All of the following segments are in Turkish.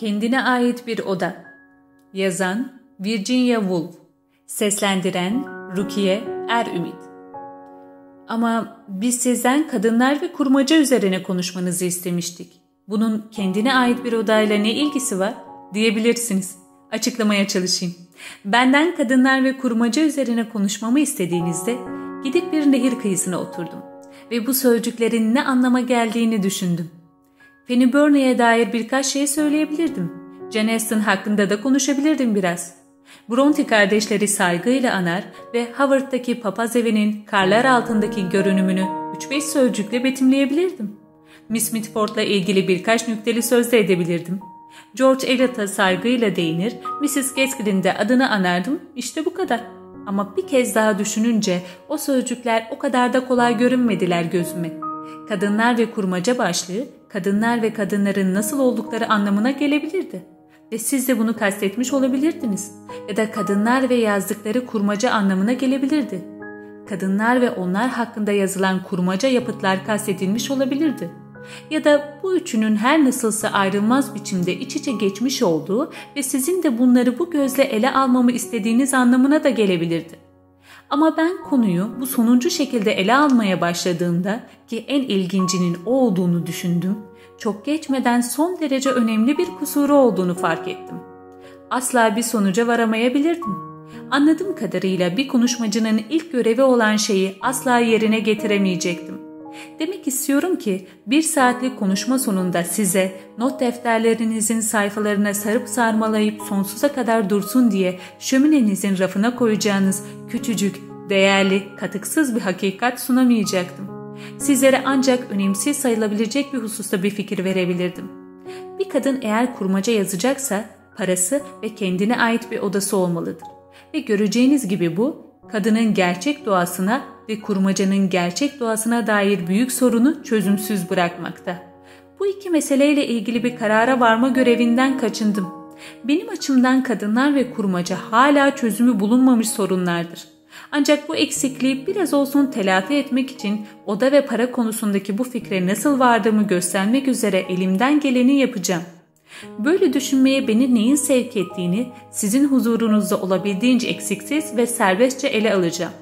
Kendine ait bir oda. Yazan Virginia Woolf. Seslendiren Rukiye Er Ümit. Ama biz sizden kadınlar ve kurmaca üzerine konuşmanızı istemiştik. Bunun kendine ait bir odayla ne ilgisi var diyebilirsiniz. Açıklamaya çalışayım. Benden kadınlar ve kurmaca üzerine konuşmamı istediğinizde gidip bir nehir kıyısına oturdum ve bu sözcüklerin ne anlama geldiğini düşündüm. Penny Burney'e dair birkaç şey söyleyebilirdim. Jane Austen hakkında da konuşabilirdim biraz. Bronte kardeşleri saygıyla anar ve Howard'daki papaz evinin karlar altındaki görünümünü 3-5 sözcükle betimleyebilirdim. Miss Mitford'la ilgili birkaç nükteli söz de edebilirdim. George Eliot'a saygıyla değinir, Mrs. Gaskell'in de adını anardım, işte bu kadar. Ama bir kez daha düşününce o sözcükler o kadar da kolay görünmediler gözüme. Kadınlar ve kurmaca başlığı, kadınlar ve kadınların nasıl oldukları anlamına gelebilirdi. Ve siz de bunu kastetmiş olabilirdiniz. Ya da kadınlar ve yazdıkları kurmaca anlamına gelebilirdi. Kadınlar ve onlar hakkında yazılan kurmaca yapıtlar kastedilmiş olabilirdi ya da bu üçünün her nasılsa ayrılmaz biçimde iç içe geçmiş olduğu ve sizin de bunları bu gözle ele almamı istediğiniz anlamına da gelebilirdi. Ama ben konuyu bu sonuncu şekilde ele almaya başladığımda ki en ilgincinin o olduğunu düşündüm, çok geçmeden son derece önemli bir kusuru olduğunu fark ettim. Asla bir sonuca varamayabilirdim. Anladığım kadarıyla bir konuşmacının ilk görevi olan şeyi asla yerine getiremeyecektim. Demek istiyorum ki bir saatlik konuşma sonunda size not defterlerinizin sayfalarına sarıp sarmalayıp sonsuza kadar dursun diye şöminenizin rafına koyacağınız küçücük, değerli, katıksız bir hakikat sunamayacaktım. Sizlere ancak önemsiz sayılabilecek bir hususta bir fikir verebilirdim. Bir kadın eğer kurmaca yazacaksa parası ve kendine ait bir odası olmalıdır. Ve göreceğiniz gibi bu kadının gerçek doğasına ve kurmacanın gerçek doğasına dair büyük sorunu çözümsüz bırakmakta. Bu iki meseleyle ilgili bir karara varma görevinden kaçındım. Benim açımdan kadınlar ve kurmaca hala çözümü bulunmamış sorunlardır. Ancak bu eksikliği biraz olsun telafi etmek için oda ve para konusundaki bu fikre nasıl vardığımı göstermek üzere elimden geleni yapacağım.'' Böyle düşünmeye beni neyin sevk ettiğini sizin huzurunuzda olabildiğince eksiksiz ve serbestçe ele alacağım.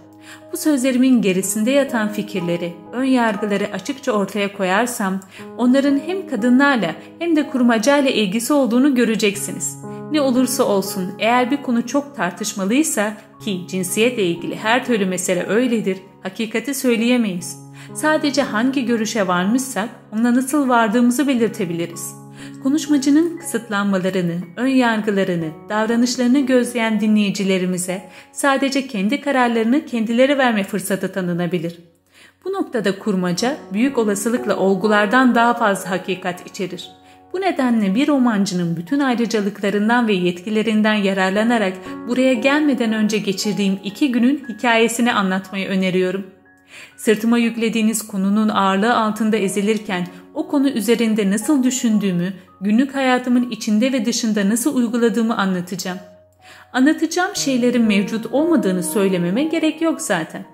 Bu sözlerimin gerisinde yatan fikirleri, ön yargıları açıkça ortaya koyarsam onların hem kadınlarla hem de kurmacayla ilgisi olduğunu göreceksiniz. Ne olursa olsun eğer bir konu çok tartışmalıysa ki cinsiyetle ilgili her türlü mesele öyledir, hakikati söyleyemeyiz. Sadece hangi görüşe varmışsak ona nasıl vardığımızı belirtebiliriz.'' Konuşmacının kısıtlanmalarını, ön yargılarını, davranışlarını gözleyen dinleyicilerimize sadece kendi kararlarını kendileri verme fırsatı tanınabilir. Bu noktada kurmaca büyük olasılıkla olgulardan daha fazla hakikat içerir. Bu nedenle bir romancının bütün ayrıcalıklarından ve yetkilerinden yararlanarak buraya gelmeden önce geçirdiğim iki günün hikayesini anlatmayı öneriyorum. Sırtıma yüklediğiniz konunun ağırlığı altında ezilirken o konu üzerinde nasıl düşündüğümü, günlük hayatımın içinde ve dışında nasıl uyguladığımı anlatacağım. Anlatacağım şeylerin mevcut olmadığını söylememe gerek yok zaten.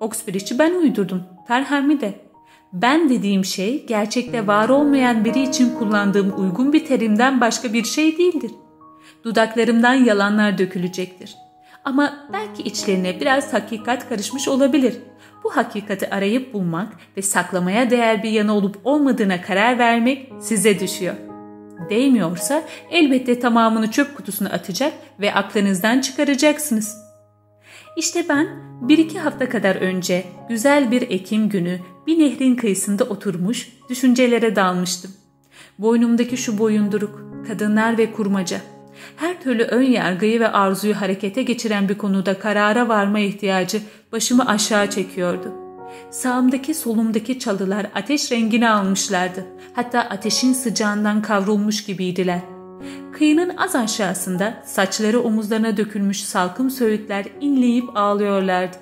Oxbridge'i ben uydurdum, Perhelmi de. Ben dediğim şey gerçekte var olmayan biri için kullandığım uygun bir terimden başka bir şey değildir. Dudaklarımdan yalanlar dökülecektir. Ama belki içlerine biraz hakikat karışmış olabilir. Bu hakikati arayıp bulmak ve saklamaya değer bir yanı olup olmadığına karar vermek size düşüyor.'' Değmiyorsa elbette tamamını çöp kutusuna atacak ve aklınızdan çıkaracaksınız. İşte ben bir iki hafta kadar önce güzel bir Ekim günü bir nehrin kıyısında oturmuş düşüncelere dalmıştım. Boynumdaki şu boyunduruk, kadınlar ve kurmaca, her türlü ön yargıyı ve arzuyu harekete geçiren bir konuda karara varma ihtiyacı başımı aşağı çekiyordu. Sağımdaki solumdaki çalılar ateş rengini almışlardı. Hatta ateşin sıcağından kavrulmuş gibiydiler. Kıyının az aşağısında saçları omuzlarına dökülmüş salkım söğütler inleyip ağlıyorlardı.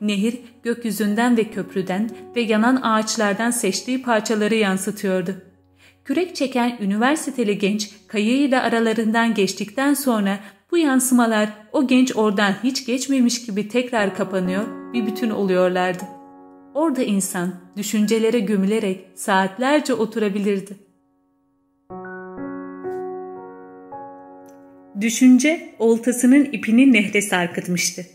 Nehir gökyüzünden ve köprüden ve yanan ağaçlardan seçtiği parçaları yansıtıyordu. Kürek çeken üniversiteli genç kayığıyla aralarından geçtikten sonra bu yansımalar o genç oradan hiç geçmemiş gibi tekrar kapanıyor, bir bütün oluyorlardı. Orada insan düşüncelere gömülerek saatlerce oturabilirdi. Düşünce oltasının ipini nehre sarkıtmıştı.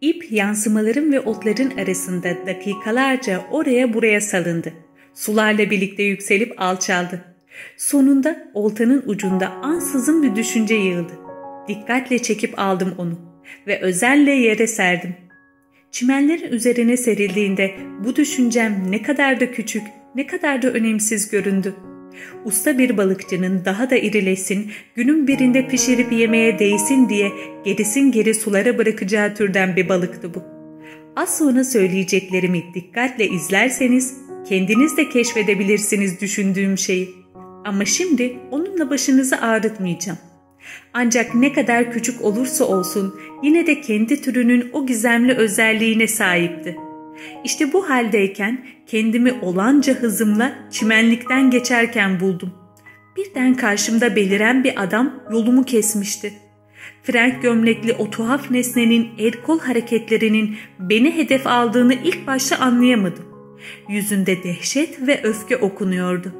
İp yansımaların ve otların arasında dakikalarca oraya buraya salındı. Sularla birlikte yükselip alçaldı. Sonunda oltanın ucunda ansızın bir düşünce yığıldı. Dikkatle çekip aldım onu ve özelle yere serdim. Çimenlerin üzerine serildiğinde bu düşüncem ne kadar da küçük, ne kadar da önemsiz göründü. Usta bir balıkçının daha da irilesin, günün birinde pişirip yemeye değsin diye gerisin geri sulara bırakacağı türden bir balıktı bu. Az sonra söyleyeceklerimi dikkatle izlerseniz kendiniz de keşfedebilirsiniz düşündüğüm şeyi. Ama şimdi onunla başınızı ağrıtmayacağım. Ancak ne kadar küçük olursa olsun yine de kendi türünün o gizemli özelliğine sahipti. İşte bu haldeyken kendimi olanca hızımla çimenlikten geçerken buldum. Birden karşımda beliren bir adam yolumu kesmişti. Frank gömlekli o tuhaf nesnenin el kol hareketlerinin beni hedef aldığını ilk başta anlayamadım. Yüzünde dehşet ve öfke okunuyordu.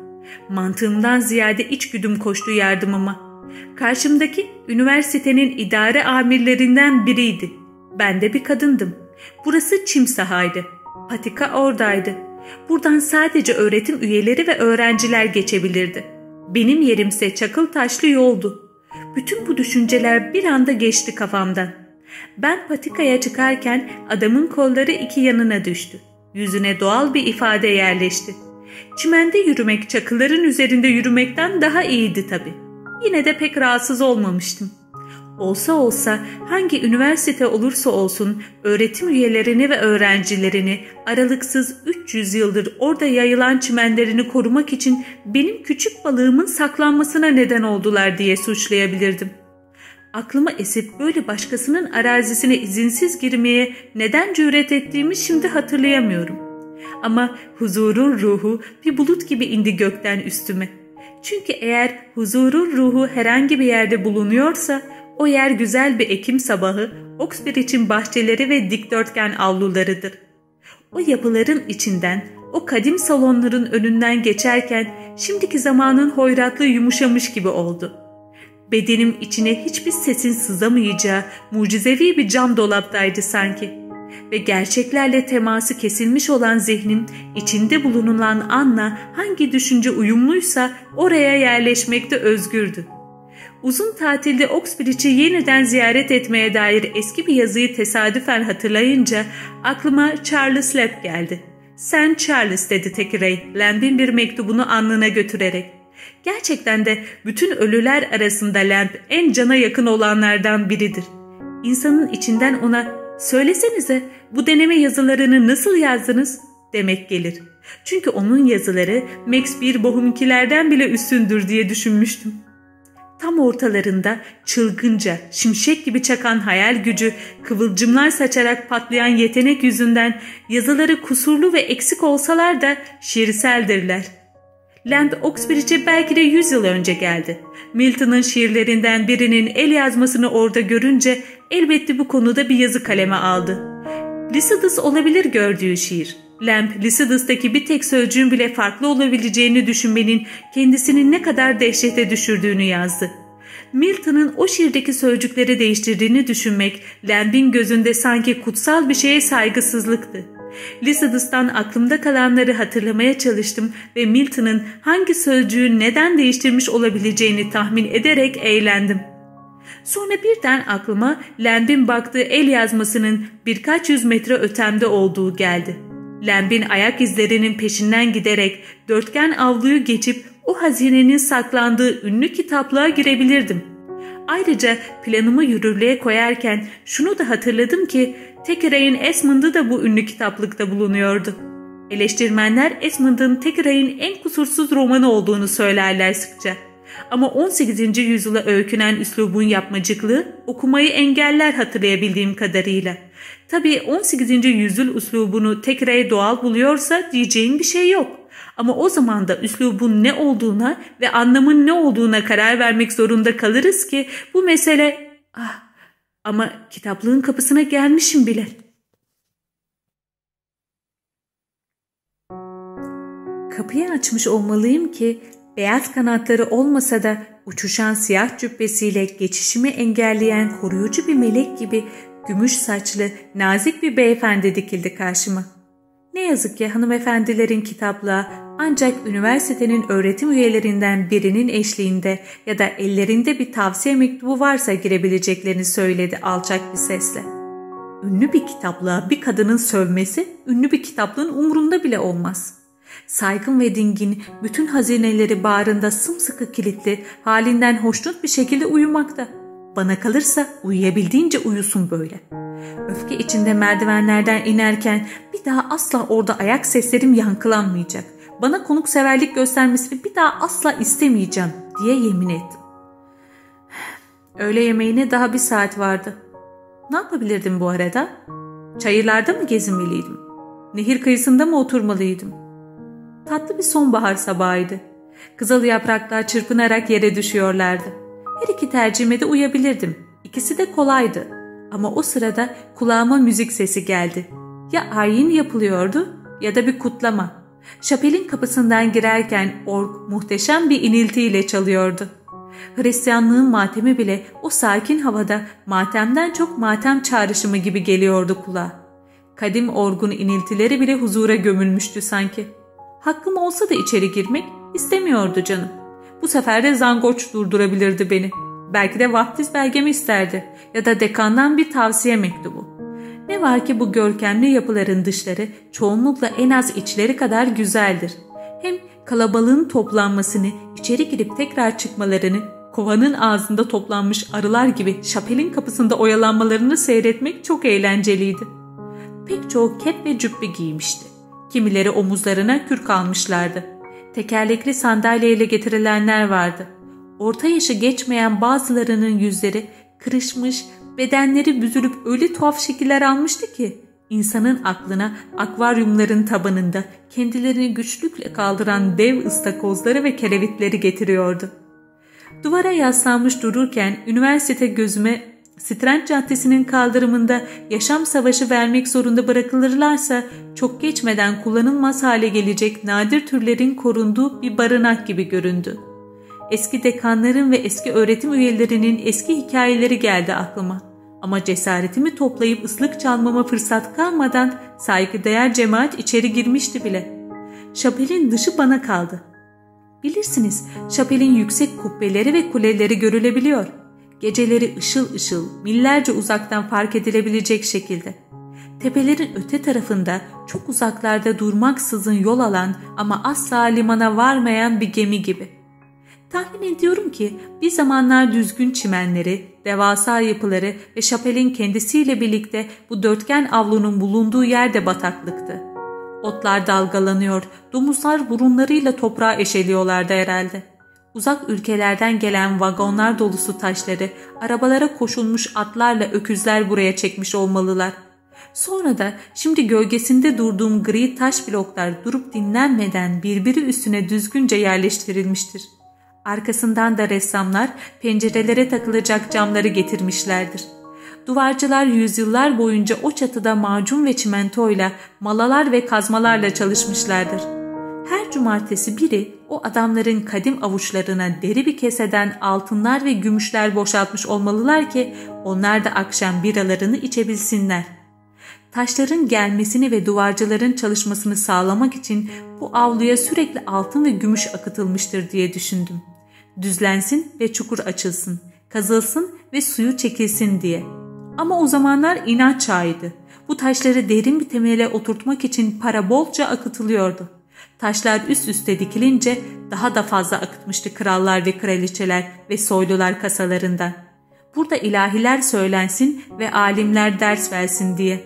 Mantığımdan ziyade içgüdüm koştu yardımıma. Karşımdaki üniversitenin idare amirlerinden biriydi. Ben de bir kadındım. Burası çim sahaydı. Patika oradaydı. Buradan sadece öğretim üyeleri ve öğrenciler geçebilirdi. Benim yerimse çakıl taşlı yoldu. Bütün bu düşünceler bir anda geçti kafamdan. Ben patikaya çıkarken adamın kolları iki yanına düştü. Yüzüne doğal bir ifade yerleşti. Çimende yürümek çakılların üzerinde yürümekten daha iyiydi tabii. Yine de pek rahatsız olmamıştım. Olsa olsa hangi üniversite olursa olsun öğretim üyelerini ve öğrencilerini aralıksız 300 yıldır orada yayılan çimenlerini korumak için benim küçük balığımın saklanmasına neden oldular diye suçlayabilirdim. Aklıma esip böyle başkasının arazisine izinsiz girmeye neden cüret ettiğimi şimdi hatırlayamıyorum. Ama huzurun ruhu bir bulut gibi indi gökten üstüme. Çünkü eğer huzurun ruhu herhangi bir yerde bulunuyorsa o yer güzel bir Ekim sabahı Oxbridge'in bahçeleri ve dikdörtgen avlularıdır. O yapıların içinden, o kadim salonların önünden geçerken şimdiki zamanın hoyratlığı yumuşamış gibi oldu. Bedenim içine hiçbir sesin sızamayacağı mucizevi bir cam dolaptaydı sanki. Ve gerçeklerle teması kesilmiş olan zihnim içinde bulunulan anla hangi düşünce uyumluysa oraya yerleşmekte özgürdü. Uzun tatilde Oxbridge'i yeniden ziyaret etmeye dair eski bir yazıyı tesadüfen hatırlayınca aklıma Charles Lamb geldi. Sen Charles dedi Tekiray, Lamb'in bir mektubunu alnına götürerek. Gerçekten de bütün ölüler arasında Lamb en cana yakın olanlardan biridir. İnsanın içinden ona söylesenize bu deneme yazılarını nasıl yazdınız demek gelir. Çünkü onun yazıları Max bir bohumkilerden bile üstündür diye düşünmüştüm. Tam ortalarında çılgınca, şimşek gibi çakan hayal gücü, kıvılcımlar saçarak patlayan yetenek yüzünden yazıları kusurlu ve eksik olsalar da şiirseldirler. Land Oxbridge'e belki de yüz yıl önce geldi. Milton'ın şiirlerinden birinin el yazmasını orada görünce elbette bu konuda bir yazı kaleme aldı. Lycidas olabilir gördüğü şiir. Lamb, Lycidas'taki bir tek sözcüğün bile farklı olabileceğini düşünmenin kendisini ne kadar dehşete düşürdüğünü yazdı. Milton'ın o şiirdeki sözcükleri değiştirdiğini düşünmek Lamb'in gözünde sanki kutsal bir şeye saygısızlıktı. Lycidas'tan aklımda kalanları hatırlamaya çalıştım ve Milton'ın hangi sözcüğü neden değiştirmiş olabileceğini tahmin ederek eğlendim. Sonra birden aklıma Lamb'in baktığı el yazmasının birkaç yüz metre ötemde olduğu geldi. Lamb'in ayak izlerinin peşinden giderek dörtgen avluyu geçip o hazinenin saklandığı ünlü kitaplığa girebilirdim. Ayrıca planımı yürürlüğe koyarken şunu da hatırladım ki Thackeray'in Esmond'u da bu ünlü kitaplıkta bulunuyordu. Eleştirmenler Esmond'un Thackeray'in en kusursuz romanı olduğunu söylerler sıkça. Ama 18. yüzyıla öykünen üslubun yapmacıklığı okumayı engeller hatırlayabildiğim kadarıyla. Tabii 18. yüzyıl üslubunu tekrar doğal buluyorsa diyeceğin bir şey yok. Ama o zaman da üslubun ne olduğuna ve anlamın ne olduğuna karar vermek zorunda kalırız ki bu mesele... Ah, ama kitaplığın kapısına gelmişim bile. Kapıyı açmış olmalıyım ki beyaz kanatları olmasa da uçuşan siyah cübbesiyle geçişimi engelleyen koruyucu bir melek gibi gümüş saçlı, nazik bir beyefendi dikildi karşıma. Ne yazık ki hanımefendilerin kitaplığa ancak üniversitenin öğretim üyelerinden birinin eşliğinde ya da ellerinde bir tavsiye mektubu varsa girebileceklerini söyledi alçak bir sesle. Ünlü bir kitaplığa bir kadının sövmesi ünlü bir kitaplığın umurunda bile olmaz. Saygın ve dingin bütün hazineleri bağrında sımsıkı kilitli halinden hoşnut bir şekilde uyumakta. Bana kalırsa uyuyabildiğince uyusun böyle. Öfke içinde merdivenlerden inerken bir daha asla orada ayak seslerim yankılanmayacak. Bana konuk severlik göstermesini bir daha asla istemeyeceğim diye yemin ettim. Öğle yemeğine daha bir saat vardı. Ne yapabilirdim bu arada? Çayırlarda mı gezinmeliydim? Nehir kıyısında mı oturmalıydım? Tatlı bir sonbahar sabahıydı. Kızıl yapraklar çırpınarak yere düşüyorlardı. Her iki tercihime de uyabilirdim. İkisi de kolaydı. Ama o sırada kulağıma müzik sesi geldi. Ya ayin yapılıyordu ya da bir kutlama. Şapelin kapısından girerken org muhteşem bir iniltiyle çalıyordu. Hristiyanlığın matemi bile o sakin havada matemden çok matem çağrışımı gibi geliyordu kulağa. Kadim orgun iniltileri bile huzura gömülmüştü sanki. Hakkım olsa da içeri girmek istemiyordu canım. Bu sefer de zangoç durdurabilirdi beni. Belki de vaftiz belgemi isterdi ya da dekandan bir tavsiye mektubu. Ne var ki bu görkemli yapıların dışları çoğunlukla en az içleri kadar güzeldir. Hem kalabalığın toplanmasını, içeri girip tekrar çıkmalarını, kovanın ağzında toplanmış arılar gibi şapelin kapısında oyalanmalarını seyretmek çok eğlenceliydi. Pek çoğu kep ve cübbe giymişti. Kimileri omuzlarına kürk almışlardı. Tekerlekli sandalyeyle getirilenler vardı. Orta yaşı geçmeyen bazılarının yüzleri kırışmış, bedenleri büzülüp öyle tuhaf şekiller almıştı ki insanın aklına akvaryumların tabanında kendilerini güçlükle kaldıran dev ıstakozları ve kerevitleri getiriyordu. Duvara yaslanmış dururken üniversite gözüme Strand Caddesi'nin kaldırımında yaşam savaşı vermek zorunda bırakılırlarsa çok geçmeden kullanılmaz hale gelecek nadir türlerin korunduğu bir barınak gibi göründü. Eski dekanların ve eski öğretim üyelerinin eski hikayeleri geldi aklıma. Ama cesaretimi toplayıp ıslık çalmama fırsat kalmadan saygıdeğer cemaat içeri girmişti bile. Şapelin dışı bana kaldı. Bilirsiniz şapelin yüksek kubbeleri ve kuleleri görülebiliyor. Geceleri ışıl ışıl, millerce uzaktan fark edilebilecek şekilde. Tepelerin öte tarafında çok uzaklarda durmaksızın yol alan ama asla limana varmayan bir gemi gibi. Tahmin ediyorum ki bir zamanlar düzgün çimenleri, devasa yapıları ve şapelin kendisiyle birlikte bu dörtgen avlunun bulunduğu yerde bataklıktı. Otlar dalgalanıyor, domuzlar burunlarıyla toprağa eşeliyorlardı herhalde. Uzak ülkelerden gelen vagonlar dolusu taşları arabalara koşulmuş atlarla öküzler buraya çekmiş olmalılar. Sonra da şimdi gölgesinde durduğum gri taş bloklar durup dinlenmeden birbiri üstüne düzgünce yerleştirilmiştir. Arkasından da ressamlar pencerelere takılacak camları getirmişlerdir. Duvarcılar yüzyıllar boyunca o çatıda macun ve çimentoyla, malalar ve kazmalarla çalışmışlardır her cumartesi biri o adamların kadim avuçlarına deri bir keseden altınlar ve gümüşler boşaltmış olmalılar ki onlar da akşam biralarını içebilsinler. Taşların gelmesini ve duvarcıların çalışmasını sağlamak için bu avluya sürekli altın ve gümüş akıtılmıştır diye düşündüm. Düzlensin ve çukur açılsın, kazılsın ve suyu çekilsin diye. Ama o zamanlar inat çağıydı. Bu taşları derin bir temele oturtmak için para bolca akıtılıyordu. Taşlar üst üste dikilince daha da fazla akıtmıştı krallar ve kraliçeler ve soylular kasalarından. Burada ilahiler söylensin ve alimler ders versin diye.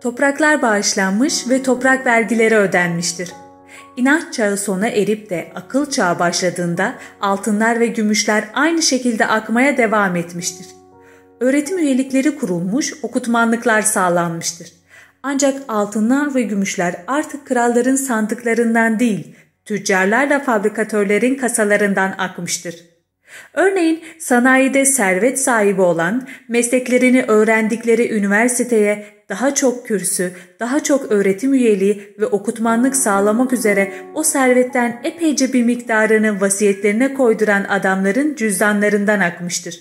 Topraklar bağışlanmış ve toprak vergileri ödenmiştir. İnanç çağı sona erip de akıl çağı başladığında altınlar ve gümüşler aynı şekilde akmaya devam etmiştir. Öğretim üyelikleri kurulmuş, okutmanlıklar sağlanmıştır. Ancak altınlar ve gümüşler artık kralların sandıklarından değil, tüccarlarla fabrikatörlerin kasalarından akmıştır. Örneğin sanayide servet sahibi olan, mesleklerini öğrendikleri üniversiteye daha çok kürsü, daha çok öğretim üyeliği ve okutmanlık sağlamak üzere o servetten epeyce bir miktarını vasiyetlerine koyduran adamların cüzdanlarından akmıştır.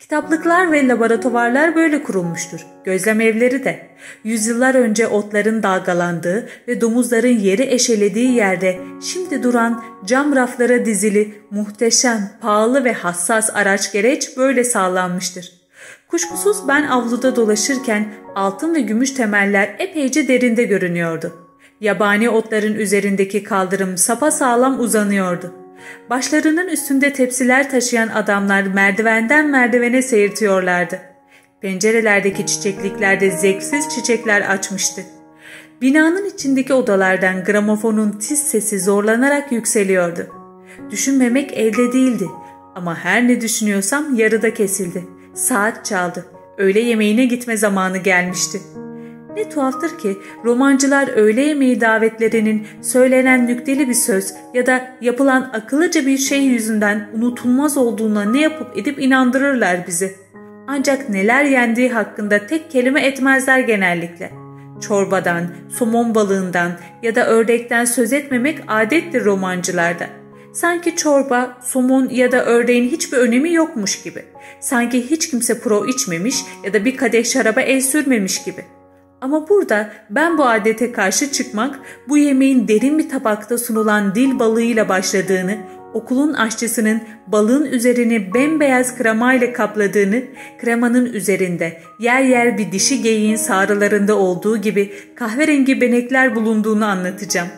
Kitaplıklar ve laboratuvarlar böyle kurulmuştur. Gözlem evleri de. Yüzyıllar önce otların dalgalandığı ve domuzların yeri eşelediği yerde şimdi duran cam raflara dizili muhteşem, pahalı ve hassas araç gereç böyle sağlanmıştır. Kuşkusuz ben avluda dolaşırken altın ve gümüş temeller epeyce derinde görünüyordu. Yabani otların üzerindeki kaldırım sapa sağlam uzanıyordu. Başlarının üstünde tepsiler taşıyan adamlar merdivenden merdivene seyirtiyorlardı. Pencerelerdeki çiçekliklerde zevksiz çiçekler açmıştı. Binanın içindeki odalardan gramofonun tiz sesi zorlanarak yükseliyordu. Düşünmemek elde değildi ama her ne düşünüyorsam yarıda kesildi. Saat çaldı. Öğle yemeğine gitme zamanı gelmişti.'' Ne tuhaftır ki romancılar öğle yemeği davetlerinin söylenen nükteli bir söz ya da yapılan akıllıca bir şey yüzünden unutulmaz olduğuna ne yapıp edip inandırırlar bizi. Ancak neler yendiği hakkında tek kelime etmezler genellikle. Çorbadan, somon balığından ya da ördekten söz etmemek adettir romancılarda. Sanki çorba, somon ya da ördeğin hiçbir önemi yokmuş gibi. Sanki hiç kimse pro içmemiş ya da bir kadeh şaraba el sürmemiş gibi.'' Ama burada ben bu adete karşı çıkmak, bu yemeğin derin bir tabakta sunulan dil balığıyla başladığını, okulun aşçısının balığın üzerini bembeyaz kremayla kapladığını, kremanın üzerinde yer yer bir dişi geyiğin sarılarında olduğu gibi kahverengi benekler bulunduğunu anlatacağım.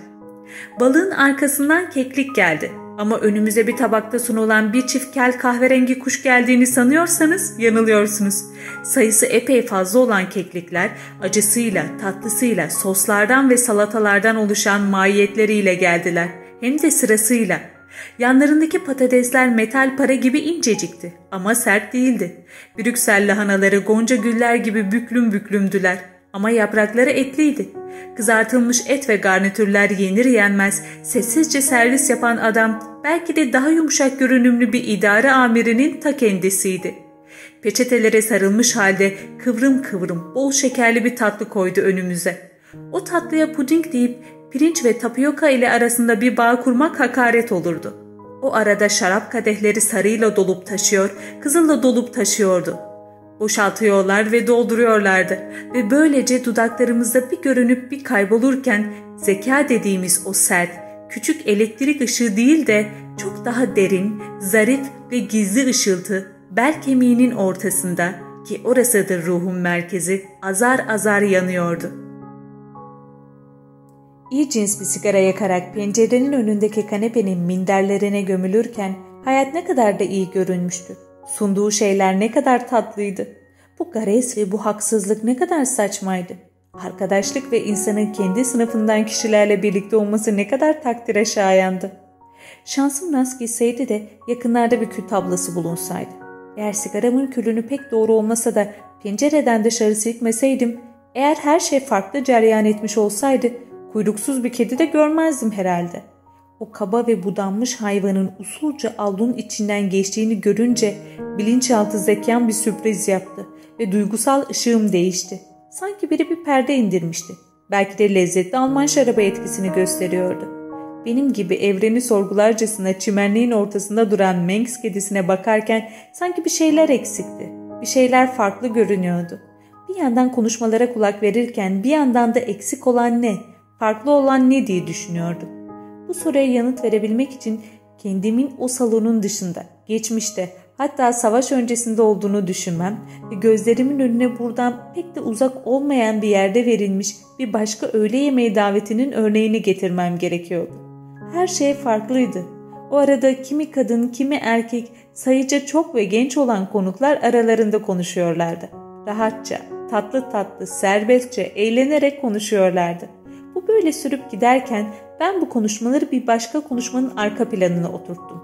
Balığın arkasından keklik geldi. Ama önümüze bir tabakta sunulan bir çift kel kahverengi kuş geldiğini sanıyorsanız yanılıyorsunuz. Sayısı epey fazla olan keklikler acısıyla, tatlısıyla, soslardan ve salatalardan oluşan mahiyetleriyle geldiler. Hem de sırasıyla. Yanlarındaki patatesler metal para gibi incecikti ama sert değildi. Brüksel lahanaları gonca güller gibi büklüm büklümdüler ama yaprakları etliydi. Kızartılmış et ve garnitürler yenir yenmez sessizce servis yapan adam belki de daha yumuşak görünümlü bir idare amirinin ta kendisiydi. Peçetelere sarılmış halde kıvrım kıvrım bol şekerli bir tatlı koydu önümüze. O tatlıya puding deyip pirinç ve tapioka ile arasında bir bağ kurmak hakaret olurdu. O arada şarap kadehleri sarıyla dolup taşıyor, kızılla dolup taşıyordu boşaltıyorlar ve dolduruyorlardı ve böylece dudaklarımızda bir görünüp bir kaybolurken zeka dediğimiz o sert, küçük elektrik ışığı değil de çok daha derin, zarif ve gizli ışıltı bel kemiğinin ortasında ki orasıdır ruhun merkezi azar azar yanıyordu. İyi cins bir sigara yakarak pencerenin önündeki kanepenin minderlerine gömülürken hayat ne kadar da iyi görünmüştü. Sunduğu şeyler ne kadar tatlıydı. Bu gares ve bu haksızlık ne kadar saçmaydı. Arkadaşlık ve insanın kendi sınıfından kişilerle birlikte olması ne kadar takdire şayandı. Şansım rast gitseydi de yakınlarda bir kül tablası bulunsaydı. Eğer sigaramın külünü pek doğru olmasa da pencereden dışarı silkmeseydim, eğer her şey farklı cereyan etmiş olsaydı kuyruksuz bir kedi de görmezdim herhalde. O kaba ve budanmış hayvanın usulca avlunun içinden geçtiğini görünce bilinçaltı zekam bir sürpriz yaptı ve duygusal ışığım değişti. Sanki biri bir perde indirmişti. Belki de lezzetli Alman şarabı etkisini gösteriyordu. Benim gibi evreni sorgularcasına çimenliğin ortasında duran Manx kedisine bakarken sanki bir şeyler eksikti. Bir şeyler farklı görünüyordu. Bir yandan konuşmalara kulak verirken bir yandan da eksik olan ne, farklı olan ne diye düşünüyordum. Bu soruya yanıt verebilmek için kendimin o salonun dışında, geçmişte, hatta savaş öncesinde olduğunu düşünmem ve gözlerimin önüne buradan pek de uzak olmayan bir yerde verilmiş bir başka öğle yemeği davetinin örneğini getirmem gerekiyordu. Her şey farklıydı. O arada kimi kadın, kimi erkek, sayıca çok ve genç olan konuklar aralarında konuşuyorlardı. Rahatça, tatlı tatlı, serbestçe, eğlenerek konuşuyorlardı. Bu böyle sürüp giderken ben bu konuşmaları bir başka konuşmanın arka planına oturttum.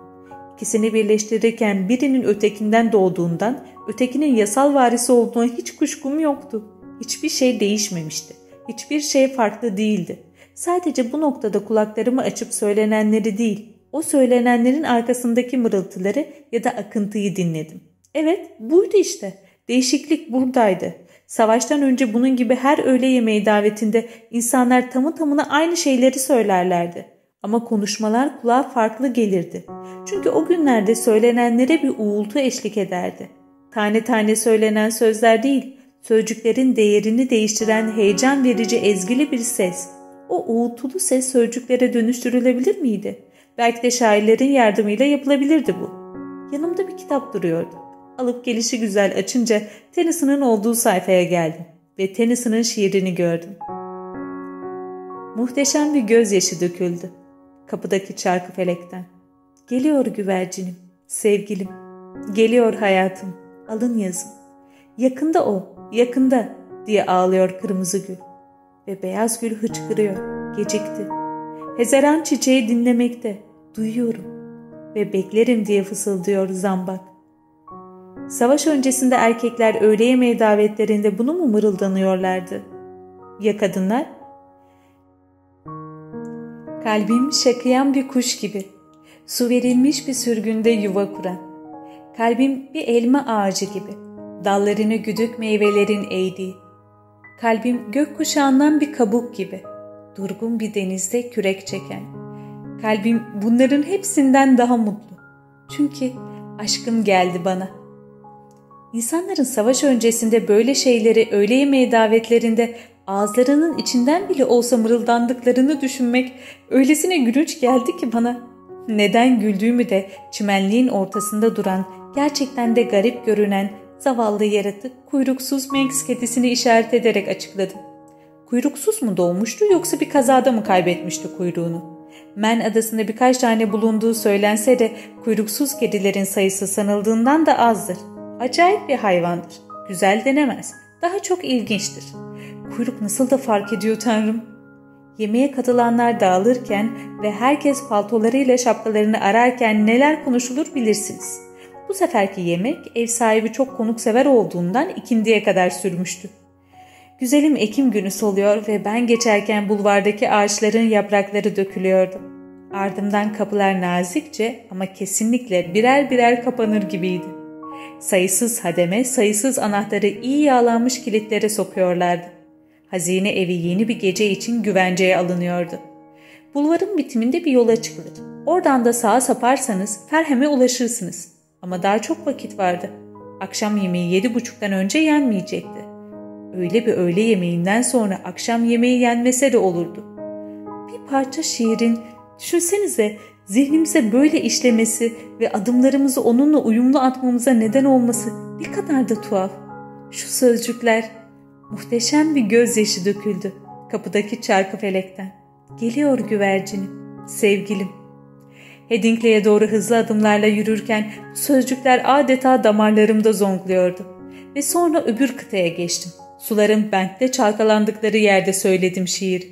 İkisini birleştirirken birinin ötekinden doğduğundan, ötekinin yasal varisi olduğuna hiç kuşkum yoktu. Hiçbir şey değişmemişti. Hiçbir şey farklı değildi. Sadece bu noktada kulaklarımı açıp söylenenleri değil, o söylenenlerin arkasındaki mırıltıları ya da akıntıyı dinledim. Evet, buydu işte. Değişiklik buradaydı. Savaştan önce bunun gibi her öğle yemeği davetinde insanlar tamı tamına aynı şeyleri söylerlerdi. Ama konuşmalar kulağa farklı gelirdi. Çünkü o günlerde söylenenlere bir uğultu eşlik ederdi. Tane tane söylenen sözler değil, sözcüklerin değerini değiştiren heyecan verici ezgili bir ses. O uğultulu ses sözcüklere dönüştürülebilir miydi? Belki de şairlerin yardımıyla yapılabilirdi bu. Yanımda bir kitap duruyordu. Alıp gelişi güzel açınca Tennyson'ın olduğu sayfaya geldim ve Tennyson'ın şiirini gördüm. Muhteşem bir gözyaşı döküldü. Kapıdaki çarkı felekten. Geliyor güvercinim, sevgilim. Geliyor hayatım, alın yazın. Yakında o, yakında diye ağlıyor kırmızı gül. Ve beyaz gül hıçkırıyor, gecikti. Hezeran çiçeği dinlemekte, duyuyorum. Ve beklerim diye fısıldıyor zambak. Savaş öncesinde erkekler öğle yemeği davetlerinde bunu mu mırıldanıyorlardı? Ya kadınlar? Kalbim şakıyan bir kuş gibi. Su verilmiş bir sürgünde yuva kuran. Kalbim bir elma ağacı gibi. Dallarını güdük meyvelerin eğdiği. Kalbim gökkuşağından bir kabuk gibi. Durgun bir denizde kürek çeken. Kalbim bunların hepsinden daha mutlu. Çünkü aşkım geldi bana. İnsanların savaş öncesinde böyle şeyleri öğle yemeği davetlerinde ağızlarının içinden bile olsa mırıldandıklarını düşünmek öylesine gülünç geldi ki bana. Neden güldüğümü de çimenliğin ortasında duran, gerçekten de garip görünen zavallı yaratık kuyruksuz Manx kedisini işaret ederek açıkladı. Kuyruksuz mu doğmuştu yoksa bir kazada mı kaybetmişti kuyruğunu? Men adasında birkaç tane bulunduğu söylense de kuyruksuz kedilerin sayısı sanıldığından da azdır. Acayip bir hayvandır. Güzel denemez. Daha çok ilginçtir. Kuyruk nasıl da fark ediyor Tanrım. Yemeğe katılanlar dağılırken ve herkes paltolarıyla şapkalarını ararken neler konuşulur bilirsiniz. Bu seferki yemek ev sahibi çok konuksever olduğundan ikindiye kadar sürmüştü. Güzelim Ekim günü soluyor ve ben geçerken bulvardaki ağaçların yaprakları dökülüyordu. Ardımdan kapılar nazikçe ama kesinlikle birer birer kapanır gibiydi. Sayısız hademe, sayısız anahtarı iyi yağlanmış kilitlere sokuyorlardı. Hazine evi yeni bir gece için güvenceye alınıyordu. Bulvarın bitiminde bir yola çıkılır. Oradan da sağa saparsanız Ferhem'e ulaşırsınız. Ama daha çok vakit vardı. Akşam yemeği yedi buçuktan önce yenmeyecekti. Öyle bir öğle yemeğinden sonra akşam yemeği yenmese de olurdu. Bir parça şiirin, düşünsenize zihnimize böyle işlemesi ve adımlarımızı onunla uyumlu atmamıza neden olması ne kadar da tuhaf. Şu sözcükler, muhteşem bir gözyaşı döküldü kapıdaki çarkı felekten. Geliyor güvercinim, sevgilim. Headingley'e doğru hızlı adımlarla yürürken sözcükler adeta damarlarımda zonkluyordu. Ve sonra öbür kıtaya geçtim. Suların bentte çalkalandıkları yerde söyledim şiir.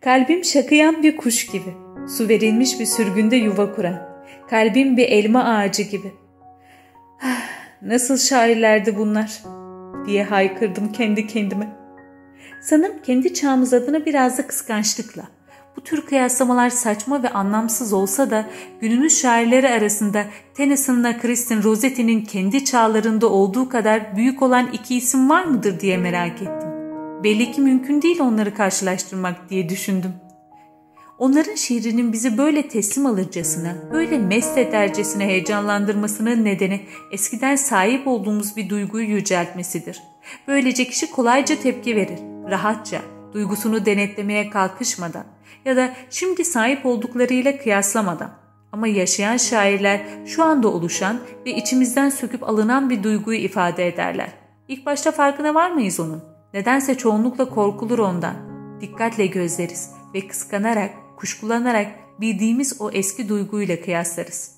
Kalbim şakıyan bir kuş gibi.'' Su verilmiş bir sürgünde yuva kuran. Kalbim bir elma ağacı gibi. Ah, nasıl şairlerdi bunlar diye haykırdım kendi kendime. Sanırım kendi çağımız adına biraz da kıskançlıkla. Bu tür kıyaslamalar saçma ve anlamsız olsa da günümüz şairleri arasında Tennyson'la Kristin Rossetti'nin kendi çağlarında olduğu kadar büyük olan iki isim var mıdır diye merak ettim. Belli ki mümkün değil onları karşılaştırmak diye düşündüm. Onların şiirinin bizi böyle teslim alırcasına, böyle mest edercesine heyecanlandırmasının nedeni eskiden sahip olduğumuz bir duyguyu yüceltmesidir. Böylece kişi kolayca tepki verir, rahatça, duygusunu denetlemeye kalkışmadan ya da şimdi sahip olduklarıyla kıyaslamadan. Ama yaşayan şairler şu anda oluşan ve içimizden söküp alınan bir duyguyu ifade ederler. İlk başta farkına varmayız onun. Nedense çoğunlukla korkulur ondan. Dikkatle gözleriz ve kıskanarak kuşkulanarak bildiğimiz o eski duyguyla kıyaslarız.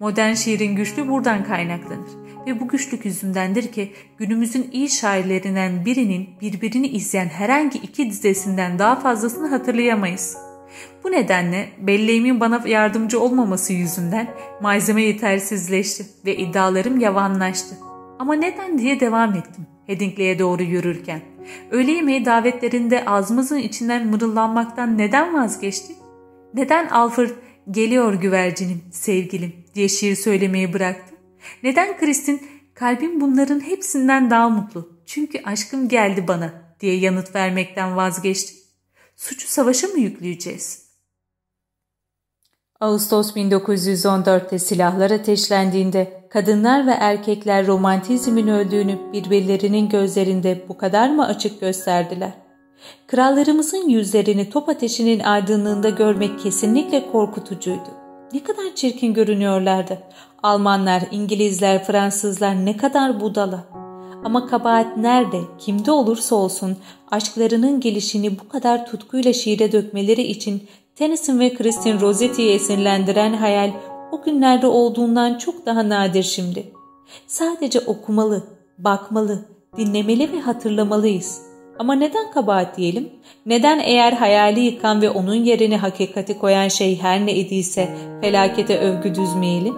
Modern şiirin güçlü buradan kaynaklanır ve bu güçlük yüzündendir ki günümüzün iyi şairlerinden birinin birbirini izleyen herhangi iki dizesinden daha fazlasını hatırlayamayız. Bu nedenle belleğimin bana yardımcı olmaması yüzünden malzeme yetersizleşti ve iddialarım yavanlaştı. Ama neden diye devam ettim Headingley'e doğru yürürken. Öğle yemeği davetlerinde ağzımızın içinden mırıllanmaktan neden vazgeçtik? Neden Alfred geliyor güvercinim, sevgilim diye şiir söylemeyi bıraktı? Neden Kristin kalbim bunların hepsinden daha mutlu, çünkü aşkım geldi bana diye yanıt vermekten vazgeçti. Suçu savaşa mı yükleyeceğiz? Ağustos 1914'te silahlar ateşlendiğinde kadınlar ve erkekler romantizmin öldüğünü birbirlerinin gözlerinde bu kadar mı açık gösterdiler? Krallarımızın yüzlerini top ateşinin aydınlığında görmek kesinlikle korkutucuydu. Ne kadar çirkin görünüyorlardı. Almanlar, İngilizler, Fransızlar ne kadar budala. Ama kabahat nerede, kimde olursa olsun aşklarının gelişini bu kadar tutkuyla şiire dökmeleri için Tennyson ve Christine Rossetti'yi esinlendiren hayal o günlerde olduğundan çok daha nadir şimdi. Sadece okumalı, bakmalı, dinlemeli ve hatırlamalıyız. Ama neden kabahat diyelim? Neden eğer hayali yıkan ve onun yerine hakikati koyan şey her ne idiyse felakete övgü düzmeyelim?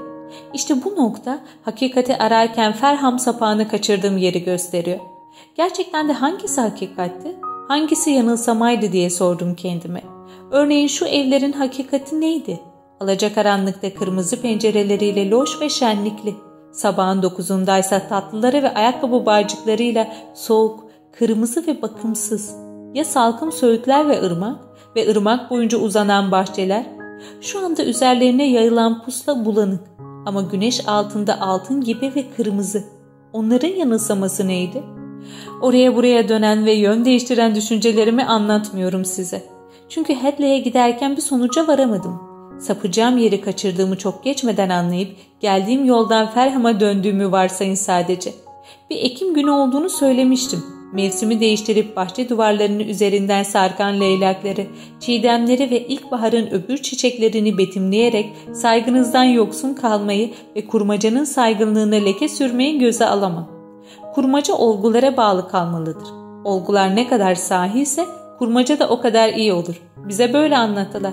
İşte bu nokta hakikati ararken Ferham sapağını kaçırdığım yeri gösteriyor. Gerçekten de hangisi hakikatti, hangisi yanılsamaydı diye sordum kendime. Örneğin şu evlerin hakikati neydi? Alacakaranlıkta kırmızı pencereleriyle loş ve şenlikli. Sabahın dokuzundaysa tatlıları ve ayakkabı bağcıklarıyla soğuk, kırmızı ve bakımsız. Ya salkım söğütler ve ırmak ve ırmak boyunca uzanan bahçeler. Şu anda üzerlerine yayılan pusla bulanık ama güneş altında altın gibi ve kırmızı. Onların yanılsaması neydi? Oraya buraya dönen ve yön değiştiren düşüncelerimi anlatmıyorum size.'' Çünkü Hadley'e giderken bir sonuca varamadım. Sapacağım yeri kaçırdığımı çok geçmeden anlayıp geldiğim yoldan Ferham'a döndüğümü varsayın sadece. Bir Ekim günü olduğunu söylemiştim. Mevsimi değiştirip bahçe duvarlarının üzerinden sarkan leylakları, çiğdemleri ve ilkbaharın öbür çiçeklerini betimleyerek saygınızdan yoksun kalmayı ve kurmacanın saygınlığına leke sürmeyi göze alamam. Kurmaca olgulara bağlı kalmalıdır. Olgular ne kadar sahi ise Kurmaca da o kadar iyi olur. Bize böyle anlattılar.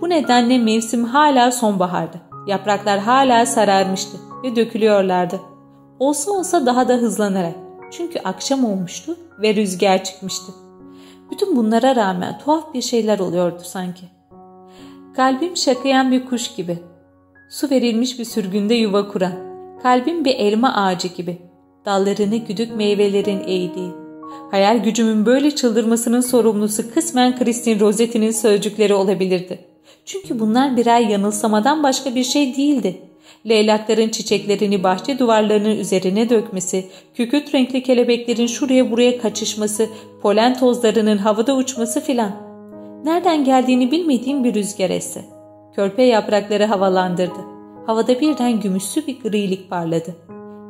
Bu nedenle mevsim hala sonbahardı. Yapraklar hala sararmıştı ve dökülüyorlardı. Olsa olsa daha da hızlanarak. Çünkü akşam olmuştu ve rüzgar çıkmıştı. Bütün bunlara rağmen tuhaf bir şeyler oluyordu sanki. Kalbim şakayan bir kuş gibi. Su verilmiş bir sürgünde yuva kuran. Kalbim bir elma ağacı gibi. Dallarını güdük meyvelerin eğdiği. Hayal gücümün böyle çıldırmasının sorumlusu kısmen Christine Rossetti'nin sözcükleri olabilirdi. Çünkü bunlar birer yanılsamadan başka bir şey değildi. Leylakların çiçeklerini bahçe duvarlarının üzerine dökmesi, kükürt renkli kelebeklerin şuraya buraya kaçışması, polen tozlarının havada uçması filan. Nereden geldiğini bilmediğim bir rüzgar esti. Körpe yaprakları havalandırdı. Havada birden gümüşsü bir grilik parladı.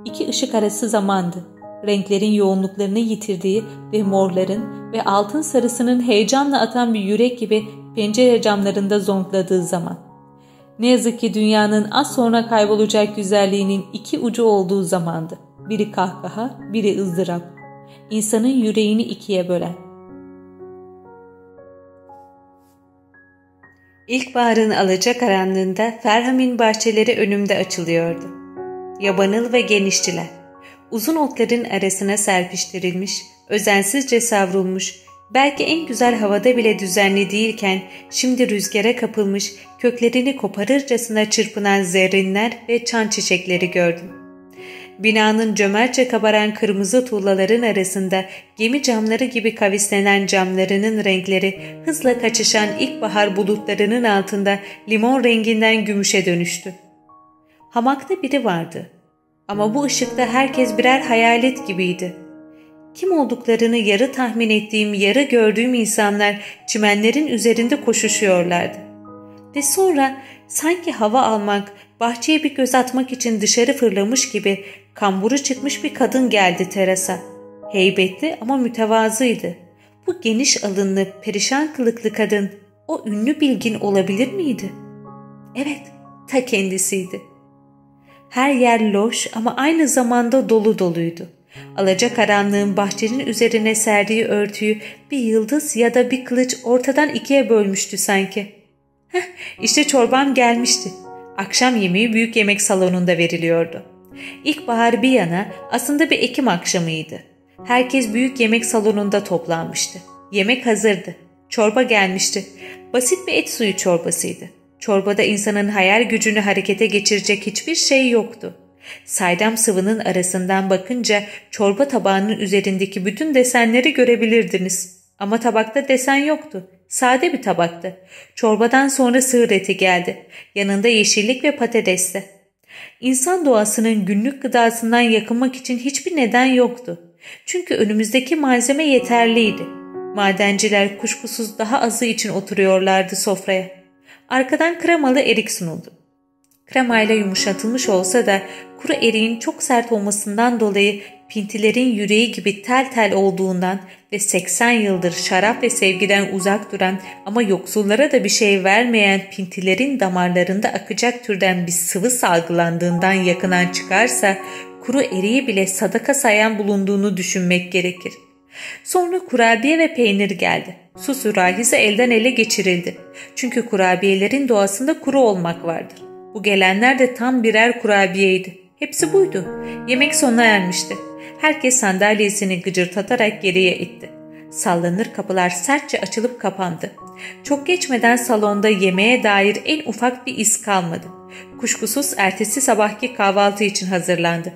İki ışık arası zamandı renklerin yoğunluklarını yitirdiği ve morların ve altın sarısının heyecanla atan bir yürek gibi pencere camlarında zonkladığı zaman. Ne yazık ki dünyanın az sonra kaybolacak güzelliğinin iki ucu olduğu zamandı. Biri kahkaha, biri ızdırap. İnsanın yüreğini ikiye bölen. İlkbaharın alacakaranlığında Ferham'in bahçeleri önümde açılıyordu. Yabanıl ve geniştiler uzun otların arasına serpiştirilmiş, özensizce savrulmuş, belki en güzel havada bile düzenli değilken şimdi rüzgara kapılmış, köklerini koparırcasına çırpınan zerrinler ve çan çiçekleri gördüm. Binanın cömertçe kabaran kırmızı tuğlaların arasında gemi camları gibi kavislenen camlarının renkleri hızla kaçışan ilkbahar bulutlarının altında limon renginden gümüşe dönüştü. Hamakta biri vardı. Ama bu ışıkta herkes birer hayalet gibiydi. Kim olduklarını yarı tahmin ettiğim, yarı gördüğüm insanlar çimenlerin üzerinde koşuşuyorlardı. Ve sonra sanki hava almak, bahçeye bir göz atmak için dışarı fırlamış gibi kamburu çıkmış bir kadın geldi terasa. Heybetli ama mütevazıydı. Bu geniş alınlı, perişan kılıklı kadın o ünlü bilgin olabilir miydi? Evet, ta kendisiydi. Her yer loş ama aynı zamanda dolu doluydu. Alacakaranlığın bahçenin üzerine serdiği örtüyü bir yıldız ya da bir kılıç ortadan ikiye bölmüştü sanki. Heh, işte çorbam gelmişti. Akşam yemeği büyük yemek salonunda veriliyordu. İlkbahar bir yana aslında bir Ekim akşamıydı. Herkes büyük yemek salonunda toplanmıştı. Yemek hazırdı. Çorba gelmişti. Basit bir et suyu çorbasıydı. Çorbada insanın hayal gücünü harekete geçirecek hiçbir şey yoktu. Saydam sıvının arasından bakınca çorba tabağının üzerindeki bütün desenleri görebilirdiniz. Ama tabakta desen yoktu. Sade bir tabaktı. Çorbadan sonra sığır eti geldi. Yanında yeşillik ve patatesli. İnsan doğasının günlük gıdasından yakınmak için hiçbir neden yoktu. Çünkü önümüzdeki malzeme yeterliydi. Madenciler kuşkusuz daha azı için oturuyorlardı sofraya. Arkadan kremalı erik sunuldu. Kremayla yumuşatılmış olsa da kuru eriğin çok sert olmasından dolayı pintilerin yüreği gibi tel tel olduğundan ve 80 yıldır şarap ve sevgiden uzak duran ama yoksullara da bir şey vermeyen pintilerin damarlarında akacak türden bir sıvı salgılandığından yakınan çıkarsa kuru eriği bile sadaka sayan bulunduğunu düşünmek gerekir. Sonra kurabiye ve peynir geldi. Su sürahisi elden ele geçirildi. Çünkü kurabiyelerin doğasında kuru olmak vardır. Bu gelenler de tam birer kurabiyeydi. Hepsi buydu. Yemek sona ermişti. Herkes sandalyesini gıcırtatarak geriye itti. Sallanır kapılar sertçe açılıp kapandı. Çok geçmeden salonda yemeğe dair en ufak bir iz kalmadı. Kuşkusuz ertesi sabahki kahvaltı için hazırlandı.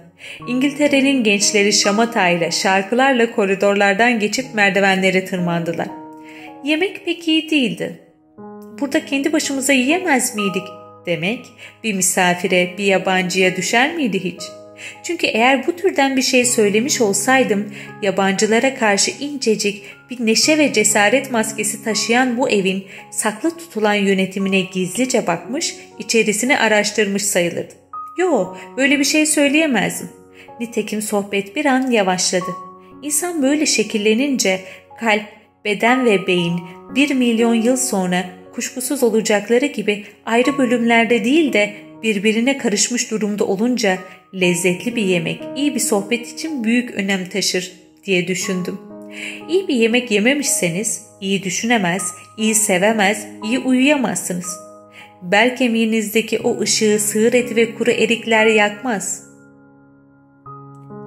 İngiltere'nin gençleri şamata ile şarkılarla koridorlardan geçip merdivenlere tırmandılar. Yemek pek iyi değildi. Burada kendi başımıza yiyemez miydik demek bir misafire, bir yabancıya düşer miydi hiç?'' Çünkü eğer bu türden bir şey söylemiş olsaydım yabancılara karşı incecik bir neşe ve cesaret maskesi taşıyan bu evin saklı tutulan yönetimine gizlice bakmış, içerisini araştırmış sayılırdı. Yo, böyle bir şey söyleyemezdim. Nitekim sohbet bir an yavaşladı. İnsan böyle şekillenince kalp, beden ve beyin bir milyon yıl sonra kuşkusuz olacakları gibi ayrı bölümlerde değil de birbirine karışmış durumda olunca lezzetli bir yemek iyi bir sohbet için büyük önem taşır diye düşündüm. İyi bir yemek yememişseniz iyi düşünemez, iyi sevemez, iyi uyuyamazsınız. Bel kemiğinizdeki o ışığı sığır eti ve kuru erikler yakmaz.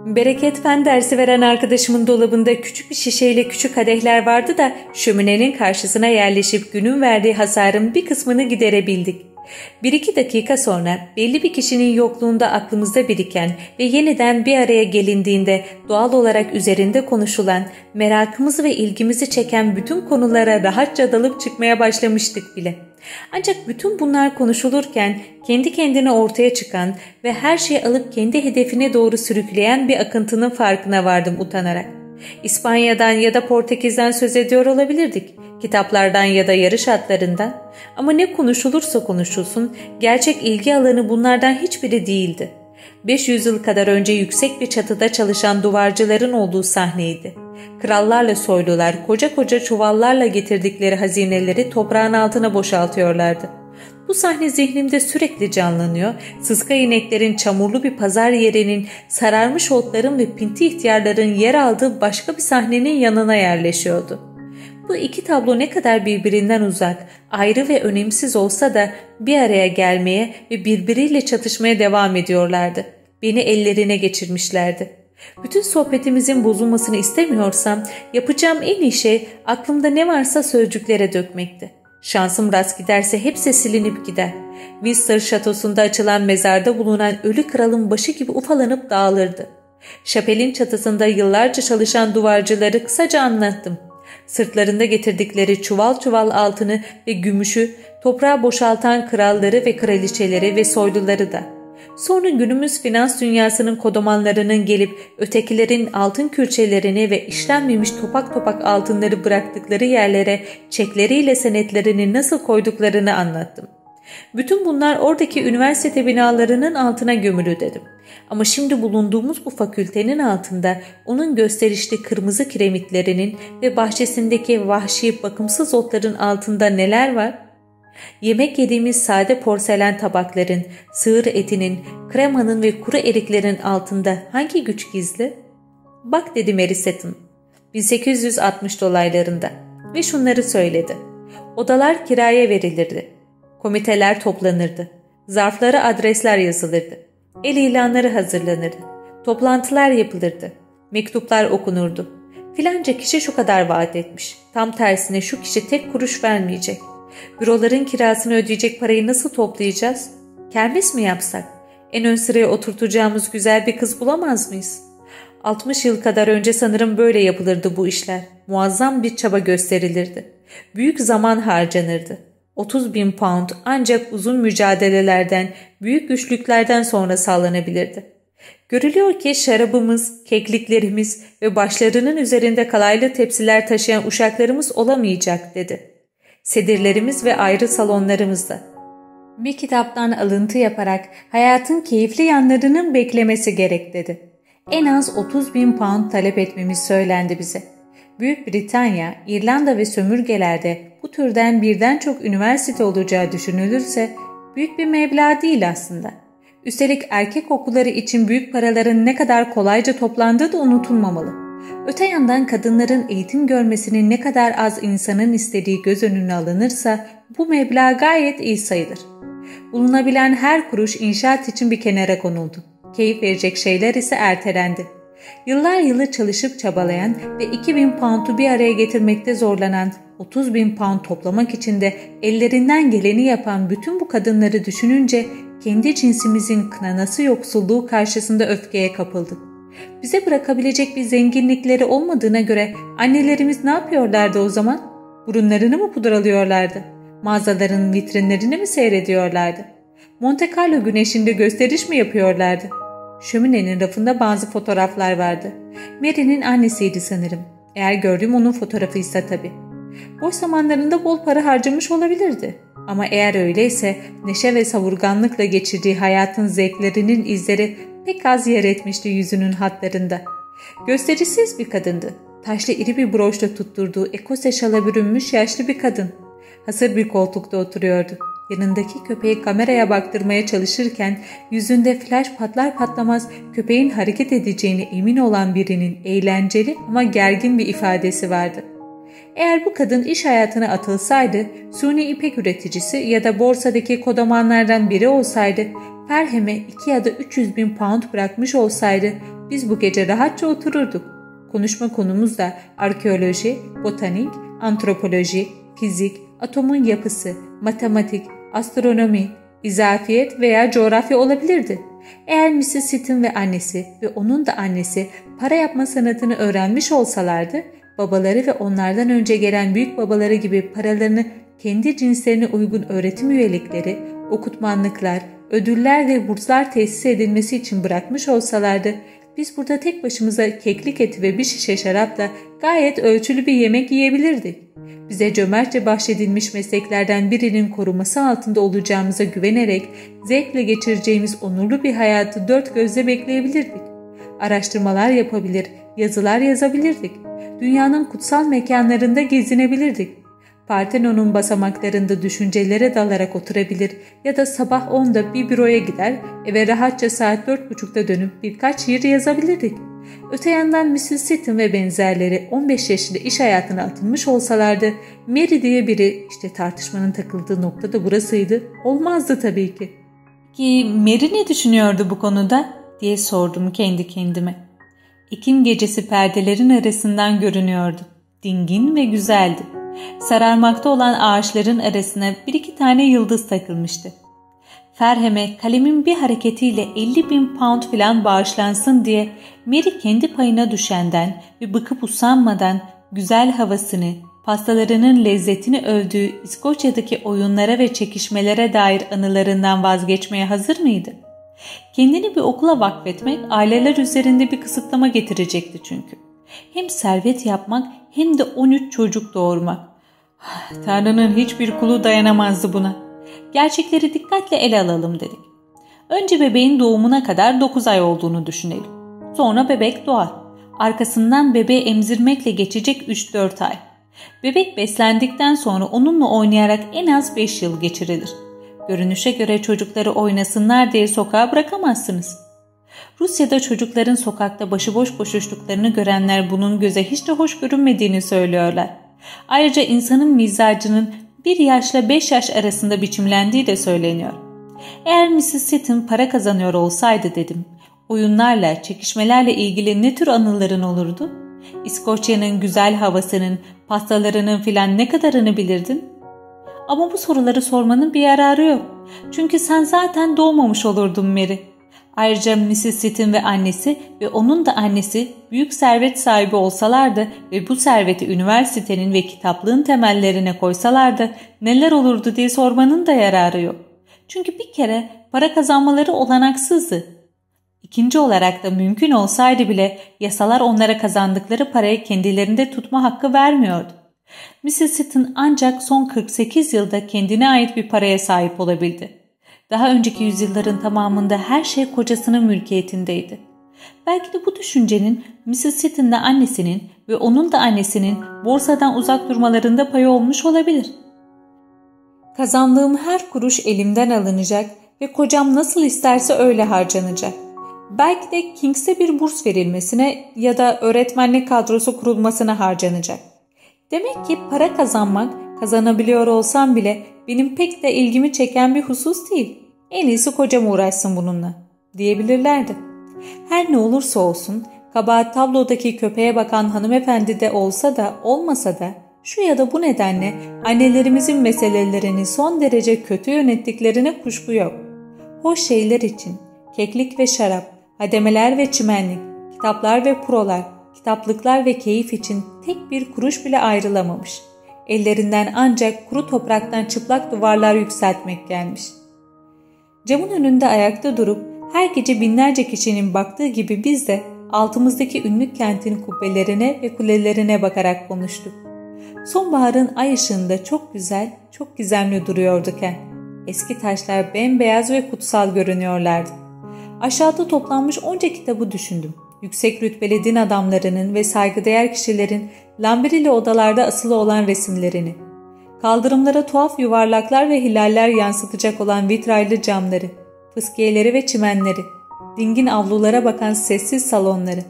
Bereket fen dersi veren arkadaşımın dolabında küçük bir şişeyle küçük kadehler vardı da şöminenin karşısına yerleşip günün verdiği hasarın bir kısmını giderebildik. Bir iki dakika sonra belli bir kişinin yokluğunda aklımızda biriken ve yeniden bir araya gelindiğinde doğal olarak üzerinde konuşulan, merakımızı ve ilgimizi çeken bütün konulara rahatça dalıp çıkmaya başlamıştık bile. Ancak bütün bunlar konuşulurken kendi kendine ortaya çıkan ve her şeyi alıp kendi hedefine doğru sürükleyen bir akıntının farkına vardım utanarak. İspanya'dan ya da Portekiz'den söz ediyor olabilirdik kitaplardan ya da yarış atlarından ama ne konuşulursa konuşulsun gerçek ilgi alanı bunlardan hiçbiri değildi. 500 yıl kadar önce yüksek bir çatıda çalışan duvarcıların olduğu sahneydi. Krallarla soylular koca koca çuvallarla getirdikleri hazineleri toprağın altına boşaltıyorlardı. Bu sahne zihnimde sürekli canlanıyor, sıska ineklerin çamurlu bir pazar yerinin, sararmış otların ve pinti ihtiyarların yer aldığı başka bir sahnenin yanına yerleşiyordu. Bu iki tablo ne kadar birbirinden uzak, ayrı ve önemsiz olsa da bir araya gelmeye ve birbiriyle çatışmaya devam ediyorlardı. Beni ellerine geçirmişlerdi. Bütün sohbetimizin bozulmasını istemiyorsam yapacağım en iyi şey aklımda ne varsa sözcüklere dökmekti. Şansım rast giderse hepsi silinip gider. Windsor şatosunda açılan mezarda bulunan ölü kralın başı gibi ufalanıp dağılırdı. Şapelin çatısında yıllarca çalışan duvarcıları kısaca anlattım. Sırtlarında getirdikleri çuval çuval altını ve gümüşü toprağa boşaltan kralları ve kraliçeleri ve soyluları da. Sonra günümüz finans dünyasının kodomanlarının gelip ötekilerin altın külçelerini ve işlenmemiş topak topak altınları bıraktıkları yerlere çekleriyle senetlerini nasıl koyduklarını anlattım. Bütün bunlar oradaki üniversite binalarının altına gömülü dedim. Ama şimdi bulunduğumuz bu fakültenin altında onun gösterişli kırmızı kiremitlerinin ve bahçesindeki vahşi bakımsız otların altında neler var? Yemek yediğimiz sade porselen tabakların, sığır etinin, kremanın ve kuru eriklerin altında hangi güç gizli? Bak dedi Mary Seton. 1860 dolaylarında ve şunları söyledi. Odalar kiraya verilirdi. Komiteler toplanırdı. Zarflara adresler yazılırdı. El ilanları hazırlanırdı. Toplantılar yapılırdı. Mektuplar okunurdu. Filanca kişi şu kadar vaat etmiş. Tam tersine şu kişi tek kuruş vermeyecek. Büroların kirasını ödeyecek parayı nasıl toplayacağız? Kermes mi yapsak? En ön sıraya oturtacağımız güzel bir kız bulamaz mıyız? 60 yıl kadar önce sanırım böyle yapılırdı bu işler. Muazzam bir çaba gösterilirdi. Büyük zaman harcanırdı. 30 bin pound ancak uzun mücadelelerden, büyük güçlüklerden sonra sağlanabilirdi. Görülüyor ki şarabımız, kekliklerimiz ve başlarının üzerinde kalaylı tepsiler taşıyan uşaklarımız olamayacak dedi. Sedirlerimiz ve ayrı salonlarımızda. Bir kitaptan alıntı yaparak hayatın keyifli yanlarının beklemesi gerek dedi. En az 30 bin pound talep etmemiz söylendi bize. Büyük Britanya, İrlanda ve sömürgelerde bu türden birden çok üniversite olacağı düşünülürse büyük bir meblağ değil aslında. Üstelik erkek okulları için büyük paraların ne kadar kolayca toplandığı da unutulmamalı. Öte yandan kadınların eğitim görmesinin ne kadar az insanın istediği göz önüne alınırsa bu meblağ gayet iyi sayılır. Bulunabilen her kuruş inşaat için bir kenara konuldu. Keyif verecek şeyler ise ertelendi. Yıllar yılı çalışıp çabalayan ve 2000 pound'u bir araya getirmekte zorlanan 30 bin pound toplamak için de ellerinden geleni yapan bütün bu kadınları düşününce kendi cinsimizin kınanası yoksulluğu karşısında öfkeye kapıldık. Bize bırakabilecek bir zenginlikleri olmadığına göre annelerimiz ne yapıyorlardı o zaman? Burunlarını mı pudralıyorlardı? Mağazaların vitrinlerini mi seyrediyorlardı? Monte Carlo güneşinde gösteriş mi yapıyorlardı? Şöminenin rafında bazı fotoğraflar vardı. Mary'nin annesiydi sanırım. Eğer gördüğüm onun fotoğrafıysa tabii. Boş zamanlarında bol para harcamış olabilirdi. Ama eğer öyleyse neşe ve savurganlıkla geçirdiği hayatın zevklerinin izleri pek az yer etmişti yüzünün hatlarında. Gösterisiz bir kadındı. Taşlı iri bir broşla tutturduğu ekose şala bürünmüş yaşlı bir kadın. Hasır bir koltukta oturuyordu. Yanındaki köpeği kameraya baktırmaya çalışırken yüzünde flash patlar patlamaz köpeğin hareket edeceğini emin olan birinin eğlenceli ama gergin bir ifadesi vardı. Eğer bu kadın iş hayatına atılsaydı, suni ipek üreticisi ya da borsadaki kodamanlardan biri olsaydı, Ferhem'e 2 ya da 300 bin pound bırakmış olsaydı biz bu gece rahatça otururduk. Konuşma konumuz da arkeoloji, botanik, antropoloji, fizik, atomun yapısı, matematik, astronomi, izafiyet veya coğrafya olabilirdi. Eğer Mrs. Sitton ve annesi ve onun da annesi para yapma sanatını öğrenmiş olsalardı, babaları ve onlardan önce gelen büyük babaları gibi paralarını kendi cinslerine uygun öğretim üyelikleri, okutmanlıklar, ödüller ve burslar tesis edilmesi için bırakmış olsalardı, biz burada tek başımıza keklik eti ve bir şişe şarapla gayet ölçülü bir yemek yiyebilirdik. Bize cömertçe bahşedilmiş mesleklerden birinin koruması altında olacağımıza güvenerek zevkle geçireceğimiz onurlu bir hayatı dört gözle bekleyebilirdik. Araştırmalar yapabilir, yazılar yazabilirdik. Dünyanın kutsal mekanlarında gezinebilirdik. Partenon'un basamaklarında düşüncelere dalarak oturabilir ya da sabah 10'da bir büroya gider eve rahatça saat 4.30'da dönüp birkaç şiir yazabilirdik. Öte yandan Mrs. Sitton ve benzerleri 15 yaşında iş hayatına atılmış olsalardı Mary diye biri işte tartışmanın takıldığı nokta da burasıydı olmazdı tabii ki. Ki Mary ne düşünüyordu bu konuda diye sordum kendi kendime. İkin gecesi perdelerin arasından görünüyordu. Dingin ve güzeldi. Sararmakta olan ağaçların arasına bir iki tane yıldız takılmıştı. Ferhem'e kalemin bir hareketiyle 50 bin pound filan bağışlansın diye Mary kendi payına düşenden ve bıkıp usanmadan güzel havasını, pastalarının lezzetini övdüğü İskoçya'daki oyunlara ve çekişmelere dair anılarından vazgeçmeye hazır mıydı? Kendini bir okula vakfetmek aileler üzerinde bir kısıtlama getirecekti çünkü. Hem servet yapmak hem de 13 çocuk doğurmak. Tanrı'nın hiçbir kulu dayanamazdı buna. Gerçekleri dikkatle ele alalım dedik. Önce bebeğin doğumuna kadar 9 ay olduğunu düşünelim. Sonra bebek doğar. Arkasından bebeği emzirmekle geçecek 3-4 ay. Bebek beslendikten sonra onunla oynayarak en az 5 yıl geçirilir. Görünüşe göre çocukları oynasınlar diye sokağa bırakamazsınız. Rusya'da çocukların sokakta başıboş koşuştuklarını görenler bunun göze hiç de hoş görünmediğini söylüyorlar. Ayrıca insanın mizacının bir yaşla beş yaş arasında biçimlendiği de söyleniyor. Eğer Mrs. Sitton para kazanıyor olsaydı dedim, oyunlarla, çekişmelerle ilgili ne tür anıların olurdu? İskoçya'nın güzel havasının, pastalarının filan ne kadarını bilirdin? Ama bu soruları sormanın bir yararı yok. Çünkü sen zaten doğmamış olurdun Mary. Ayrıca Mrs. Sitton ve annesi ve onun da annesi büyük servet sahibi olsalardı ve bu serveti üniversitenin ve kitaplığın temellerine koysalardı neler olurdu diye sormanın da yararı yok. Çünkü bir kere para kazanmaları olanaksızdı. İkinci olarak da mümkün olsaydı bile yasalar onlara kazandıkları parayı kendilerinde tutma hakkı vermiyordu. Mrs. Sitton ancak son 48 yılda kendine ait bir paraya sahip olabildi. Daha önceki yüzyılların tamamında her şey kocasının mülkiyetindeydi. Belki de bu düşüncenin Mrs. Sitton'la annesinin ve onun da annesinin borsadan uzak durmalarında payı olmuş olabilir. Kazandığım her kuruş elimden alınacak ve kocam nasıl isterse öyle harcanacak. Belki de Kings'e bir burs verilmesine ya da öğretmenlik kadrosu kurulmasına harcanacak. Demek ki para kazanmak, kazanabiliyor olsam bile benim pek de ilgimi çeken bir husus değil. En iyisi kocam uğraşsın bununla diyebilirlerdi. Her ne olursa olsun kabahat tablodaki köpeğe bakan hanımefendi de olsa da olmasa da şu ya da bu nedenle annelerimizin meselelerini son derece kötü yönettiklerine kuşku yok. Hoş şeyler için keklik ve şarap, hademeler ve çimenlik, kitaplar ve prolar, kitaplıklar ve keyif için tek bir kuruş bile ayrılamamış. Ellerinden ancak kuru topraktan çıplak duvarlar yükseltmek gelmiş. Camın önünde ayakta durup her gece binlerce kişinin baktığı gibi biz de altımızdaki ünlü kentin kubbelerine ve kulelerine bakarak konuştuk. Sonbaharın ay ışığında çok güzel, çok gizemli duruyordu kent. Eski taşlar bembeyaz ve kutsal görünüyorlardı. Aşağıda toplanmış onca kitabı düşündüm. Yüksek rütbeli din adamlarının ve saygıdeğer kişilerin lamberili odalarda asılı olan resimlerini, kaldırımlara tuhaf yuvarlaklar ve hilaller yansıtacak olan vitraylı camları, fıskiyeleri ve çimenleri, dingin avlulara bakan sessiz salonları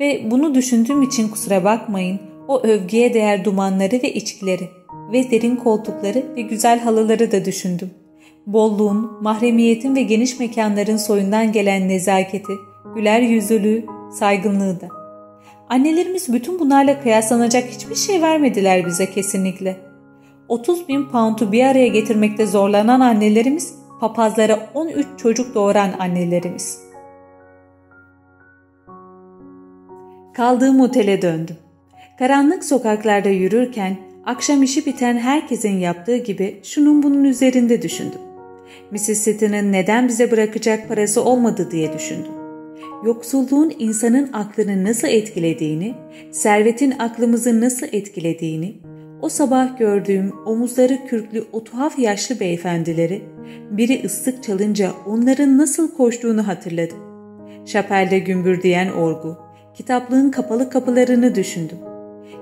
ve bunu düşündüğüm için kusura bakmayın o övgüye değer dumanları ve içkileri ve derin koltukları ve güzel halıları da düşündüm. Bolluğun, mahremiyetin ve geniş mekanların soyundan gelen nezaketi, güler yüzlülüğü, saygınlığı da. Annelerimiz bütün bunlarla kıyaslanacak hiçbir şey vermediler bize kesinlikle. 30 bin pound'u bir araya getirmekte zorlanan annelerimiz, papazlara 13 çocuk doğuran annelerimiz. Kaldığım otele döndüm. Karanlık sokaklarda yürürken akşam işi biten herkesin yaptığı gibi şunun bunun üzerinde düşündüm. Mrs. Sitton'ın neden bize bırakacak parası olmadı diye düşündüm. Yoksulluğun insanın aklını nasıl etkilediğini, servetin aklımızı nasıl etkilediğini, o sabah gördüğüm omuzları kürklü o tuhaf yaşlı beyefendileri, biri ıslık çalınca onların nasıl koştuğunu hatırladım. Şapelde gümbürdeyen orgu, kitaplığın kapalı kapılarını düşündüm.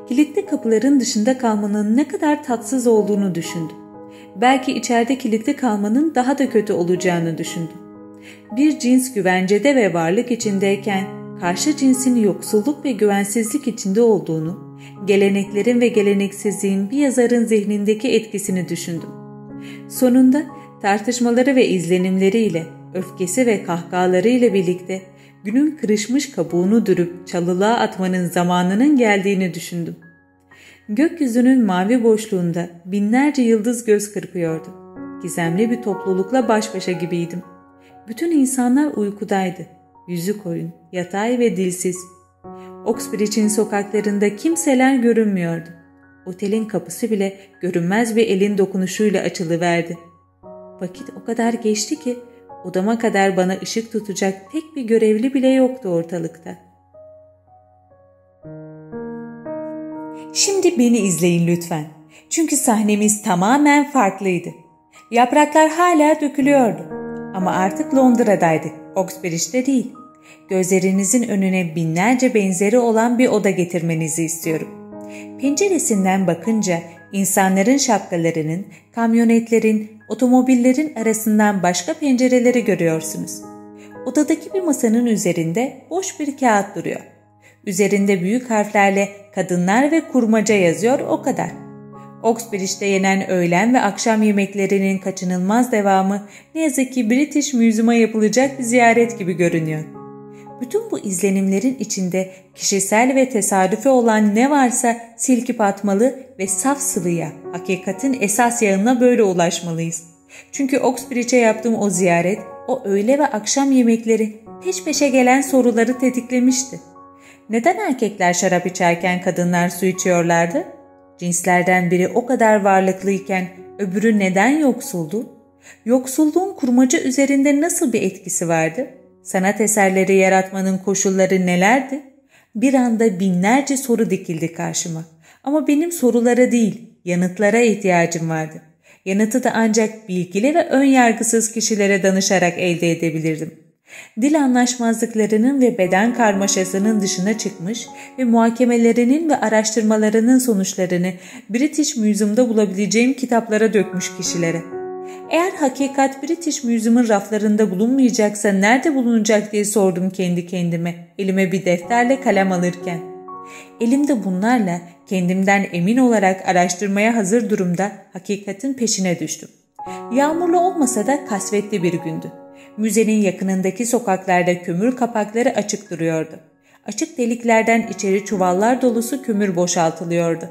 Kilitli kapıların dışında kalmanın ne kadar tatsız olduğunu düşündüm. Belki içeride kilitli kalmanın daha da kötü olacağını düşündüm. Bir cins güvencede ve varlık içindeyken karşı cinsin yoksulluk ve güvensizlik içinde olduğunu, geleneklerin ve geleneksizliğin bir yazarın zihnindeki etkisini düşündüm. Sonunda tartışmaları ve izlenimleriyle, öfkesi ve kahkahalarıyla birlikte günün kırışmış kabuğunu dürüp çalılığa atmanın zamanının geldiğini düşündüm. Gökyüzünün mavi boşluğunda binlerce yıldız göz kırpıyordu. Gizemli bir toplulukla baş başa gibiydim. Bütün insanlar uykudaydı. Yüzü koyun, yatay ve dilsiz. Oxbridge'in sokaklarında kimseler görünmüyordu. Otelin kapısı bile görünmez bir elin dokunuşuyla açılıverdi. Vakit o kadar geçti ki odama kadar bana ışık tutacak tek bir görevli bile yoktu ortalıkta. Şimdi beni izleyin lütfen. Çünkü sahnemiz tamamen farklıydı. Yapraklar hala dökülüyordu. Ama artık Londra'daydık, Oxbridge'de değil. Gözlerinizin önüne binlerce benzeri olan bir oda getirmenizi istiyorum. Penceresinden bakınca insanların şapkalarının, kamyonetlerin, otomobillerin arasından başka pencereleri görüyorsunuz. Odadaki bir masanın üzerinde boş bir kağıt duruyor. Üzerinde büyük harflerle kadınlar ve kurmaca yazıyor o kadar. Oxbridge'de yenen öğlen ve akşam yemeklerinin kaçınılmaz devamı ne yazık ki British Museum'a yapılacak bir ziyaret gibi görünüyor. Bütün bu izlenimlerin içinde kişisel ve tesadüfe olan ne varsa silkip atmalı ve saf sıvıya, hakikatin esas yağına böyle ulaşmalıyız. Çünkü Oxbridge'e yaptığım o ziyaret O öğle ve akşam yemekleri peş peşe gelen soruları tetiklemişti. Neden erkekler şarap içerken kadınlar su içiyorlardı? Cinslerden biri o kadar varlıklıyken öbürü neden yoksuldu? Yoksulluğun kurmaca üzerinde nasıl bir etkisi vardı? Sanat eserleri yaratmanın koşulları nelerdi? Bir anda binlerce soru dikildi karşıma. Ama benim sorulara değil, yanıtlara ihtiyacım vardı. Yanıtı da ancak bilgili ve ön yargısız kişilere danışarak elde edebilirdim. Dil anlaşmazlıklarının ve beden karmaşasının dışına çıkmış ve muhakemelerinin ve araştırmalarının sonuçlarını British Museum'da bulabileceğim kitaplara dökmüş kişilere. Eğer hakikat British Museum'un raflarında bulunmayacaksa nerede bulunacak diye sordum kendi kendime elime bir defterle kalem alırken. Elimde bunlarla kendimden emin olarak araştırmaya hazır durumda hakikatin peşine düştüm. Yağmurlu olmasa da kasvetli bir gündü. Müzenin yakınındaki sokaklarda kömür kapakları açık duruyordu. Açık deliklerden içeri çuvallar dolusu kömür boşaltılıyordu.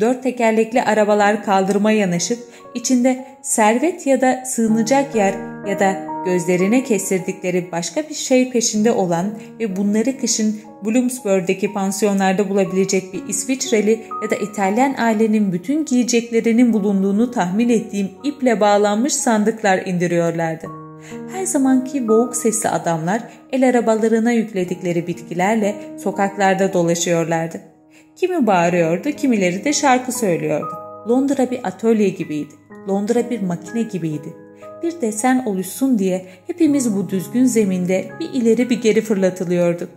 Dört tekerlekli arabalar kaldırıma yanaşıp içinde servet ya da sığınacak yer ya da gözlerine kestirdikleri başka bir şey peşinde olan ve bunları kışın Bloomsbury'deki pansiyonlarda bulabilecek bir İsviçreli ya da İtalyan ailenin bütün giyeceklerinin bulunduğunu tahmin ettiğim iple bağlanmış sandıklar indiriyorlardı. Her zamanki boğuk sesli adamlar el arabalarına yükledikleri bitkilerle sokaklarda dolaşıyorlardı. Kimi bağırıyordu, kimileri de şarkı söylüyordu. Londra bir atölye gibiydi. Londra bir makine gibiydi. Bir desen oluşsun diye hepimiz bu düzgün zeminde bir ileri bir geri fırlatılıyorduk.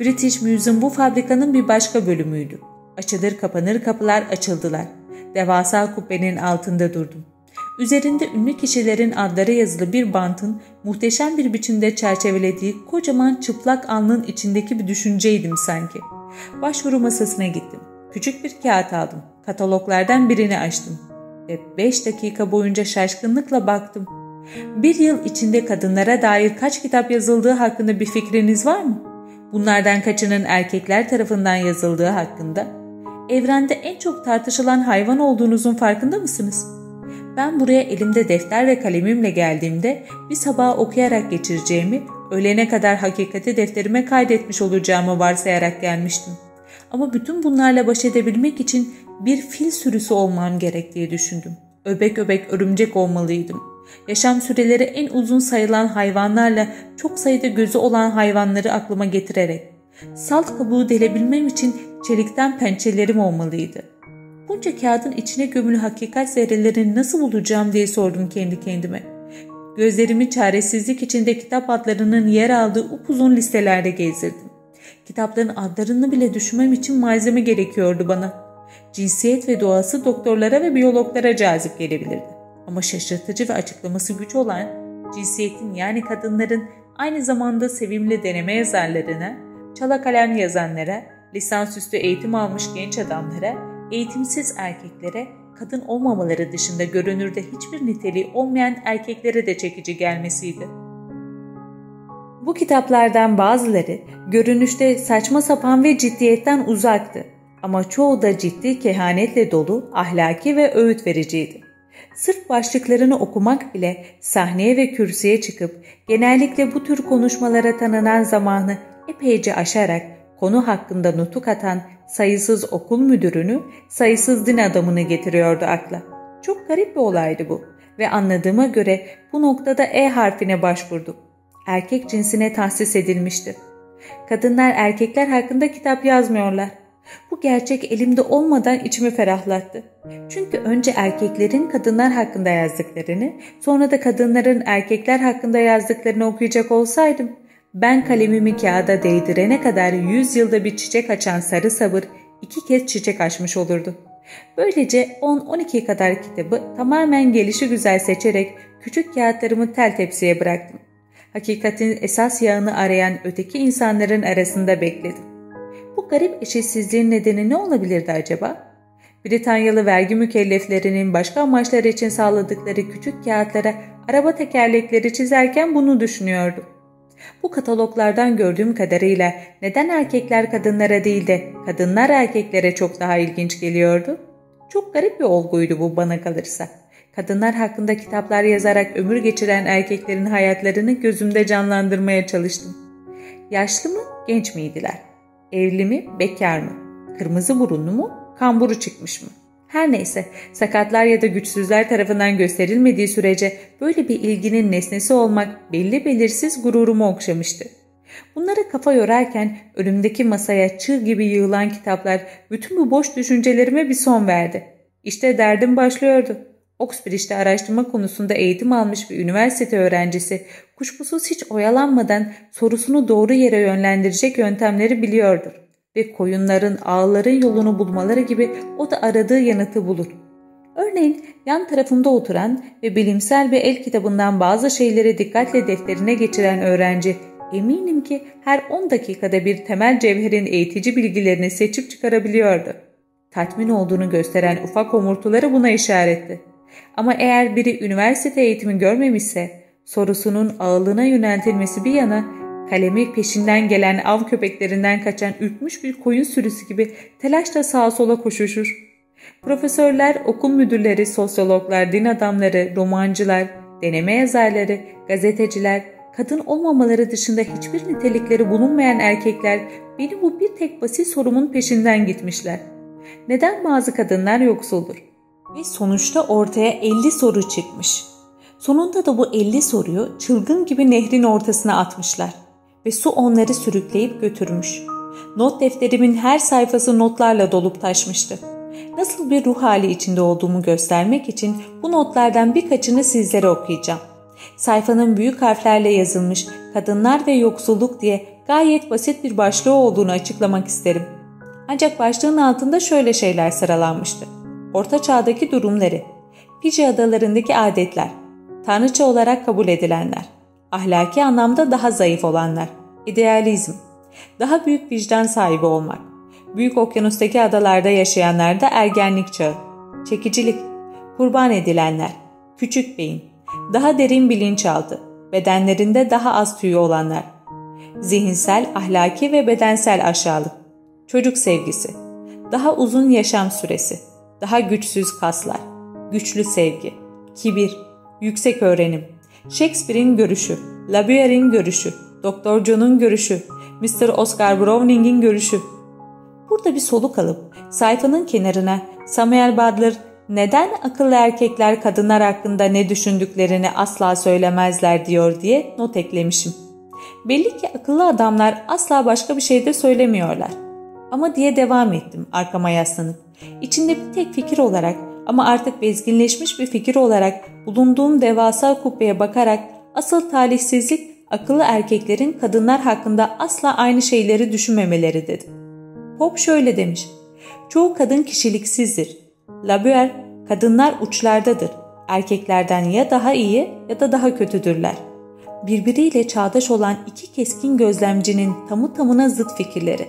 British Museum bu fabrikanın bir başka bölümüydü. Açılır kapanır kapılar açıldılar. Devasa kubbenin altında durdum. Üzerinde ünlü kişilerin adları yazılı bir bantın muhteşem bir biçimde çerçevelediği kocaman çıplak alnın içindeki bir düşünceydim sanki. Başvuru masasına gittim. Küçük bir kağıt aldım. Kataloglardan birini açtım. Ve 5 dakika boyunca şaşkınlıkla baktım. Bir yıl içinde kadınlara dair kaç kitap yazıldığı hakkında bir fikriniz var mı? Bunlardan kaçının erkekler tarafından yazıldığı hakkında? Evrende en çok tartışılan hayvan olduğunuzun farkında mısınız? Ben buraya elimde defter ve kalemimle geldiğimde bir sabah okuyarak geçireceğimi, öğlene kadar hakikati defterime kaydetmiş olacağımı varsayarak gelmiştim. Ama bütün bunlarla baş edebilmek için bir fil sürüsü olmam gerektiği düşündüm. Öbek öbek örümcek olmalıydım. Yaşam süreleri en uzun sayılan hayvanlarla çok sayıda gözü olan hayvanları aklıma getirerek salt kabuğu delebilmem için çelikten pençelerim olmalıydı. Bunca kağıdın içine gömülü hakikat zerrelerini nasıl bulacağım diye sordum kendi kendime. Gözlerimi çaresizlik içinde kitap adlarının yer aldığı upuzun listelerde gezdirdim. Kitapların adlarını bile düşünmem için malzeme gerekiyordu bana. Cinsiyet ve doğası doktorlara ve biyologlara cazip gelebilirdi. Ama şaşırtıcı ve açıklaması güç olan cinsiyetin yani kadınların aynı zamanda sevimli deneme yazarlarına, çala kalem yazanlara, lisansüstü eğitim almış genç adamlara, eğitimsiz erkeklere, kadın olmamaları dışında görünürde hiçbir niteliği olmayan erkeklere de çekici gelmesiydi. Bu kitaplardan bazıları görünüşte saçma sapan ve ciddiyetten uzaktı ama çoğu da ciddi kehanetle dolu, ahlaki ve öğüt vericiydi. Sırf başlıklarını okumak bile sahneye ve kürsüye çıkıp genellikle bu tür konuşmalara tanınan zamanı epeyce aşarak konu hakkında nutuk atan sayısız okul müdürünü, sayısız din adamını getiriyordu akla. Çok garip bir olaydı bu ve anladığıma göre bu noktada E harfine başvurduk. Erkek cinsine tahsis edilmişti. Kadınlar erkekler hakkında kitap yazmıyorlar. Bu gerçek elimde olmadan içimi ferahlattı. Çünkü önce erkeklerin kadınlar hakkında yazdıklarını, sonra da kadınların erkekler hakkında yazdıklarını okuyacak olsaydım, ben kalemimi kağıda değdirene kadar yüz yılda bir çiçek açan sarı sabır iki kez çiçek açmış olurdu. Böylece 10-12 kadar kitabı tamamen gelişi güzel seçerek küçük kağıtlarımı tel tepsiye bıraktım. Hakikatin esas yağını arayan öteki insanların arasında bekledim. Bu garip eşitsizliğin nedeni ne olabilirdi acaba? Britanyalı vergi mükelleflerinin başka amaçlar için sağladıkları küçük kağıtlara araba tekerlekleri çizerken bunu düşünüyordum. Bu kataloglardan gördüğüm kadarıyla neden erkekler kadınlara değil de kadınlar erkeklere çok daha ilginç geliyordu? Çok garip bir olguydu bu bana kalırsa. kadınlar hakkında kitaplar yazarak ömür geçiren erkeklerin hayatlarını gözümde canlandırmaya çalıştım. Yaşlı mı, genç miydiler? Evli mi, bekar mı? Kırmızı burunlu mu, kamburu çıkmış mı? Her neyse, sakatlar ya da güçsüzler tarafından gösterilmediği sürece böyle bir ilginin nesnesi olmak belli belirsiz gururumu okşamıştı. Bunlara kafa yorarken önümdeki masaya çığ gibi yığılan kitaplar bütün bu boş düşüncelerime bir son verdi. İşte derdim başlıyordu. Oxbridge'de araştırma konusunda eğitim almış bir üniversite öğrencisi kuşkusuz hiç oyalanmadan sorusunu doğru yere yönlendirecek yöntemleri biliyordur. Ve koyunların, ağların yolunu bulmaları gibi o da aradığı yanıtı bulur. Örneğin yan tarafımda oturan ve bilimsel bir el kitabından bazı şeyleri dikkatle defterine geçiren öğrenci eminim ki her 10 dakikada bir temel cevherin eğitici bilgilerini seçip çıkarabiliyordu. Tatmin olduğunu gösteren ufak homurtuları buna işaretti. Ama eğer biri üniversite eğitimi görmemişse sorusunun ağılına yöneltilmesi bir yana kalemi peşinden gelen av köpeklerinden kaçan ürkmüş bir koyun sürüsü gibi telaşla sağa sola koşuşur. Profesörler, okul müdürleri, sosyologlar, din adamları, romancılar, deneme yazarları, gazeteciler, kadın olmamaları dışında hiçbir nitelikleri bulunmayan erkekler benim bu bir tek basit sorumun peşinden gitmişler. Neden bazı kadınlar yoksuldur? Ve sonuçta ortaya 50 soru çıkmış. Sonunda da bu 50 soruyu çılgın gibi nehrin ortasına atmışlar ve su onları sürükleyip götürmüş. Not defterimin her sayfası notlarla dolup taşmıştı. Nasıl bir ruh hali içinde olduğumu göstermek için bu notlardan birkaçını sizlere okuyacağım. Sayfanın büyük harflerle yazılmış kadınlar ve yoksulluk diye gayet basit bir başlığı olduğunu açıklamak isterim. Ancak başlığın altında şöyle şeyler sıralanmıştı. Orta çağdaki durumları, Fiji adalarındaki adetler, tanrıça olarak kabul edilenler, ahlaki anlamda daha zayıf olanlar, idealizm, daha büyük vicdan sahibi olmak, büyük okyanustaki adalarda yaşayanlarda ergenlik çağı, çekicilik, kurban edilenler, küçük beyin, daha derin bilinçaltı, bedenlerinde daha az tüyü olanlar, zihinsel, ahlaki ve bedensel aşağılık, çocuk sevgisi, daha uzun yaşam süresi, daha güçsüz kaslar, güçlü sevgi, kibir, yüksek öğrenim, Shakespeare'in görüşü, Labuer'in görüşü, Doktor John'un görüşü, Mr. Oscar Browning'in görüşü. Burada bir soluk alıp sayfanın kenarına Samuel Butler neden akıllı erkekler kadınlar hakkında ne düşündüklerini asla söylemezler diyor diye not eklemişim. Belli ki akıllı adamlar asla başka bir şey de söylemiyorlar. Ama diye devam ettim arkama yaslanıp. İçinde bir tek fikir olarak ama artık bezginleşmiş bir fikir olarak bulunduğum devasa kubbeye bakarak asıl talihsizlik akıllı erkeklerin kadınlar hakkında asla aynı şeyleri düşünmemeleri dedi. Pop şöyle demiş. Çoğu kadın kişiliksizdir. Labuer, kadınlar uçlardadır. Erkeklerden ya daha iyi ya da daha kötüdürler. Birbiriyle çağdaş olan iki keskin gözlemcinin tamı tamına zıt fikirleri.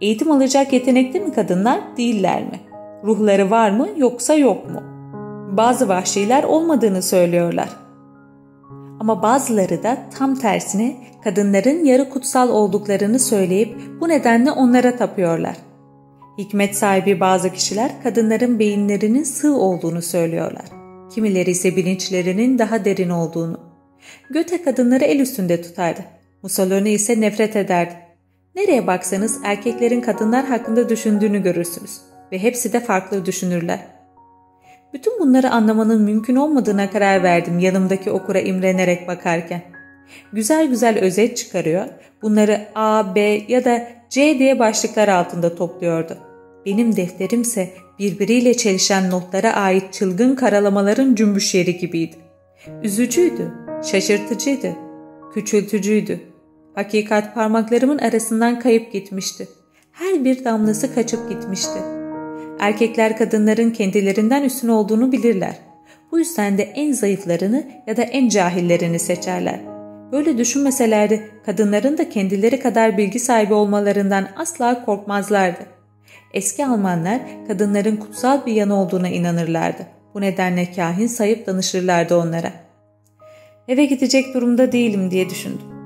Eğitim alacak yetenekli mi kadınlar, değiller mi? Ruhları var mı yoksa yok mu? Bazı vahşiler olmadığını söylüyorlar. Ama bazıları da tam tersine kadınların yarı kutsal olduklarını söyleyip bu nedenle onlara tapıyorlar. Hikmet sahibi bazı kişiler kadınların beyinlerinin sığ olduğunu söylüyorlar. Kimileri ise bilinçlerinin daha derin olduğunu. Göte kadınları el üstünde tutardı. Mussolini ise nefret ederdi. Nereye baksanız erkeklerin kadınlar hakkında düşündüğünü görürsünüz ve hepsi de farklı düşünürler. Bütün bunları anlamanın mümkün olmadığına karar verdim yanımdaki okura imrenerek bakarken. Güzel güzel özet çıkarıyor, bunları A, B ya da C diye başlıklar altında topluyordu. Benim defterimse birbiriyle çelişen notlara ait çılgın karalamaların cümbüş yeri gibiydi. Üzücüydü, şaşırtıcıydı, küçültücüydü. Hakikat parmaklarımın arasından kayıp gitmişti. Her bir damlası kaçıp gitmişti. Erkekler kadınların kendilerinden üstün olduğunu bilirler. Bu yüzden de en zayıflarını ya da en cahillerini seçerler. Böyle düşünmeselerdi kadınların da kendileri kadar bilgi sahibi olmalarından asla korkmazlardı. Eski Almanlar kadınların kutsal bir yanı olduğuna inanırlardı. Bu nedenle kahin sayıp danışırlardı onlara. Eve gidecek durumda değilim diye düşündüm.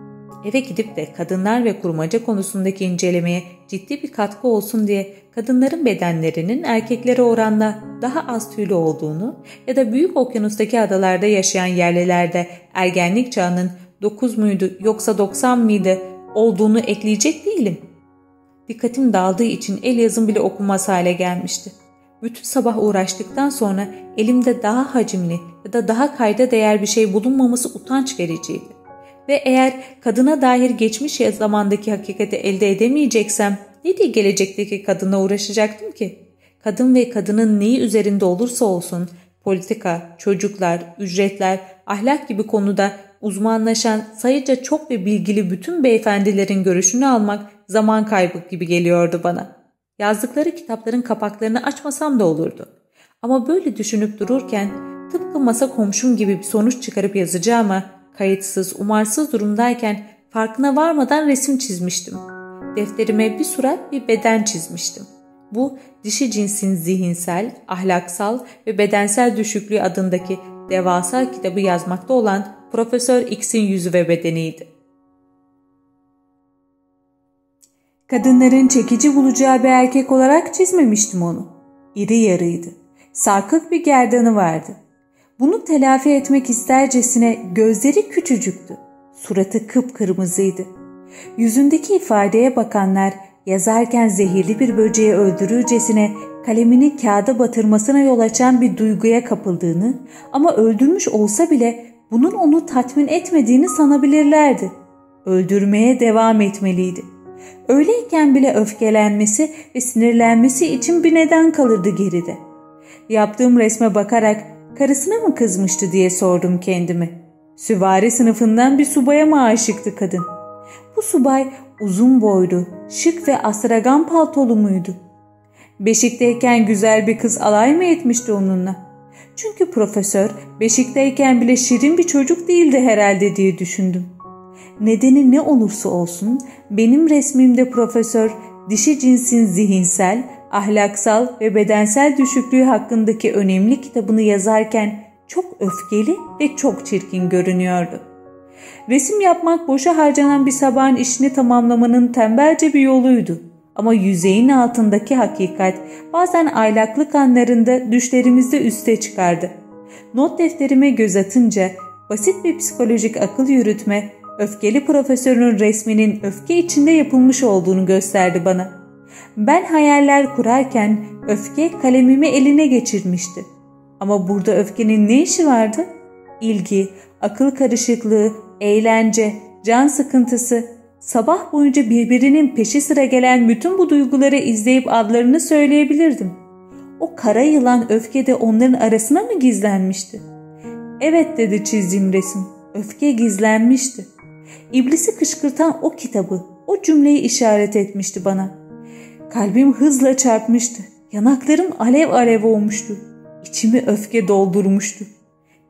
Eve gidip de kadınlar ve kurmaca konusundaki incelemeye ciddi bir katkı olsun diye kadınların bedenlerinin erkeklere oranla daha az tüylü olduğunu ya da büyük okyanustaki adalarda yaşayan yerlilerde ergenlik çağının 9 muydu yoksa 90 mıydı olduğunu ekleyecek değilim. Dikkatim dağıldığı için el yazım bile okunmaz hale gelmişti. Bütün sabah uğraştıktan sonra elimde daha hacimli ya da daha kayda değer bir şey bulunmaması utanç vericiydi. Ve eğer kadına dair geçmiş zamandaki hakikati elde edemeyeceksem ne diye gelecekteki kadına uğraşacaktım ki? Kadın ve kadının neyi üzerinde olursa olsun politika, çocuklar, ücretler, ahlak gibi konuda uzmanlaşan sayıca çok ve bilgili bütün beyefendilerin görüşünü almak zaman kaybı gibi geliyordu bana. Yazdıkları kitapların kapaklarını açmasam da olurdu. Ama böyle düşünüp dururken tıpkı masa komşum gibi bir sonuç çıkarıp yazacağıma kayıtsız, umarsız durumdayken farkına varmadan resim çizmiştim. Defterime bir surat bir beden çizmiştim. Bu dişi cinsin zihinsel, ahlaksal ve bedensel düşüklüğü adındaki devasa kitabı yazmakta olan Profesör X'in yüzü ve bedeniydi. Kadınların çekici bulacağı bir erkek olarak çizmemiştim onu. İri yarıydı. Sarkık bir gerdanı vardı. Bunu telafi etmek istercesine gözleri küçücüktü. Suratı kıpkırmızıydı. Yüzündeki ifadeye bakanlar yazarken zehirli bir böceği öldürürcesine kalemini kağıda batırmasına yol açan bir duyguya kapıldığını ama öldürmüş olsa bile bunun onu tatmin etmediğini sanabilirlerdi. Öldürmeye devam etmeliydi. Öyleyken bile öfkelenmesi ve sinirlenmesi için bir neden kalırdı geride. Yaptığım resme bakarak karısına mı kızmıştı diye sordum kendime. Süvari sınıfından bir subaya mı aşıktı kadın? Bu subay uzun boylu, şık ve astragan paltolu muydu? Beşikteyken güzel bir kız alay mı etmişti onunla? Çünkü profesör beşikteyken bile şirin bir çocuk değildi herhalde diye düşündüm. Nedeni ne olursa olsun benim resmimde profesör dişi cinsin zihinsel, ahlaksal ve bedensel düşüklüğü hakkındaki önemli kitabını yazarken çok öfkeli ve çok çirkin görünüyordu. Resim yapmak boşa harcanan bir sabahın işini tamamlamanın tembelce bir yoluydu. Ama yüzeyin altındaki hakikat bazen aylaklık anlarında düşlerimizde üste çıkardı. Not defterime göz atınca basit bir psikolojik akıl yürütme öfkeli profesörün resminin öfke içinde yapılmış olduğunu gösterdi bana. Ben hayaller kurarken öfke kalemimi eline geçirmişti. Ama burada öfkenin ne işi vardı? İlgi, akıl karışıklığı, eğlence, can sıkıntısı, sabah boyunca birbirinin peşi sıra gelen bütün bu duyguları izleyip adlarını söyleyebilirdim. O kara yılan öfke de onların arasına mı gizlenmişti? Evet dedi çizdiğim resim. Öfke gizlenmişti. İblisi kışkırtan o kitabı, o cümleyi işaret etmişti bana. Kalbim hızla çarpmıştı. Yanaklarım alev alev olmuştu. İçimi öfke doldurmuştu.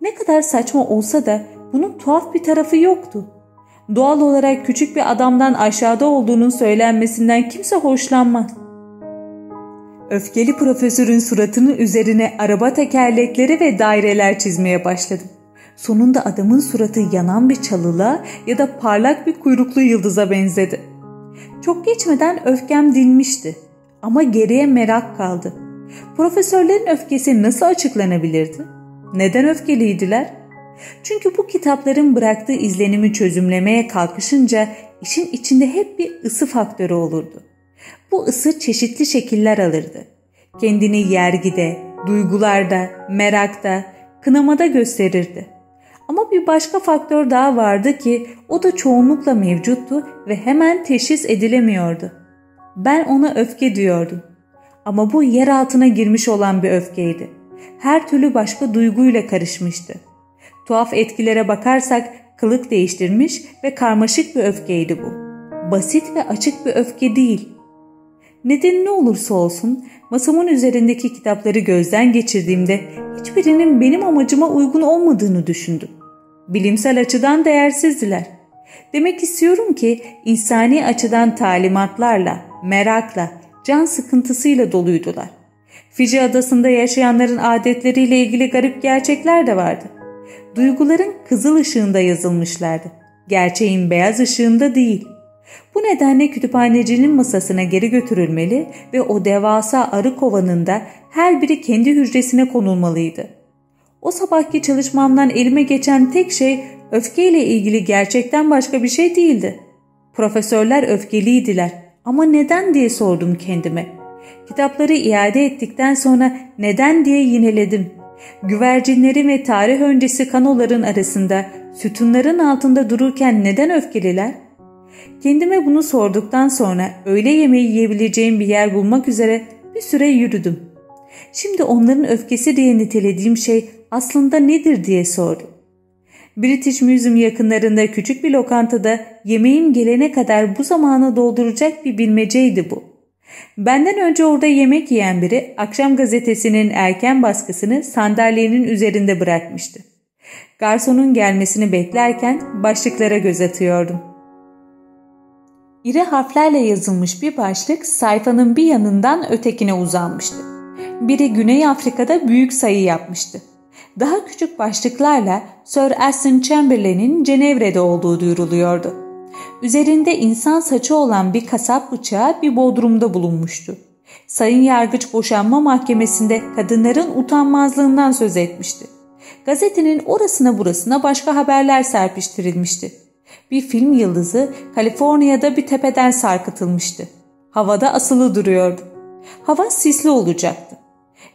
Ne kadar saçma olsa da bunun tuhaf bir tarafı yoktu. Doğal olarak küçük bir adamdan aşağıda olduğunun söylenmesinden kimse hoşlanmaz. Öfkeli profesörün suratının üzerine araba tekerlekleri ve daireler çizmeye başladım. Sonunda adamın suratı yanan bir çalıla ya da parlak bir kuyruklu yıldıza benzedi. Çok geçmeden öfkem dinmişti ama geriye merak kaldı. Profesörlerin öfkesi nasıl açıklanabilirdi? Neden öfkeliydiler? Çünkü bu kitapların bıraktığı izlenimi çözümlemeye kalkışınca işin içinde hep bir ısı faktörü olurdu. Bu ısı çeşitli şekiller alırdı. Kendini yergide, duygularda, merakta, kınamada gösterirdi. Ama bir başka faktör daha vardı ki o da çoğunlukla mevcuttu ve hemen teşhis edilemiyordu. Ben ona öfke diyordum. Ama bu yer altına girmiş olan bir öfkeydi. Her türlü başka duyguyla karışmıştı. Tuhaf etkilere bakarsak kılık değiştirmiş ve karmaşık bir öfkeydi bu. Basit ve açık bir öfke değil. Neden ne olursa olsun masamın üzerindeki kitapları gözden geçirdiğimde hiçbirinin benim amacıma uygun olmadığını düşündüm. Bilimsel açıdan değersizdiler. Demek istiyorum ki insani açıdan talimatlarla, merakla, can sıkıntısıyla doluydular. Fiji adasında yaşayanların adetleriyle ilgili garip gerçekler de vardı. Duyguların kızıl ışığında yazılmışlardı. Gerçeğin beyaz ışığında değil. Bu nedenle kütüphanecinin masasına geri götürülmeli ve o devasa arı kovanında her biri kendi hücresine konulmalıydı. O sabahki çalışmamdan elime geçen tek şey öfkeyle ilgili gerçekten başka bir şey değildi. Profesörler öfkeliydiler ama neden diye sordum kendime. Kitapları iade ettikten sonra neden diye yineledim. Güvercinlerin ve tarih öncesi kanoların arasında sütunların altında dururken neden öfkeliler? Kendime bunu sorduktan sonra öğle yemeği yiyebileceğim bir yer bulmak üzere bir süre yürüdüm. Şimdi onların öfkesi diye nitelediğim şey aslında nedir diye sordum. British Museum yakınlarında küçük bir lokantada yemeğim gelene kadar bu zamanı dolduracak bir bilmeceydi bu. Benden önce orada yemek yiyen biri akşam gazetesinin erken baskısını sandalyenin üzerinde bırakmıştı. Garsonun gelmesini beklerken başlıklara göz atıyordum. İri harflerle yazılmış bir başlık sayfanın bir yanından ötekine uzanmıştı. Biri Güney Afrika'da büyük sayı yapmıştı. Daha küçük başlıklarla Sir Aston Chamberlain'in Cenevre'de olduğu duyuruluyordu. Üzerinde insan saçı olan bir kasap bıçağı bir bodrumda bulunmuştu. Sayın Yargıç boşanma mahkemesinde kadınların utanmazlığından söz etmişti. Gazetenin orasına burasına başka haberler serpiştirilmişti. Bir film yıldızı Kaliforniya'da bir tepeden sarkıtılmıştı. Havada asılı duruyordu. Hava sisli olacaktı.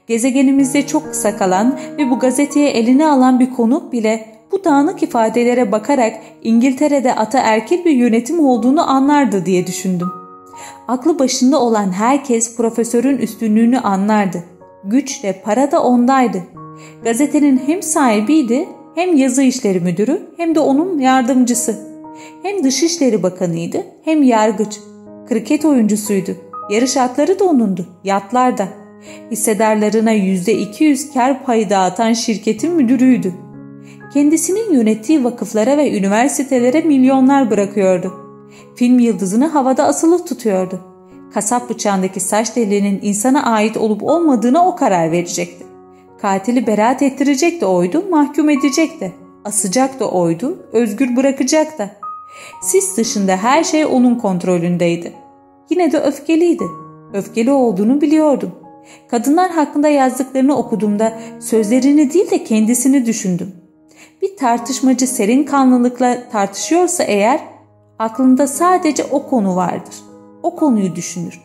Gezegenimizde çok kısa kalan ve bu gazeteye eline alan bir konuk bile bu dağınık ifadelere bakarak İngiltere'de ataerkil bir yönetim olduğunu anlardı diye düşündüm. Aklı başında olan herkes profesörün üstünlüğünü anlardı. Güç de para da ondaydı. Gazetenin hem sahibiydi hem yazı işleri müdürü hem de onun yardımcısı. Hem dışişleri bakanıydı hem yargıç. Kriket oyuncusuydu. Yarış atları da onundu. Yatlar da. Hissedarlarına %200 kar payı dağıtan şirketin müdürüydü. Kendisinin yönettiği vakıflara ve üniversitelere milyonlar bırakıyordu. Film yıldızını havada asılı tutuyordu. Kasap bıçağındaki saç telinin insana ait olup olmadığına o karar verecekti. Katili beraat ettirecek de oydu, mahkum edecek de. Asacak da oydu, özgür bırakacak da. Sis dışında her şey onun kontrolündeydi. Yine de öfkeliydi. Öfkeli olduğunu biliyordum. Kadınlar hakkında yazdıklarını okuduğumda sözlerini değil de kendisini düşündüm. Bir tartışmacı serin kanlılıkla tartışıyorsa eğer aklında sadece o konu vardır. O konuyu düşünür.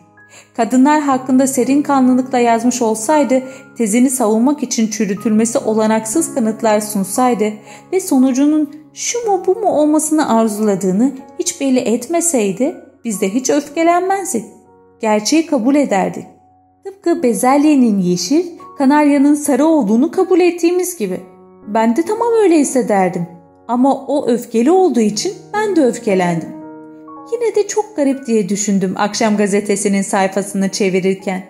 Kadınlar hakkında serin kanlılıkla yazmış olsaydı, tezini savunmak için çürütülmesi olanaksız kanıtlar sunsaydı ve sonucunun şu mu bu mu olmasını arzuladığını hiç belli etmeseydi biz de hiç öfkelenmezdik. Gerçeği kabul ederdik. Tıpkı bezelyenin yeşil, kanaryanın sarı olduğunu kabul ettiğimiz gibi. Ben de tamam öyle hissederdim. Ama o öfkeli olduğu için ben de öfkelendim. Yine de çok garip diye düşündüm akşam gazetesinin sayfasını çevirirken.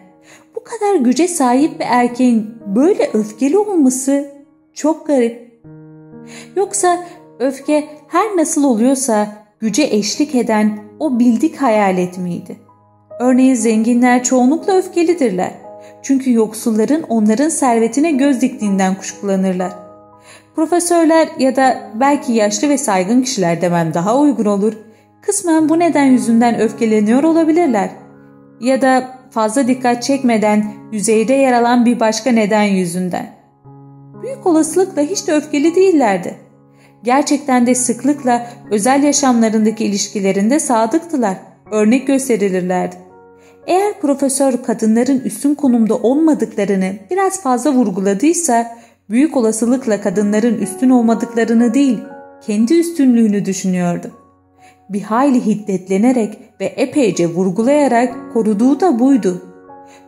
Bu kadar güce sahip bir erkeğin böyle öfkeli olması çok garip. Yoksa öfke her nasıl oluyorsa güce eşlik eden o bildik hayalet miydi? Örneğin zenginler çoğunlukla öfkelidirler. Çünkü yoksulların onların servetine göz diktiğinden kuşkulanırlar. Profesörler ya da belki yaşlı ve saygın kişiler demem daha uygun olur. Kısmen bu neden yüzünden öfkeleniyor olabilirler. Ya da fazla dikkat çekmeden yüzeyde yer alan bir başka neden yüzünden. Büyük olasılıkla hiç de öfkeli değillerdi. Gerçekten de sıklıkla özel yaşamlarındaki ilişkilerinde sadıktılar. Örnek gösterilirlerdi. Eğer profesör kadınların üstün konumda olmadıklarını biraz fazla vurguladıysa büyük olasılıkla kadınların üstün olmadıklarını değil kendi üstünlüğünü düşünüyordu. Bir hayli hiddetlenerek ve epeyce vurgulayarak koruduğu da buydu.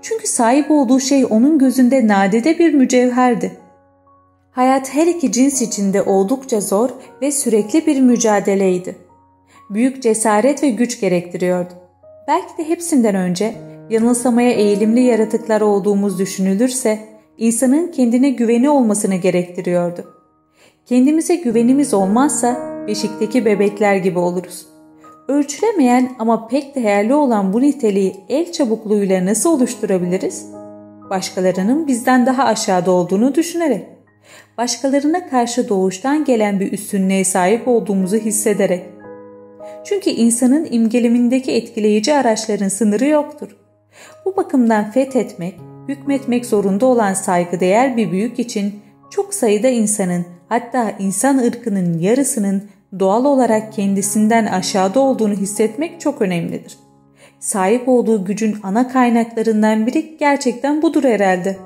Çünkü sahip olduğu şey onun gözünde nadide bir mücevherdi. Hayat her iki cins içinde oldukça zor ve sürekli bir mücadeleydi. Büyük cesaret ve güç gerektiriyordu. Belki de hepsinden önce yanılsamaya eğilimli yaratıklar olduğumuz düşünülürse insanın kendine güveni olmasını gerektiriyordu. Kendimize güvenimiz olmazsa beşikteki bebekler gibi oluruz. Ölçülemeyen ama pek değerli olan bu niteliği el çabukluğuyla nasıl oluşturabiliriz? Başkalarının bizden daha aşağıda olduğunu düşünerek. Başkalarına karşı doğuştan gelen bir üstünlüğe sahip olduğumuzu hissederek. Çünkü insanın imgelemindeki etkileyici araçların sınırı yoktur. Bu bakımdan fethetmek, hükmetmek zorunda olan saygıdeğer bir büyük için çok sayıda insanın hatta insan ırkının yarısının doğal olarak kendisinden aşağıda olduğunu hissetmek çok önemlidir. Sahip olduğu gücün ana kaynaklarından biri gerçekten budur herhalde.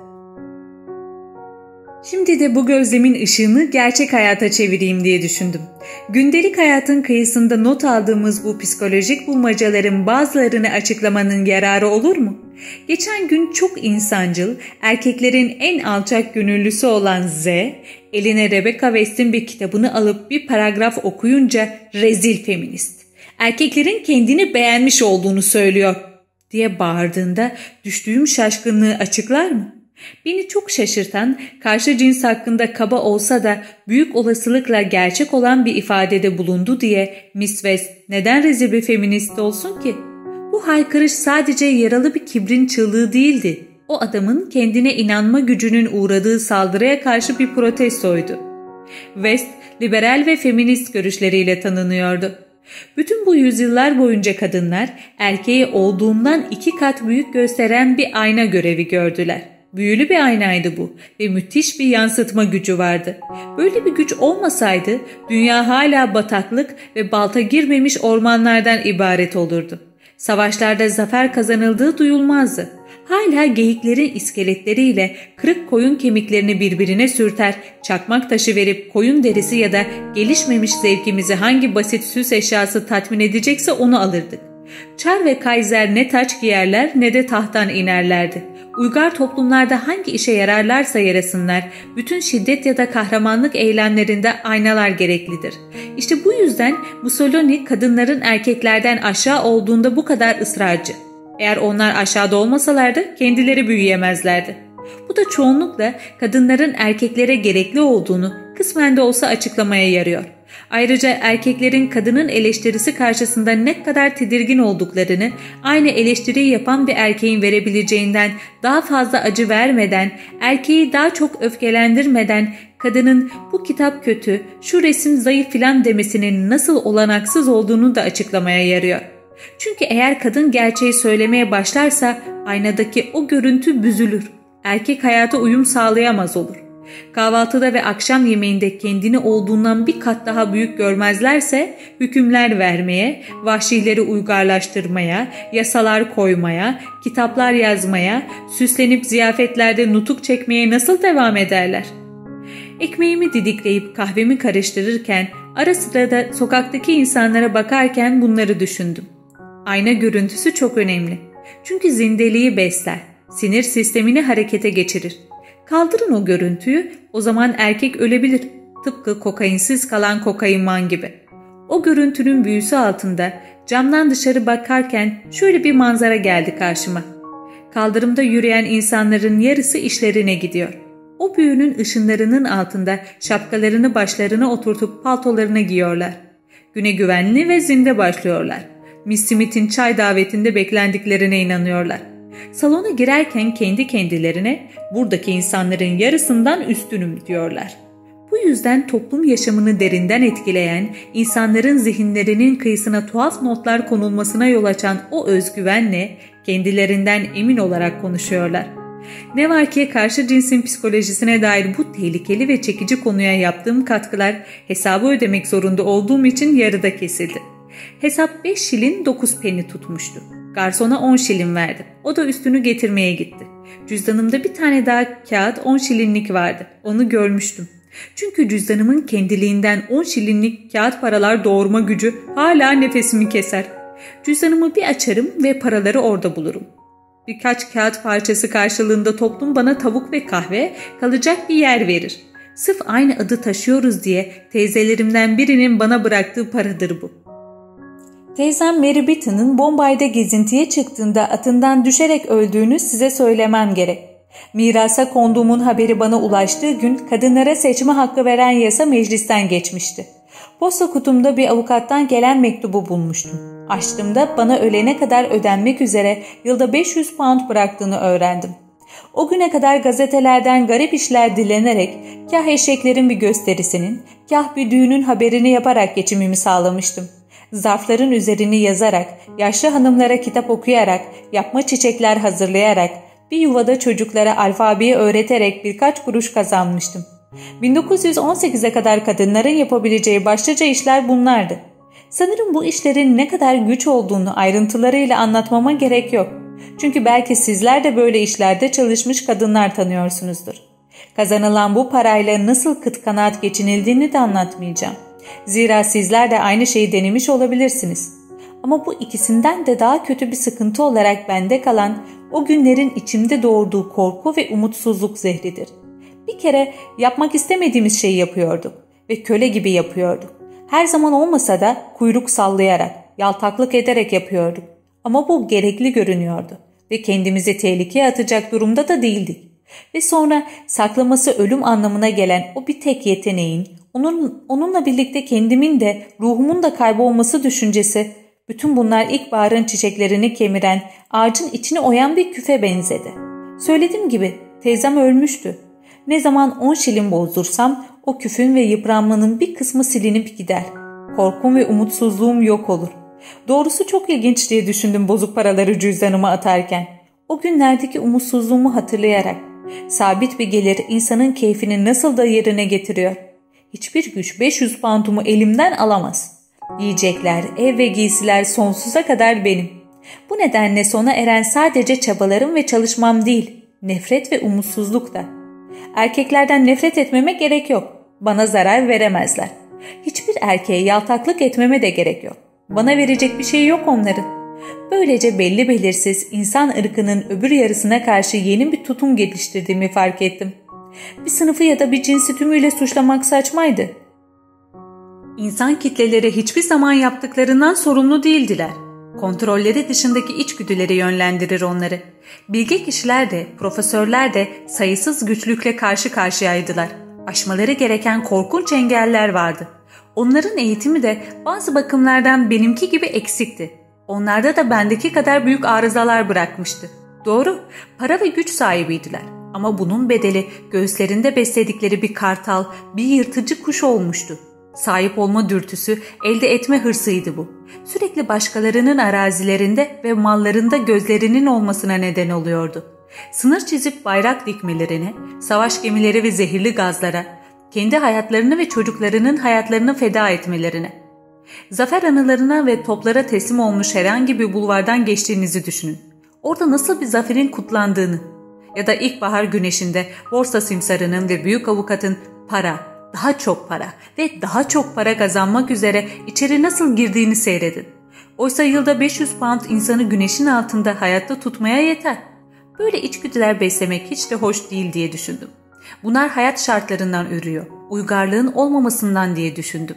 Şimdi de bu gözlemin ışığını gerçek hayata çevireyim diye düşündüm. Gündelik hayatın kıyısında not aldığımız bu psikolojik bulmacaların bazılarını açıklamanın yararı olur mu? Geçen gün çok insancıl, erkeklerin en alçak gönüllüsü olan Z, eline Rebecca West'in bir kitabını alıp bir paragraf okuyunca rezil feminist. Erkeklerin kendini beğenmiş olduğunu söylüyor diye bağırdığında düştüğüm şaşkınlığı açıklar mı? Beni çok şaşırtan, karşı cins hakkında kaba olsa da büyük olasılıkla gerçek olan bir ifadede bulundu diye Miss West neden rezil bir feminist olsun ki? Bu haykırış sadece yaralı bir kibrin çığlığı değildi. O adamın kendine inanma gücünün uğradığı saldırıya karşı bir protestoydu. West, liberal ve feminist görüşleriyle tanınıyordu. Bütün bu yüzyıllar boyunca kadınlar erkeği olduğundan iki kat büyük gösteren bir ayna görevi gördüler. Büyülü bir aynaydı bu ve müthiş bir yansıtma gücü vardı. Böyle bir güç olmasaydı dünya hala bataklık ve balta girmemiş ormanlardan ibaret olurdu. Savaşlarda zafer kazanıldığı duyulmazdı. Hala geyiklerin iskeletleriyle kırık koyun kemiklerini birbirine sürter, çakmak taşı verip koyun derisi ya da gelişmemiş zevkimizi hangi basit süs eşyası tatmin edecekse onu alırdık. Çar ve Kaiser ne taç giyerler ne de tahttan inerlerdi. Uygar toplumlarda hangi işe yararlarsa yarasınlar, bütün şiddet ya da kahramanlık eylemlerinde aynalar gereklidir. İşte bu yüzden Mussolini kadınların erkeklerden aşağı olduğunda bu kadar ısrarcı. Eğer onlar aşağıda olmasalardı kendileri büyüyemezlerdi. Bu da çoğunlukla kadınların erkeklere gerekli olduğunu kısmen de olsa açıklamaya yarıyor. Ayrıca erkeklerin kadının eleştirisi karşısında ne kadar tedirgin olduklarını aynı eleştiriyi yapan bir erkeğin verebileceğinden daha fazla acı vermeden, erkeği daha çok öfkelendirmeden kadının bu kitap kötü, şu resim zayıf filan demesinin nasıl olanaksız olduğunu da açıklamaya yarıyor. Çünkü eğer kadın gerçeği söylemeye başlarsa aynadaki o görüntü büzülür. Erkek hayata uyum sağlayamaz olur. Kahvaltıda ve akşam yemeğinde kendini olduğundan bir kat daha büyük görmezlerse hükümler vermeye, vahşileri uygarlaştırmaya, yasalar koymaya, kitaplar yazmaya, süslenip ziyafetlerde nutuk çekmeye nasıl devam ederler? Ekmeğimi didikleyip kahvemi karıştırırken ara sıra da sokaktaki insanlara bakarken bunları düşündüm. Ayna görüntüsü çok önemli. Çünkü zindeliği besler, sinir sistemini harekete geçirir. Kaldırın o görüntüyü, o zaman erkek ölebilir. Tıpkı kokainsiz kalan kokainman gibi. O görüntünün büyüsü altında camdan dışarı bakarken şöyle bir manzara geldi karşıma. Kaldırımda yürüyen insanların yarısı işlerine gidiyor. O büyünün ışınlarının altında şapkalarını başlarına oturtup paltolarını giyiyorlar. Güne güvenli ve zinde başlıyorlar. Miss Smith'in çay davetinde beklendiklerine inanıyorlar. Salona girerken kendi kendilerine buradaki insanların yarısından üstünüm diyorlar. Bu yüzden toplum yaşamını derinden etkileyen, insanların zihinlerinin kıyısına tuhaf notlar konulmasına yol açan o özgüvenle kendilerinden emin olarak konuşuyorlar. Ne var ki karşı cinsin psikolojisine dair bu tehlikeli ve çekici konuya yaptığım katkılar hesabı ödemek zorunda olduğum için yarıda kesildi. Hesap 5 şilin 9 peni tutmuştu. Garsona 10 şilin verdim. O da üstünü getirmeye gitti. Cüzdanımda bir tane daha kağıt 10 şilinlik vardı. Onu görmüştüm. Çünkü cüzdanımın kendiliğinden 10 şilinlik kağıt paralar doğurma gücü hala nefesimi keser. Cüzdanımı bir açarım ve paraları orada bulurum. Birkaç kağıt parçası karşılığında toplum bana tavuk ve kahve kalacak bir yer verir. Sırf aynı adı taşıyoruz diye teyzelerimden birinin bana bıraktığı paradır bu. Teyzem Mary Beaton'ın Bombay'da gezintiye çıktığında atından düşerek öldüğünü size söylemem gerek. Mirasa konduğumun haberi bana ulaştığı gün kadınlara seçme hakkı veren yasa meclisten geçmişti. Posta kutumda bir avukattan gelen mektubu bulmuştum. Açtığımda bana ölene kadar ödenmek üzere yılda 500 pound bıraktığını öğrendim. O güne kadar gazetelerden garip işler dilenerek kah eşeklerin bir gösterisinin, kah bir düğünün haberini yaparak geçimimi sağlamıştım. Zarfların üzerini yazarak, yaşlı hanımlara kitap okuyarak, yapma çiçekler hazırlayarak, bir yuvada çocuklara alfabeyi öğreterek birkaç kuruş kazanmıştım. 1918'e kadar kadınların yapabileceği başlıca işler bunlardı. Sanırım bu işlerin ne kadar güç olduğunu ayrıntılarıyla anlatmama gerek yok. Çünkü belki sizler de böyle işlerde çalışmış kadınlar tanıyorsunuzdur. Kazanılan bu parayla nasıl kıt kanaat geçinildiğini de anlatmayacağım. Zira sizler de aynı şeyi denemiş olabilirsiniz. Ama bu ikisinden de daha kötü bir sıkıntı olarak bende kalan o günlerin içimde doğurduğu korku ve umutsuzluk zehridir. Bir kere yapmak istemediğimiz şeyi yapıyorduk ve köle gibi yapıyorduk. Her zaman olmasa da kuyruk sallayarak, yaltaklık ederek yapıyorduk. Ama bu gerekli görünüyordu ve kendimizi tehlikeye atacak durumda da değildik. Ve sonra saklaması ölüm anlamına gelen o bir tek yeteneğin, onun, onunla birlikte kendimin de ruhumun da kaybolması düşüncesi, bütün bunlar ilkbaharın çiçeklerini kemiren, ağacın içini oyan bir küfe benzedi. Söylediğim gibi teyzem ölmüştü. Ne zaman on şilin bozdursam o küfün ve yıpranmanın bir kısmı silinip gider. Korkum ve umutsuzluğum yok olur. Doğrusu çok ilginç diye düşündüm bozuk paraları cüzdanıma atarken. O günlerdeki umutsuzluğumu hatırlayarak. Sabit bir gelir insanın keyfini nasıl da yerine getiriyor. Hiçbir güç 500 pantumu elimden alamaz. Yiyecekler, ev ve giysiler sonsuza kadar benim. Bu nedenle sona eren sadece çabalarım ve çalışmam değil, nefret ve umutsuzluk da. Erkeklerden nefret etmeme gerek yok. Bana zarar veremezler. Hiçbir erkeğe yaltaklık etmeme de gerek yok. Bana verecek bir şey yok onların. Böylece belli belirsiz insan ırkının öbür yarısına karşı yeni bir tutum geliştirdiğimi fark ettim. Bir sınıfı ya da bir cinsi tümüyle suçlamak saçmaydı. İnsan kitleleri hiçbir zaman yaptıklarından sorumlu değildiler. Kontrolleri dışındaki içgüdüleri yönlendirir onları. Bilge kişiler de, profesörler de sayısız güçlükle karşı karşıyaydılar. Aşmaları gereken korkunç engeller vardı. Onların eğitimi de bazı bakımlardan benimki gibi eksikti. Onlarda da bendeki kadar büyük arızalar bırakmıştı. Doğru, para ve güç sahibiydiler. Ama bunun bedeli göğüslerinde besledikleri bir kartal, bir yırtıcı kuş olmuştu. Sahip olma dürtüsü, elde etme hırsıydı bu. Sürekli başkalarının arazilerinde ve mallarında gözlerinin olmasına neden oluyordu. Sınır çizip bayrak dikmelerine, savaş gemileri ve zehirli gazlara, kendi hayatlarını ve çocuklarının hayatlarını feda etmelerine. Zafer anılarına ve toplara teslim olmuş herhangi bir bulvardan geçtiğinizi düşünün. Orada nasıl bir zaferin kutlandığını ya da ilkbahar güneşinde borsa simsarının ve büyük avukatın para, daha çok para ve daha çok para kazanmak üzere içeri nasıl girdiğini seyredin. Oysa yılda 500 pound insanı güneşin altında hayatta tutmaya yeter. Böyle içgüdüler beslemek hiç de hoş değil diye düşündüm. Bunlar hayat şartlarından ürüyor, uygarlığın olmamasından diye düşündüm.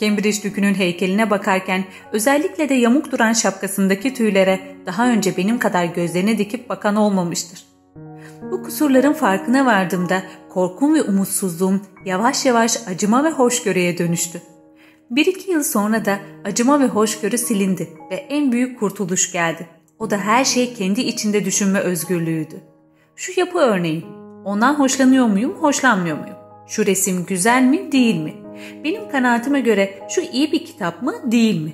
Cambridge Dükü'nün heykeline bakarken özellikle de yamuk duran şapkasındaki tüylere daha önce benim kadar gözlerini dikip bakan olmamıştır. Bu kusurların farkına vardığımda korkum ve umutsuzluğum yavaş yavaş acıma ve hoşgörüye dönüştü. Bir iki yıl sonra da acıma ve hoşgörü silindi ve en büyük kurtuluş geldi. O da her şey kendi içinde düşünme özgürlüğüydü. Şu yapı örneğin, ondan hoşlanıyor muyum, hoşlanmıyor muyum? Şu resim güzel mi, değil mi? Benim kanaatime göre şu iyi bir kitap mı, değil mi?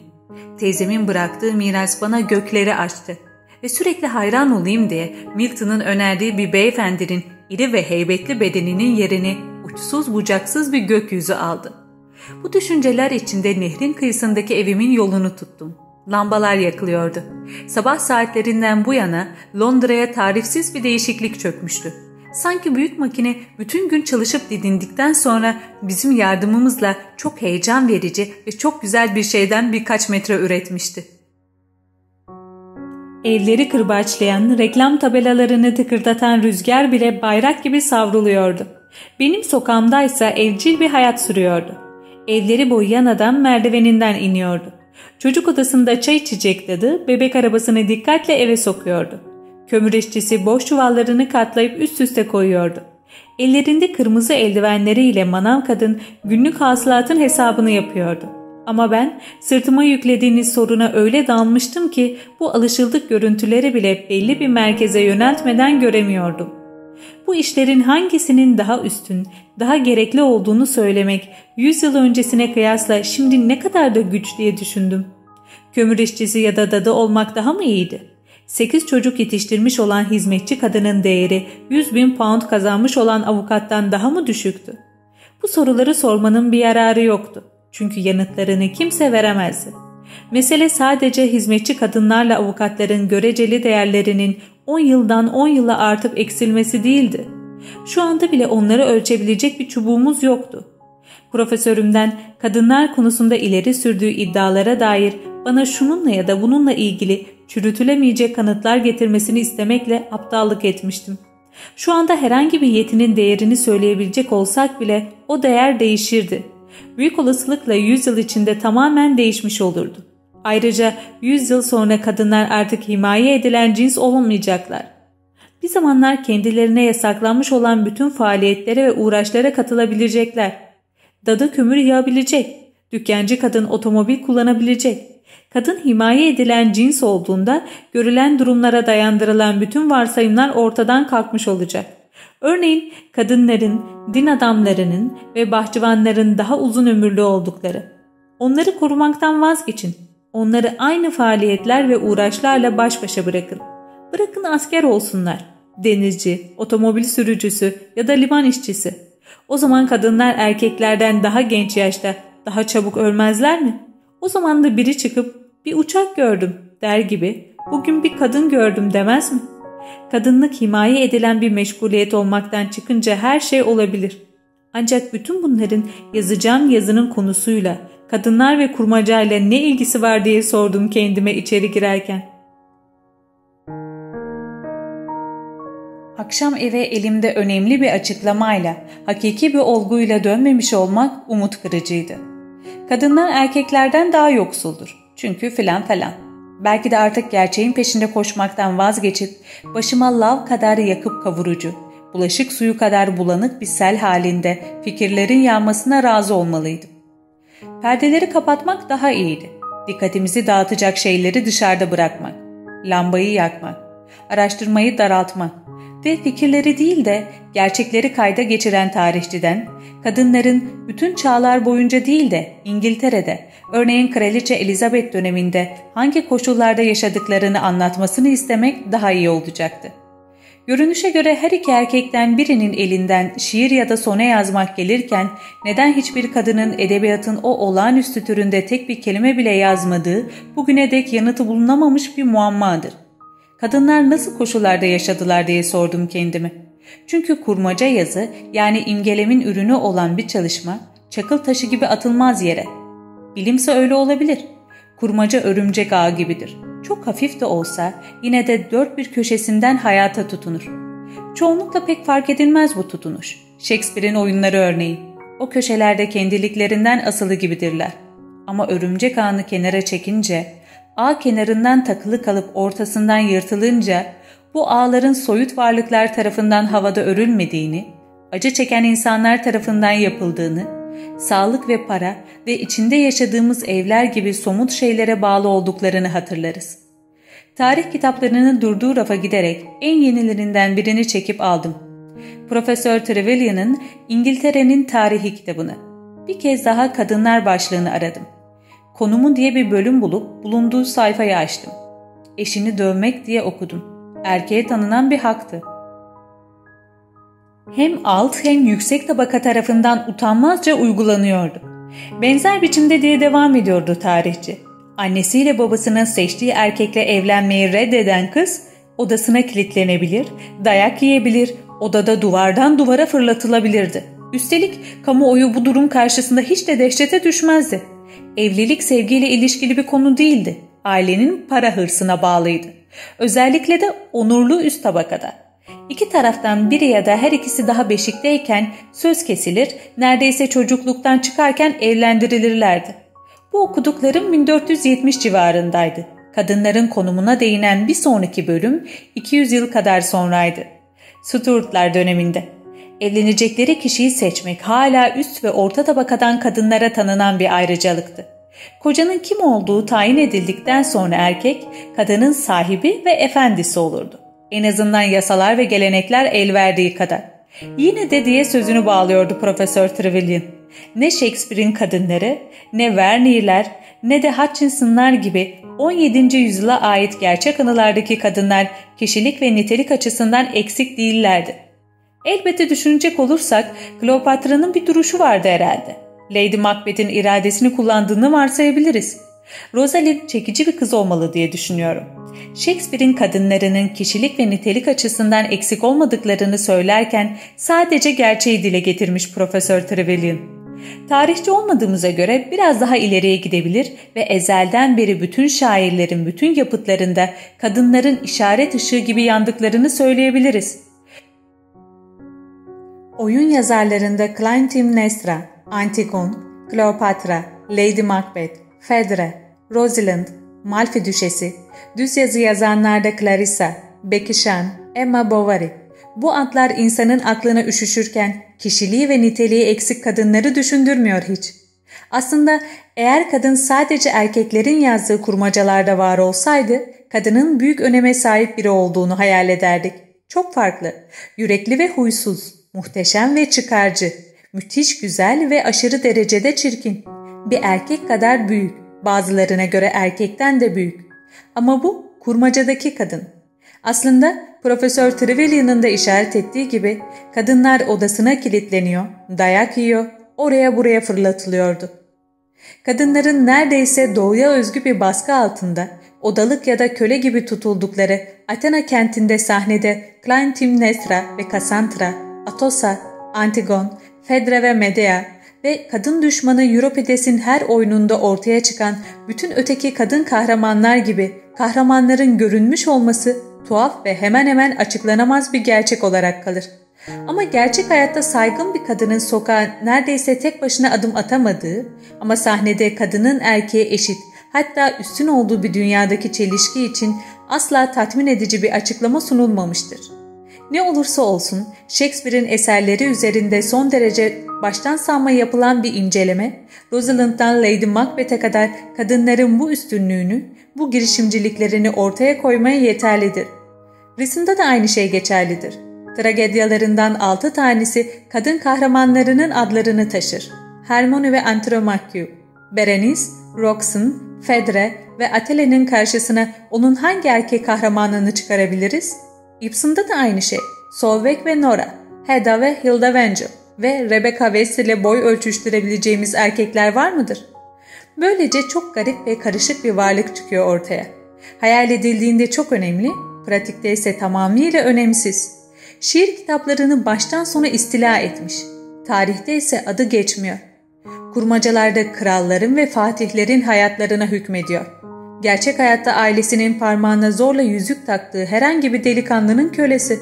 Teyzemin bıraktığı miras bana gökleri açtı ve sürekli hayran olayım diye Milton'ın önerdiği bir beyefendinin iri ve heybetli bedeninin yerini uçsuz bucaksız bir gökyüzü aldı. Bu düşünceler içinde nehrin kıyısındaki evimin yolunu tuttum. Lambalar yakılıyordu. Sabah saatlerinden bu yana Londra'ya tarifsiz bir değişiklik çökmüştü. Sanki büyük makine bütün gün çalışıp didindikten sonra bizim yardımımızla çok heyecan verici ve çok güzel bir şeyden birkaç metre üretmişti. Evleri kırbaçlayan, reklam tabelalarını tıkırdatan rüzgar bile bayrak gibi savruluyordu. Benim sokağımdaysa evcil bir hayat sürüyordu. Evleri boyayan adam merdiveninden iniyordu. Çocuk odasında çay içecek dadı bebek arabasını dikkatle eve sokuyordu. Kömür işçisi boş çuvallarını katlayıp üst üste koyuyordu. Ellerinde kırmızı eldivenleriyle manav kadın günlük hasılatın hesabını yapıyordu. Ama ben sırtıma yüklediğiniz soruna öyle dalmıştım ki bu alışıldık görüntüleri bile belli bir merkeze yöneltmeden göremiyordum. Bu işlerin hangisinin daha üstün, daha gerekli olduğunu söylemek 100 yıl öncesine kıyasla şimdi ne kadar da güç diye düşündüm. Kömür işçisi ya da dadı olmak daha mı iyiydi? 8 çocuk yetiştirmiş olan hizmetçi kadının değeri 100 bin pound kazanmış olan avukattan daha mı düşüktü? Bu soruları sormanın bir yararı yoktu. Çünkü yanıtlarını kimse veremezdi. Mesele sadece hizmetçi kadınlarla avukatların göreceli değerlerinin 10 yıldan 10 yıla artıp eksilmesi değildi. Şu anda bile onları ölçebilecek bir çubuğumuz yoktu. Profesörümden kadınlar konusunda ileri sürdüğü iddialara dair bana şununla ya da bununla ilgili çürütülemeyecek kanıtlar getirmesini istemekle aptallık etmiştim. Şu anda herhangi bir yetinin değerini söyleyebilecek olsak bile o değer değişirdi. Büyük olasılıkla 100 yıl içinde tamamen değişmiş olurdu. Ayrıca 100 yıl sonra kadınlar artık himaye edilen cins olmayacaklar. Bir zamanlar kendilerine yasaklanmış olan bütün faaliyetlere ve uğraşlara katılabilecekler. Dadı kömür yağabilecek, dükkancı kadın otomobil kullanabilecek. Kadın himaye edilen cins olduğunda görülen durumlara dayandırılan bütün varsayımlar ortadan kalkmış olacak. Örneğin kadınların, din adamlarının ve bahçıvanların daha uzun ömürlü oldukları. Onları korumaktan vazgeçin. Onları aynı faaliyetler ve uğraşlarla baş başa bırakın. Bırakın asker olsunlar. Denizci, otomobil sürücüsü ya da liman işçisi. O zaman kadınlar erkeklerden daha genç yaşta daha çabuk ölmezler mi? O zaman da biri çıkıp bir uçak gördüm der gibi bugün bir kadın gördüm demez mi? Kadınlık himaye edilen bir meşguliyet olmaktan çıkınca her şey olabilir. Ancak bütün bunların yazacağım yazının konusuyla kadınlar ve kurmacayla ne ilgisi var diye sordum kendime içeri girerken. Akşam eve elimde önemli bir açıklamayla, hakiki bir olguyla dönmemiş olmak umut kırıcıydı. Kadınlar erkeklerden daha yoksuldur. Çünkü filan falan. Belki de artık gerçeğin peşinde koşmaktan vazgeçip başıma lav kadar yakıp kavurucu, bulaşık suyu kadar bulanık bir sel halinde fikirlerin yağmasına razı olmalıydım. Perdeleri kapatmak daha iyiydi. Dikkatimizi dağıtacak şeyleri dışarıda bırakmak, lambayı yakmak, araştırmayı daraltmak ve fikirleri değil de gerçekleri kayda geçiren tarihçiden, kadınların bütün çağlar boyunca değil de İngiltere'de, örneğin Kraliçe Elizabeth döneminde hangi koşullarda yaşadıklarını anlatmasını istemek daha iyi olacaktı. Görünüşe göre her iki erkekten birinin elinden şiir ya da sone yazmak gelirken neden hiçbir kadının edebiyatın o olağanüstü türünde tek bir kelime bile yazmadığı bugüne dek yanıtı bulunamamış bir muammadır. Kadınlar nasıl koşullarda yaşadılar diye sordum kendime. Çünkü kurmaca yazı yani imgelemin ürünü olan bir çalışma çakıl taşı gibi atılmaz yere. Bilimse öyle olabilir. Kurmaca örümcek ağı gibidir. Çok hafif de olsa yine de dört bir köşesinden hayata tutunur. Çoğunlukla pek fark edilmez bu tutunuş. Shakespeare'in oyunları örneği. O köşelerde kendiliklerinden asılı gibidirler. Ama örümcek ağını kenara çekince, ağ kenarından takılı kalıp ortasından yırtılınca bu ağların soyut varlıklar tarafından havada örülmediğini, acı çeken insanlar tarafından yapıldığını, sağlık ve para ve içinde yaşadığımız evler gibi somut şeylere bağlı olduklarını hatırlarız. Tarih kitaplarının durduğu rafa giderek en yenilerinden birini çekip aldım. Profesör Trevelyan'ın İngiltere'nin tarihi kitabını. Bir kez daha kadınlar başlığını aradım. Konumu diye bir bölüm bulup bulunduğu sayfayı açtım. Eşini dövmek diye okudum. Erkeğe tanınan bir haktı. Hem alt hem yüksek tabaka tarafından utanmazca uygulanıyordu. Benzer biçimde diye devam ediyordu tarihçi. Annesiyle babasının seçtiği erkekle evlenmeyi reddeden kız odasına kilitlenebilir, dayak yiyebilir, odada duvardan duvara fırlatılabilirdi. Üstelik kamuoyu bu durum karşısında hiç de dehşete düşmezdi. Evlilik sevgiyle ilişkili bir konu değildi. Ailenin para hırsına bağlıydı. Özellikle de onurlu üst tabakada. İki taraftan biri ya da her ikisi daha beşikteyken söz kesilir, neredeyse çocukluktan çıkarken evlendirilirlerdi. Bu okuduklarım 1470 civarındaydı. Kadınların konumuna değinen bir sonraki bölüm 200 yıl kadar sonraydı. Stuartlar döneminde. Evlenecekleri kişiyi seçmek hala üst ve orta tabakadan kadınlara tanınan bir ayrıcalıktı. Kocanın kim olduğu tayin edildikten sonra erkek, kadının sahibi ve efendisi olurdu. En azından yasalar ve gelenekler el verdiği kadar. Yine de diye sözünü bağlıyordu Profesör Trevelyan. Ne Shakespeare'in kadınları, ne Vernier'ler, ne de Hutchinson'lar gibi 17. yüzyıla ait gerçek anılardaki kadınlar kişilik ve nitelik açısından eksik değillerdi. Elbette düşünecek olursak Kleopatra'nın bir duruşu vardı herhalde. Lady Macbeth'in iradesini kullandığını varsayabiliriz. Rosalind çekici bir kız olmalı diye düşünüyorum. Shakespeare'in kadınlarının kişilik ve nitelik açısından eksik olmadıklarını söylerken sadece gerçeği dile getirmiş Profesör Trevelyan. Tarihçi olmadığımıza göre biraz daha ileriye gidebilir ve ezelden beri bütün şairlerin bütün yapıtlarında kadınların işaret ışığı gibi yandıklarını söyleyebiliriz. Oyun yazarlarında Clytemnestra, Antigone, Kleopatra, Lady Macbeth, Phaedra, Rosalind, Malfi Düşesi, düz yazı yazanlarda Clarissa, Becky Shan, Emma Bovary. Bu adlar insanın aklına üşüşürken kişiliği ve niteliği eksik kadınları düşündürmüyor hiç. Aslında eğer kadın sadece erkeklerin yazdığı kurmacalarda var olsaydı, kadının büyük öneme sahip biri olduğunu hayal ederdik. Çok farklı, yürekli ve huysuz, muhteşem ve çıkarcı, müthiş güzel ve aşırı derecede çirkin. Bir erkek kadar büyük, bazılarına göre erkekten de büyük. Ama bu kurmacadaki kadın. Aslında Profesör Trevelyan'ın da işaret ettiği gibi kadınlar odasına kilitleniyor, dayak yiyor, oraya buraya fırlatılıyordu. Kadınların neredeyse doğuya özgü bir baskı altında odalık ya da köle gibi tutuldukları Athena kentinde sahnede Clytemnestra ve Cassandra, Atosa, Antigon, Fedra ve Medea ve kadın düşmanı Euripides'in her oyununda ortaya çıkan bütün öteki kadın kahramanlar gibi kahramanların görünmüş olması tuhaf ve hemen hemen açıklanamaz bir gerçek olarak kalır. Ama gerçek hayatta saygın bir kadının sokağa neredeyse tek başına adım atamadığı ama sahnede kadının erkeğe eşit hatta üstün olduğu bir dünyadaki çelişki için asla tatmin edici bir açıklama sunulmamıştır. Ne olursa olsun Shakespeare'in eserleri üzerinde son derece baştan sanma yapılan bir inceleme, Rosalind'dan Lady Macbeth'e kadar kadınların bu üstünlüğünü, bu girişimciliklerini ortaya koymaya yeterlidir. Risinde de aynı şey geçerlidir. Tragedyalarından altı tanesi kadın kahramanlarının adlarını taşır. Hermione ve Andromache, Berenice, Roxanne, Fedre ve Atele'nin karşısına onun hangi erkek kahramanını çıkarabiliriz? Ibsen'da da aynı şey. Solveig ve Nora, Hedda ve Hilda Wangel ve Rebecca West boy ölçüştürebileceğimiz erkekler var mıdır? Böylece çok garip ve karışık bir varlık çıkıyor ortaya. Hayal edildiğinde çok önemli, pratikte ise tamamıyla önemsiz. Şiir kitaplarını baştan sona istila etmiş. Tarihte ise adı geçmiyor. Kurmacalarda kralların ve fatihlerin hayatlarına hükmediyor. Gerçek hayatta ailesinin parmağına zorla yüzük taktığı herhangi bir delikanlının kölesi.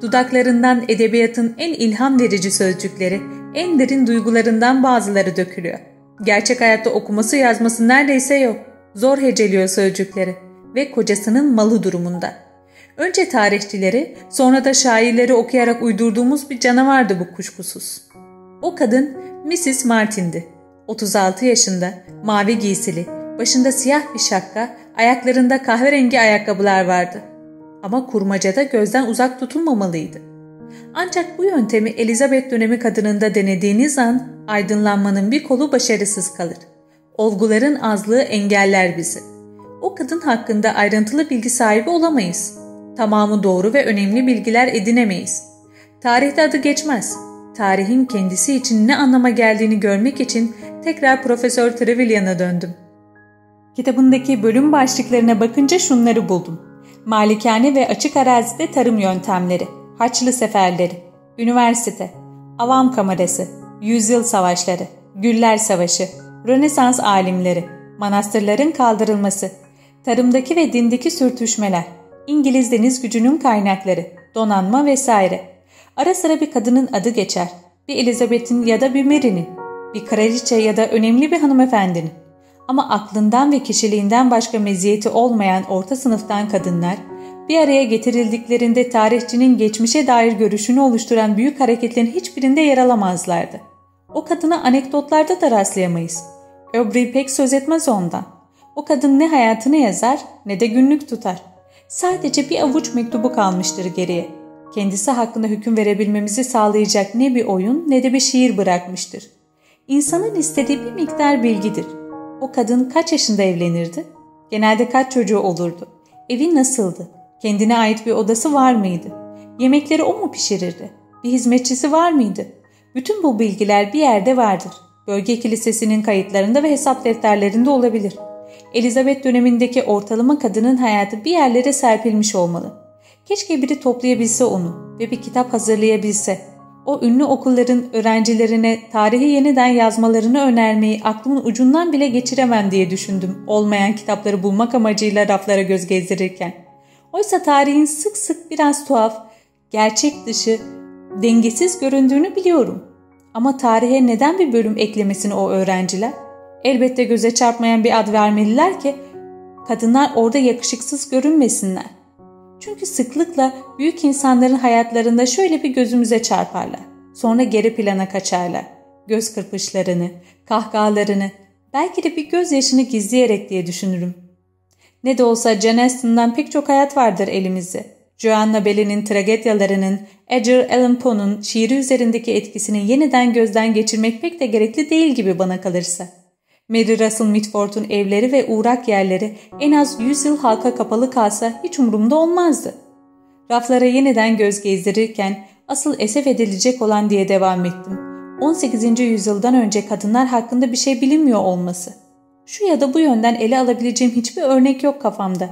Dudaklarından edebiyatın en ilham verici sözcükleri, en derin duygularından bazıları dökülüyor. Gerçek hayatta okuması yazması neredeyse yok. Zor heceliyor sözcükleri ve kocasının malı durumunda. Önce tarihçileri, sonra da şairleri okuyarak uydurduğumuz bir canavardı bu kuşkusuz. O kadın Mrs. Martin'di. 36 yaşında, mavi giysili, başında siyah bir şapka, ayaklarında kahverengi ayakkabılar vardı. Ama kurmacada gözden uzak tutulmamalıydı. Ancak bu yöntemi Elizabeth dönemi kadınında denediğiniz an aydınlanmanın bir kolu başarısız kalır. Olguların azlığı engeller bizi. O kadın hakkında ayrıntılı bilgi sahibi olamayız. Tamamı doğru ve önemli bilgiler edinemeyiz. Tarihte adı geçmez. Tarihin kendisi için ne anlama geldiğini görmek için tekrar Profesör Trevelyan'a döndüm. Kitabındaki bölüm başlıklarına bakınca şunları buldum. Malikane ve açık arazide tarım yöntemleri, Haçlı seferleri, üniversite, avam kamerası, yüzyıl savaşları, Güller Savaşı, Rönesans alimleri, manastırların kaldırılması, tarımdaki ve dindeki sürtüşmeler, İngiliz deniz gücünün kaynakları, donanma vesaire. Ara sıra bir kadının adı geçer. Bir Elizabeth'in ya da bir Mary'nin, bir kraliçe ya da önemli bir hanımefendinin. Ama aklından ve kişiliğinden başka meziyeti olmayan orta sınıftan kadınlar, bir araya getirildiklerinde tarihçinin geçmişe dair görüşünü oluşturan büyük hareketlerin hiçbirinde yer alamazlardı. O kadına anekdotlarda da rastlayamayız. Aubrey pek söz etmez ondan. O kadın ne hayatını yazar ne de günlük tutar. Sadece bir avuç mektubu kalmıştır geriye. Kendisi hakkında hüküm verebilmemizi sağlayacak ne bir oyun ne de bir şiir bırakmıştır. İnsanın istediği bir miktar bilgidir. O kadın kaç yaşında evlenirdi? Genelde kaç çocuğu olurdu? Evi nasıldı? Kendine ait bir odası var mıydı? Yemekleri o mu pişirirdi? Bir hizmetçisi var mıydı? Bütün bu bilgiler bir yerde vardır. Bölge kilisesinin kayıtlarında ve hesap defterlerinde olabilir. Elizabeth dönemindeki ortalama kadının hayatı bir yerlere serpilmiş olmalı. Keşke biri toplayabilse onu ve bir kitap hazırlayabilse. O ünlü okulların öğrencilerine tarihi yeniden yazmalarını önermeyi aklımın ucundan bile geçiremem diye düşündüm olmayan kitapları bulmak amacıyla raflara göz gezdirirken. Oysa tarihin sık sık biraz tuhaf, gerçek dışı, dengesiz göründüğünü biliyorum. Ama tarihe neden bir bölüm eklemesini o öğrenciler? Elbette göze çarpmayan bir ad vermeliler ki kadınlar orada yakışıksız görünmesinler. Çünkü sıklıkla büyük insanların hayatlarında şöyle bir gözümüze çarparlar. Sonra geri plana kaçarlar. Göz kırpışlarını, kahkahalarını, belki de bir gözyaşını gizleyerek diye düşünürüm. Ne de olsa Jane Austen'dan pek çok hayat vardır elimizde. Joanna Bell'in tragedyalarının, Edgar Allan Poe'nun şiiri üzerindeki etkisini yeniden gözden geçirmek pek de gerekli değil gibi bana kalırsa. Mary Russell Mitford'un evleri ve uğrak yerleri en az 100 yıl halka kapalı kalsa hiç umurumda olmazdı. Raflara yeniden göz gezdirirken asıl esef edilecek olan diye devam ettim. 18. yüzyıldan önce kadınlar hakkında bir şey bilinmiyor olması. Şu ya da bu yönden ele alabileceğim hiçbir örnek yok kafamda.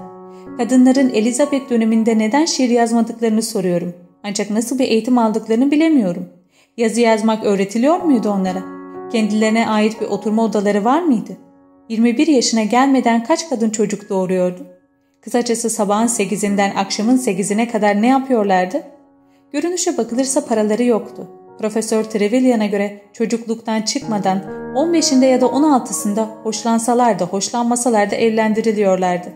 Kadınların Elizabeth döneminde neden şiir yazmadıklarını soruyorum. Ancak nasıl bir eğitim aldıklarını bilemiyorum. Yazı yazmak öğretiliyor muydu onlara? Kendilerine ait bir oturma odaları var mıydı? 21 yaşına gelmeden kaç kadın çocuk doğuruyordu? Kısacası sabahın 8'inden akşamın 8'ine kadar ne yapıyorlardı? Görünüşe bakılırsa paraları yoktu. Profesör Trevelyan'a göre çocukluktan çıkmadan 15'inde ya da 16'sında hoşlansalar da hoşlanmasalar da evlendiriliyorlardı.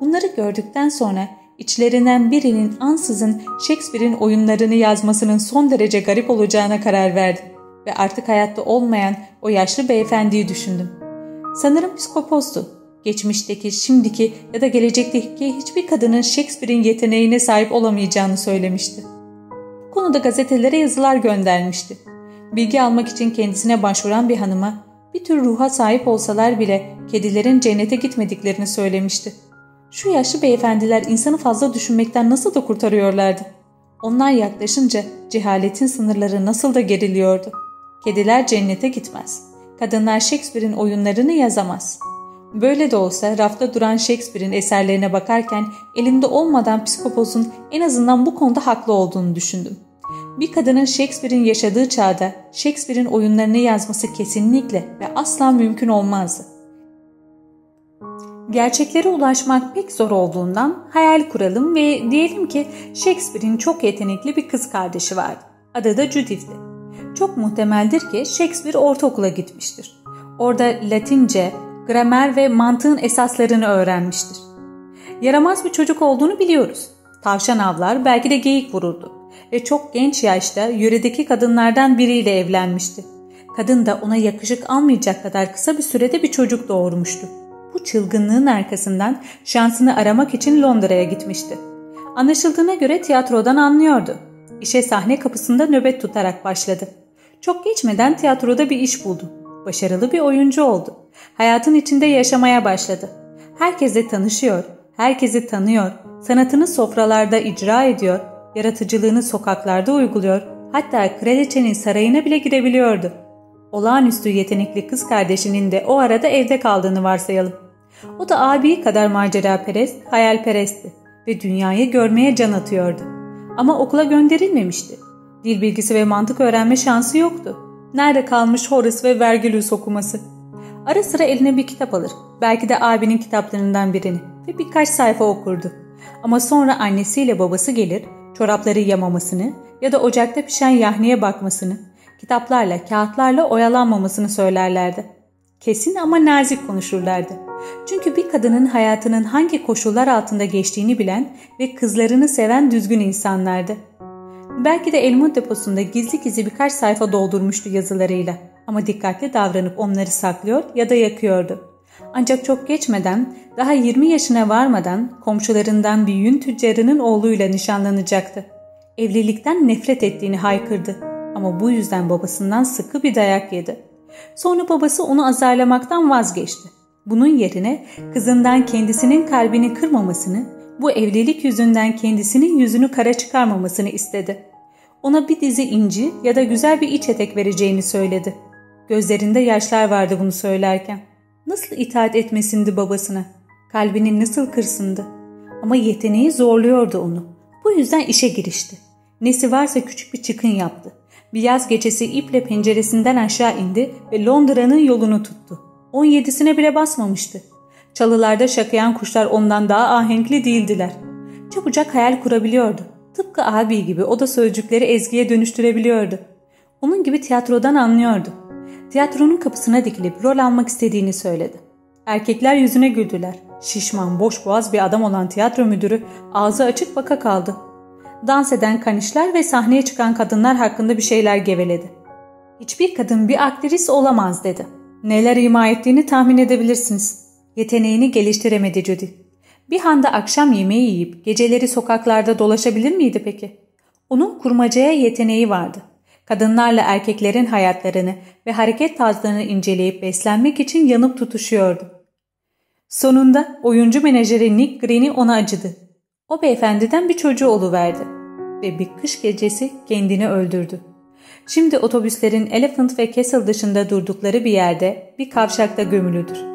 Bunları gördükten sonra içlerinden birinin ansızın Shakespeare'in oyunlarını yazmasının son derece garip olacağına karar verdi ve artık hayatta olmayan o yaşlı beyefendiyi düşündüm. Sanırım psikopostu. Geçmişteki, şimdiki ya da gelecekteki hiçbir kadının Shakespeare'in yeteneğine sahip olamayacağını söylemişti. Bu konuda gazetelere yazılar göndermişti. Bilgi almak için kendisine başvuran bir hanıma bir tür ruha sahip olsalar bile kedilerin cennete gitmediklerini söylemişti. Şu yaşlı beyefendiler insanı fazla düşünmekten nasıl da kurtarıyorlardı. Onlar yaklaşınca cehaletin sınırları nasıl da geriliyordu. Kediler cennete gitmez. Kadınlar Shakespeare'in oyunlarını yazamaz. Böyle de olsa rafta duran Shakespeare'in eserlerine bakarken elimde olmadan psikoposun en azından bu konuda haklı olduğunu düşündüm. Bir kadının Shakespeare'in yaşadığı çağda Shakespeare'in oyunlarını yazması kesinlikle ve asla mümkün olmazdı. Gerçeklere ulaşmak pek zor olduğundan hayal kuralım ve diyelim ki Shakespeare'in çok yetenekli bir kız kardeşi vardı. Adı da Judith'ti. Çok muhtemeldir ki Shakespeare ortaokula gitmiştir. Orada Latince, gramer ve mantığın esaslarını öğrenmiştir. Yaramaz bir çocuk olduğunu biliyoruz. Tavşan avlar belki de geyik vururdu ve çok genç yaşta yöredeki kadınlardan biriyle evlenmişti. Kadın da ona yakışık almayacak kadar kısa bir sürede bir çocuk doğurmuştu. Bu çılgınlığın arkasından şansını aramak için Londra'ya gitmişti. Anlaşıldığına göre tiyatrodan anlıyordu. İşe sahne kapısında nöbet tutarak başladı. Çok geçmeden tiyatroda bir iş buldu. Başarılı bir oyuncu oldu. Hayatın içinde yaşamaya başladı. Herkesle tanışıyor, herkesi tanıyor, sanatını sofralarda icra ediyor, yaratıcılığını sokaklarda uyguluyor, hatta kraliçenin sarayına bile girebiliyordu. Olağanüstü yetenekli kız kardeşinin de o arada evde kaldığını varsayalım. O da abi kadar maceraperest, hayalperestti ve dünyayı görmeye can atıyordu. Ama okula gönderilmemişti. Dil bilgisi ve mantık öğrenme şansı yoktu. Nerede kalmış Horace ve Vergilius okuması? Ara sıra eline bir kitap alır. Belki de abinin kitaplarından birini ve birkaç sayfa okurdu. Ama sonra annesiyle babası gelir, çorapları yamamasını ya da ocakta pişen yahneye bakmasını, kitaplarla, kağıtlarla oyalanmamasını söylerlerdi. Kesin ama nazik konuşurlardı. Çünkü bir kadının hayatının hangi koşullar altında geçtiğini bilen ve kızlarını seven düzgün insanlardı. Belki de elma deposunda gizli gizli birkaç sayfa doldurmuştu yazılarıyla. ama dikkatli davranıp onları saklıyor ya da yakıyordu. Ancak çok geçmeden, daha 20 yaşına varmadan komşularından bir yün tüccarının oğluyla nişanlanacaktı. Evlilikten nefret ettiğini haykırdı ama bu yüzden babasından sıkı bir dayak yedi. Sonra babası onu azarlamaktan vazgeçti. Bunun yerine kızından kendisinin kalbini kırmamasını, bu evlilik yüzünden kendisinin yüzünü kara çıkarmamasını istedi. Ona bir dizi inci ya da güzel bir iç etek vereceğini söyledi. Gözlerinde yaşlar vardı bunu söylerken. Nasıl itaat etmesindi babasına? Kalbini nasıl kırsındı? Ama yeteneği zorluyordu onu. Bu yüzden işe girişti. Nesi varsa küçük bir çıkın yaptı. Bir yaz gecesi iple penceresinden aşağı indi ve Londra'nın yolunu tuttu. 17'sine bile basmamıştı. Çalılarda şakayan kuşlar ondan daha ahenkli değildiler. Çabucak hayal kurabiliyordu. Tıpkı abi gibi o da sözcükleri ezgiye dönüştürebiliyordu. Onun gibi tiyatrodan anlıyordu. Tiyatronun kapısına dikilip rol almak istediğini söyledi. Erkekler yüzüne güldüler. Şişman, boş boğaz bir adam olan tiyatro müdürü ağzı açık baka kaldı. Dans eden kanişler ve sahneye çıkan kadınlar hakkında bir şeyler geveledi. Hiçbir kadın bir aktris olamaz dedi. Neler ima ettiğini tahmin edebilirsiniz. Yeteneğini geliştiremedi Judy. Bir handa akşam yemeği yiyip geceleri sokaklarda dolaşabilir miydi peki? Onun kurmacaya yeteneği vardı kadınlarla erkeklerin hayatlarını ve hareket tarzlarını inceleyip beslenmek için yanıp tutuşuyordu. Sonunda oyuncu menajeri Nick Green'i ona acıdı. O beyefendiden bir çocuğu oluverdi ve bir kış gecesi kendini öldürdü. Şimdi otobüslerin Elephant ve Castle dışında durdukları bir yerde bir kavşakta gömülüdür.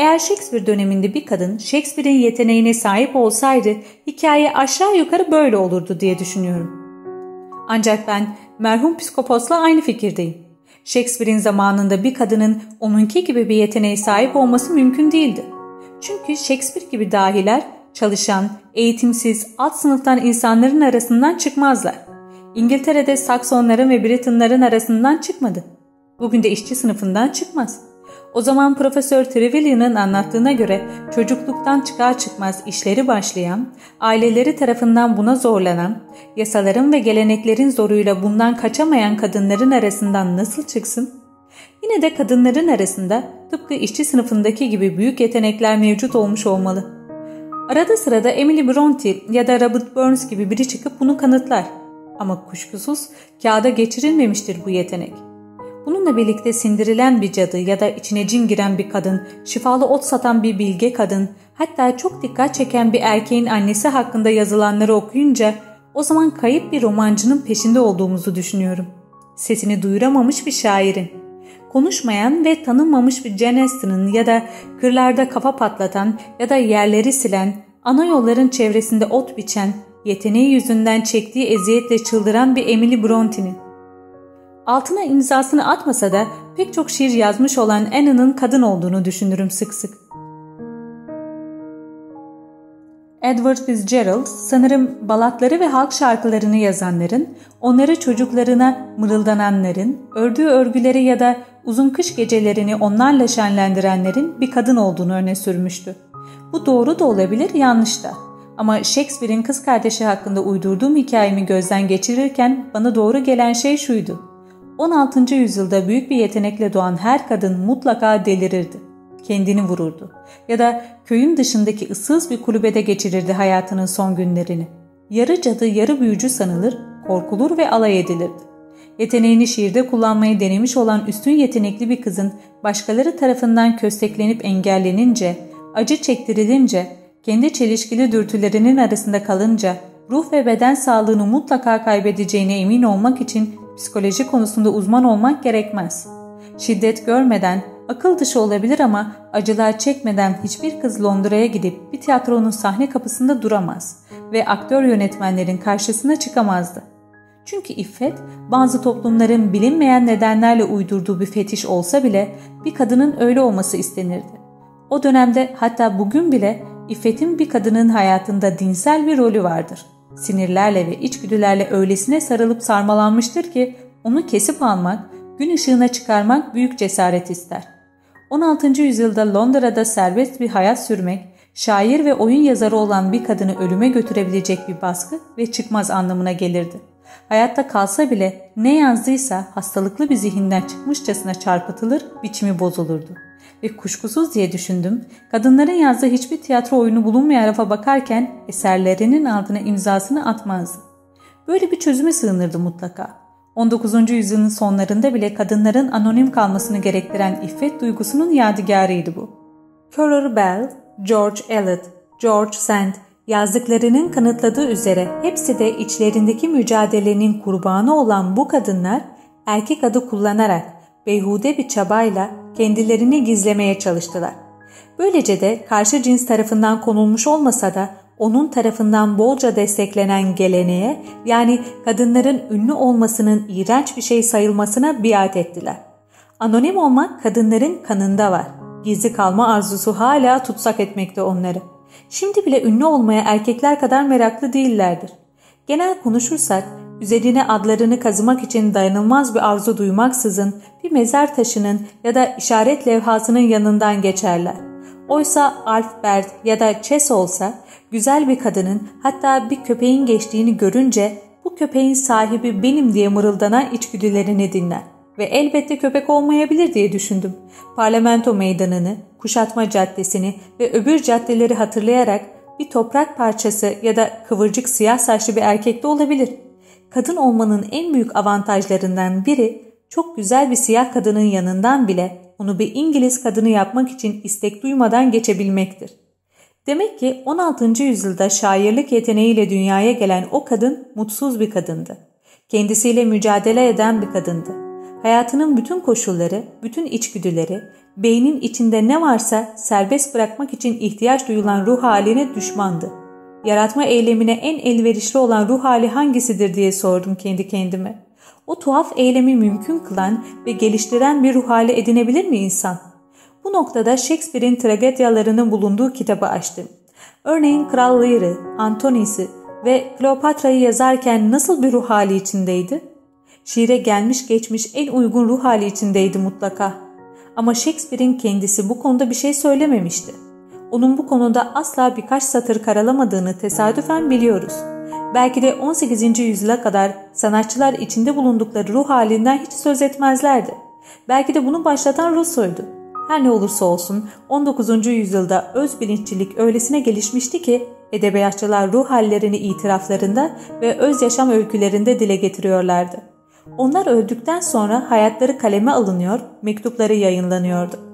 Eğer Shakespeare döneminde bir kadın Shakespeare'in yeteneğine sahip olsaydı hikaye aşağı yukarı böyle olurdu diye düşünüyorum. Ancak ben merhum psikoposla aynı fikirdeyim. Shakespeare'in zamanında bir kadının onunki gibi bir yeteneğe sahip olması mümkün değildi. Çünkü Shakespeare gibi dahiler çalışan, eğitimsiz, alt sınıftan insanların arasından çıkmazlar. İngiltere'de Saksonların ve Britonların arasından çıkmadı. Bugün de işçi sınıfından çıkmaz. O zaman Profesör Trevelyan'ın anlattığına göre çocukluktan çıkar çıkmaz işleri başlayan, aileleri tarafından buna zorlanan, yasaların ve geleneklerin zoruyla bundan kaçamayan kadınların arasından nasıl çıksın? Yine de kadınların arasında tıpkı işçi sınıfındaki gibi büyük yetenekler mevcut olmuş olmalı. Arada sırada Emily Bronte ya da Robert Burns gibi biri çıkıp bunu kanıtlar. Ama kuşkusuz kağıda geçirilmemiştir bu yetenek. Bununla birlikte sindirilen bir cadı ya da içine cin giren bir kadın, şifalı ot satan bir bilge kadın, hatta çok dikkat çeken bir erkeğin annesi hakkında yazılanları okuyunca o zaman kayıp bir romancının peşinde olduğumuzu düşünüyorum. Sesini duyuramamış bir şairin, konuşmayan ve tanınmamış bir Jane Austen'ın ya da kırlarda kafa patlatan ya da yerleri silen, ana yolların çevresinde ot biçen, yeteneği yüzünden çektiği eziyetle çıldıran bir Emily Bronte'nin altına imzasını atmasa da pek çok şiir yazmış olan Anne'ın kadın olduğunu düşünürüm sık sık. Edward Fitzgerald sanırım balatları ve halk şarkılarını yazanların, onları çocuklarına mırıldananların, ördüğü örgüleri ya da uzun kış gecelerini onlarla şenlendirenlerin bir kadın olduğunu öne sürmüştü. Bu doğru da olabilir, yanlış da. Ama Shakespeare'in kız kardeşi hakkında uydurduğum hikayemi gözden geçirirken bana doğru gelen şey şuydu. 16. yüzyılda büyük bir yetenekle doğan her kadın mutlaka delirirdi. Kendini vururdu. Ya da köyün dışındaki ıssız bir kulübede geçirirdi hayatının son günlerini. Yarı cadı yarı büyücü sanılır, korkulur ve alay edilirdi. Yeteneğini şiirde kullanmayı denemiş olan üstün yetenekli bir kızın başkaları tarafından kösteklenip engellenince, acı çektirilince, kendi çelişkili dürtülerinin arasında kalınca ruh ve beden sağlığını mutlaka kaybedeceğine emin olmak için psikoloji konusunda uzman olmak gerekmez. Şiddet görmeden, akıl dışı olabilir ama acılar çekmeden hiçbir kız Londra'ya gidip bir tiyatronun sahne kapısında duramaz ve aktör yönetmenlerin karşısına çıkamazdı. Çünkü iffet bazı toplumların bilinmeyen nedenlerle uydurduğu bir fetiş olsa bile bir kadının öyle olması istenirdi. O dönemde hatta bugün bile iffetin bir kadının hayatında dinsel bir rolü vardır sinirlerle ve içgüdülerle öylesine sarılıp sarmalanmıştır ki onu kesip almak, gün ışığına çıkarmak büyük cesaret ister. 16. yüzyılda Londra'da serbest bir hayat sürmek, şair ve oyun yazarı olan bir kadını ölüme götürebilecek bir baskı ve çıkmaz anlamına gelirdi. Hayatta kalsa bile ne yazdıysa hastalıklı bir zihinden çıkmışçasına çarpıtılır, biçimi bozulurdu. Ve kuşkusuz diye düşündüm, kadınların yazdığı hiçbir tiyatro oyunu bulunmayan rafa bakarken eserlerinin altına imzasını atmazdı. Böyle bir çözüme sığınırdı mutlaka. 19. yüzyılın sonlarında bile kadınların anonim kalmasını gerektiren iffet duygusunun yadigarıydı bu. Currer Bell, George Eliot, George Sand yazdıklarının kanıtladığı üzere hepsi de içlerindeki mücadelenin kurbanı olan bu kadınlar erkek adı kullanarak beyhude bir çabayla kendilerini gizlemeye çalıştılar. Böylece de karşı cins tarafından konulmuş olmasa da onun tarafından bolca desteklenen geleneğe yani kadınların ünlü olmasının iğrenç bir şey sayılmasına biat ettiler. Anonim olmak kadınların kanında var. Gizli kalma arzusu hala tutsak etmekte onları. Şimdi bile ünlü olmaya erkekler kadar meraklı değillerdir. Genel konuşursak üzerine adlarını kazımak için dayanılmaz bir arzu duymaksızın bir mezar taşının ya da işaret levhasının yanından geçerler. Oysa Alfbert ya da Chess olsa güzel bir kadının hatta bir köpeğin geçtiğini görünce bu köpeğin sahibi benim diye mırıldanan içgüdülerini dinler. Ve elbette köpek olmayabilir diye düşündüm. Parlamento meydanını, kuşatma caddesini ve öbür caddeleri hatırlayarak bir toprak parçası ya da kıvırcık siyah saçlı bir erkek de olabilir. Kadın olmanın en büyük avantajlarından biri çok güzel bir siyah kadının yanından bile onu bir İngiliz kadını yapmak için istek duymadan geçebilmektir. Demek ki 16. yüzyılda şairlik yeteneğiyle dünyaya gelen o kadın mutsuz bir kadındı. Kendisiyle mücadele eden bir kadındı. Hayatının bütün koşulları, bütün içgüdüleri, beynin içinde ne varsa serbest bırakmak için ihtiyaç duyulan ruh haline düşmandı. Yaratma eylemine en elverişli olan ruh hali hangisidir diye sordum kendi kendime. O tuhaf eylemi mümkün kılan ve geliştiren bir ruh hali edinebilir mi insan? Bu noktada Shakespeare'in tragedyalarının bulunduğu kitabı açtım. Örneğin Kral Lear'ı, Antonis'i ve Kleopatra'yı yazarken nasıl bir ruh hali içindeydi? Şiire gelmiş geçmiş en uygun ruh hali içindeydi mutlaka. Ama Shakespeare'in kendisi bu konuda bir şey söylememişti. Onun bu konuda asla birkaç satır karalamadığını tesadüfen biliyoruz. Belki de 18. yüzyıla kadar sanatçılar içinde bulundukları ruh halinden hiç söz etmezlerdi. Belki de bunu başlatan Rousseau'ydu. Her ne olursa olsun 19. yüzyılda öz bilinççilik öylesine gelişmişti ki edebiyatçılar ruh hallerini itiraflarında ve öz yaşam öykülerinde dile getiriyorlardı. Onlar öldükten sonra hayatları kaleme alınıyor, mektupları yayınlanıyordu.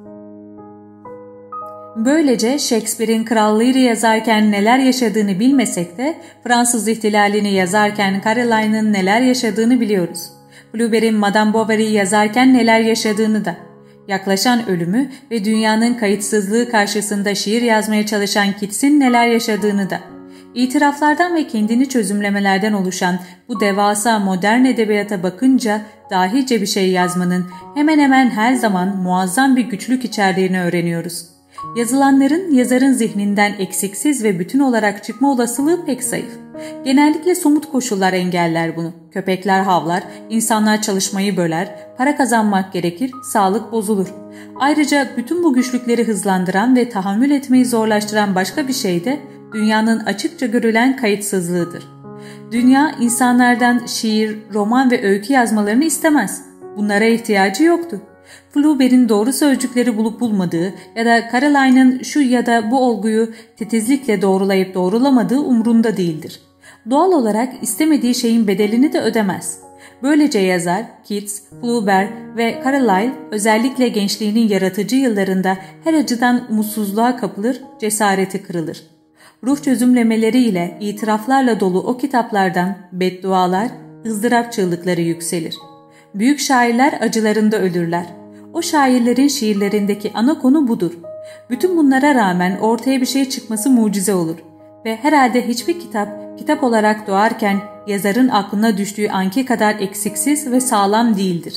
Böylece Shakespeare'in Krallığı'yı yazarken neler yaşadığını bilmesek de Fransız ihtilalini yazarken Caroline'ın neler yaşadığını biliyoruz. Flaubert'in Madame Bovary'i yazarken neler yaşadığını da. Yaklaşan ölümü ve dünyanın kayıtsızlığı karşısında şiir yazmaya çalışan Keats'in neler yaşadığını da. İtiraflardan ve kendini çözümlemelerden oluşan bu devasa modern edebiyata bakınca dahice bir şey yazmanın hemen hemen her zaman muazzam bir güçlük içerdiğini öğreniyoruz. Yazılanların yazarın zihninden eksiksiz ve bütün olarak çıkma olasılığı pek zayıf. Genellikle somut koşullar engeller bunu. Köpekler havlar, insanlar çalışmayı böler, para kazanmak gerekir, sağlık bozulur. Ayrıca bütün bu güçlükleri hızlandıran ve tahammül etmeyi zorlaştıran başka bir şey de dünyanın açıkça görülen kayıtsızlığıdır. Dünya insanlardan şiir, roman ve öykü yazmalarını istemez. Bunlara ihtiyacı yoktu. Flaubert'in doğru sözcükleri bulup bulmadığı ya da Caroline'ın şu ya da bu olguyu titizlikle doğrulayıp doğrulamadığı umrunda değildir. Doğal olarak istemediği şeyin bedelini de ödemez. Böylece yazar Keats, Flaubert ve Carlyle özellikle gençliğinin yaratıcı yıllarında her acıdan umutsuzluğa kapılır, cesareti kırılır. Ruh çözümlemeleriyle, itiraflarla dolu o kitaplardan beddualar, ızdırap çığlıkları yükselir. Büyük şairler acılarında ölürler. O şairlerin şiirlerindeki ana konu budur. Bütün bunlara rağmen ortaya bir şey çıkması mucize olur. Ve herhalde hiçbir kitap, kitap olarak doğarken yazarın aklına düştüğü anki kadar eksiksiz ve sağlam değildir.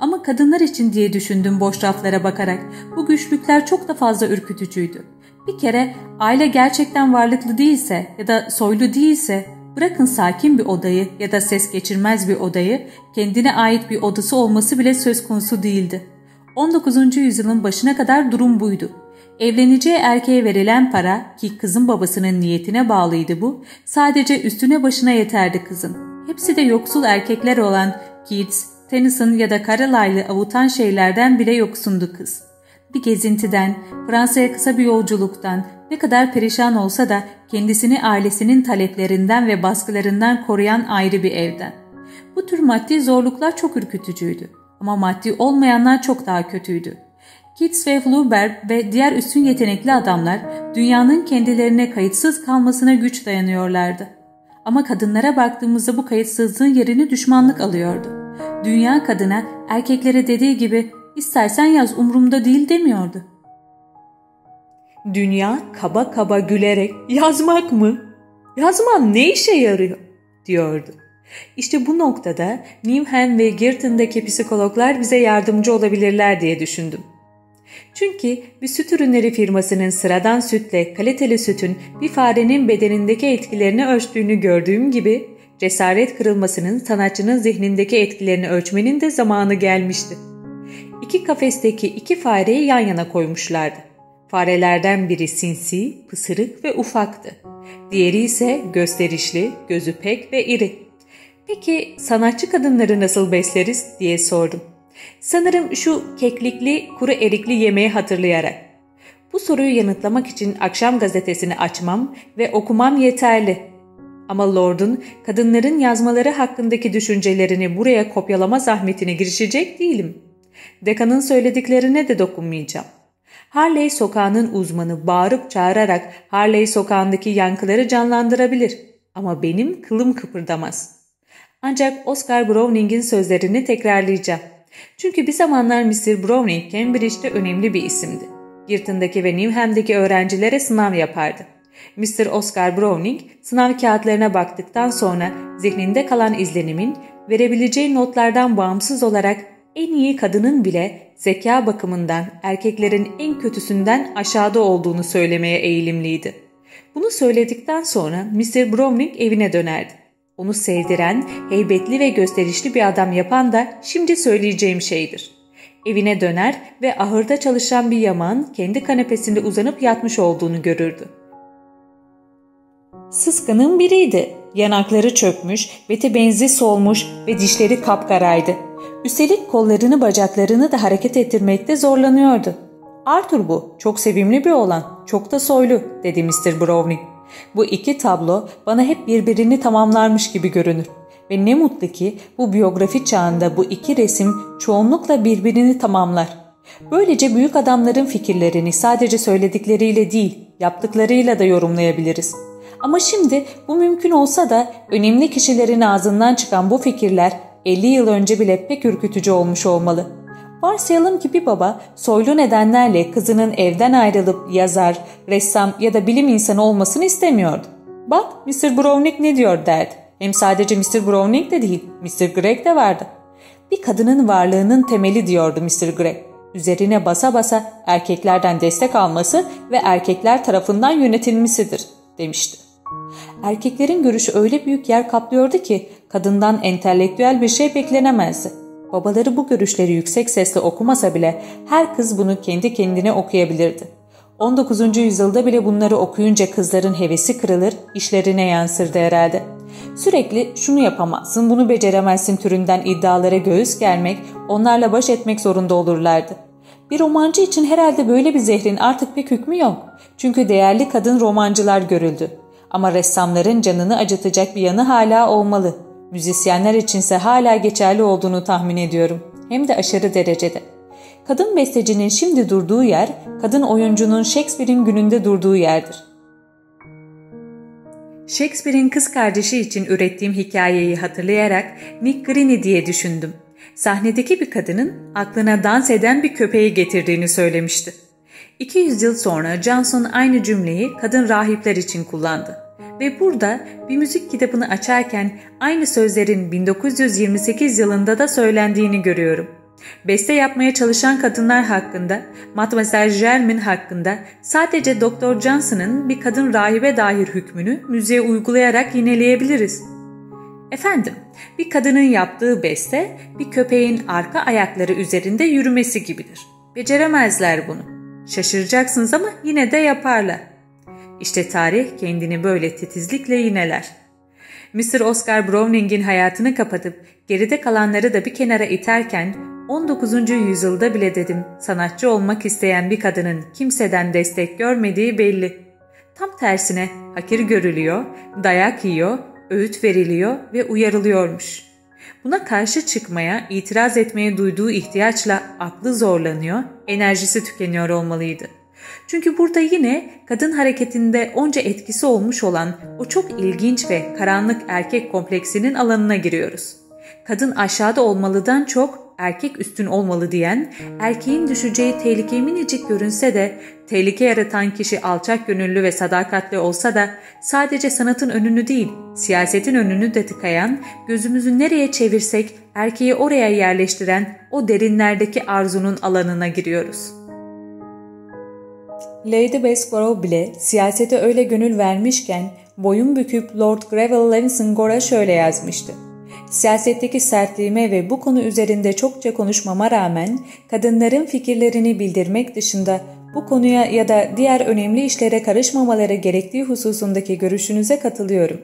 Ama kadınlar için diye düşündüm boş raflara bakarak. Bu güçlükler çok da fazla ürkütücüydü. Bir kere aile gerçekten varlıklı değilse ya da soylu değilse Bırakın sakin bir odayı ya da ses geçirmez bir odayı, kendine ait bir odası olması bile söz konusu değildi. 19. yüzyılın başına kadar durum buydu. Evleneceği erkeğe verilen para ki kızın babasının niyetine bağlıydı bu, sadece üstüne başına yeterdi kızın. Hepsi de yoksul erkekler olan Keats, Tennyson ya da Carlyle'ı avutan şeylerden bile yoksundu kız. Bir gezintiden, Fransa'ya kısa bir yolculuktan, ne kadar perişan olsa da kendisini ailesinin taleplerinden ve baskılarından koruyan ayrı bir evden. Bu tür maddi zorluklar çok ürkütücüydü ama maddi olmayanlar çok daha kötüydü. Keats ve Flaubert ve diğer üstün yetenekli adamlar dünyanın kendilerine kayıtsız kalmasına güç dayanıyorlardı. Ama kadınlara baktığımızda bu kayıtsızlığın yerini düşmanlık alıyordu. Dünya kadına erkeklere dediği gibi istersen yaz umurumda değil demiyordu. Dünya kaba kaba gülerek yazmak mı? Yazman ne işe yarıyor? diyordu. İşte bu noktada Newham ve Girton'daki psikologlar bize yardımcı olabilirler diye düşündüm. Çünkü bir süt ürünleri firmasının sıradan sütle kaliteli sütün bir farenin bedenindeki etkilerini ölçtüğünü gördüğüm gibi cesaret kırılmasının sanatçının zihnindeki etkilerini ölçmenin de zamanı gelmişti. İki kafesteki iki fareyi yan yana koymuşlardı. Farelerden biri sinsi, pısırık ve ufaktı. Diğeri ise gösterişli, gözü pek ve iri. Peki sanatçı kadınları nasıl besleriz diye sordum. Sanırım şu keklikli kuru erikli yemeği hatırlayarak. Bu soruyu yanıtlamak için akşam gazetesini açmam ve okumam yeterli. Ama Lord'un kadınların yazmaları hakkındaki düşüncelerini buraya kopyalama zahmetine girişecek değilim. Dekanın söylediklerine de dokunmayacağım. Harley sokağının uzmanı bağırıp çağırarak Harley sokağındaki yankıları canlandırabilir. Ama benim kılım kıpırdamaz. Ancak Oscar Browning'in sözlerini tekrarlayacağım. Çünkü bir zamanlar Mr. Browning Cambridge'de önemli bir isimdi. Girton'daki ve Newham'daki öğrencilere sınav yapardı. Mr. Oscar Browning sınav kağıtlarına baktıktan sonra zihninde kalan izlenimin verebileceği notlardan bağımsız olarak en iyi kadının bile zeka bakımından erkeklerin en kötüsünden aşağıda olduğunu söylemeye eğilimliydi. Bunu söyledikten sonra Mr. Browning evine dönerdi. Onu sevdiren, heybetli ve gösterişli bir adam yapan da şimdi söyleyeceğim şeydir. Evine döner ve ahırda çalışan bir yaman kendi kanepesinde uzanıp yatmış olduğunu görürdü. Sıskının biriydi. Yanakları çökmüş, beti benzi solmuş ve dişleri kapkaraydı. Üstelik kollarını bacaklarını da hareket ettirmekte zorlanıyordu. Arthur bu, çok sevimli bir oğlan, çok da soylu dedi Mr. Browning. Bu iki tablo bana hep birbirini tamamlarmış gibi görünür. Ve ne mutlu ki bu biyografi çağında bu iki resim çoğunlukla birbirini tamamlar. Böylece büyük adamların fikirlerini sadece söyledikleriyle değil, yaptıklarıyla da yorumlayabiliriz. Ama şimdi bu mümkün olsa da önemli kişilerin ağzından çıkan bu fikirler 50 yıl önce bile pek ürkütücü olmuş olmalı. Varsayalım ki bir baba soylu nedenlerle kızının evden ayrılıp yazar, ressam ya da bilim insanı olmasını istemiyordu. Bak Mr. Browning ne diyor derdi. Hem sadece Mr. Browning de değil, Mr. Gregg de vardı. Bir kadının varlığının temeli diyordu Mr. Gregg. Üzerine basa basa erkeklerden destek alması ve erkekler tarafından yönetilmesidir demişti. Erkeklerin görüşü öyle büyük yer kaplıyordu ki kadından entelektüel bir şey beklenemezdi. Babaları bu görüşleri yüksek sesle okumasa bile her kız bunu kendi kendine okuyabilirdi. 19. yüzyılda bile bunları okuyunca kızların hevesi kırılır, işlerine yansırdı herhalde. Sürekli şunu yapamazsın, bunu beceremezsin türünden iddialara göğüs germek, onlarla baş etmek zorunda olurlardı. Bir romancı için herhalde böyle bir zehrin artık pek hükmü yok. Çünkü değerli kadın romancılar görüldü. Ama ressamların canını acıtacak bir yanı hala olmalı. Müzisyenler içinse hala geçerli olduğunu tahmin ediyorum. Hem de aşırı derecede. Kadın bestecinin şimdi durduğu yer, kadın oyuncunun Shakespeare'in gününde durduğu yerdir. Shakespeare'in kız kardeşi için ürettiğim hikayeyi hatırlayarak Nick Greene diye düşündüm. Sahnedeki bir kadının aklına dans eden bir köpeği getirdiğini söylemişti. 200 yıl sonra Johnson aynı cümleyi kadın rahipler için kullandı. Ve burada bir müzik kitabını açarken aynı sözlerin 1928 yılında da söylendiğini görüyorum. Beste yapmaya çalışan kadınlar hakkında, Mademoiselle Germain hakkında sadece Dr. Johnson'ın bir kadın rahibe dair hükmünü müziğe uygulayarak yineleyebiliriz. Efendim, bir kadının yaptığı beste bir köpeğin arka ayakları üzerinde yürümesi gibidir. Beceremezler bunu. Şaşıracaksınız ama yine de yaparlar. İşte tarih kendini böyle titizlikle yineler. Mr. Oscar Browning'in hayatını kapatıp geride kalanları da bir kenara iterken 19. yüzyılda bile dedim sanatçı olmak isteyen bir kadının kimseden destek görmediği belli. Tam tersine hakir görülüyor, dayak yiyor, öğüt veriliyor ve uyarılıyormuş. Buna karşı çıkmaya, itiraz etmeye duyduğu ihtiyaçla aklı zorlanıyor, enerjisi tükeniyor olmalıydı. Çünkü burada yine kadın hareketinde onca etkisi olmuş olan o çok ilginç ve karanlık erkek kompleksinin alanına giriyoruz. Kadın aşağıda olmalıdan çok erkek üstün olmalı diyen, erkeğin düşeceği tehlike minicik görünse de tehlike yaratan kişi alçak gönüllü ve sadakatli olsa da sadece sanatın önünü değil, siyasetin önünü de tıkayan, gözümüzü nereye çevirsek erkeği oraya yerleştiren o derinlerdeki arzunun alanına giriyoruz. Lady Bessborough bile siyasete öyle gönül vermişken boyun büküp Lord Greville Lensingor'a şöyle yazmıştı. Siyasetteki sertliğime ve bu konu üzerinde çokça konuşmama rağmen kadınların fikirlerini bildirmek dışında bu konuya ya da diğer önemli işlere karışmamaları gerektiği hususundaki görüşünüze katılıyorum.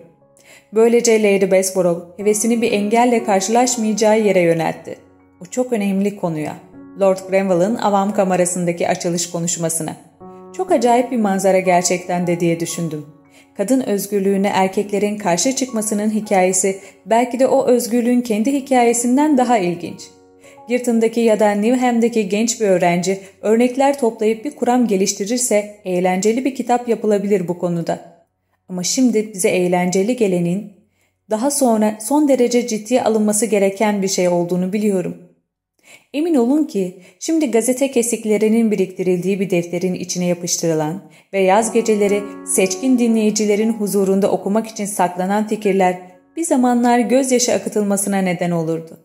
Böylece Lady Bessborough hevesini bir engelle karşılaşmayacağı yere yöneltti. O çok önemli konuya. Lord Grenville'ın avam kamerasındaki açılış konuşmasına. Çok acayip bir manzara gerçekten de diye düşündüm kadın özgürlüğüne erkeklerin karşı çıkmasının hikayesi belki de o özgürlüğün kendi hikayesinden daha ilginç. Girton'daki ya da Newham'daki genç bir öğrenci örnekler toplayıp bir kuram geliştirirse eğlenceli bir kitap yapılabilir bu konuda. Ama şimdi bize eğlenceli gelenin daha sonra son derece ciddiye alınması gereken bir şey olduğunu biliyorum.'' Emin olun ki şimdi gazete kesiklerinin biriktirildiği bir defterin içine yapıştırılan ve yaz geceleri seçkin dinleyicilerin huzurunda okumak için saklanan fikirler bir zamanlar gözyaşı akıtılmasına neden olurdu.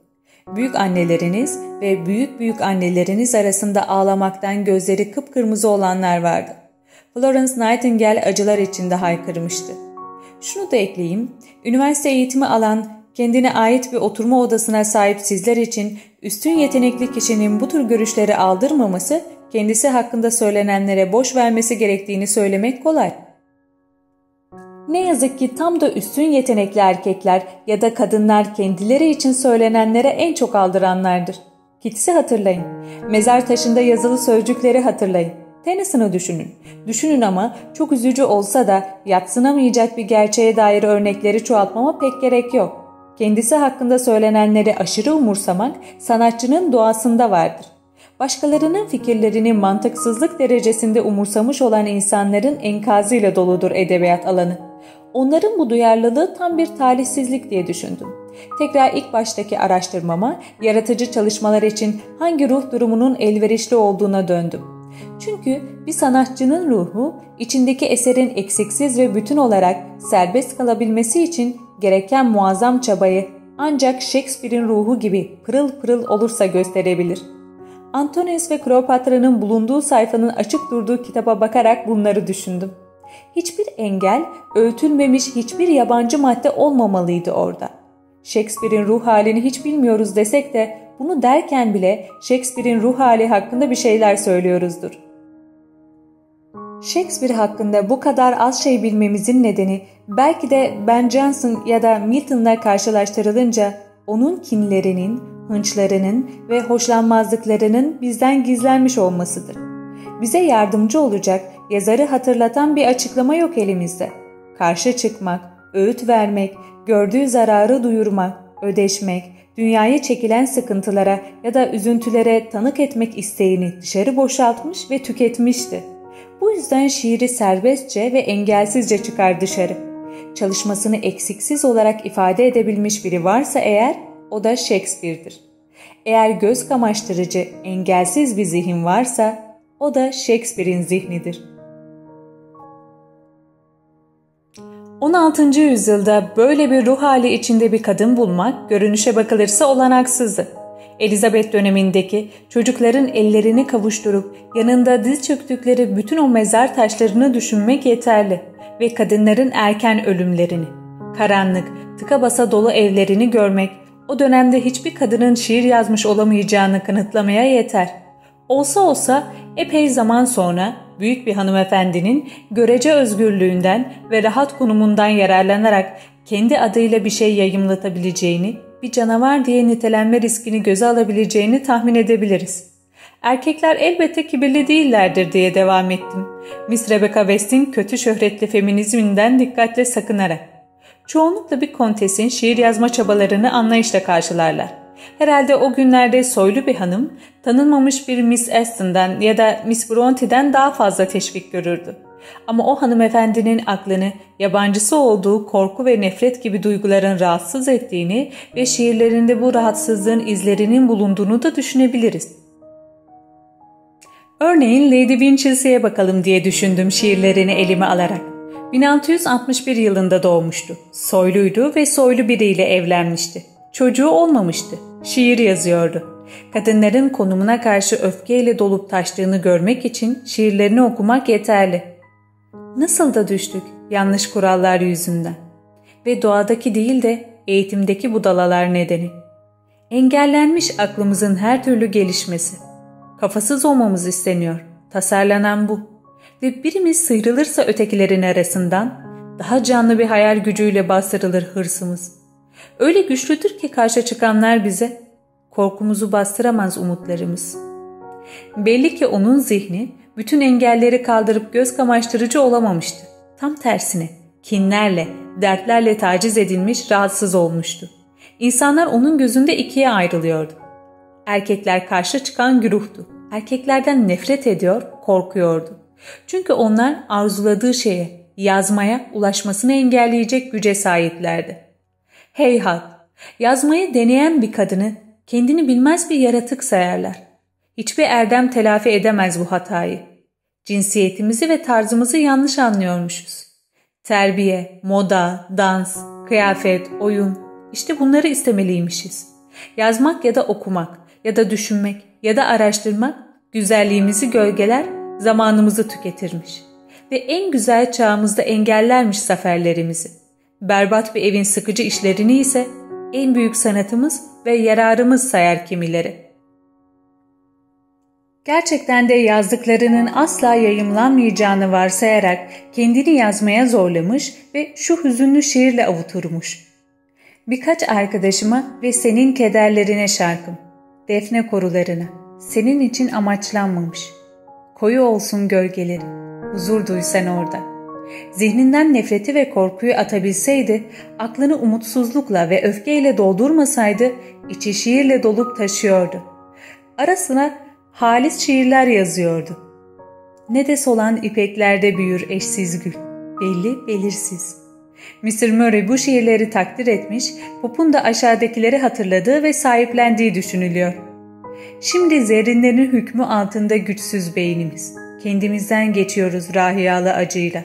Büyük anneleriniz ve büyük büyük anneleriniz arasında ağlamaktan gözleri kıpkırmızı olanlar vardı. Florence Nightingale acılar içinde haykırmıştı. Şunu da ekleyeyim, üniversite eğitimi alan kendine ait bir oturma odasına sahip sizler için üstün yetenekli kişinin bu tür görüşleri aldırmaması, kendisi hakkında söylenenlere boş vermesi gerektiğini söylemek kolay. Ne yazık ki tam da üstün yetenekli erkekler ya da kadınlar kendileri için söylenenlere en çok aldıranlardır. Kitsi hatırlayın. Mezar taşında yazılı sözcükleri hatırlayın. Tennyson'ı düşünün. Düşünün ama çok üzücü olsa da yatsınamayacak bir gerçeğe dair örnekleri çoğaltmama pek gerek yok. Kendisi hakkında söylenenleri aşırı umursamak sanatçının doğasında vardır. Başkalarının fikirlerini mantıksızlık derecesinde umursamış olan insanların enkazıyla doludur edebiyat alanı. Onların bu duyarlılığı tam bir talihsizlik diye düşündüm. Tekrar ilk baştaki araştırmama yaratıcı çalışmalar için hangi ruh durumunun elverişli olduğuna döndüm. Çünkü bir sanatçının ruhu içindeki eserin eksiksiz ve bütün olarak serbest kalabilmesi için gereken muazzam çabayı ancak Shakespeare'in ruhu gibi pırıl pırıl olursa gösterebilir. Antonius ve Kleopatra'nın bulunduğu sayfanın açık durduğu kitaba bakarak bunları düşündüm. Hiçbir engel, öğütülmemiş hiçbir yabancı madde olmamalıydı orada. Shakespeare'in ruh halini hiç bilmiyoruz desek de bunu derken bile Shakespeare'in ruh hali hakkında bir şeyler söylüyoruzdur. Shakespeare hakkında bu kadar az şey bilmemizin nedeni belki de Ben Jonson ya da Milton'la karşılaştırılınca onun kinlerinin, hınçlarının ve hoşlanmazlıklarının bizden gizlenmiş olmasıdır. Bize yardımcı olacak, yazarı hatırlatan bir açıklama yok elimizde. Karşı çıkmak, öğüt vermek, gördüğü zararı duyurmak, ödeşmek, dünyaya çekilen sıkıntılara ya da üzüntülere tanık etmek isteğini dışarı boşaltmış ve tüketmişti. Bu yüzden şiiri serbestçe ve engelsizce çıkar dışarı. Çalışmasını eksiksiz olarak ifade edebilmiş biri varsa eğer o da Shakespeare'dir. Eğer göz kamaştırıcı, engelsiz bir zihin varsa o da Shakespeare'in zihnidir. 16. yüzyılda böyle bir ruh hali içinde bir kadın bulmak görünüşe bakılırsa olanaksızdı. Elizabeth dönemindeki çocukların ellerini kavuşturup yanında diz çöktükleri bütün o mezar taşlarını düşünmek yeterli ve kadınların erken ölümlerini, karanlık, tıka basa dolu evlerini görmek o dönemde hiçbir kadının şiir yazmış olamayacağını kanıtlamaya yeter. Olsa olsa epey zaman sonra büyük bir hanımefendinin görece özgürlüğünden ve rahat konumundan yararlanarak kendi adıyla bir şey yayımlatabileceğini, bir canavar diye nitelenme riskini göze alabileceğini tahmin edebiliriz. Erkekler elbette kibirli değillerdir diye devam ettim. Miss Rebecca West'in kötü şöhretli feminizminden dikkatle sakınarak. Çoğunlukla bir kontesin şiir yazma çabalarını anlayışla karşılarlar. Herhalde o günlerde soylu bir hanım, tanınmamış bir Miss Aston'dan ya da Miss Bronte'den daha fazla teşvik görürdü. Ama o hanımefendinin aklını yabancısı olduğu korku ve nefret gibi duyguların rahatsız ettiğini ve şiirlerinde bu rahatsızlığın izlerinin bulunduğunu da düşünebiliriz. Örneğin Lady Winchelsey'e bakalım diye düşündüm şiirlerini elime alarak. 1661 yılında doğmuştu. Soyluydu ve soylu biriyle evlenmişti. Çocuğu olmamıştı. Şiir yazıyordu. Kadınların konumuna karşı öfkeyle dolup taştığını görmek için şiirlerini okumak yeterli. Nasıl da düştük yanlış kurallar yüzünden. Ve doğadaki değil de eğitimdeki budalalar nedeni. Engellenmiş aklımızın her türlü gelişmesi. Kafasız olmamız isteniyor. Tasarlanan bu. Ve birimiz sıyrılırsa ötekilerin arasından daha canlı bir hayal gücüyle bastırılır hırsımız. Öyle güçlüdür ki karşı çıkanlar bize korkumuzu bastıramaz umutlarımız. Belli ki onun zihni bütün engelleri kaldırıp göz kamaştırıcı olamamıştı. Tam tersine kinlerle, dertlerle taciz edilmiş, rahatsız olmuştu. İnsanlar onun gözünde ikiye ayrılıyordu. Erkekler karşı çıkan güruhtu. Erkeklerden nefret ediyor, korkuyordu. Çünkü onlar arzuladığı şeye, yazmaya ulaşmasını engelleyecek güce sahiplerdi. Heyhat, yazmayı deneyen bir kadını kendini bilmez bir yaratık sayarlar. Hiçbir erdem telafi edemez bu hatayı. Cinsiyetimizi ve tarzımızı yanlış anlıyormuşuz. Terbiye, moda, dans, kıyafet, oyun, işte bunları istemeliymişiz. Yazmak ya da okumak, ya da düşünmek ya da araştırmak güzelliğimizi gölgeler, zamanımızı tüketirmiş. Ve en güzel çağımızda engellermiş zaferlerimizi. Berbat bir evin sıkıcı işlerini ise en büyük sanatımız ve yararımız sayar kimileri. Gerçekten de yazdıklarının asla yayımlanmayacağını varsayarak kendini yazmaya zorlamış ve şu hüzünlü şiirle avuturmuş. Birkaç arkadaşıma ve senin kederlerine şarkım defne korularını, senin için amaçlanmamış. Koyu olsun gölgeleri, huzur duysan orada. Zihninden nefreti ve korkuyu atabilseydi, aklını umutsuzlukla ve öfkeyle doldurmasaydı, içi şiirle dolup taşıyordu. Arasına halis şiirler yazıyordu. Ne de solan ipeklerde büyür eşsiz gül, belli belirsiz.'' Mr. Murray bu şiirleri takdir etmiş, Pop'un da aşağıdakileri hatırladığı ve sahiplendiği düşünülüyor. Şimdi zerrinlerin hükmü altında güçsüz beynimiz. Kendimizden geçiyoruz rahiyalı acıyla.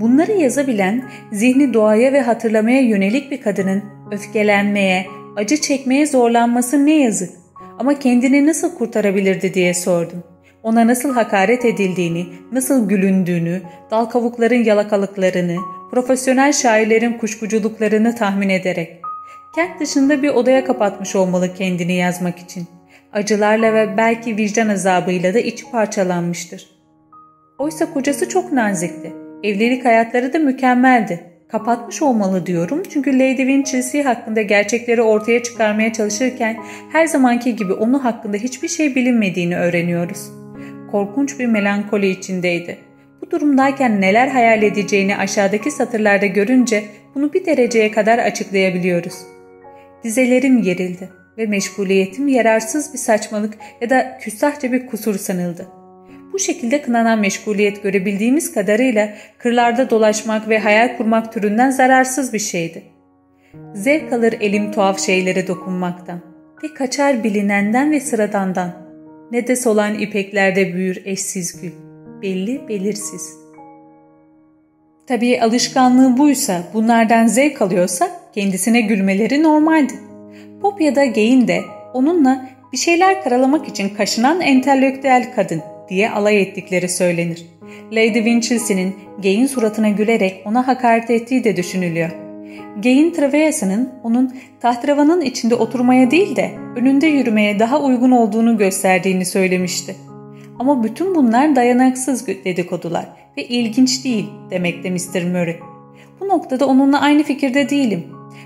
Bunları yazabilen, zihni doğaya ve hatırlamaya yönelik bir kadının öfkelenmeye, acı çekmeye zorlanması ne yazık. Ama kendini nasıl kurtarabilirdi diye sordum. Ona nasıl hakaret edildiğini, nasıl gülündüğünü, dal kavukların yalakalıklarını, profesyonel şairlerin kuşkuculuklarını tahmin ederek. Kent dışında bir odaya kapatmış olmalı kendini yazmak için. Acılarla ve belki vicdan azabıyla da içi parçalanmıştır. Oysa kocası çok nazikti. Evlilik hayatları da mükemmeldi. Kapatmış olmalı diyorum çünkü Lady Winchelsea hakkında gerçekleri ortaya çıkarmaya çalışırken her zamanki gibi onun hakkında hiçbir şey bilinmediğini öğreniyoruz. Korkunç bir melankoli içindeydi. Bu durumdayken neler hayal edeceğini aşağıdaki satırlarda görünce bunu bir dereceye kadar açıklayabiliyoruz. Dizelerim gerildi ve meşguliyetim yararsız bir saçmalık ya da küstahça bir kusur sanıldı. Bu şekilde kınanan meşguliyet görebildiğimiz kadarıyla kırlarda dolaşmak ve hayal kurmak türünden zararsız bir şeydi. Zevk alır elim tuhaf şeylere dokunmaktan ve kaçar bilinenden ve sıradandan. Ne de solan ipeklerde büyür eşsiz gül belli belirsiz. Tabii alışkanlığı buysa, bunlardan zevk alıyorsa kendisine gülmeleri normaldi. Pop ya da Gain de onunla bir şeyler karalamak için kaşınan entelektüel kadın diye alay ettikleri söylenir. Lady Winchelsey'nin Gain suratına gülerek ona hakaret ettiği de düşünülüyor. Gain Travesa'nın onun tahtravanın içinde oturmaya değil de önünde yürümeye daha uygun olduğunu gösterdiğini söylemişti. Ama bütün bunlar dayanaksız dedikodular ve ilginç değil demekte Mr. Murray. Bu noktada onunla aynı fikirde değilim.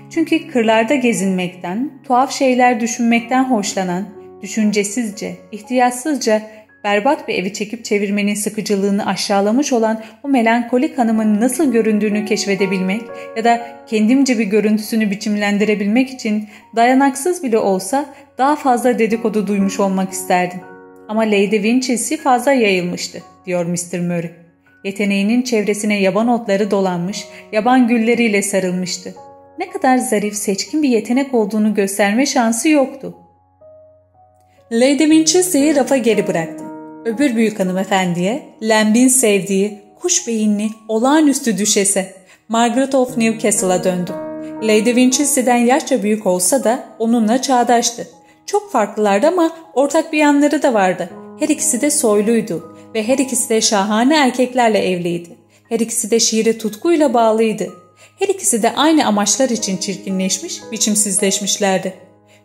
Çünkü kırlarda gezinmekten, tuhaf şeyler düşünmekten hoşlanan, düşüncesizce, ihtiyatsızca berbat bir evi çekip çevirmenin sıkıcılığını aşağılamış olan o melankolik hanımın nasıl göründüğünü keşfedebilmek ya da kendimce bir görüntüsünü biçimlendirebilmek için dayanaksız bile olsa daha fazla dedikodu duymuş olmak isterdim. Ama Lady Winchelsea fazla yayılmıştı, diyor Mr. Murray. Yeteneğinin çevresine yaban otları dolanmış, yaban gülleriyle sarılmıştı. Ne kadar zarif, seçkin bir yetenek olduğunu gösterme şansı yoktu. Lady Winchelsey'i rafa geri bıraktım. Öbür büyük hanımefendiye, Lamb'in sevdiği, kuş beyinli, olağanüstü düşese, Margaret of Newcastle'a döndüm. Lady Winchelsey'den yaşça büyük olsa da onunla çağdaştı. Çok farklılardı ama ortak bir yanları da vardı. Her ikisi de soyluydu ve her ikisi de şahane erkeklerle evliydi. Her ikisi de şiire tutkuyla bağlıydı. Her ikisi de aynı amaçlar için çirkinleşmiş, biçimsizleşmişlerdi.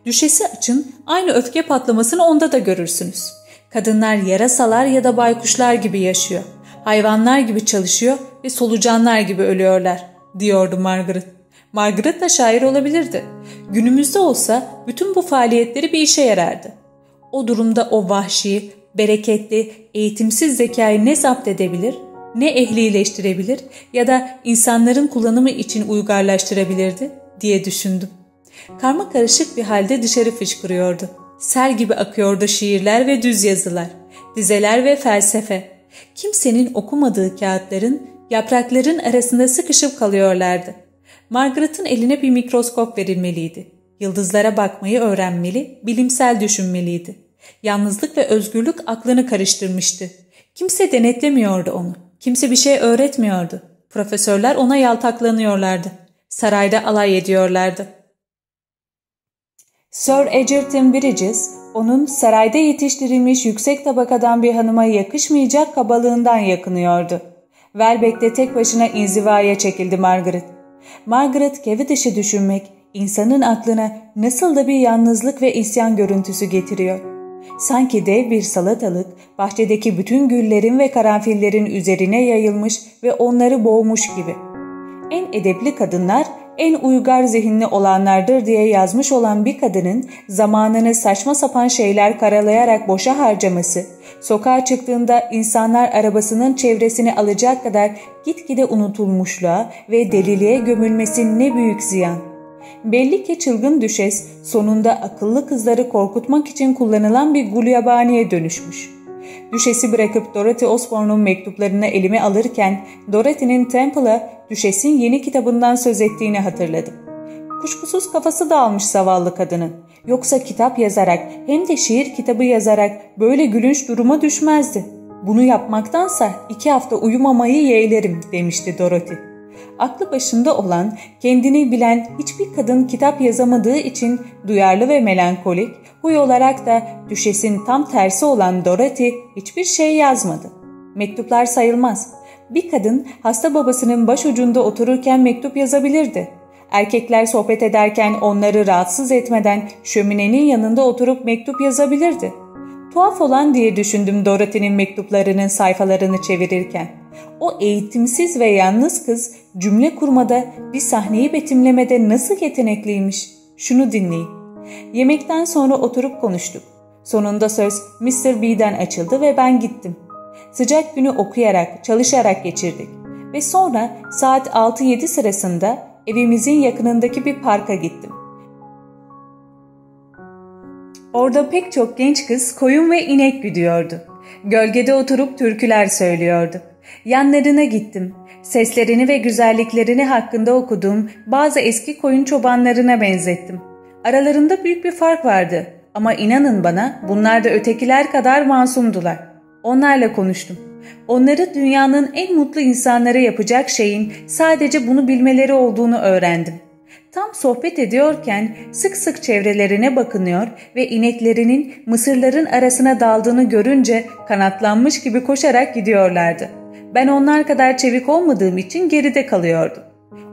Düşesi açın, aynı öfke patlamasını onda da görürsünüz. Kadınlar yarasalar ya da baykuşlar gibi yaşıyor. Hayvanlar gibi çalışıyor ve solucanlar gibi ölüyorlar, diyordu Margaret. Margaret da şair olabilirdi. Günümüzde olsa bütün bu faaliyetleri bir işe yarardı. O durumda o vahşi, bereketli, eğitimsiz zekayı ne zapt edebilir, ne ehlileştirebilir ya da insanların kullanımı için uygarlaştırabilirdi diye düşündüm. Karma karışık bir halde dışarı fışkırıyordu. Sel gibi akıyordu şiirler ve düz yazılar, dizeler ve felsefe. Kimsenin okumadığı kağıtların, yaprakların arasında sıkışıp kalıyorlardı. Margaret'ın eline bir mikroskop verilmeliydi. Yıldızlara bakmayı öğrenmeli, bilimsel düşünmeliydi. Yalnızlık ve özgürlük aklını karıştırmıştı. Kimse denetlemiyordu onu. Kimse bir şey öğretmiyordu. Profesörler ona yaltaklanıyorlardı. Sarayda alay ediyorlardı. Sir Egerton Bridges, onun sarayda yetiştirilmiş yüksek tabakadan bir hanıma yakışmayacak kabalığından yakınıyordu. Welbeck'te tek başına inzivaya çekildi Margaret. Margaret Cavendish'i düşünmek, insanın aklına nasıl da bir yalnızlık ve isyan görüntüsü getiriyor. Sanki dev bir salatalık bahçedeki bütün güllerin ve karanfillerin üzerine yayılmış ve onları boğmuş gibi. En edepli kadınlar en uygar zihinli olanlardır diye yazmış olan bir kadının zamanını saçma sapan şeyler karalayarak boşa harcaması, sokağa çıktığında insanlar arabasının çevresini alacak kadar gitgide unutulmuşluğa ve deliliğe gömülmesi ne büyük ziyan. Belli ki çılgın düşes sonunda akıllı kızları korkutmak için kullanılan bir gulyabaniye dönüşmüş. Düşesi bırakıp Dorothy Osborne'un mektuplarını elime alırken Dorothy'nin Temple'a Düşes'in yeni kitabından söz ettiğini hatırladım. Kuşkusuz kafası dağılmış zavallı kadının. Yoksa kitap yazarak hem de şiir kitabı yazarak böyle gülünç duruma düşmezdi. Bunu yapmaktansa iki hafta uyumamayı yeğlerim demişti Dorothy. Aklı başında olan, kendini bilen hiçbir kadın kitap yazamadığı için duyarlı ve melankolik, huy olarak da düşesin tam tersi olan Dorothy hiçbir şey yazmadı. Mektuplar sayılmaz. Bir kadın hasta babasının başucunda otururken mektup yazabilirdi. Erkekler sohbet ederken onları rahatsız etmeden şöminenin yanında oturup mektup yazabilirdi. Tuhaf olan diye düşündüm Dorothy'nin mektuplarının sayfalarını çevirirken. O eğitimsiz ve yalnız kız cümle kurmada bir sahneyi betimlemede nasıl yetenekliymiş? Şunu dinleyin. Yemekten sonra oturup konuştuk. Sonunda söz Mr. B'den açıldı ve ben gittim. Sıcak günü okuyarak, çalışarak geçirdik. Ve sonra saat 6-7 sırasında evimizin yakınındaki bir parka gittim. Orada pek çok genç kız koyun ve inek güdüyordu. Gölgede oturup türküler söylüyordu. Yanlarına gittim. Seslerini ve güzelliklerini hakkında okuduğum bazı eski koyun çobanlarına benzettim. Aralarında büyük bir fark vardı ama inanın bana bunlar da ötekiler kadar masumdular. Onlarla konuştum. Onları dünyanın en mutlu insanları yapacak şeyin sadece bunu bilmeleri olduğunu öğrendim. Tam sohbet ediyorken sık sık çevrelerine bakınıyor ve ineklerinin mısırların arasına daldığını görünce kanatlanmış gibi koşarak gidiyorlardı. Ben onlar kadar çevik olmadığım için geride kalıyordum.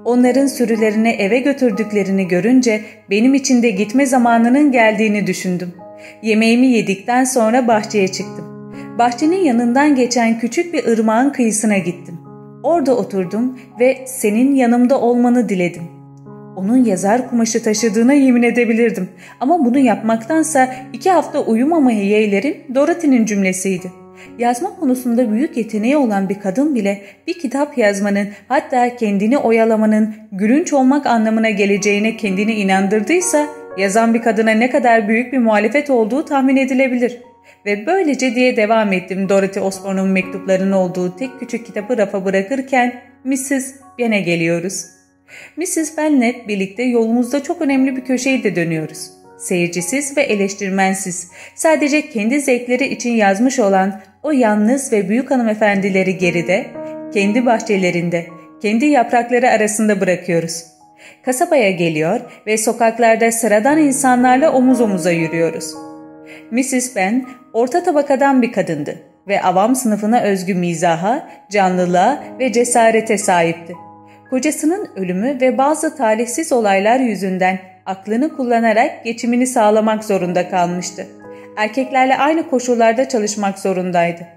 Onların sürülerini eve götürdüklerini görünce benim için de gitme zamanının geldiğini düşündüm. Yemeğimi yedikten sonra bahçeye çıktım. Bahçenin yanından geçen küçük bir ırmağın kıyısına gittim. Orada oturdum ve senin yanımda olmanı diledim. Onun yazar kumaşı taşıdığına yemin edebilirdim. Ama bunu yapmaktansa iki hafta uyumamayı yeğlerin Dorothy'nin cümlesiydi. Yazma konusunda büyük yeteneği olan bir kadın bile bir kitap yazmanın hatta kendini oyalamanın gülünç olmak anlamına geleceğine kendini inandırdıysa yazan bir kadına ne kadar büyük bir muhalefet olduğu tahmin edilebilir. Ve böylece diye devam ettim Dorothy Osborne'un mektuplarının olduğu tek küçük kitabı rafa bırakırken Mrs. Ben'e geliyoruz. Mrs. Ben'le birlikte yolumuzda çok önemli bir köşeyi de dönüyoruz. Seyircisiz ve eleştirmensiz, sadece kendi zevkleri için yazmış olan o yalnız ve büyük hanımefendileri geride, kendi bahçelerinde, kendi yaprakları arasında bırakıyoruz. Kasabaya geliyor ve sokaklarda sıradan insanlarla omuz omuza yürüyoruz. Mrs. Ben orta tabakadan bir kadındı ve avam sınıfına özgü mizaha, canlılığa ve cesarete sahipti. Kocasının ölümü ve bazı talihsiz olaylar yüzünden aklını kullanarak geçimini sağlamak zorunda kalmıştı. Erkeklerle aynı koşullarda çalışmak zorundaydı.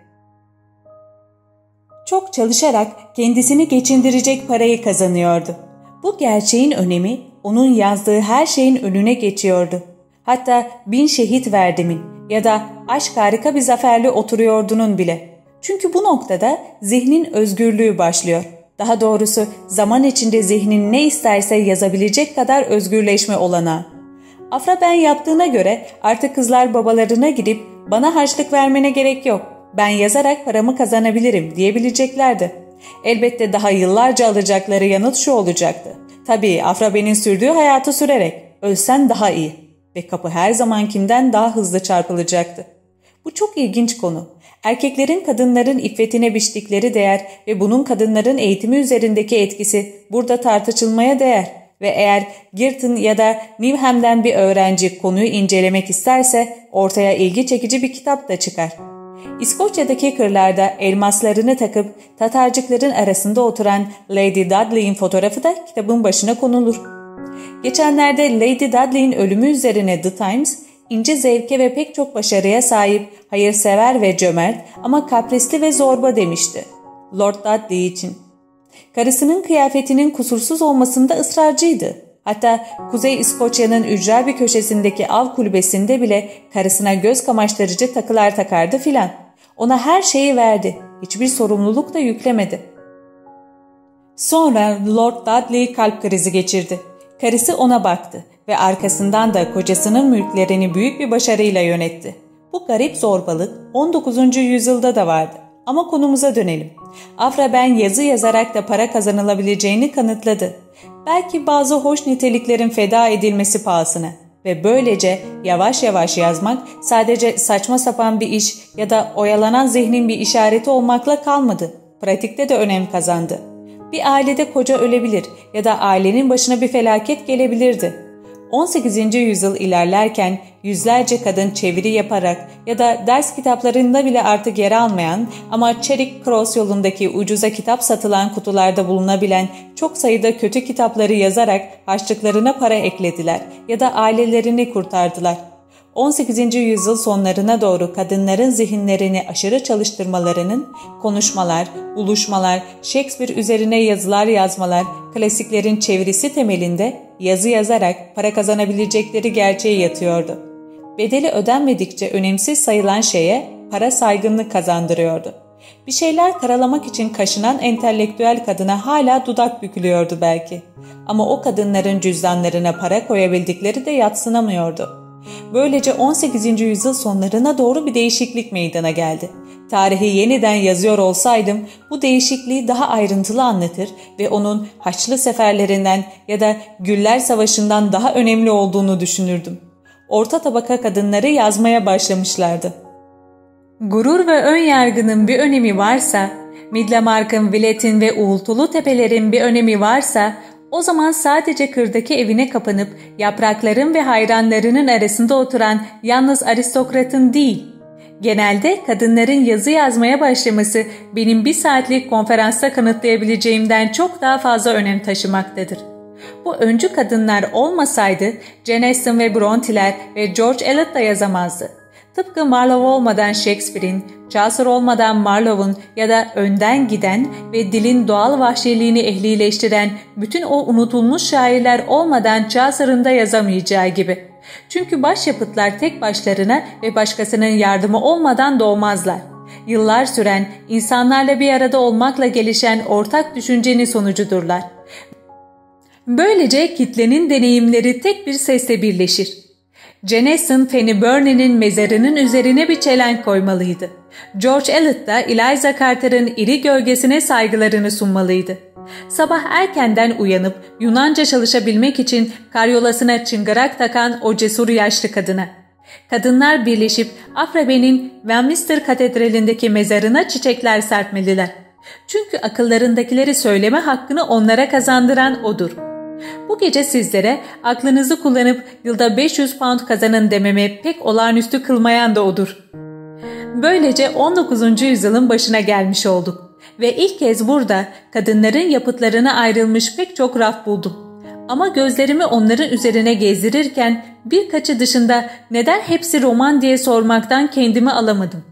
Çok çalışarak kendisini geçindirecek parayı kazanıyordu. Bu gerçeğin önemi onun yazdığı her şeyin önüne geçiyordu. Hatta bin şehit verdimin ya da aşk harika bir zaferli oturuyordunun bile. Çünkü bu noktada zihnin özgürlüğü başlıyor. Daha doğrusu zaman içinde zihnin ne isterse yazabilecek kadar özgürleşme olana. Afra ben yaptığına göre artık kızlar babalarına gidip bana harçlık vermene gerek yok. Ben yazarak paramı kazanabilirim diyebileceklerdi. Elbette daha yıllarca alacakları yanıt şu olacaktı. Tabii Afra benim sürdüğü hayatı sürerek. Ölsen daha iyi. Ve kapı her zamankinden daha hızlı çarpılacaktı. Bu çok ilginç konu. Erkeklerin kadınların iffetine biçtikleri değer ve bunun kadınların eğitimi üzerindeki etkisi burada tartışılmaya değer ve eğer Girton ya da Newham'den bir öğrenci konuyu incelemek isterse ortaya ilgi çekici bir kitap da çıkar. İskoçya'daki kırlarda elmaslarını takıp Tatarcıkların arasında oturan Lady Dudley'in fotoğrafı da kitabın başına konulur. Geçenlerde Lady Dudley'in ölümü üzerine The Times, ince zevke ve pek çok başarıya sahip, hayırsever ve cömert ama kaprisli ve zorba demişti. Lord Dudley için. Karısının kıyafetinin kusursuz olmasında ısrarcıydı. Hatta Kuzey İskoçya'nın ücra bir köşesindeki av kulübesinde bile karısına göz kamaştırıcı takılar takardı filan. Ona her şeyi verdi. Hiçbir sorumluluk da yüklemedi. Sonra Lord Dudley kalp krizi geçirdi. Karısı ona baktı ve arkasından da kocasının mülklerini büyük bir başarıyla yönetti. Bu garip zorbalık 19. yüzyılda da vardı. Ama konumuza dönelim. Afra ben yazı yazarak da para kazanılabileceğini kanıtladı. Belki bazı hoş niteliklerin feda edilmesi pahasına ve böylece yavaş yavaş yazmak sadece saçma sapan bir iş ya da oyalanan zihnin bir işareti olmakla kalmadı. Pratikte de önem kazandı. Bir ailede koca ölebilir ya da ailenin başına bir felaket gelebilirdi. 18. yüzyıl ilerlerken yüzlerce kadın çeviri yaparak ya da ders kitaplarında bile artık yer almayan ama Charing Cross yolundaki ucuza kitap satılan kutularda bulunabilen çok sayıda kötü kitapları yazarak harçlıklarına para eklediler ya da ailelerini kurtardılar. 18. yüzyıl sonlarına doğru kadınların zihinlerini aşırı çalıştırmalarının konuşmalar, buluşmalar, Shakespeare üzerine yazılar yazmalar, klasiklerin çevirisi temelinde yazı yazarak para kazanabilecekleri gerçeği yatıyordu. Bedeli ödenmedikçe önemsiz sayılan şeye para saygınlık kazandırıyordu. Bir şeyler karalamak için kaşınan entelektüel kadına hala dudak bükülüyordu belki. Ama o kadınların cüzdanlarına para koyabildikleri de yatsınamıyordu. Böylece 18. yüzyıl sonlarına doğru bir değişiklik meydana geldi. Tarihi yeniden yazıyor olsaydım bu değişikliği daha ayrıntılı anlatır ve onun Haçlı seferlerinden ya da Güller Savaşı'ndan daha önemli olduğunu düşünürdüm. Orta tabaka kadınları yazmaya başlamışlardı. Gurur ve ön yargının bir önemi varsa, Midlamark'ın, Vilet'in ve uğultulu tepelerin bir önemi varsa o zaman sadece kırdaki evine kapanıp yaprakların ve hayranlarının arasında oturan yalnız aristokratın değil, genelde kadınların yazı yazmaya başlaması benim bir saatlik konferansta kanıtlayabileceğimden çok daha fazla önem taşımaktadır. Bu öncü kadınlar olmasaydı Jane Austen ve Bronte'ler ve George Eliot da yazamazdı. Tıpkı Marlowe olmadan Shakespeare'in, Chaucer olmadan Marlowe'un ya da önden giden ve dilin doğal vahşiliğini ehlileştiren bütün o unutulmuş şairler olmadan Chaucer'ın da yazamayacağı gibi. Çünkü başyapıtlar tek başlarına ve başkasının yardımı olmadan doğmazlar. Yıllar süren, insanlarla bir arada olmakla gelişen ortak düşüncenin sonucudurlar. Böylece kitlenin deneyimleri tek bir sesle birleşir. Jennison Fanny Burney'nin mezarının üzerine bir çelenk koymalıydı. George Eliot da Eliza Carter'ın iri gölgesine saygılarını sunmalıydı. Sabah erkenden uyanıp Yunanca çalışabilmek için karyolasına çıngırak takan o cesur yaşlı kadına. Kadınlar birleşip Afrabe'nin Westminster Katedrali'ndeki mezarına çiçekler serpmeliler. Çünkü akıllarındakileri söyleme hakkını onlara kazandıran odur. Bu gece sizlere aklınızı kullanıp yılda 500 pound kazanın dememi pek olağanüstü kılmayan da odur. Böylece 19. yüzyılın başına gelmiş olduk ve ilk kez burada kadınların yapıtlarına ayrılmış pek çok raf buldum. Ama gözlerimi onların üzerine gezdirirken birkaçı dışında neden hepsi roman diye sormaktan kendimi alamadım.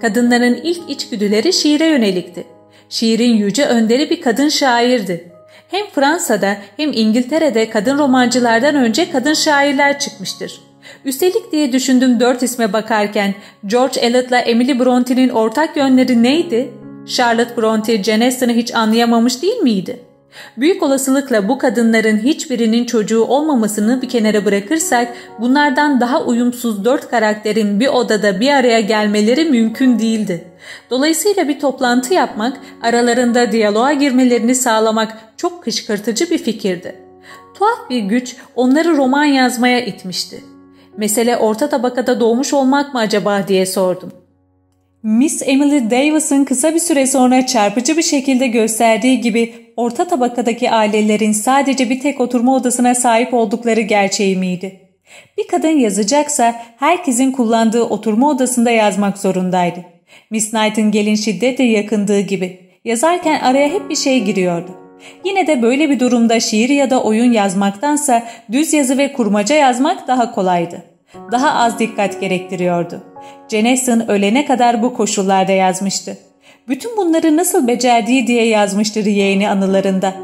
Kadınların ilk içgüdüleri şiire yönelikti. Şiirin yüce önderi bir kadın şairdi. Hem Fransa'da hem İngiltere'de kadın romancılardan önce kadın şairler çıkmıştır. Üstelik diye düşündüm dört isme bakarken George Eliot'la Emily Bronte'nin ortak yönleri neydi? Charlotte Bronte Jane Austen'ı hiç anlayamamış değil miydi? Büyük olasılıkla bu kadınların hiçbirinin çocuğu olmamasını bir kenara bırakırsak bunlardan daha uyumsuz dört karakterin bir odada bir araya gelmeleri mümkün değildi. Dolayısıyla bir toplantı yapmak, aralarında diyaloğa girmelerini sağlamak çok kışkırtıcı bir fikirdi. Tuhaf bir güç onları roman yazmaya itmişti. Mesele orta tabakada doğmuş olmak mı acaba diye sordum. Miss Emily Davis'ın kısa bir süre sonra çarpıcı bir şekilde gösterdiği gibi orta tabakadaki ailelerin sadece bir tek oturma odasına sahip oldukları gerçeği miydi? Bir kadın yazacaksa herkesin kullandığı oturma odasında yazmak zorundaydı. Miss Nightingale'in şiddetle yakındığı gibi yazarken araya hep bir şey giriyordu. Yine de böyle bir durumda şiir ya da oyun yazmaktansa düz yazı ve kurmaca yazmak daha kolaydı. Daha az dikkat gerektiriyordu. Jennison ölene kadar bu koşullarda yazmıştı. Bütün bunları nasıl becerdiği diye yazmıştır yeğeni anılarında.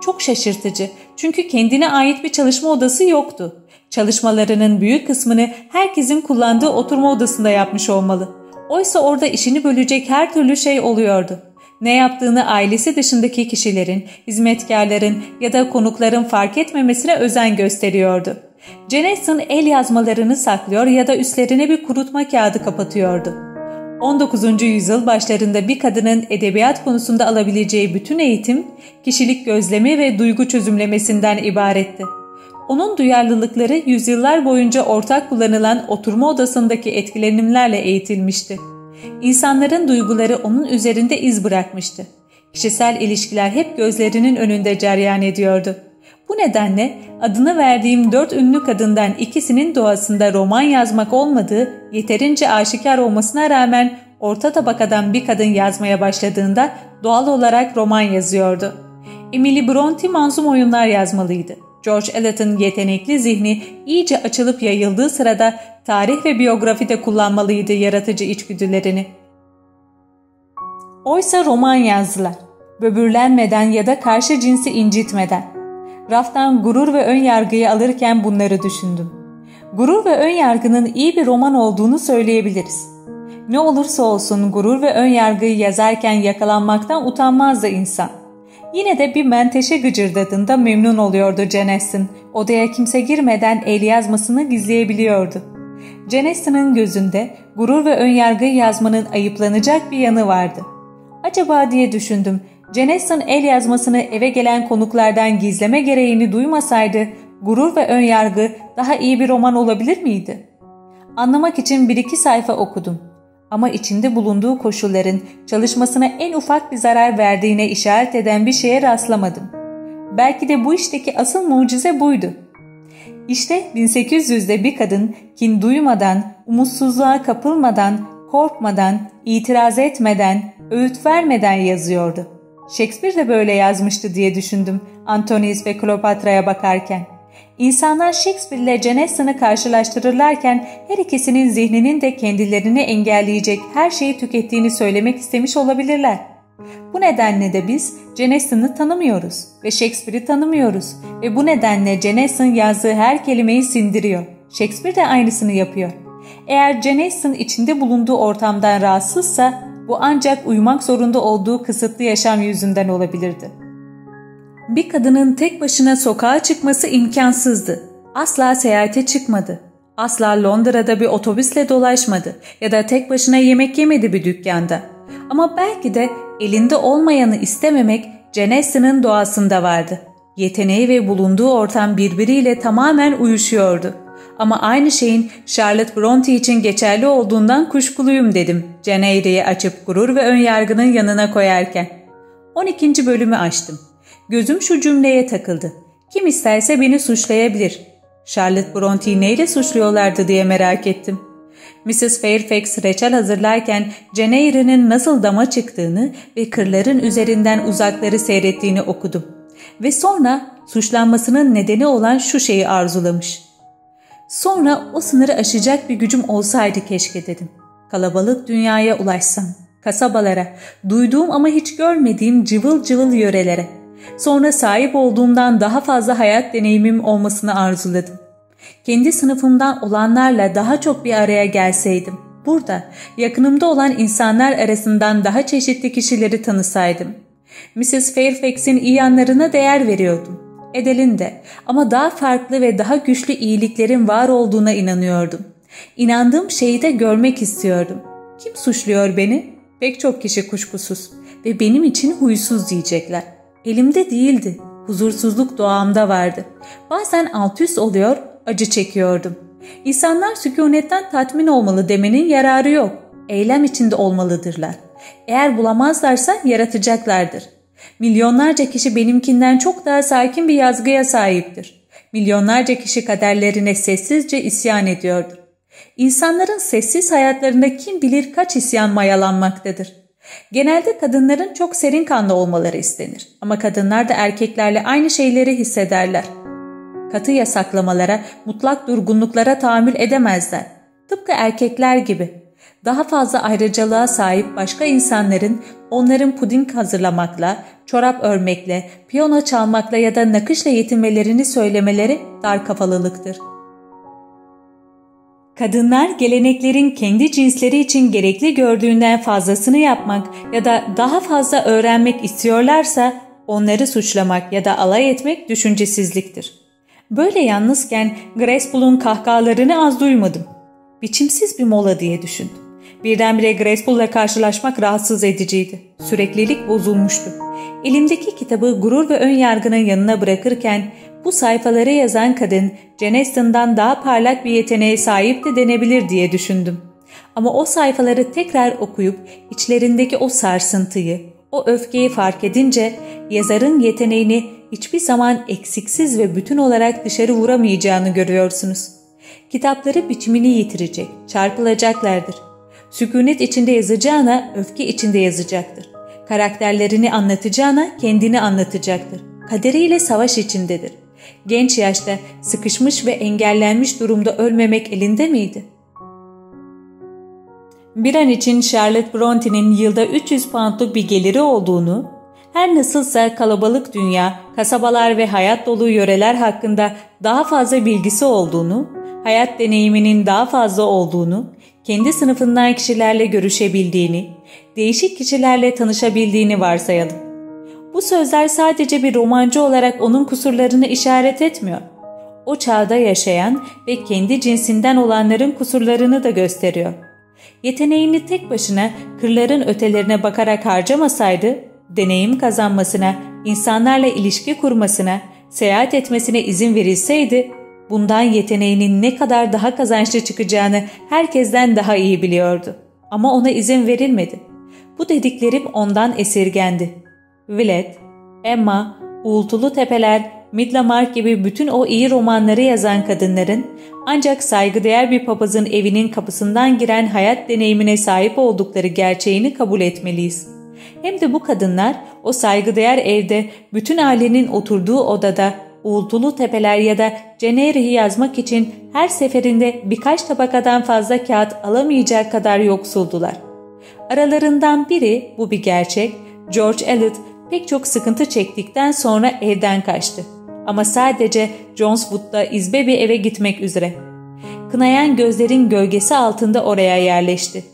Çok şaşırtıcı çünkü kendine ait bir çalışma odası yoktu. Çalışmalarının büyük kısmını herkesin kullandığı oturma odasında yapmış olmalı. Oysa orada işini bölecek her türlü şey oluyordu. Ne yaptığını ailesi dışındaki kişilerin, hizmetkarların ya da konukların fark etmemesine özen gösteriyordu. Jennison el yazmalarını saklıyor ya da üstlerine bir kurutma kağıdı kapatıyordu. 19. yüzyıl başlarında bir kadının edebiyat konusunda alabileceği bütün eğitim, kişilik gözlemi ve duygu çözümlemesinden ibaretti. Onun duyarlılıkları yüzyıllar boyunca ortak kullanılan oturma odasındaki etkilenimlerle eğitilmişti. İnsanların duyguları onun üzerinde iz bırakmıştı. Kişisel ilişkiler hep gözlerinin önünde ceryan ediyordu. Bu nedenle adını verdiğim dört ünlü kadından ikisinin doğasında roman yazmak olmadığı yeterince aşikar olmasına rağmen orta tabakadan bir kadın yazmaya başladığında doğal olarak roman yazıyordu. Emily Bronte manzum oyunlar yazmalıydı. George Eliot'ın yetenekli zihni iyice açılıp yayıldığı sırada tarih ve biyografide kullanmalıydı yaratıcı içgüdülerini. Oysa roman yazdılar. Böbürlenmeden ya da karşı cinsi incitmeden. Raftan gurur ve ön yargıyı alırken bunları düşündüm. Gurur ve ön yargının iyi bir roman olduğunu söyleyebiliriz. Ne olursa olsun gurur ve ön yargıyı yazarken yakalanmaktan utanmazdı insan. Yine de bir menteşe gıcırdadığında memnun oluyordu Janes'in. Odaya kimse girmeden el yazmasını gizleyebiliyordu. Janes'in gözünde gurur ve önyargıyı yazmanın ayıplanacak bir yanı vardı. Acaba diye düşündüm. Janes'in el yazmasını eve gelen konuklardan gizleme gereğini duymasaydı gurur ve önyargı daha iyi bir roman olabilir miydi? Anlamak için bir iki sayfa okudum. Ama içinde bulunduğu koşulların çalışmasına en ufak bir zarar verdiğine işaret eden bir şeye rastlamadım. Belki de bu işteki asıl mucize buydu. İşte 1800'de bir kadın kin duymadan, umutsuzluğa kapılmadan, korkmadan, itiraz etmeden, öğüt vermeden yazıyordu. Shakespeare de böyle yazmıştı diye düşündüm Antonius ve Kleopatra'ya bakarken. İnsanlar Shakespeare ile Jane karşılaştırırlarken her ikisinin zihninin de kendilerini engelleyecek her şeyi tükettiğini söylemek istemiş olabilirler. Bu nedenle de biz Jane tanımıyoruz ve Shakespeare'i tanımıyoruz ve bu nedenle Jane yazdığı her kelimeyi sindiriyor. Shakespeare de aynısını yapıyor. Eğer Jane içinde bulunduğu ortamdan rahatsızsa bu ancak uyumak zorunda olduğu kısıtlı yaşam yüzünden olabilirdi. Bir kadının tek başına sokağa çıkması imkansızdı. Asla seyahate çıkmadı. Asla Londra'da bir otobüsle dolaşmadı ya da tek başına yemek yemedi bir dükkanda. Ama belki de elinde olmayanı istememek Jane doğasında vardı. Yeteneği ve bulunduğu ortam birbiriyle tamamen uyuşuyordu. Ama aynı şeyin Charlotte Bronte için geçerli olduğundan kuşkuluyum dedim Jane açıp gurur ve önyargının yanına koyarken. 12. bölümü açtım. Gözüm şu cümleye takıldı. Kim isterse beni suçlayabilir. Charlotte Bronte'yi neyle suçluyorlardı diye merak ettim. Mrs. Fairfax reçel hazırlarken Jane nasıl dama çıktığını ve kırların üzerinden uzakları seyrettiğini okudum. Ve sonra suçlanmasının nedeni olan şu şeyi arzulamış. Sonra o sınırı aşacak bir gücüm olsaydı keşke dedim. Kalabalık dünyaya ulaşsam, kasabalara, duyduğum ama hiç görmediğim cıvıl cıvıl yörelere. Sonra sahip olduğumdan daha fazla hayat deneyimim olmasını arzuladım. Kendi sınıfımdan olanlarla daha çok bir araya gelseydim. Burada, yakınımda olan insanlar arasından daha çeşitli kişileri tanısaydım. Mrs. Fairfax'in iyi yanlarına değer veriyordum. Edel'in de ama daha farklı ve daha güçlü iyiliklerin var olduğuna inanıyordum. İnandığım şeyi de görmek istiyordum. Kim suçluyor beni? Pek çok kişi kuşkusuz ve benim için huysuz diyecekler. Elimde değildi. Huzursuzluk doğamda vardı. Bazen alt üst oluyor, acı çekiyordum. İnsanlar sükunetten tatmin olmalı demenin yararı yok. Eylem içinde olmalıdırlar. Eğer bulamazlarsa yaratacaklardır. Milyonlarca kişi benimkinden çok daha sakin bir yazgıya sahiptir. Milyonlarca kişi kaderlerine sessizce isyan ediyordur. İnsanların sessiz hayatlarında kim bilir kaç isyan mayalanmaktadır. Genelde kadınların çok serin kanlı olmaları istenir. Ama kadınlar da erkeklerle aynı şeyleri hissederler. Katı yasaklamalara, mutlak durgunluklara tahammül edemezler. Tıpkı erkekler gibi daha fazla ayrıcalığa sahip başka insanların onların puding hazırlamakla, çorap örmekle, piyano çalmakla ya da nakışla yetinmelerini söylemeleri dar kafalılıktır. Kadınlar geleneklerin kendi cinsleri için gerekli gördüğünden fazlasını yapmak ya da daha fazla öğrenmek istiyorlarsa onları suçlamak ya da alay etmek düşüncesizliktir. Böyle yalnızken Grace Bull'un kahkahalarını az duymadım. Biçimsiz bir mola diye düşündüm. Birdenbire Gracepool'la karşılaşmak rahatsız ediciydi. Süreklilik bozulmuştu. Elimdeki kitabı gurur ve ön yargının yanına bırakırken bu sayfaları yazan kadın Jane daha parlak bir yeteneğe sahip de denebilir diye düşündüm. Ama o sayfaları tekrar okuyup içlerindeki o sarsıntıyı, o öfkeyi fark edince yazarın yeteneğini hiçbir zaman eksiksiz ve bütün olarak dışarı vuramayacağını görüyorsunuz. Kitapları biçimini yitirecek, çarpılacaklardır. Sükunet içinde yazacağına öfke içinde yazacaktır. Karakterlerini anlatacağına kendini anlatacaktır. Kaderiyle savaş içindedir. Genç yaşta sıkışmış ve engellenmiş durumda ölmemek elinde miydi? Bir an için Charlotte Bronte'nin yılda 300 poundluk bir geliri olduğunu, her nasılsa kalabalık dünya, kasabalar ve hayat dolu yöreler hakkında daha fazla bilgisi olduğunu, hayat deneyiminin daha fazla olduğunu, kendi sınıfından kişilerle görüşebildiğini, değişik kişilerle tanışabildiğini varsayalım. Bu sözler sadece bir romancı olarak onun kusurlarını işaret etmiyor. O çağda yaşayan ve kendi cinsinden olanların kusurlarını da gösteriyor. Yeteneğini tek başına kırların ötelerine bakarak harcamasaydı, deneyim kazanmasına, insanlarla ilişki kurmasına, seyahat etmesine izin verilseydi bundan yeteneğinin ne kadar daha kazançlı çıkacağını herkesten daha iyi biliyordu. Ama ona izin verilmedi. Bu dediklerim ondan esirgendi. Villette, Emma, Uğultulu Tepeler, Midlamark gibi bütün o iyi romanları yazan kadınların ancak saygıdeğer bir papazın evinin kapısından giren hayat deneyimine sahip oldukları gerçeğini kabul etmeliyiz. Hem de bu kadınlar o saygıdeğer evde bütün ailenin oturduğu odada uğultulu tepeler ya da Ceneri'yi yazmak için her seferinde birkaç tabakadan fazla kağıt alamayacak kadar yoksuldular. Aralarından biri, bu bir gerçek, George Eliot pek çok sıkıntı çektikten sonra evden kaçtı. Ama sadece Joneswood'da izbe bir eve gitmek üzere. Kınayan gözlerin gölgesi altında oraya yerleşti.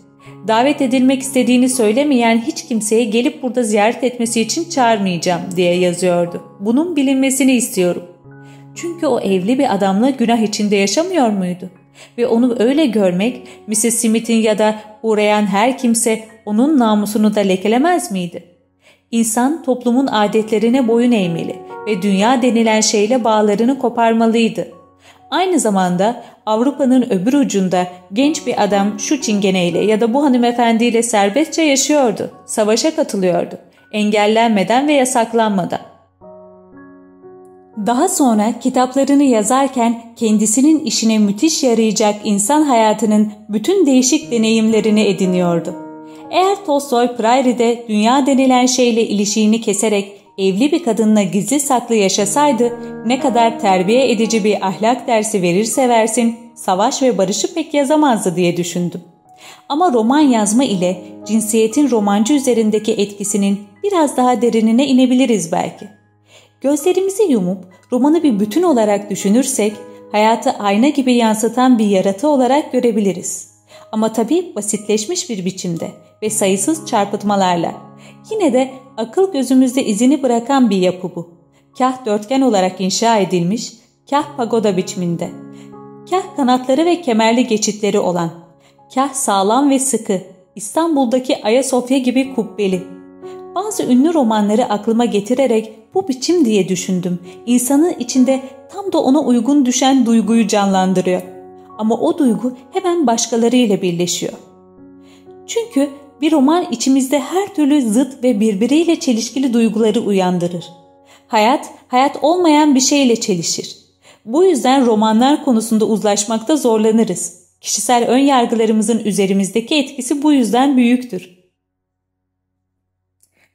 Davet edilmek istediğini söylemeyen hiç kimseye gelip burada ziyaret etmesi için çağırmayacağım diye yazıyordu. Bunun bilinmesini istiyorum. Çünkü o evli bir adamla günah içinde yaşamıyor muydu? Ve onu öyle görmek Mrs. Smith'in ya da uğrayan her kimse onun namusunu da lekelemez miydi? İnsan toplumun adetlerine boyun eğmeli ve dünya denilen şeyle bağlarını koparmalıydı. Aynı zamanda Avrupa'nın öbür ucunda genç bir adam şu çingeneyle ya da bu hanımefendiyle serbestçe yaşıyordu, savaşa katılıyordu, engellenmeden ve yasaklanmadan. Daha sonra kitaplarını yazarken kendisinin işine müthiş yarayacak insan hayatının bütün değişik deneyimlerini ediniyordu. Eğer Tolstoy Prairie'de dünya denilen şeyle ilişiğini keserek evli bir kadınla gizli saklı yaşasaydı ne kadar terbiye edici bir ahlak dersi verirse versin savaş ve barışı pek yazamazdı diye düşündüm. Ama roman yazma ile cinsiyetin romancı üzerindeki etkisinin biraz daha derinine inebiliriz belki. Gözlerimizi yumup romanı bir bütün olarak düşünürsek hayatı ayna gibi yansıtan bir yaratı olarak görebiliriz. Ama tabii basitleşmiş bir biçimde ve sayısız çarpıtmalarla. Yine de akıl gözümüzde izini bırakan bir yapı bu. Kah dörtgen olarak inşa edilmiş, kah pagoda biçiminde. Kah kanatları ve kemerli geçitleri olan, kah sağlam ve sıkı, İstanbul'daki Ayasofya gibi kubbeli. Bazı ünlü romanları aklıma getirerek bu biçim diye düşündüm. İnsanın içinde tam da ona uygun düşen duyguyu canlandırıyor. Ama o duygu hemen başkalarıyla birleşiyor. Çünkü bir roman içimizde her türlü zıt ve birbiriyle çelişkili duyguları uyandırır. Hayat, hayat olmayan bir şeyle çelişir. Bu yüzden romanlar konusunda uzlaşmakta zorlanırız. Kişisel ön yargılarımızın üzerimizdeki etkisi bu yüzden büyüktür.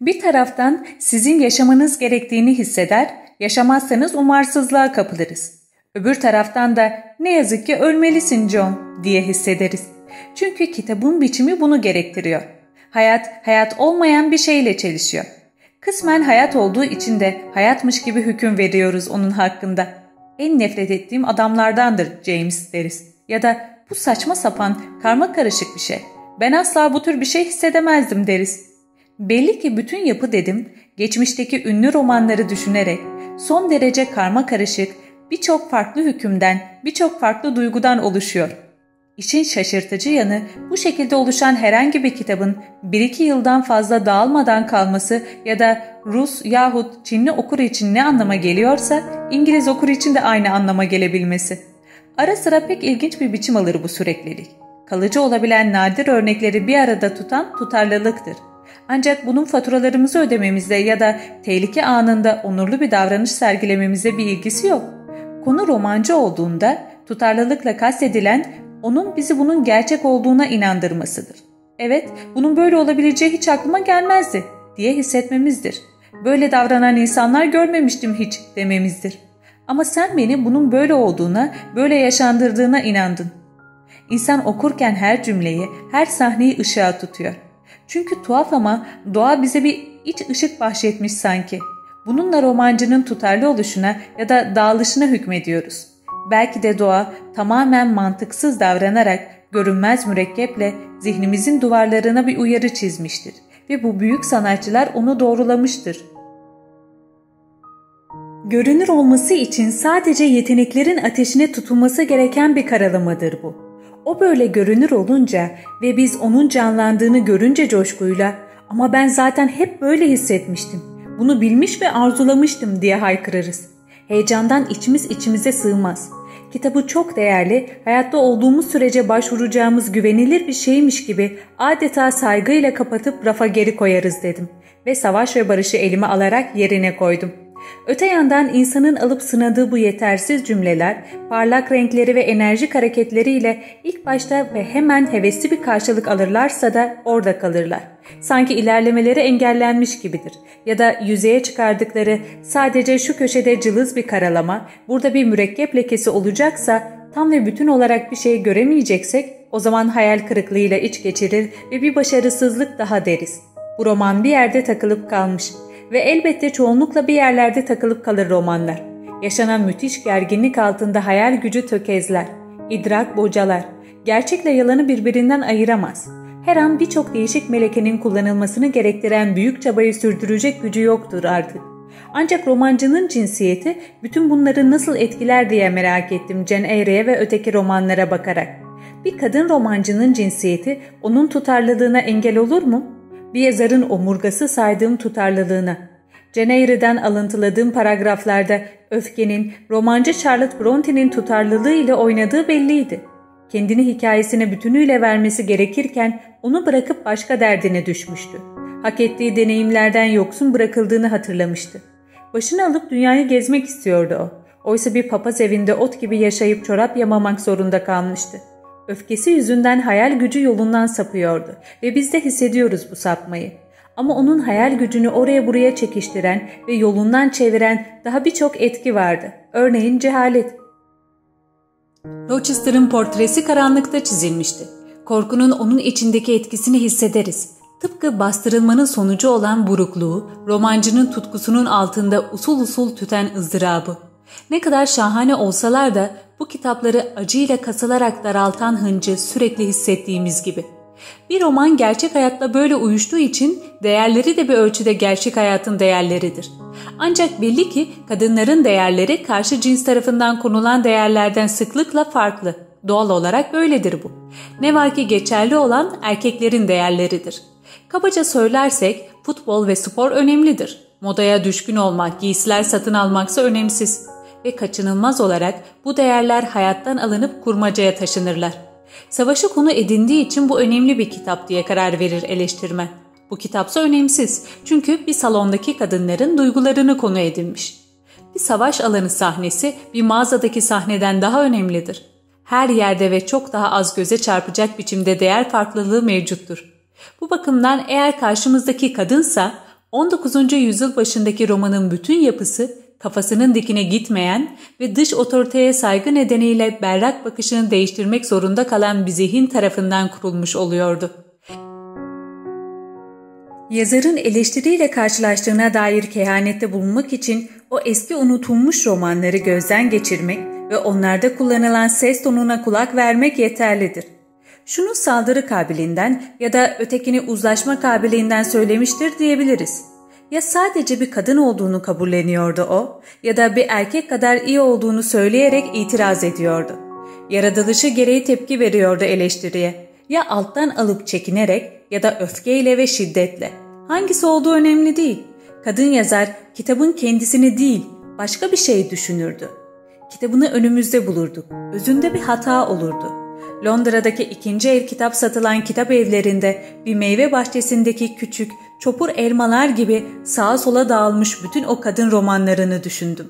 Bir taraftan sizin yaşamanız gerektiğini hisseder, yaşamazsanız umarsızlığa kapılırız. Öbür taraftan da ne yazık ki ölmelisin John diye hissederiz. Çünkü kitabın biçimi bunu gerektiriyor. Hayat, hayat olmayan bir şeyle çelişiyor. Kısmen hayat olduğu için de hayatmış gibi hüküm veriyoruz onun hakkında. En nefret ettiğim adamlardandır James deriz. Ya da bu saçma sapan, karma karışık bir şey. Ben asla bu tür bir şey hissedemezdim deriz. Belli ki bütün yapı dedim, geçmişteki ünlü romanları düşünerek son derece karma karışık, birçok farklı hükümden, birçok farklı duygudan oluşuyor.'' İşin şaşırtıcı yanı bu şekilde oluşan herhangi bir kitabın 1-2 yıldan fazla dağılmadan kalması ya da Rus yahut Çinli okur için ne anlama geliyorsa İngiliz okur için de aynı anlama gelebilmesi. Ara sıra pek ilginç bir biçim alır bu süreklilik. Kalıcı olabilen nadir örnekleri bir arada tutan tutarlılıktır. Ancak bunun faturalarımızı ödememizde ya da tehlike anında onurlu bir davranış sergilememize bir ilgisi yok. Konu romancı olduğunda tutarlılıkla kastedilen onun bizi bunun gerçek olduğuna inandırmasıdır. Evet, bunun böyle olabileceği hiç aklıma gelmezdi diye hissetmemizdir. Böyle davranan insanlar görmemiştim hiç dememizdir. Ama sen beni bunun böyle olduğuna, böyle yaşandırdığına inandın. İnsan okurken her cümleyi, her sahneyi ışığa tutuyor. Çünkü tuhaf ama doğa bize bir iç ışık bahşetmiş sanki. Bununla romancının tutarlı oluşuna ya da dağılışına hükmediyoruz. Belki de doğa tamamen mantıksız davranarak görünmez mürekkeple zihnimizin duvarlarına bir uyarı çizmiştir ve bu büyük sanatçılar onu doğrulamıştır. Görünür olması için sadece yeteneklerin ateşine tutulması gereken bir karalamadır bu. O böyle görünür olunca ve biz onun canlandığını görünce coşkuyla ama ben zaten hep böyle hissetmiştim, bunu bilmiş ve arzulamıştım diye haykırırız. Heyecandan içimiz içimize sığmaz. Kitabı çok değerli, hayatta olduğumuz sürece başvuracağımız güvenilir bir şeymiş gibi adeta saygıyla kapatıp rafa geri koyarız dedim. Ve savaş ve barışı elime alarak yerine koydum. Öte yandan insanın alıp sınadığı bu yetersiz cümleler, parlak renkleri ve enerjik hareketleriyle ilk başta ve hemen hevesli bir karşılık alırlarsa da orada kalırlar. Sanki ilerlemeleri engellenmiş gibidir. Ya da yüzeye çıkardıkları sadece şu köşede cılız bir karalama, burada bir mürekkep lekesi olacaksa, tam ve bütün olarak bir şey göremeyeceksek, o zaman hayal kırıklığıyla iç geçirir ve bir başarısızlık daha deriz. Bu roman bir yerde takılıp kalmış ve elbette çoğunlukla bir yerlerde takılıp kalır romanlar. Yaşanan müthiş gerginlik altında hayal gücü tökezler, idrak bocalar, gerçekle yalanı birbirinden ayıramaz. Her an birçok değişik melekenin kullanılmasını gerektiren büyük çabayı sürdürecek gücü yoktur artık. Ancak romancının cinsiyeti bütün bunları nasıl etkiler diye merak ettim Jane Eyre'ye ve öteki romanlara bakarak. Bir kadın romancının cinsiyeti onun tutarlılığına engel olur mu? Bir yazarın omurgası saydığım tutarlılığına. Ceneyre'den alıntıladığım paragraflarda öfkenin romancı Charlotte Bronte'nin tutarlılığı ile oynadığı belliydi. Kendini hikayesine bütünüyle vermesi gerekirken onu bırakıp başka derdine düşmüştü. Hak ettiği deneyimlerden yoksun bırakıldığını hatırlamıştı. Başını alıp dünyayı gezmek istiyordu o. Oysa bir papaz evinde ot gibi yaşayıp çorap yamamak zorunda kalmıştı. Öfkesi yüzünden hayal gücü yolundan sapıyordu ve biz de hissediyoruz bu sapmayı. Ama onun hayal gücünü oraya buraya çekiştiren ve yolundan çeviren daha birçok etki vardı. Örneğin cehalet. Rochester'ın portresi karanlıkta çizilmişti. Korkunun onun içindeki etkisini hissederiz. Tıpkı bastırılmanın sonucu olan burukluğu, romancının tutkusunun altında usul usul tüten ızdırabı. Ne kadar şahane olsalar da bu kitapları acıyla kasılarak daraltan hıncı sürekli hissettiğimiz gibi. Bir roman gerçek hayatla böyle uyuştuğu için değerleri de bir ölçüde gerçek hayatın değerleridir. Ancak belli ki kadınların değerleri karşı cins tarafından konulan değerlerden sıklıkla farklı. Doğal olarak böyledir bu. Ne var ki geçerli olan erkeklerin değerleridir. Kabaca söylersek futbol ve spor önemlidir. Modaya düşkün olmak, giysiler satın almaksa önemsiz ve kaçınılmaz olarak bu değerler hayattan alınıp kurmacaya taşınırlar. Savaşı konu edindiği için bu önemli bir kitap diye karar verir eleştirmen. Bu kitapsa önemsiz çünkü bir salondaki kadınların duygularını konu edinmiş. Bir savaş alanı sahnesi bir mağazadaki sahneden daha önemlidir. Her yerde ve çok daha az göze çarpacak biçimde değer farklılığı mevcuttur. Bu bakımdan eğer karşımızdaki kadınsa 19. yüzyıl başındaki romanın bütün yapısı kafasının dikine gitmeyen ve dış otoriteye saygı nedeniyle berrak bakışını değiştirmek zorunda kalan bir zihin tarafından kurulmuş oluyordu. Yazarın eleştiriyle karşılaştığına dair kehanette bulunmak için o eski unutulmuş romanları gözden geçirmek ve onlarda kullanılan ses tonuna kulak vermek yeterlidir. Şunu saldırı kabiliğinden ya da ötekini uzlaşma kabiliğinden söylemiştir diyebiliriz. Ya sadece bir kadın olduğunu kabulleniyordu o ya da bir erkek kadar iyi olduğunu söyleyerek itiraz ediyordu. Yaratılışı gereği tepki veriyordu eleştiriye. Ya alttan alıp çekinerek ya da öfkeyle ve şiddetle. Hangisi olduğu önemli değil. Kadın yazar kitabın kendisini değil başka bir şey düşünürdü. Kitabını önümüzde bulurduk. Özünde bir hata olurdu. Londra'daki ikinci el kitap satılan kitap evlerinde bir meyve bahçesindeki küçük, çopur elmalar gibi sağa sola dağılmış bütün o kadın romanlarını düşündüm.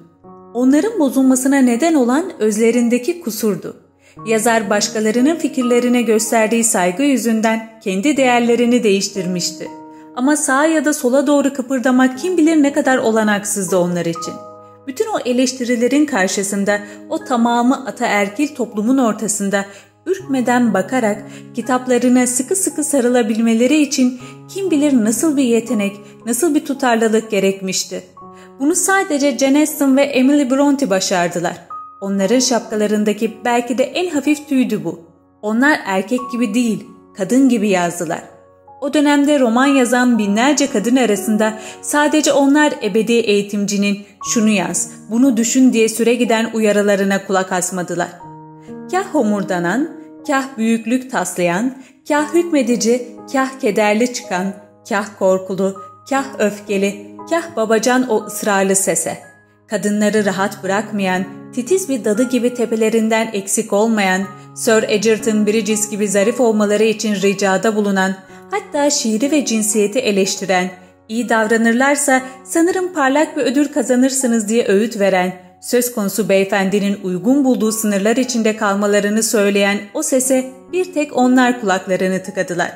Onların bozulmasına neden olan özlerindeki kusurdu. Yazar başkalarının fikirlerine gösterdiği saygı yüzünden kendi değerlerini değiştirmişti. Ama sağa ya da sola doğru kıpırdamak kim bilir ne kadar olanaksızdı onlar için. Bütün o eleştirilerin karşısında o tamamı ataerkil toplumun ortasında ürkmeden bakarak kitaplarına sıkı sıkı sarılabilmeleri için kim bilir nasıl bir yetenek, nasıl bir tutarlılık gerekmişti. Bunu sadece Jane Austen ve Emily Bronte başardılar. Onların şapkalarındaki belki de en hafif tüydü bu. Onlar erkek gibi değil, kadın gibi yazdılar. O dönemde roman yazan binlerce kadın arasında sadece onlar ebedi eğitimcinin şunu yaz, bunu düşün diye süre giden uyarılarına kulak asmadılar. Kah homurdanan, kah büyüklük taslayan, kah hükmedici, kah kederli çıkan, kah korkulu, kah öfkeli, kah babacan o ısrarlı sese. Kadınları rahat bırakmayan, titiz bir dadı gibi tepelerinden eksik olmayan, Sir Egerton Bridges gibi zarif olmaları için ricada bulunan, hatta şiiri ve cinsiyeti eleştiren, İyi davranırlarsa sanırım parlak bir ödül kazanırsınız diye öğüt veren, söz konusu beyefendinin uygun bulduğu sınırlar içinde kalmalarını söyleyen o sese bir tek onlar kulaklarını tıkadılar.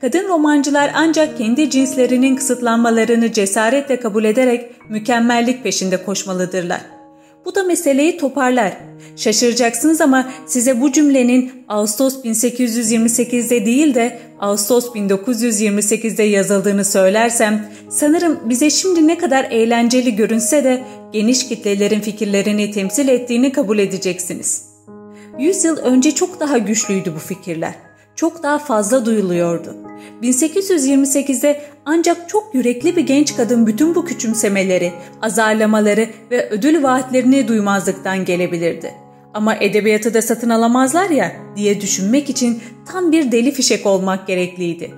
Kadın romancılar ancak kendi cinslerinin kısıtlanmalarını cesaretle kabul ederek mükemmellik peşinde koşmalıdırlar. Bu da meseleyi toparlar. Şaşıracaksınız ama size bu cümlenin Ağustos 1828'de değil de Ağustos 1928'de yazıldığını söylersem sanırım bize şimdi ne kadar eğlenceli görünse de geniş kitlelerin fikirlerini temsil ettiğini kabul edeceksiniz. Yüz yıl önce çok daha güçlüydü bu fikirler. Çok daha fazla duyuluyordu. 1828'de ancak çok yürekli bir genç kadın bütün bu küçümsemeleri, azarlamaları ve ödül vaatlerini duymazlıktan gelebilirdi. Ama edebiyatı da satın alamazlar ya diye düşünmek için tam bir deli fişek olmak gerekliydi.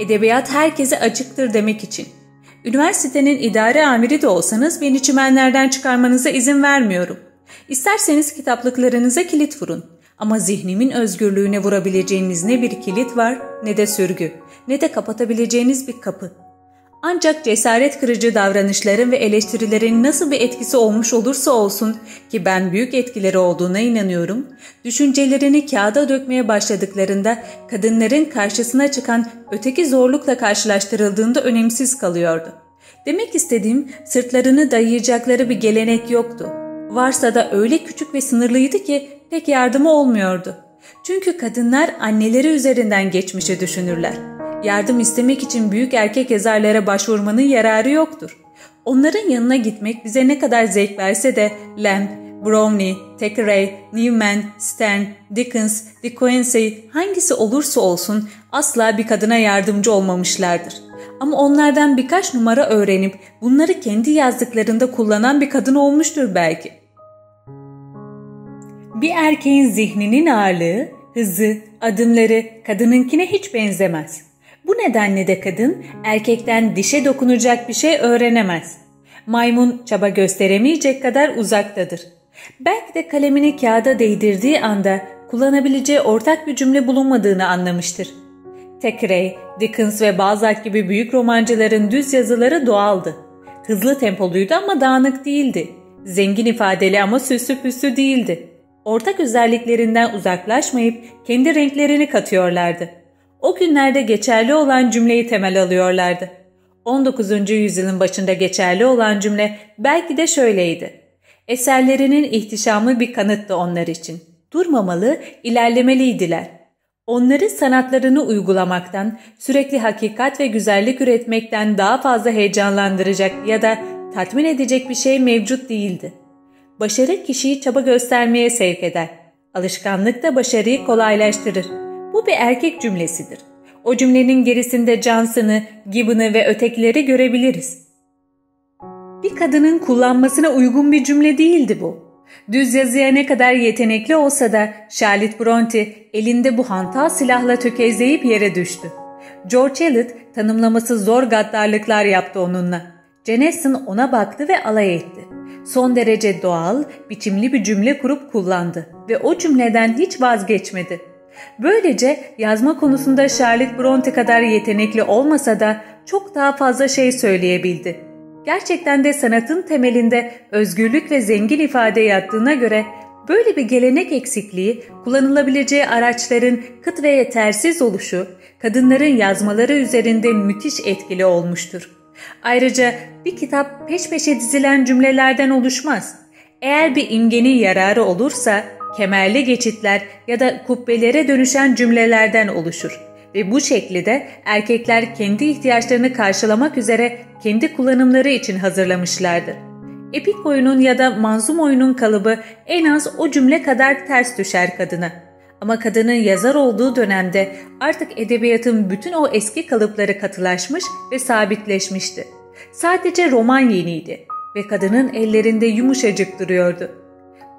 Edebiyat herkese açıktır demek için. Üniversitenin idare amiri de olsanız beni çimenlerden çıkarmanıza izin vermiyorum. İsterseniz kitaplıklarınıza kilit vurun. Ama zihnimin özgürlüğüne vurabileceğiniz ne bir kilit var ne de sürgü, ne de kapatabileceğiniz bir kapı. Ancak cesaret kırıcı davranışların ve eleştirilerin nasıl bir etkisi olmuş olursa olsun ki ben büyük etkileri olduğuna inanıyorum, düşüncelerini kağıda dökmeye başladıklarında kadınların karşısına çıkan öteki zorlukla karşılaştırıldığında önemsiz kalıyordu. Demek istediğim sırtlarını dayayacakları bir gelenek yoktu. Varsa da öyle küçük ve sınırlıydı ki pek yardımı olmuyordu. Çünkü kadınlar anneleri üzerinden geçmişi düşünürler. Yardım istemek için büyük erkek yazarlara başvurmanın yararı yoktur. Onların yanına gitmek bize ne kadar zevk verse de Lamb, Brownie, Thackeray, Newman, Stern, Dickens, De Quincey hangisi olursa olsun asla bir kadına yardımcı olmamışlardır. Ama onlardan birkaç numara öğrenip bunları kendi yazdıklarında kullanan bir kadın olmuştur belki. Bir erkeğin zihninin ağırlığı, hızı, adımları kadınınkine hiç benzemez. Bu nedenle de kadın erkekten dişe dokunacak bir şey öğrenemez. Maymun çaba gösteremeyecek kadar uzaktadır. Belki de kalemini kağıda değdirdiği anda kullanabileceği ortak bir cümle bulunmadığını anlamıştır. Thackeray, Dickens ve Balzac gibi büyük romancıların düz yazıları doğaldı. Hızlı tempoluydu ama dağınık değildi. Zengin ifadeli ama süslü püslü değildi ortak özelliklerinden uzaklaşmayıp kendi renklerini katıyorlardı. O günlerde geçerli olan cümleyi temel alıyorlardı. 19. yüzyılın başında geçerli olan cümle belki de şöyleydi. Eserlerinin ihtişamı bir kanıttı onlar için. Durmamalı, ilerlemeliydiler. Onları sanatlarını uygulamaktan, sürekli hakikat ve güzellik üretmekten daha fazla heyecanlandıracak ya da tatmin edecek bir şey mevcut değildi. Başarı kişiyi çaba göstermeye sevk eder. Alışkanlık da başarıyı kolaylaştırır. Bu bir erkek cümlesidir. O cümlenin gerisinde Johnson'ı, Gibbon'ı ve ötekileri görebiliriz. Bir kadının kullanmasına uygun bir cümle değildi bu. Düz yazıya ne kadar yetenekli olsa da Charlotte Bronte elinde bu hantal silahla tökezleyip yere düştü. George Eliot tanımlaması zor gaddarlıklar yaptı onunla. Jane ona baktı ve alay etti son derece doğal, biçimli bir cümle kurup kullandı ve o cümleden hiç vazgeçmedi. Böylece yazma konusunda Charlotte Bronte kadar yetenekli olmasa da çok daha fazla şey söyleyebildi. Gerçekten de sanatın temelinde özgürlük ve zengin ifade yattığına göre böyle bir gelenek eksikliği, kullanılabileceği araçların kıt ve yetersiz oluşu, kadınların yazmaları üzerinde müthiş etkili olmuştur. Ayrıca bir kitap peş peşe dizilen cümlelerden oluşmaz. Eğer bir imgenin yararı olursa kemerli geçitler ya da kubbelere dönüşen cümlelerden oluşur ve bu şekilde erkekler kendi ihtiyaçlarını karşılamak üzere kendi kullanımları için hazırlamışlardır. Epik oyunun ya da manzum oyunun kalıbı en az o cümle kadar ters düşer kadına. Ama kadının yazar olduğu dönemde artık edebiyatın bütün o eski kalıpları katılaşmış ve sabitleşmişti. Sadece roman yeniydi ve kadının ellerinde yumuşacık duruyordu.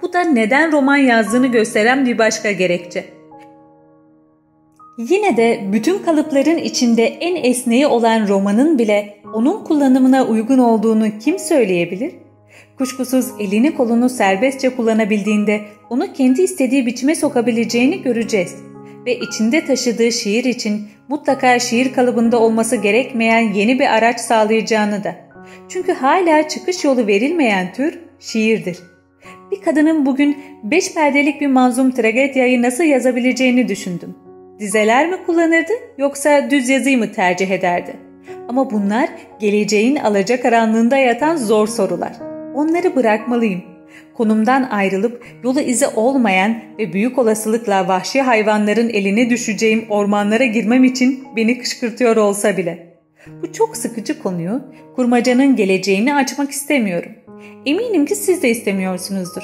Bu da neden roman yazdığını gösteren bir başka gerekçe. Yine de bütün kalıpların içinde en esneği olan romanın bile onun kullanımına uygun olduğunu kim söyleyebilir? Kuşkusuz elini kolunu serbestçe kullanabildiğinde onu kendi istediği biçime sokabileceğini göreceğiz. ve içinde taşıdığı şiir için mutlaka şiir kalıbında olması gerekmeyen yeni bir araç sağlayacağını da. Çünkü hala çıkış yolu verilmeyen tür şiirdir. Bir kadının bugün beş perdelik bir manzum tragedyayı nasıl yazabileceğini düşündüm. Dizeler mi kullanırdı yoksa düz yazıyı mı tercih ederdi? Ama bunlar geleceğin alacakaranlığında yatan zor sorular. Onları bırakmalıyım. Konumdan ayrılıp yolu izi olmayan ve büyük olasılıkla vahşi hayvanların eline düşeceğim ormanlara girmem için beni kışkırtıyor olsa bile. Bu çok sıkıcı konuyu kurmacanın geleceğini açmak istemiyorum. Eminim ki siz de istemiyorsunuzdur.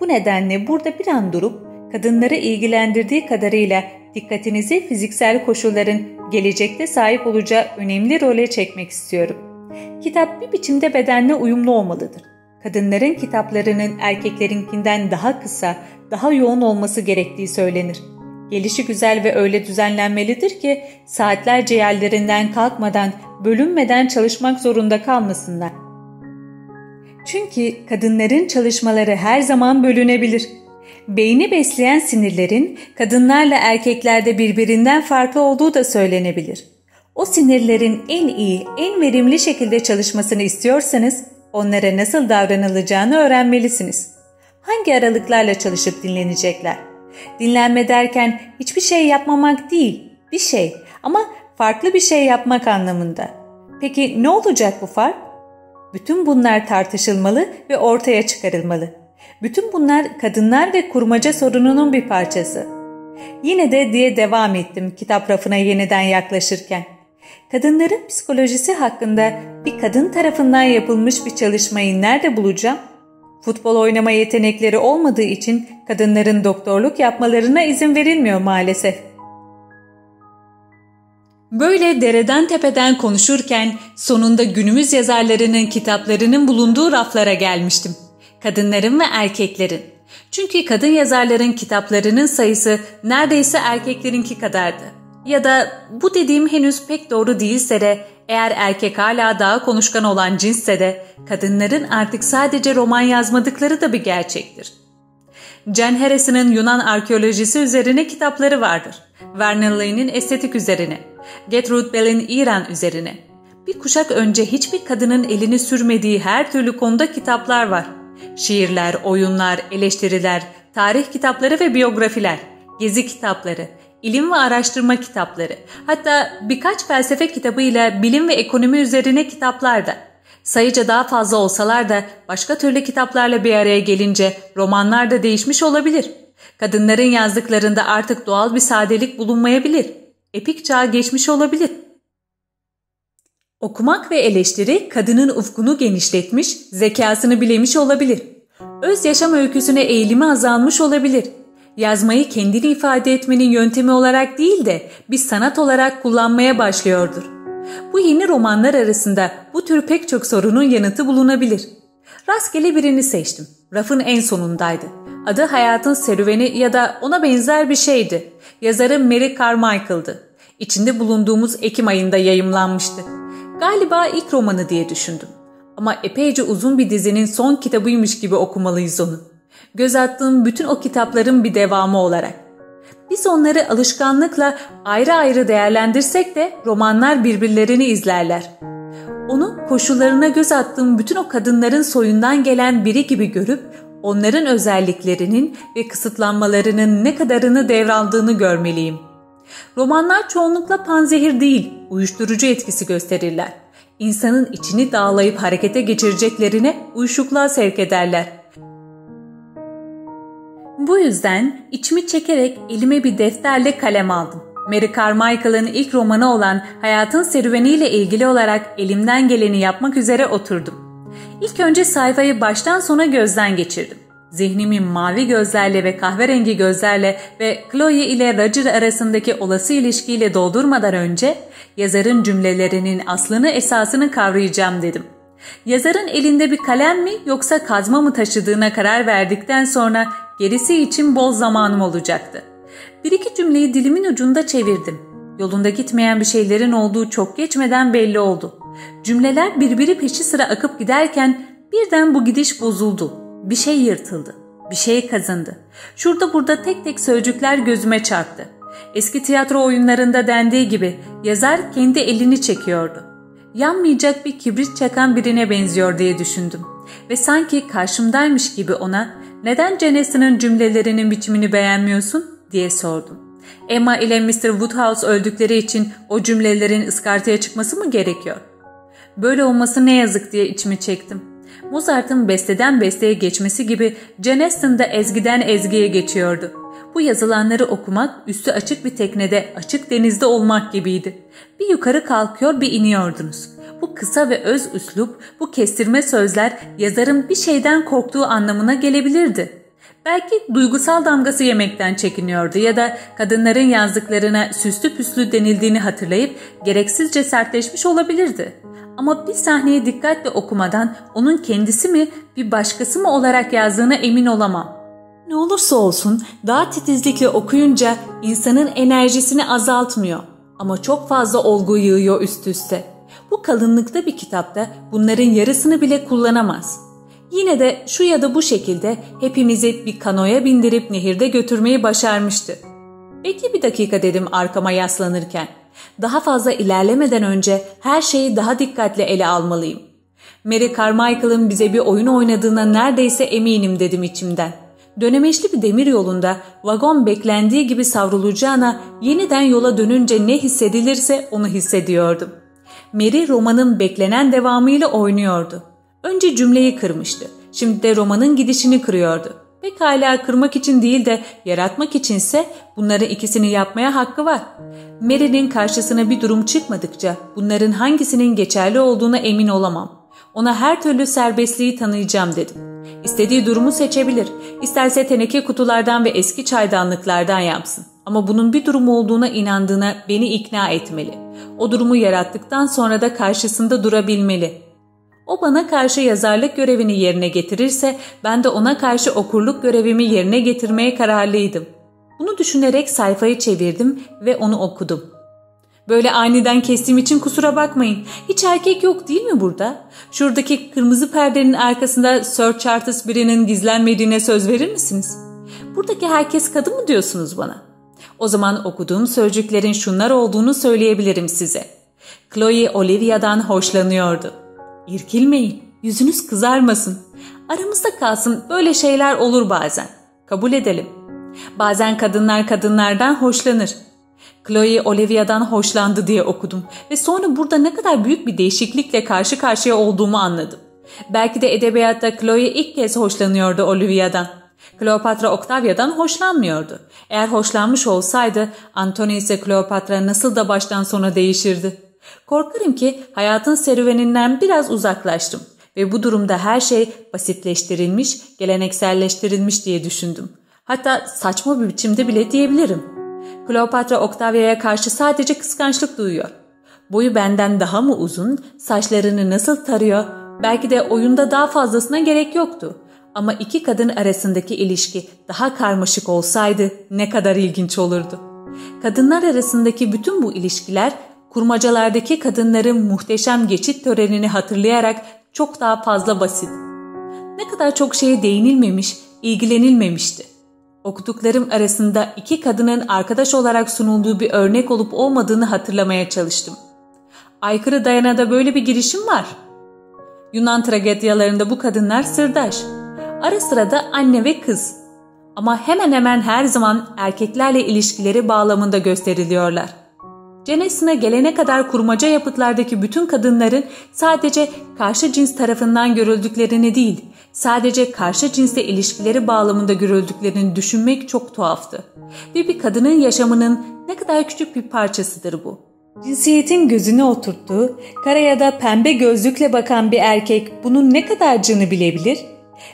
Bu nedenle burada bir an durup kadınları ilgilendirdiği kadarıyla dikkatinizi fiziksel koşulların gelecekte sahip olacağı önemli role çekmek istiyorum. Kitap bir biçimde bedenle uyumlu olmalıdır. Kadınların kitaplarının erkeklerinkinden daha kısa, daha yoğun olması gerektiği söylenir. Gelişi güzel ve öyle düzenlenmelidir ki saatlerce yerlerinden kalkmadan, bölünmeden çalışmak zorunda kalmasınlar. Çünkü kadınların çalışmaları her zaman bölünebilir. Beyni besleyen sinirlerin kadınlarla erkeklerde birbirinden farklı olduğu da söylenebilir. O sinirlerin en iyi, en verimli şekilde çalışmasını istiyorsanız onlara nasıl davranılacağını öğrenmelisiniz. Hangi aralıklarla çalışıp dinlenecekler? Dinlenme derken hiçbir şey yapmamak değil, bir şey ama farklı bir şey yapmak anlamında. Peki ne olacak bu fark? Bütün bunlar tartışılmalı ve ortaya çıkarılmalı. Bütün bunlar kadınlar ve kurmaca sorununun bir parçası. Yine de diye devam ettim kitap rafına yeniden yaklaşırken. Kadınların psikolojisi hakkında bir kadın tarafından yapılmış bir çalışmayı nerede bulacağım? Futbol oynama yetenekleri olmadığı için kadınların doktorluk yapmalarına izin verilmiyor maalesef. Böyle dereden tepeden konuşurken sonunda günümüz yazarlarının kitaplarının bulunduğu raflara gelmiştim. Kadınların ve erkeklerin. Çünkü kadın yazarların kitaplarının sayısı neredeyse erkeklerinki kadardı. Ya da bu dediğim henüz pek doğru değilse de eğer erkek hala daha konuşkan olan cinsse de kadınların artık sadece roman yazmadıkları da bir gerçektir. Jen Yunan arkeolojisi üzerine kitapları vardır. Vernon estetik üzerine, Gertrude Bell'in İran üzerine. Bir kuşak önce hiçbir kadının elini sürmediği her türlü konuda kitaplar var. Şiirler, oyunlar, eleştiriler, tarih kitapları ve biyografiler, gezi kitapları, ilim ve araştırma kitapları, hatta birkaç felsefe kitabıyla bilim ve ekonomi üzerine kitaplar da. Sayıca daha fazla olsalar da başka türlü kitaplarla bir araya gelince romanlar da değişmiş olabilir. Kadınların yazdıklarında artık doğal bir sadelik bulunmayabilir. Epik çağ geçmiş olabilir. Okumak ve eleştiri kadının ufkunu genişletmiş, zekasını bilemiş olabilir. Öz yaşam öyküsüne eğilimi azalmış olabilir. Yazmayı kendini ifade etmenin yöntemi olarak değil de bir sanat olarak kullanmaya başlıyordur. Bu yeni romanlar arasında bu tür pek çok sorunun yanıtı bulunabilir. Rastgele birini seçtim. Rafın en sonundaydı. Adı Hayatın Serüveni ya da ona benzer bir şeydi. Yazarı Mary Carmichael'dı. İçinde bulunduğumuz Ekim ayında yayımlanmıştı. Galiba ilk romanı diye düşündüm. Ama epeyce uzun bir dizinin son kitabıymış gibi okumalıyız onu. Göz attığım bütün o kitapların bir devamı olarak. Biz onları alışkanlıkla ayrı ayrı değerlendirsek de romanlar birbirlerini izlerler. Onu koşullarına göz attığım bütün o kadınların soyundan gelen biri gibi görüp onların özelliklerinin ve kısıtlanmalarının ne kadarını devraldığını görmeliyim. Romanlar çoğunlukla panzehir değil, uyuşturucu etkisi gösterirler. İnsanın içini dağlayıp harekete geçireceklerine uyuşukluğa sevk ederler. Bu yüzden içimi çekerek elime bir defterle kalem aldım. Mary Carmichael'ın ilk romanı olan Hayatın Serüveniyle ilgili olarak elimden geleni yapmak üzere oturdum. İlk önce sayfayı baştan sona gözden geçirdim. Zihnimin mavi gözlerle ve kahverengi gözlerle ve Chloe ile Roger arasındaki olası ilişkiyle doldurmadan önce yazarın cümlelerinin aslını esasını kavrayacağım dedim. Yazarın elinde bir kalem mi yoksa kazma mı taşıdığına karar verdikten sonra gerisi için bol zamanım olacaktı. Bir iki cümleyi dilimin ucunda çevirdim. Yolunda gitmeyen bir şeylerin olduğu çok geçmeden belli oldu. Cümleler birbiri peşi sıra akıp giderken birden bu gidiş bozuldu. Bir şey yırtıldı. Bir şey kazındı. Şurada burada tek tek sözcükler gözüme çarptı. Eski tiyatro oyunlarında dendiği gibi yazar kendi elini çekiyordu. Yanmayacak bir kibrit çakan birine benziyor diye düşündüm. Ve sanki karşımdaymış gibi ona neden Janes'in cümlelerinin biçimini beğenmiyorsun diye sordum. Emma ile Mr. Woodhouse öldükleri için o cümlelerin ıskartaya çıkması mı gerekiyor? Böyle olması ne yazık diye içimi çektim. Mozart'ın besteden besteye geçmesi gibi Jane da ezgiden ezgiye geçiyordu. Bu yazılanları okumak üstü açık bir teknede açık denizde olmak gibiydi. Bir yukarı kalkıyor bir iniyordunuz. Bu kısa ve öz üslup, bu kestirme sözler yazarın bir şeyden korktuğu anlamına gelebilirdi. Belki duygusal damgası yemekten çekiniyordu ya da kadınların yazdıklarına süslü püslü denildiğini hatırlayıp gereksizce sertleşmiş olabilirdi. Ama bir sahneyi dikkatle okumadan onun kendisi mi bir başkası mı olarak yazdığına emin olamam. Ne olursa olsun daha titizlikle okuyunca insanın enerjisini azaltmıyor ama çok fazla olgu yığıyor üst üste. Bu kalınlıkta bir kitapta bunların yarısını bile kullanamaz. Yine de şu ya da bu şekilde hepimizi bir kanoya bindirip nehirde götürmeyi başarmıştı. Bekle bir dakika dedim arkama yaslanırken. Daha fazla ilerlemeden önce her şeyi daha dikkatli ele almalıyım. Mary Carmichael'ın bize bir oyun oynadığına neredeyse eminim dedim içimden. Dönemeçli bir demir yolunda vagon beklendiği gibi savrulacağına yeniden yola dönünce ne hissedilirse onu hissediyordum. Mary romanın beklenen devamıyla oynuyordu. Önce cümleyi kırmıştı. Şimdi de romanın gidişini kırıyordu. Pekala kırmak için değil de yaratmak içinse bunları ikisini yapmaya hakkı var. Mary'nin karşısına bir durum çıkmadıkça bunların hangisinin geçerli olduğuna emin olamam. Ona her türlü serbestliği tanıyacağım dedim. İstediği durumu seçebilir. İsterse teneke kutulardan ve eski çaydanlıklardan yapsın. Ama bunun bir durum olduğuna inandığına beni ikna etmeli. O durumu yarattıktan sonra da karşısında durabilmeli. O bana karşı yazarlık görevini yerine getirirse ben de ona karşı okurluk görevimi yerine getirmeye kararlıydım. Bunu düşünerek sayfayı çevirdim ve onu okudum. Böyle aniden kestiğim için kusura bakmayın. Hiç erkek yok değil mi burada? Şuradaki kırmızı perdenin arkasında Sir Charles birinin gizlenmediğine söz verir misiniz? Buradaki herkes kadın mı diyorsunuz bana? O zaman okuduğum sözcüklerin şunlar olduğunu söyleyebilirim size. Chloe Olivia'dan hoşlanıyordu. İrkilmeyin, yüzünüz kızarmasın. Aramızda kalsın böyle şeyler olur bazen. Kabul edelim. Bazen kadınlar kadınlardan hoşlanır. Chloe Olivia'dan hoşlandı diye okudum ve sonra burada ne kadar büyük bir değişiklikle karşı karşıya olduğumu anladım. Belki de edebiyatta Chloe ilk kez hoşlanıyordu Olivia'dan. Kleopatra Octavia'dan hoşlanmıyordu. Eğer hoşlanmış olsaydı Antony ise Kleopatra nasıl da baştan sona değişirdi. Korkarım ki hayatın serüveninden biraz uzaklaştım ve bu durumda her şey basitleştirilmiş, gelenekselleştirilmiş diye düşündüm. Hatta saçma bir biçimde bile diyebilirim. Kleopatra Octavia'ya karşı sadece kıskançlık duyuyor. Boyu benden daha mı uzun, saçlarını nasıl tarıyor, belki de oyunda daha fazlasına gerek yoktu. Ama iki kadın arasındaki ilişki daha karmaşık olsaydı ne kadar ilginç olurdu. Kadınlar arasındaki bütün bu ilişkiler kurmacalardaki kadınların muhteşem geçit törenini hatırlayarak çok daha fazla basit. Ne kadar çok şeye değinilmemiş, ilgilenilmemişti. Okuduklarım arasında iki kadının arkadaş olarak sunulduğu bir örnek olup olmadığını hatırlamaya çalıştım. Aykırı Dayana'da böyle bir girişim var. Yunan tragedyalarında bu kadınlar sırdaş. Ara sıra da anne ve kız. Ama hemen hemen her zaman erkeklerle ilişkileri bağlamında gösteriliyorlar. Cenesine gelene kadar kurmaca yapıtlardaki bütün kadınların sadece karşı cins tarafından görüldüklerini değil, sadece karşı cinsle ilişkileri bağlamında görüldüklerini düşünmek çok tuhaftı. Ve bir kadının yaşamının ne kadar küçük bir parçasıdır bu. Cinsiyetin gözüne oturttuğu, kara ya da pembe gözlükle bakan bir erkek bunun ne kadar canı bilebilir?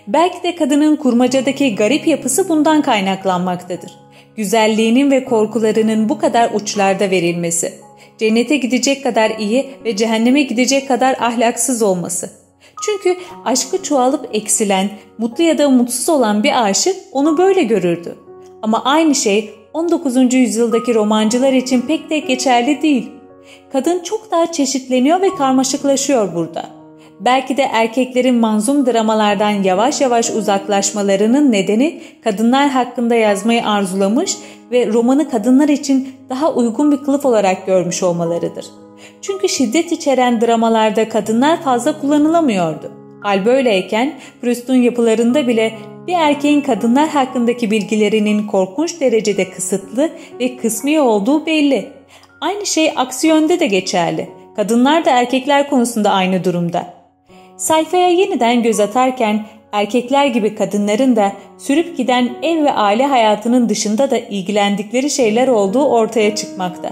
Belki de kadının kurmacadaki garip yapısı bundan kaynaklanmaktadır güzelliğinin ve korkularının bu kadar uçlarda verilmesi, cennete gidecek kadar iyi ve cehenneme gidecek kadar ahlaksız olması. Çünkü aşkı çoğalıp eksilen, mutlu ya da mutsuz olan bir aşık onu böyle görürdü. Ama aynı şey 19. yüzyıldaki romancılar için pek de geçerli değil. Kadın çok daha çeşitleniyor ve karmaşıklaşıyor burada. Belki de erkeklerin manzum dramalardan yavaş yavaş uzaklaşmalarının nedeni kadınlar hakkında yazmayı arzulamış ve romanı kadınlar için daha uygun bir kılıf olarak görmüş olmalarıdır. Çünkü şiddet içeren dramalarda kadınlar fazla kullanılamıyordu. Hal böyleyken Proust'un yapılarında bile bir erkeğin kadınlar hakkındaki bilgilerinin korkunç derecede kısıtlı ve kısmi olduğu belli. Aynı şey aksi yönde de geçerli. Kadınlar da erkekler konusunda aynı durumda. Sayfaya yeniden göz atarken erkekler gibi kadınların da sürüp giden ev ve aile hayatının dışında da ilgilendikleri şeyler olduğu ortaya çıkmakta.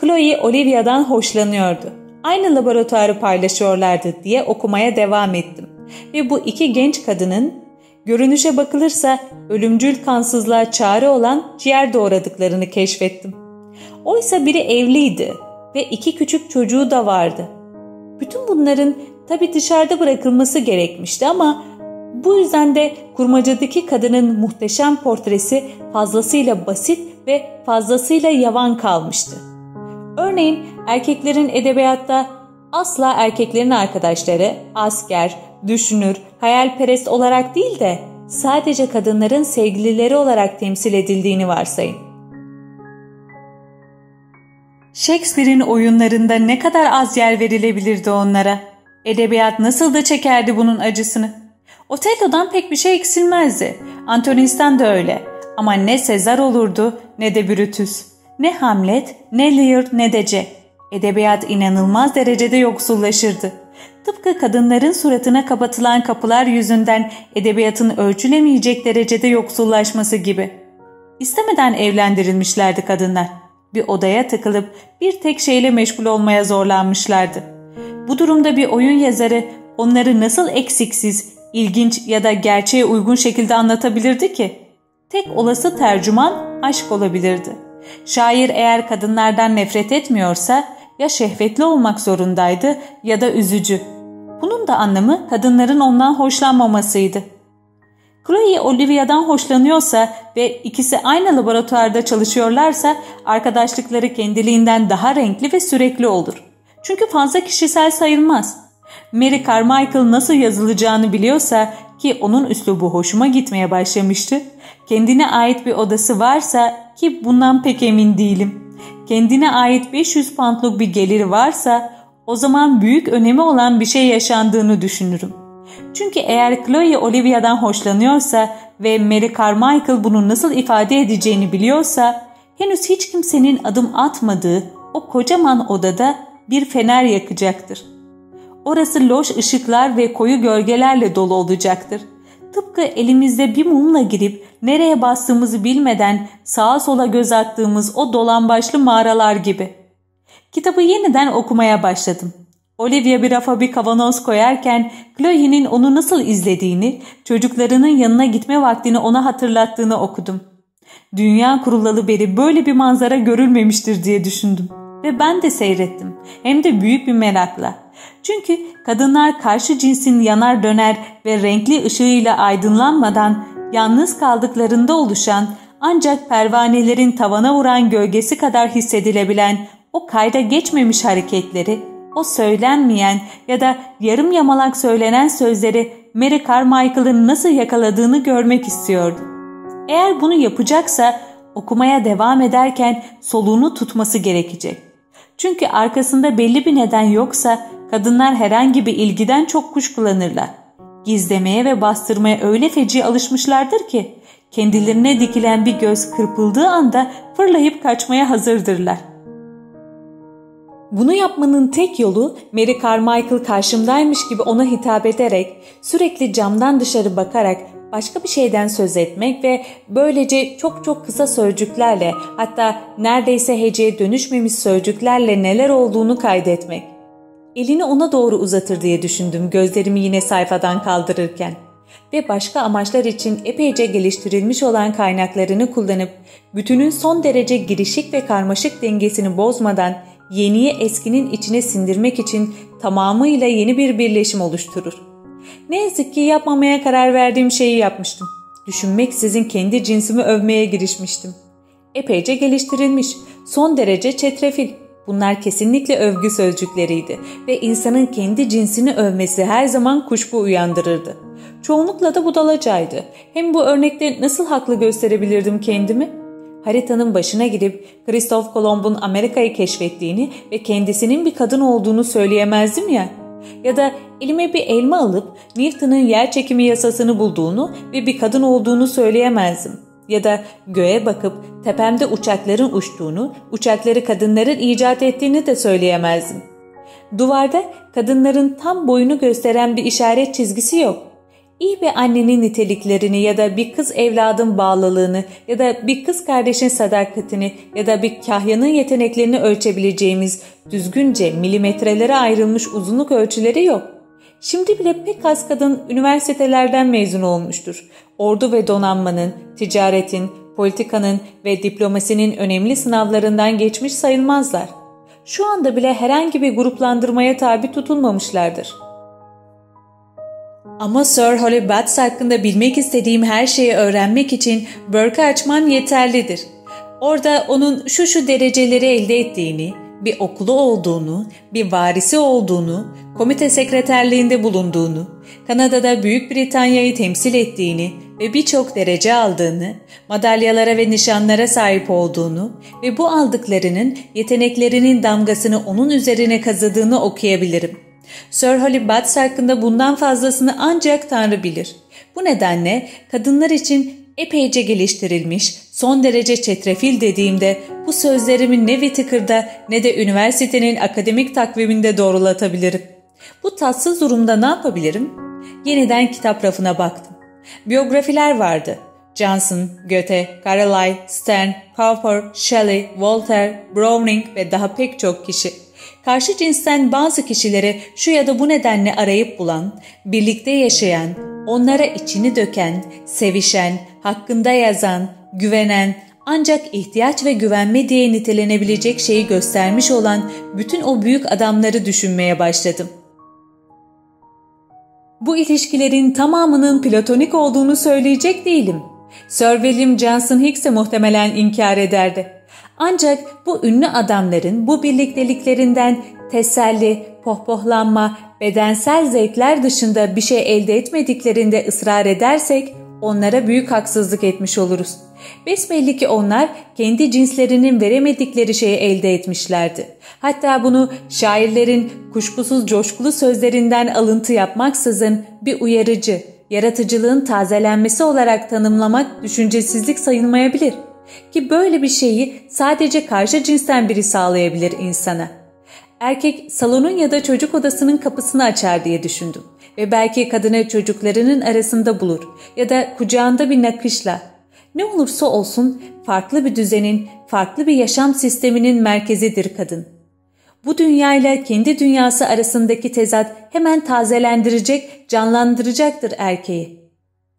Chloe Olivia'dan hoşlanıyordu. Aynı laboratuvarı paylaşıyorlardı diye okumaya devam ettim. Ve bu iki genç kadının görünüşe bakılırsa ölümcül kansızlığa çare olan ciğer doğradıklarını keşfettim. Oysa biri evliydi ve iki küçük çocuğu da vardı. Bütün bunların tabi dışarıda bırakılması gerekmişti ama bu yüzden de kurmacadaki kadının muhteşem portresi fazlasıyla basit ve fazlasıyla yavan kalmıştı. Örneğin erkeklerin edebiyatta asla erkeklerin arkadaşları, asker, düşünür, hayalperest olarak değil de sadece kadınların sevgilileri olarak temsil edildiğini varsayın. Shakespeare'in oyunlarında ne kadar az yer verilebilirdi onlara. Edebiyat nasıl da çekerdi bunun acısını. Otello'dan pek bir şey eksilmezdi. Antonis'ten de öyle. Ama ne Sezar olurdu ne de Brutus. Ne Hamlet, ne Lear ne de Jack. Edebiyat inanılmaz derecede yoksullaşırdı. Tıpkı kadınların suratına kapatılan kapılar yüzünden edebiyatın ölçülemeyecek derecede yoksullaşması gibi. İstemeden evlendirilmişlerdi kadınlar. Bir odaya tıkılıp bir tek şeyle meşgul olmaya zorlanmışlardı. Bu durumda bir oyun yazarı onları nasıl eksiksiz, ilginç ya da gerçeğe uygun şekilde anlatabilirdi ki? Tek olası tercüman aşk olabilirdi. Şair eğer kadınlardan nefret etmiyorsa ya şehvetli olmak zorundaydı ya da üzücü. Bunun da anlamı kadınların ondan hoşlanmamasıydı. Chloe Olivia'dan hoşlanıyorsa ve ikisi aynı laboratuvarda çalışıyorlarsa arkadaşlıkları kendiliğinden daha renkli ve sürekli olur. Çünkü fazla kişisel sayılmaz. Mary Carmichael nasıl yazılacağını biliyorsa ki onun üslubu hoşuma gitmeye başlamıştı. Kendine ait bir odası varsa ki bundan pek emin değilim. Kendine ait 500 poundluk bir geliri varsa o zaman büyük önemi olan bir şey yaşandığını düşünürüm. Çünkü eğer Chloe Olivia'dan hoşlanıyorsa ve Mary Carmichael bunu nasıl ifade edeceğini biliyorsa henüz hiç kimsenin adım atmadığı o kocaman odada bir fener yakacaktır. Orası loş ışıklar ve koyu gölgelerle dolu olacaktır. Tıpkı elimizde bir mumla girip nereye bastığımızı bilmeden sağa sola göz attığımız o dolambaçlı mağaralar gibi. Kitabı yeniden okumaya başladım. Olivia bir rafa bir kavanoz koyarken Chloe'nin onu nasıl izlediğini, çocuklarının yanına gitme vaktini ona hatırlattığını okudum. Dünya kurulalı beri böyle bir manzara görülmemiştir diye düşündüm. Ve ben de seyrettim. Hem de büyük bir merakla. Çünkü kadınlar karşı cinsin yanar döner ve renkli ışığıyla aydınlanmadan yalnız kaldıklarında oluşan ancak pervanelerin tavana vuran gölgesi kadar hissedilebilen o kayda geçmemiş hareketleri, o söylenmeyen ya da yarım yamalak söylenen sözleri Mary Carmichael'ın nasıl yakaladığını görmek istiyordu. Eğer bunu yapacaksa okumaya devam ederken soluğunu tutması gerekecek. Çünkü arkasında belli bir neden yoksa kadınlar herhangi bir ilgiden çok kuşkulanırlar. Gizlemeye ve bastırmaya öyle feci alışmışlardır ki kendilerine dikilen bir göz kırpıldığı anda fırlayıp kaçmaya hazırdırlar. Bunu yapmanın tek yolu Mary Carmichael karşımdaymış gibi ona hitap ederek sürekli camdan dışarı bakarak başka bir şeyden söz etmek ve böylece çok çok kısa sözcüklerle hatta neredeyse heceye dönüşmemiş sözcüklerle neler olduğunu kaydetmek. Elini ona doğru uzatır diye düşündüm gözlerimi yine sayfadan kaldırırken ve başka amaçlar için epeyce geliştirilmiş olan kaynaklarını kullanıp bütünün son derece girişik ve karmaşık dengesini bozmadan yeniyi eskinin içine sindirmek için tamamıyla yeni bir birleşim oluşturur. Ne yazık ki yapmamaya karar verdiğim şeyi yapmıştım. Düşünmeksizin kendi cinsimi övmeye girişmiştim. Epeyce geliştirilmiş, son derece çetrefil. Bunlar kesinlikle övgü sözcükleriydi ve insanın kendi cinsini övmesi her zaman kuşku uyandırırdı. Çoğunlukla da budalacaydı. Hem bu örnekte nasıl haklı gösterebilirdim kendimi? haritanın başına gidip Kristof Kolomb'un Amerika'yı keşfettiğini ve kendisinin bir kadın olduğunu söyleyemezdim ya. Ya da elime bir elma alıp Newton'un yer çekimi yasasını bulduğunu ve bir kadın olduğunu söyleyemezdim. Ya da göğe bakıp tepemde uçakların uçtuğunu, uçakları kadınların icat ettiğini de söyleyemezdim. Duvarda kadınların tam boyunu gösteren bir işaret çizgisi yok. İyi bir annenin niteliklerini ya da bir kız evladın bağlılığını ya da bir kız kardeşin sadakatini ya da bir kahyanın yeteneklerini ölçebileceğimiz düzgünce milimetrelere ayrılmış uzunluk ölçüleri yok. Şimdi bile pek az kadın üniversitelerden mezun olmuştur. Ordu ve donanmanın, ticaretin, politikanın ve diplomasinin önemli sınavlarından geçmiş sayılmazlar. Şu anda bile herhangi bir gruplandırmaya tabi tutulmamışlardır.'' Ama Sir Holly Batts hakkında bilmek istediğim her şeyi öğrenmek için Burke'ı açmam yeterlidir. Orada onun şu şu dereceleri elde ettiğini, bir okulu olduğunu, bir varisi olduğunu, komite sekreterliğinde bulunduğunu, Kanada'da Büyük Britanya'yı temsil ettiğini ve birçok derece aldığını, madalyalara ve nişanlara sahip olduğunu ve bu aldıklarının yeteneklerinin damgasını onun üzerine kazıdığını okuyabilirim.'' Sir Holly Batts hakkında bundan fazlasını ancak Tanrı bilir. Bu nedenle kadınlar için epeyce geliştirilmiş, son derece çetrefil dediğimde bu sözlerimi ne Whittaker'da ne de üniversitenin akademik takviminde doğrulatabilirim. Bu tatsız durumda ne yapabilirim? Yeniden kitap rafına baktım. Biyografiler vardı. Johnson, Goethe, Carlyle, Stern, Cowper, Shelley, Voltaire, Browning ve daha pek çok kişi. Karşı cinsten bazı kişileri şu ya da bu nedenle arayıp bulan, birlikte yaşayan, onlara içini döken, sevişen, hakkında yazan, güvenen, ancak ihtiyaç ve güvenme diye nitelenebilecek şeyi göstermiş olan bütün o büyük adamları düşünmeye başladım. Bu ilişkilerin tamamının platonik olduğunu söyleyecek değilim. Sir William Johnson Hicks'e muhtemelen inkar ederdi. Ancak bu ünlü adamların bu birlikteliklerinden teselli, pohpohlanma, bedensel zevkler dışında bir şey elde etmediklerinde ısrar edersek onlara büyük haksızlık etmiş oluruz. Besbelli ki onlar kendi cinslerinin veremedikleri şeyi elde etmişlerdi. Hatta bunu şairlerin kuşkusuz coşkulu sözlerinden alıntı yapmaksızın bir uyarıcı, yaratıcılığın tazelenmesi olarak tanımlamak düşüncesizlik sayılmayabilir.'' Ki böyle bir şeyi sadece karşı cinsten biri sağlayabilir insana. Erkek salonun ya da çocuk odasının kapısını açar diye düşündüm. Ve belki kadını çocuklarının arasında bulur ya da kucağında bir nakışla. Ne olursa olsun farklı bir düzenin, farklı bir yaşam sisteminin merkezidir kadın. Bu dünyayla kendi dünyası arasındaki tezat hemen tazelendirecek, canlandıracaktır erkeği.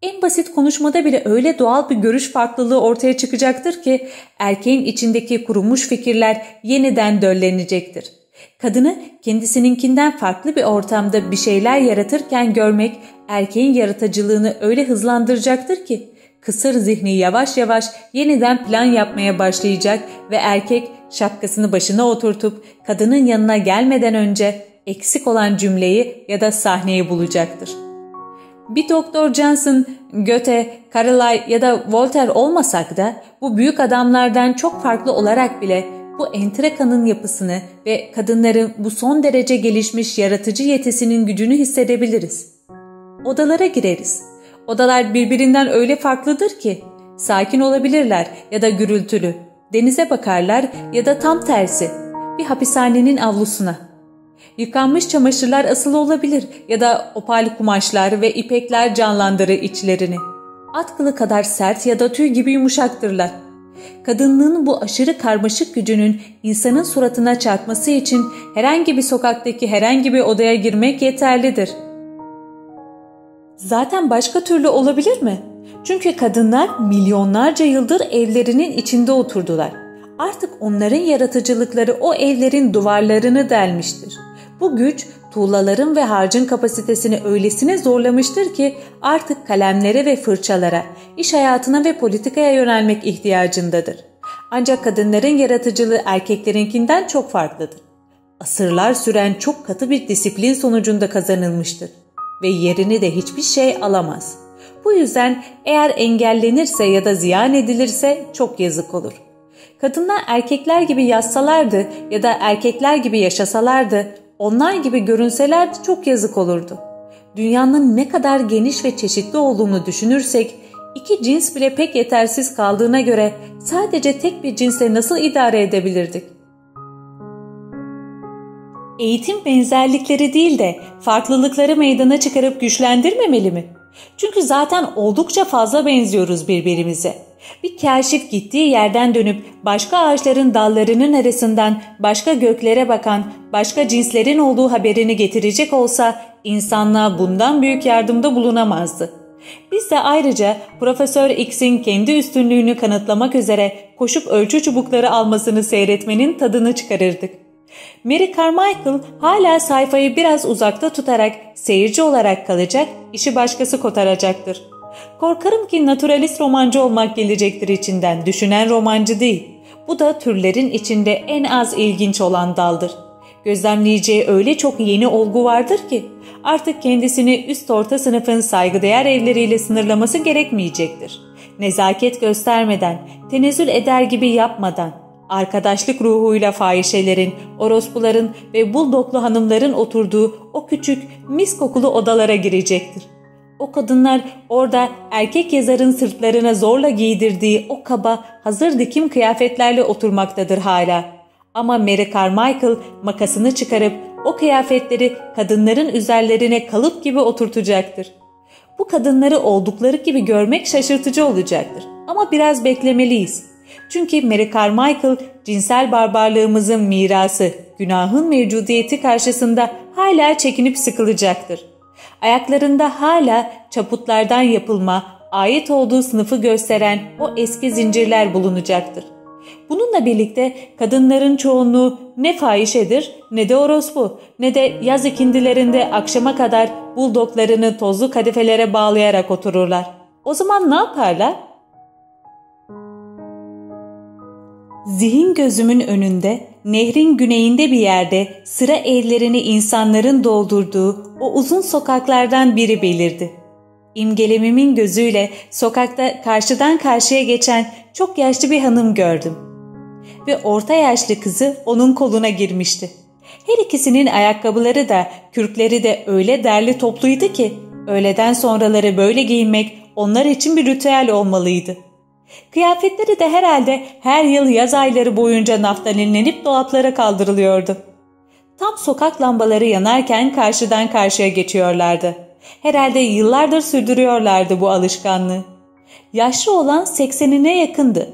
En basit konuşmada bile öyle doğal bir görüş farklılığı ortaya çıkacaktır ki erkeğin içindeki kurumuş fikirler yeniden döllenecektir. Kadını kendisininkinden farklı bir ortamda bir şeyler yaratırken görmek erkeğin yaratıcılığını öyle hızlandıracaktır ki kısır zihni yavaş yavaş yeniden plan yapmaya başlayacak ve erkek şapkasını başına oturtup kadının yanına gelmeden önce eksik olan cümleyi ya da sahneyi bulacaktır.'' Bir Doktor Johnson, Goethe, Carlyle ya da Voltaire olmasak da bu büyük adamlardan çok farklı olarak bile bu entrikanın yapısını ve kadınların bu son derece gelişmiş yaratıcı yetisinin gücünü hissedebiliriz. Odalara gireriz. Odalar birbirinden öyle farklıdır ki sakin olabilirler ya da gürültülü. Denize bakarlar ya da tam tersi bir hapishanenin avlusuna. Yıkanmış çamaşırlar asılı olabilir ya da opal kumaşlar ve ipekler canlandırır içlerini. At kılı kadar sert ya da tüy gibi yumuşaktırlar. Kadınlığın bu aşırı karmaşık gücünün insanın suratına çarpması için herhangi bir sokaktaki herhangi bir odaya girmek yeterlidir. Zaten başka türlü olabilir mi? Çünkü kadınlar milyonlarca yıldır evlerinin içinde oturdular. Artık onların yaratıcılıkları o evlerin duvarlarını delmiştir. Bu güç tuğlaların ve harcın kapasitesini öylesine zorlamıştır ki artık kalemlere ve fırçalara, iş hayatına ve politikaya yönelmek ihtiyacındadır. Ancak kadınların yaratıcılığı erkeklerinkinden çok farklıdır. Asırlar süren çok katı bir disiplin sonucunda kazanılmıştır ve yerini de hiçbir şey alamaz. Bu yüzden eğer engellenirse ya da ziyan edilirse çok yazık olur. Kadınlar erkekler gibi yazsalardı ya da erkekler gibi yaşasalardı, onlar gibi görünselerdi çok yazık olurdu. Dünyanın ne kadar geniş ve çeşitli olduğunu düşünürsek, iki cins bile pek yetersiz kaldığına göre sadece tek bir cinsle nasıl idare edebilirdik? Eğitim benzerlikleri değil de farklılıkları meydana çıkarıp güçlendirmemeli mi? Çünkü zaten oldukça fazla benziyoruz birbirimize. Bir kaşif gittiği yerden dönüp başka ağaçların dallarının arasından başka göklere bakan başka cinslerin olduğu haberini getirecek olsa insanlığa bundan büyük yardımda bulunamazdı. Biz de ayrıca Profesör X'in kendi üstünlüğünü kanıtlamak üzere koşup ölçü çubukları almasını seyretmenin tadını çıkarırdık. Mary Carmichael hala sayfayı biraz uzakta tutarak seyirci olarak kalacak, işi başkası kotaracaktır. Korkarım ki naturalist romancı olmak gelecektir içinden, düşünen romancı değil. Bu da türlerin içinde en az ilginç olan daldır. Gözlemleyeceği öyle çok yeni olgu vardır ki artık kendisini üst orta sınıfın saygıdeğer evleriyle sınırlaması gerekmeyecektir. Nezaket göstermeden, tenezzül eder gibi yapmadan, arkadaşlık ruhuyla fahişelerin, orospuların ve buldoklu hanımların oturduğu o küçük mis kokulu odalara girecektir. O kadınlar orada erkek yazarın sırtlarına zorla giydirdiği o kaba hazır dikim kıyafetlerle oturmaktadır hala. Ama Mary Carmichael makasını çıkarıp o kıyafetleri kadınların üzerlerine kalıp gibi oturtacaktır. Bu kadınları oldukları gibi görmek şaşırtıcı olacaktır. Ama biraz beklemeliyiz. Çünkü Mary Carmichael cinsel barbarlığımızın mirası, günahın mevcudiyeti karşısında hala çekinip sıkılacaktır. Ayaklarında hala çaputlardan yapılma, ait olduğu sınıfı gösteren o eski zincirler bulunacaktır. Bununla birlikte kadınların çoğunluğu ne fahişedir ne de orospu ne de yaz ikindilerinde akşama kadar buldoklarını tozlu kadifelere bağlayarak otururlar. O zaman ne yaparlar? Zihin gözümün önünde, nehrin güneyinde bir yerde sıra evlerini insanların doldurduğu o uzun sokaklardan biri belirdi. İmgelemimin gözüyle sokakta karşıdan karşıya geçen çok yaşlı bir hanım gördüm. Ve orta yaşlı kızı onun koluna girmişti. Her ikisinin ayakkabıları da kürkleri de öyle derli topluydu ki öğleden sonraları böyle giyinmek onlar için bir ritüel olmalıydı.'' Kıyafetleri de herhalde her yıl yaz ayları boyunca naftalinlenip dolaplara kaldırılıyordu. Tam sokak lambaları yanarken karşıdan karşıya geçiyorlardı. Herhalde yıllardır sürdürüyorlardı bu alışkanlığı. Yaşlı olan seksenine yakındı.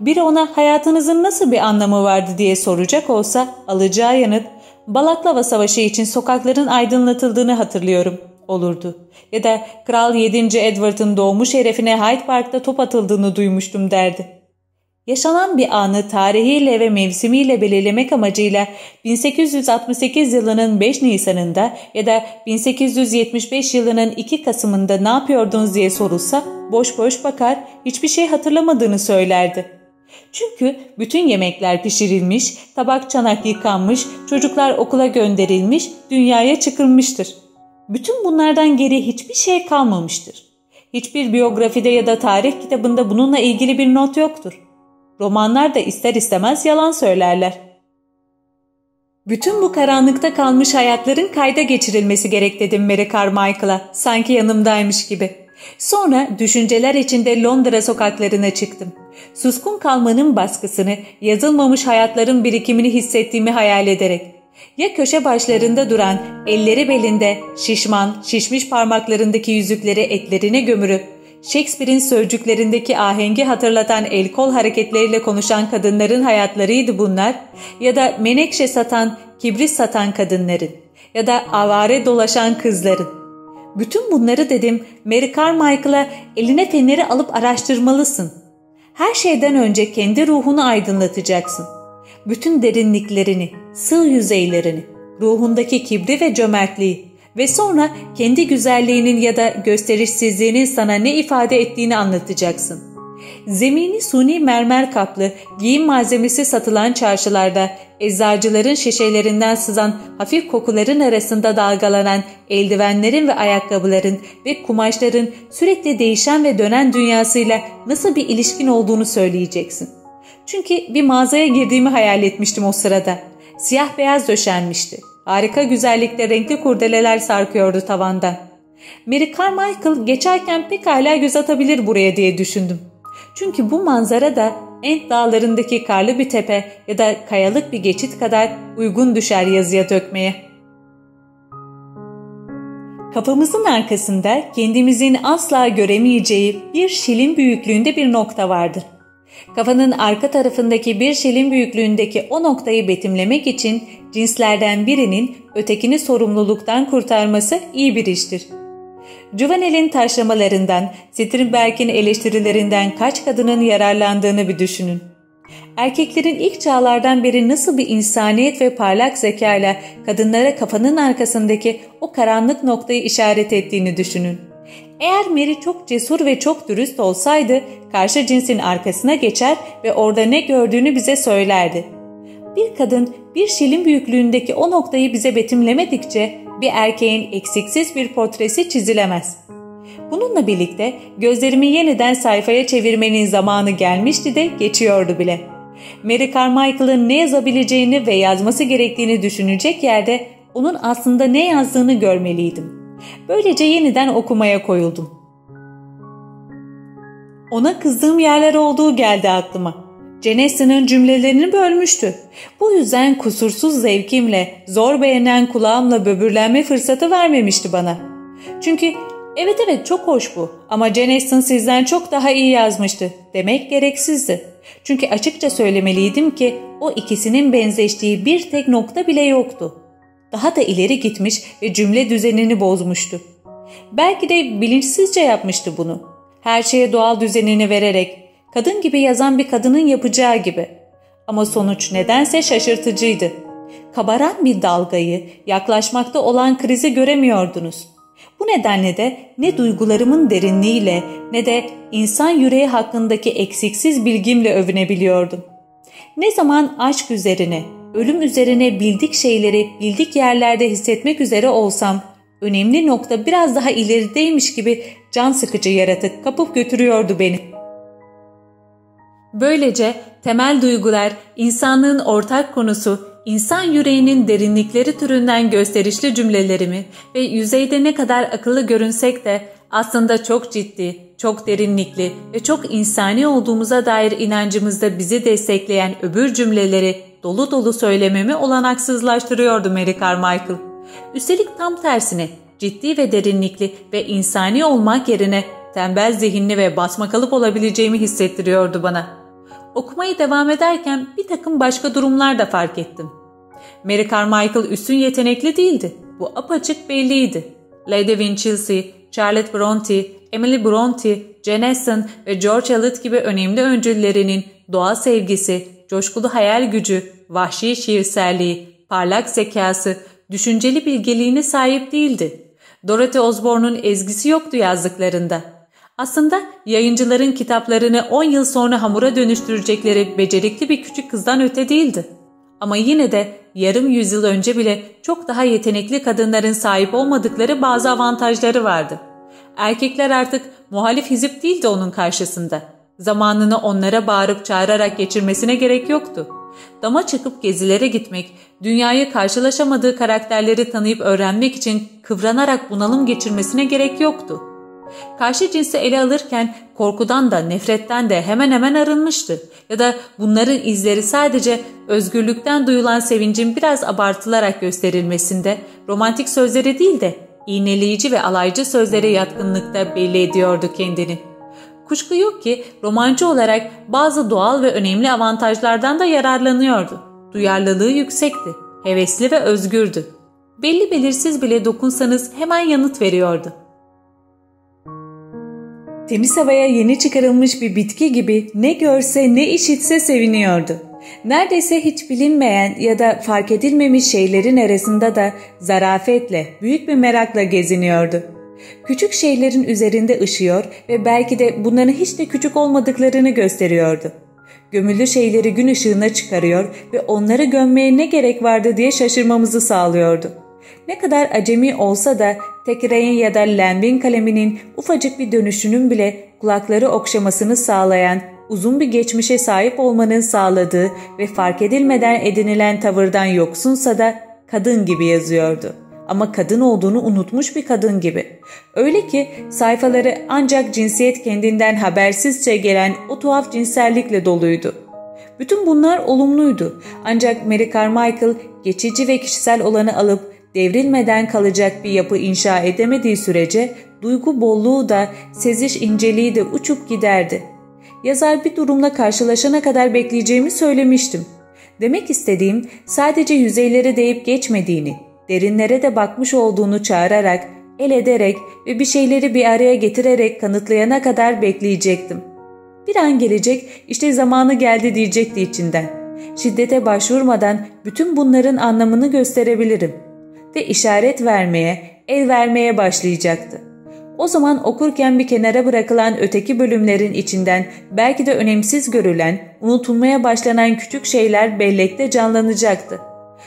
Biri ona hayatınızın nasıl bir anlamı vardı diye soracak olsa alacağı yanıt Balaklava Savaşı için sokakların aydınlatıldığını hatırlıyorum olurdu. Ya da Kral 7. Edward'ın doğumu şerefine Hyde Park'ta top atıldığını duymuştum derdi. Yaşanan bir anı tarihiyle ve mevsimiyle belirlemek amacıyla 1868 yılının 5 Nisan'ında ya da 1875 yılının 2 Kasım'ında ne yapıyordunuz diye sorulsa boş boş bakar hiçbir şey hatırlamadığını söylerdi. Çünkü bütün yemekler pişirilmiş, tabak çanak yıkanmış, çocuklar okula gönderilmiş, dünyaya çıkılmıştır. Bütün bunlardan geri hiçbir şey kalmamıştır. Hiçbir biyografide ya da tarih kitabında bununla ilgili bir not yoktur. Romanlar da ister istemez yalan söylerler. Bütün bu karanlıkta kalmış hayatların kayda geçirilmesi gerek dedim Mary Carmichael'a sanki yanımdaymış gibi. Sonra düşünceler içinde Londra sokaklarına çıktım. Suskun kalmanın baskısını, yazılmamış hayatların birikimini hissettiğimi hayal ederek. Ya köşe başlarında duran, elleri belinde, şişman, şişmiş parmaklarındaki yüzükleri etlerine gömürüp, Shakespeare'in sözcüklerindeki ahengi hatırlatan el kol hareketleriyle konuşan kadınların hayatlarıydı bunlar ya da menekşe satan, kibrit satan kadınların ya da avare dolaşan kızların. Bütün bunları dedim Mary Carmichael'a eline feneri alıp araştırmalısın. Her şeyden önce kendi ruhunu aydınlatacaksın bütün derinliklerini, sığ yüzeylerini, ruhundaki kibri ve cömertliği ve sonra kendi güzelliğinin ya da gösterişsizliğinin sana ne ifade ettiğini anlatacaksın. zemini suni mermer kaplı, giyim malzemesi satılan çarşılarda, eczacıların şişelerinden sızan hafif kokuların arasında dalgalanan eldivenlerin ve ayakkabıların ve kumaşların sürekli değişen ve dönen dünyasıyla nasıl bir ilişkin olduğunu söyleyeceksin. Çünkü bir mağazaya girdiğimi hayal etmiştim o sırada. Siyah beyaz döşenmişti. Harika güzellikte renkli kurdeleler sarkıyordu tavandan. Mary Carmichael geçerken pekala göz atabilir buraya diye düşündüm. Çünkü bu manzara da Ent dağlarındaki karlı bir tepe ya da kayalık bir geçit kadar uygun düşer yazıya dökmeye. Kafamızın arkasında kendimizin asla göremeyeceği bir şilin büyüklüğünde bir nokta vardır. Kafanın arka tarafındaki bir şilin büyüklüğündeki o noktayı betimlemek için cinslerden birinin ötekini sorumluluktan kurtarması iyi bir iştir. Juvenel'in taşlamalarından, Strindberg'in eleştirilerinden kaç kadının yararlandığını bir düşünün. Erkeklerin ilk çağlardan beri nasıl bir insaniyet ve parlak zekayla kadınlara kafanın arkasındaki o karanlık noktayı işaret ettiğini düşünün. Eğer Mary çok cesur ve çok dürüst olsaydı karşı cinsin arkasına geçer ve orada ne gördüğünü bize söylerdi. Bir kadın bir şilin büyüklüğündeki o noktayı bize betimlemedikçe bir erkeğin eksiksiz bir portresi çizilemez. Bununla birlikte gözlerimi yeniden sayfaya çevirmenin zamanı gelmişti de geçiyordu bile. Mary Carmichael'ın ne yazabileceğini ve yazması gerektiğini düşünecek yerde onun aslında ne yazdığını görmeliydim. Böylece yeniden okumaya koyuldum. Ona kızdığım yerler olduğu geldi aklıma. Cenesa'nın cümlelerini bölmüştü. Bu yüzden kusursuz zevkimle, zor beğenen kulağımla böbürlenme fırsatı vermemişti bana. Çünkü evet evet çok hoş bu ama Ceneson sizden çok daha iyi yazmıştı demek gereksizdi. Çünkü açıkça söylemeliydim ki o ikisinin benzeştiği bir tek nokta bile yoktu. Daha da ileri gitmiş ve cümle düzenini bozmuştu. Belki de bilinçsizce yapmıştı bunu. Her şeye doğal düzenini vererek kadın gibi yazan bir kadının yapacağı gibi. Ama sonuç nedense şaşırtıcıydı. Kabaran bir dalgayı, yaklaşmakta olan krizi göremiyordunuz. Bu nedenle de ne duygularımın derinliğiyle ne de insan yüreği hakkındaki eksiksiz bilgimle övünebiliyordum. Ne zaman aşk üzerine, ölüm üzerine bildik şeyleri bildik yerlerde hissetmek üzere olsam, önemli nokta biraz daha ilerideymiş gibi can sıkıcı yaratık kapıp götürüyordu beni.'' Böylece temel duygular, insanlığın ortak konusu, insan yüreğinin derinlikleri türünden gösterişli cümlelerimi ve yüzeyde ne kadar akıllı görünsek de aslında çok ciddi, çok derinlikli ve çok insani olduğumuza dair inancımızda bizi destekleyen öbür cümleleri dolu dolu söylememi olanaksızlaştırıyordu Mary Carmichael. Üstelik tam tersine ciddi ve derinlikli ve insani olmak yerine tembel zihinli ve basmakalıp olabileceğimi hissettiriyordu bana. Okumaya devam ederken bir takım başka durumlar da fark ettim. Mary Carmichael üstün yetenekli değildi. Bu apaçık belliydi. Lady Winchelsea, Charlotte Bronte, Emily Bronte, Jane Austen ve George Eliot gibi önemli öncüllerinin doğa sevgisi, coşkulu hayal gücü, vahşi şiirselliği, parlak zekası, düşünceli bilgeliğine sahip değildi. Dorothy Osborne'un ezgisi yoktu yazdıklarında. Aslında yayıncıların kitaplarını 10 yıl sonra hamura dönüştürecekleri becerikli bir küçük kızdan öte değildi. Ama yine de yarım yüzyıl önce bile çok daha yetenekli kadınların sahip olmadıkları bazı avantajları vardı. Erkekler artık muhalif hizip değildi onun karşısında. Zamanını onlara bağırıp çağırarak geçirmesine gerek yoktu. Dama çıkıp gezilere gitmek, dünyayı karşılaşamadığı karakterleri tanıyıp öğrenmek için kıvranarak bunalım geçirmesine gerek yoktu. Karşı cinsi ele alırken korkudan da nefretten de hemen hemen arınmıştı. Ya da bunların izleri sadece özgürlükten duyulan sevincin biraz abartılarak gösterilmesinde romantik sözleri değil de iğneleyici ve alaycı sözlere yatkınlıkta belli ediyordu kendini. Kuşku yok ki romancı olarak bazı doğal ve önemli avantajlardan da yararlanıyordu. Duyarlılığı yüksekti, hevesli ve özgürdü. Belli belirsiz bile dokunsanız hemen yanıt veriyordu. Temiz havaya yeni çıkarılmış bir bitki gibi ne görse ne işitse seviniyordu. Neredeyse hiç bilinmeyen ya da fark edilmemiş şeylerin arasında da zarafetle, büyük bir merakla geziniyordu. Küçük şeylerin üzerinde ışıyor ve belki de bunların hiç de küçük olmadıklarını gösteriyordu. Gömülü şeyleri gün ışığına çıkarıyor ve onları gömmeye ne gerek vardı diye şaşırmamızı sağlıyordu. Ne kadar acemi olsa da Tekiray'ın ya da Lembin kaleminin ufacık bir dönüşünün bile kulakları okşamasını sağlayan uzun bir geçmişe sahip olmanın sağladığı ve fark edilmeden edinilen tavırdan yoksunsa da kadın gibi yazıyordu. Ama kadın olduğunu unutmuş bir kadın gibi. Öyle ki sayfaları ancak cinsiyet kendinden habersizce gelen o tuhaf cinsellikle doluydu. Bütün bunlar olumluydu. Ancak Mary Carmichael geçici ve kişisel olanı alıp devrilmeden kalacak bir yapı inşa edemediği sürece duygu bolluğu da seziş inceliği de uçup giderdi. Yazar bir durumla karşılaşana kadar bekleyeceğimi söylemiştim. Demek istediğim sadece yüzeylere değip geçmediğini, derinlere de bakmış olduğunu çağırarak, el ederek ve bir şeyleri bir araya getirerek kanıtlayana kadar bekleyecektim. Bir an gelecek, işte zamanı geldi diyecekti içinden. Şiddete başvurmadan bütün bunların anlamını gösterebilirim. Ve işaret vermeye, el vermeye başlayacaktı. O zaman okurken bir kenara bırakılan öteki bölümlerin içinden belki de önemsiz görülen, unutulmaya başlanan küçük şeyler bellekte canlanacaktı.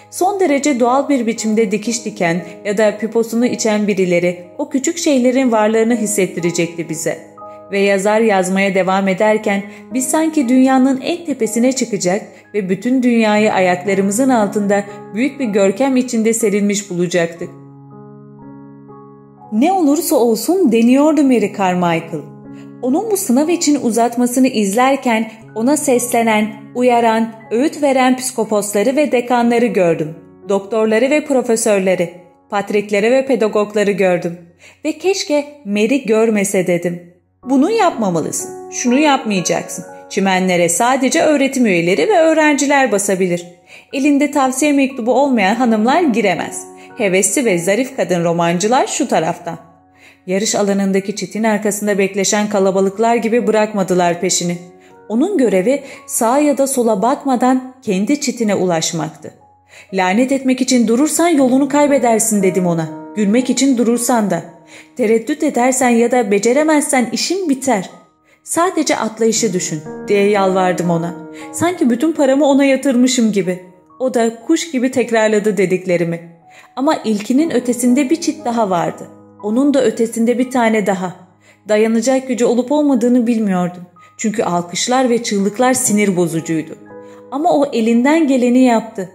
Son derece doğal bir biçimde dikiş diken ya da piposunu içen birileri o küçük şeylerin varlığını hissettirecekti bize. Ve yazar yazmaya devam ederken biz sanki dünyanın en tepesine çıkacak ve bütün dünyayı ayaklarımızın altında büyük bir görkem içinde serilmiş bulacaktık. Ne olursa olsun deniyordu Mary Carmichael. Onun bu sınav için uzatmasını izlerken ona seslenen, uyaran, öğüt veren psikoposları ve dekanları gördüm. Doktorları ve profesörleri, patrikleri ve pedagogları gördüm. Ve keşke Mary görmese dedim. Bunu yapmamalısın, şunu yapmayacaksın. Çimenlere sadece öğretim üyeleri ve öğrenciler basabilir. Elinde tavsiye mektubu olmayan hanımlar giremez hevesli ve zarif kadın romancılar şu taraftan. Yarış alanındaki çitin arkasında bekleşen kalabalıklar gibi bırakmadılar peşini. Onun görevi sağa ya da sola bakmadan kendi çitine ulaşmaktı. Lanet etmek için durursan yolunu kaybedersin dedim ona. Gülmek için durursan da. Tereddüt edersen ya da beceremezsen işin biter. Sadece atlayışı düşün diye yalvardım ona. Sanki bütün paramı ona yatırmışım gibi. O da kuş gibi tekrarladı dediklerimi. Ama ilkinin ötesinde bir çit daha vardı. Onun da ötesinde bir tane daha. Dayanacak gücü olup olmadığını bilmiyordum. Çünkü alkışlar ve çığlıklar sinir bozucuydu. Ama o elinden geleni yaptı.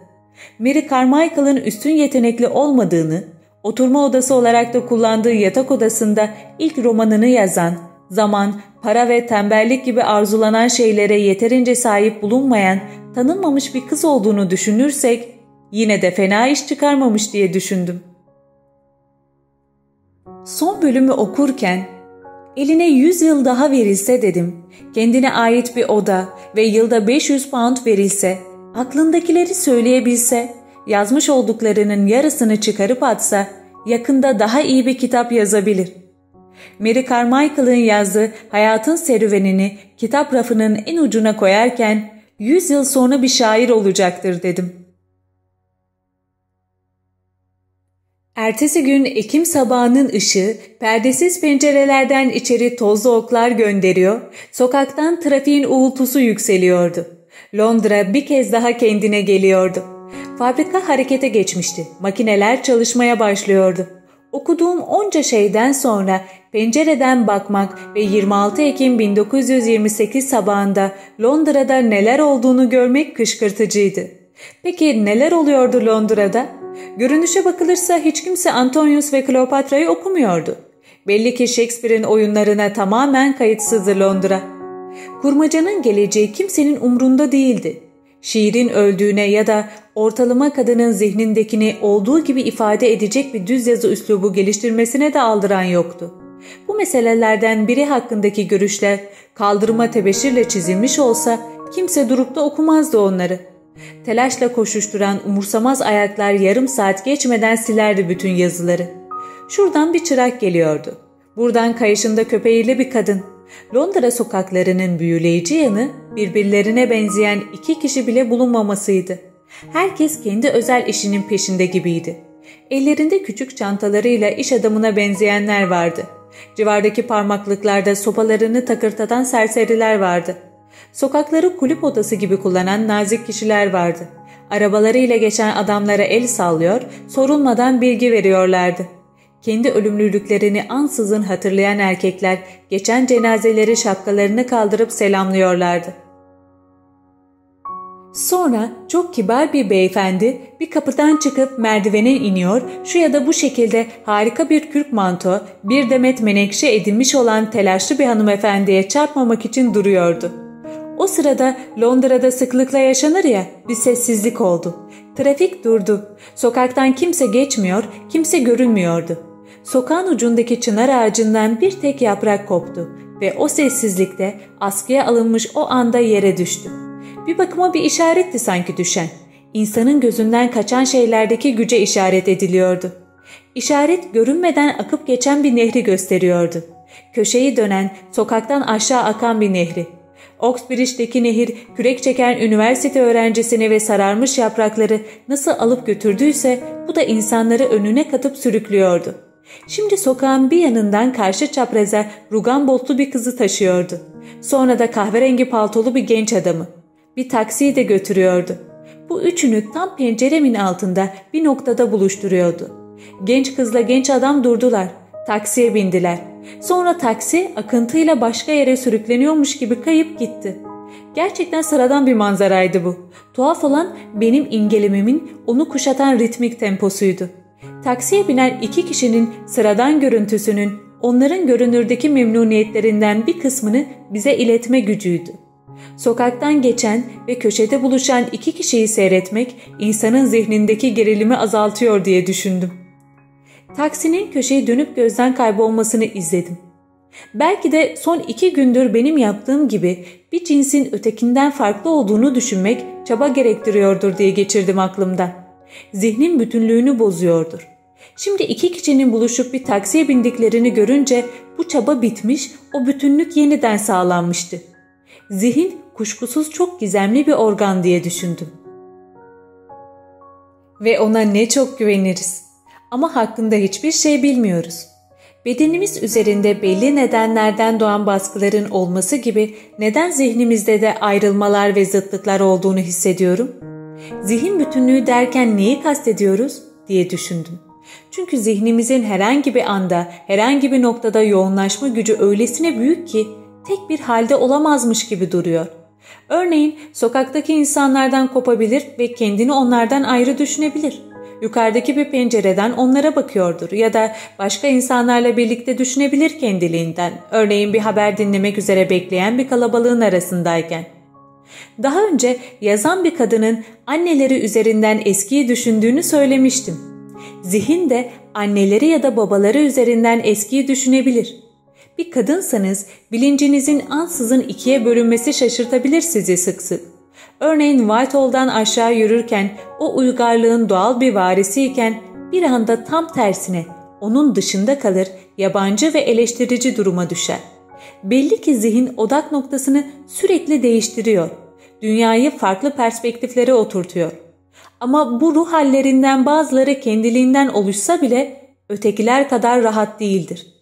Mary Carmichael'ın üstün yetenekli olmadığını, oturma odası olarak da kullandığı yatak odasında ilk romanını yazan, zaman, para ve tembellik gibi arzulanan şeylere yeterince sahip bulunmayan, tanınmamış bir kız olduğunu düşünürsek, Yine de fena iş çıkarmamış diye düşündüm. Son bölümü okurken eline 100 yıl daha verilse dedim. Kendine ait bir oda ve yılda 500 pound verilse, aklındakileri söyleyebilse, yazmış olduklarının yarısını çıkarıp atsa yakında daha iyi bir kitap yazabilir. Mary Carmichael'ın yazdığı hayatın serüvenini kitap rafının en ucuna koyarken 100 yıl sonra bir şair olacaktır dedim.'' Ertesi gün Ekim sabahının ışığı perdesiz pencerelerden içeri tozlu oklar gönderiyor, sokaktan trafiğin uğultusu yükseliyordu. Londra bir kez daha kendine geliyordu. Fabrika harekete geçmişti. Makineler çalışmaya başlıyordu. Okuduğum onca şeyden sonra pencereden bakmak ve 26 Ekim 1928 sabahında Londra'da neler olduğunu görmek kışkırtıcıydı. Peki neler oluyordu Londra'da? Görünüşe bakılırsa hiç kimse Antonius ve Kleopatra'yı okumuyordu. Belli ki Shakespeare'in oyunlarına tamamen kayıtsızdı Londra. Kurmacanın geleceği kimsenin umrunda değildi. Şiirin öldüğüne ya da ortalama kadının zihnindekini olduğu gibi ifade edecek bir düz yazı üslubu geliştirmesine de aldıran yoktu. Bu meselelerden biri hakkındaki görüşler kaldırıma tebeşirle çizilmiş olsa kimse durup da okumazdı onları.'' Telaşla koşuşturan umursamaz ayaklar yarım saat geçmeden silerdi bütün yazıları. Şuradan bir çırak geliyordu. Buradan kayışında köpeğiyle bir kadın. Londra sokaklarının büyüleyici yanı birbirlerine benzeyen iki kişi bile bulunmamasıydı. Herkes kendi özel işinin peşinde gibiydi. Ellerinde küçük çantalarıyla iş adamına benzeyenler vardı. Civardaki parmaklıklarda sopalarını takırtatan serseriler vardı. Sokakları kulüp odası gibi kullanan nazik kişiler vardı. Arabalarıyla geçen adamlara el sallıyor, sorulmadan bilgi veriyorlardı. Kendi ölümlülüklerini ansızın hatırlayan erkekler geçen cenazeleri şapkalarını kaldırıp selamlıyorlardı. Sonra çok kibar bir beyefendi bir kapıdan çıkıp merdivene iniyor, şu ya da bu şekilde harika bir kürk manto, bir demet menekşe edilmiş olan telaşlı bir hanımefendiye çarpmamak için duruyordu. O sırada Londra'da sıklıkla yaşanır ya bir sessizlik oldu. Trafik durdu. Sokaktan kimse geçmiyor, kimse görünmüyordu. Sokağın ucundaki çınar ağacından bir tek yaprak koptu ve o sessizlikte askıya alınmış o anda yere düştü. Bir bakıma bir işaretti sanki düşen. İnsanın gözünden kaçan şeylerdeki güce işaret ediliyordu. İşaret görünmeden akıp geçen bir nehri gösteriyordu. Köşeyi dönen, sokaktan aşağı akan bir nehri. Oxbridge'deki nehir kürek çeken üniversite öğrencisini ve sararmış yaprakları nasıl alıp götürdüyse bu da insanları önüne katıp sürüklüyordu. Şimdi sokağın bir yanından karşı çapraza rugan botlu bir kızı taşıyordu. Sonra da kahverengi paltolu bir genç adamı. Bir taksiyi de götürüyordu. Bu üçünü tam penceremin altında bir noktada buluşturuyordu. Genç kızla genç adam durdular. Taksiye bindiler. Sonra taksi akıntıyla başka yere sürükleniyormuş gibi kayıp gitti. Gerçekten sıradan bir manzaraydı bu. Tuhaf olan benim ingelemimin onu kuşatan ritmik temposuydu. Taksiye binen iki kişinin sıradan görüntüsünün onların görünürdeki memnuniyetlerinden bir kısmını bize iletme gücüydü. Sokaktan geçen ve köşede buluşan iki kişiyi seyretmek insanın zihnindeki gerilimi azaltıyor diye düşündüm. Taksinin köşeyi dönüp gözden kaybolmasını izledim. Belki de son iki gündür benim yaptığım gibi bir cinsin ötekinden farklı olduğunu düşünmek çaba gerektiriyordur diye geçirdim aklımda. Zihnin bütünlüğünü bozuyordur. Şimdi iki kişinin buluşup bir taksiye bindiklerini görünce bu çaba bitmiş, o bütünlük yeniden sağlanmıştı. Zihin kuşkusuz çok gizemli bir organ diye düşündüm. Ve ona ne çok güveniriz. Ama hakkında hiçbir şey bilmiyoruz. Bedenimiz üzerinde belli nedenlerden doğan baskıların olması gibi neden zihnimizde de ayrılmalar ve zıtlıklar olduğunu hissediyorum? Zihin bütünlüğü derken neyi kastediyoruz diye düşündüm. Çünkü zihnimizin herhangi bir anda, herhangi bir noktada yoğunlaşma gücü öylesine büyük ki tek bir halde olamazmış gibi duruyor. Örneğin sokaktaki insanlardan kopabilir ve kendini onlardan ayrı düşünebilir. Yukarıdaki bir pencereden onlara bakıyordur ya da başka insanlarla birlikte düşünebilir kendiliğinden. Örneğin bir haber dinlemek üzere bekleyen bir kalabalığın arasındayken. Daha önce yazan bir kadının anneleri üzerinden eskiyi düşündüğünü söylemiştim. Zihin de anneleri ya da babaları üzerinden eskiyi düşünebilir. Bir kadınsanız bilincinizin ansızın ikiye bölünmesi şaşırtabilir sizi sık sık. Örneğin Whitehall'dan aşağı yürürken o uygarlığın doğal bir varisiyken bir anda tam tersine onun dışında kalır, yabancı ve eleştirici duruma düşer. Belli ki zihin odak noktasını sürekli değiştiriyor. Dünyayı farklı perspektiflere oturtuyor. Ama bu ruh hallerinden bazıları kendiliğinden oluşsa bile ötekiler kadar rahat değildir.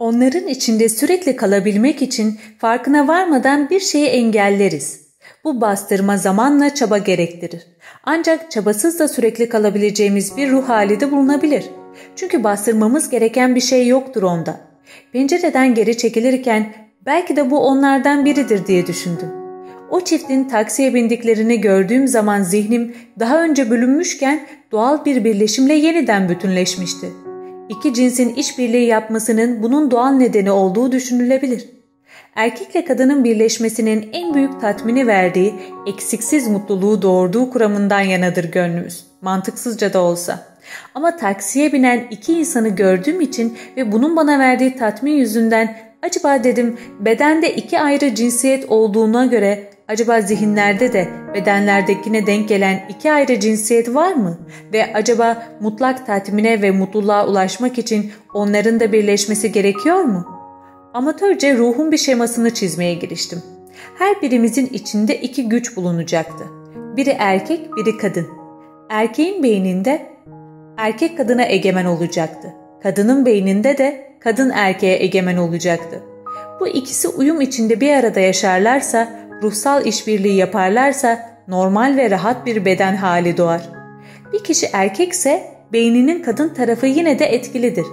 Onların içinde sürekli kalabilmek için farkına varmadan bir şeyi engelleriz. Bu bastırma zamanla çaba gerektirir. Ancak çabasız da sürekli kalabileceğimiz bir ruh hali de bulunabilir. Çünkü bastırmamız gereken bir şey yoktur onda. Pencereden geri çekilirken belki de bu onlardan biridir diye düşündüm. O çiftin taksiye bindiklerini gördüğüm zaman zihnim daha önce bölünmüşken doğal bir birleşimle yeniden bütünleşmişti iki cinsin işbirliği yapmasının bunun doğal nedeni olduğu düşünülebilir. Erkekle kadının birleşmesinin en büyük tatmini verdiği, eksiksiz mutluluğu doğurduğu kuramından yanadır gönlümüz. Mantıksızca da olsa. Ama taksiye binen iki insanı gördüğüm için ve bunun bana verdiği tatmin yüzünden acaba dedim bedende iki ayrı cinsiyet olduğuna göre Acaba zihinlerde de bedenlerdekine denk gelen iki ayrı cinsiyet var mı? Ve acaba mutlak tatmine ve mutluluğa ulaşmak için onların da birleşmesi gerekiyor mu? Amatörce ruhun bir şemasını çizmeye giriştim. Her birimizin içinde iki güç bulunacaktı. Biri erkek, biri kadın. Erkeğin beyninde erkek kadına egemen olacaktı. Kadının beyninde de kadın erkeğe egemen olacaktı. Bu ikisi uyum içinde bir arada yaşarlarsa, ruhsal işbirliği yaparlarsa normal ve rahat bir beden hali doğar. Bir kişi erkekse beyninin kadın tarafı yine de etkilidir.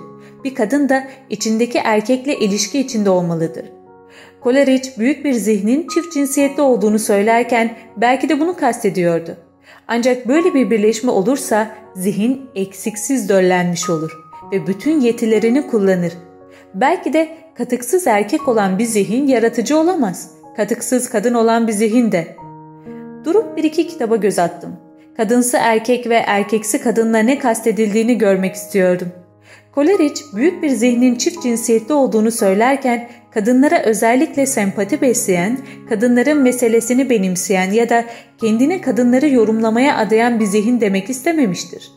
Bir kadın da içindeki erkekle ilişki içinde olmalıdır. Coleridge büyük bir zihnin çift cinsiyetli olduğunu söylerken belki de bunu kastediyordu. Ancak böyle bir birleşme olursa zihin eksiksiz döllenmiş olur ve bütün yetilerini kullanır. Belki de katıksız erkek olan bir zihin yaratıcı olamaz. Katıksız kadın olan bir zihin de. Durup bir iki kitaba göz attım. Kadınsı erkek ve erkeksi kadınla ne kastedildiğini görmek istiyordum. Coleridge büyük bir zihnin çift cinsiyetli olduğunu söylerken kadınlara özellikle sempati besleyen, kadınların meselesini benimseyen ya da kendini kadınları yorumlamaya adayan bir zihin demek istememiştir.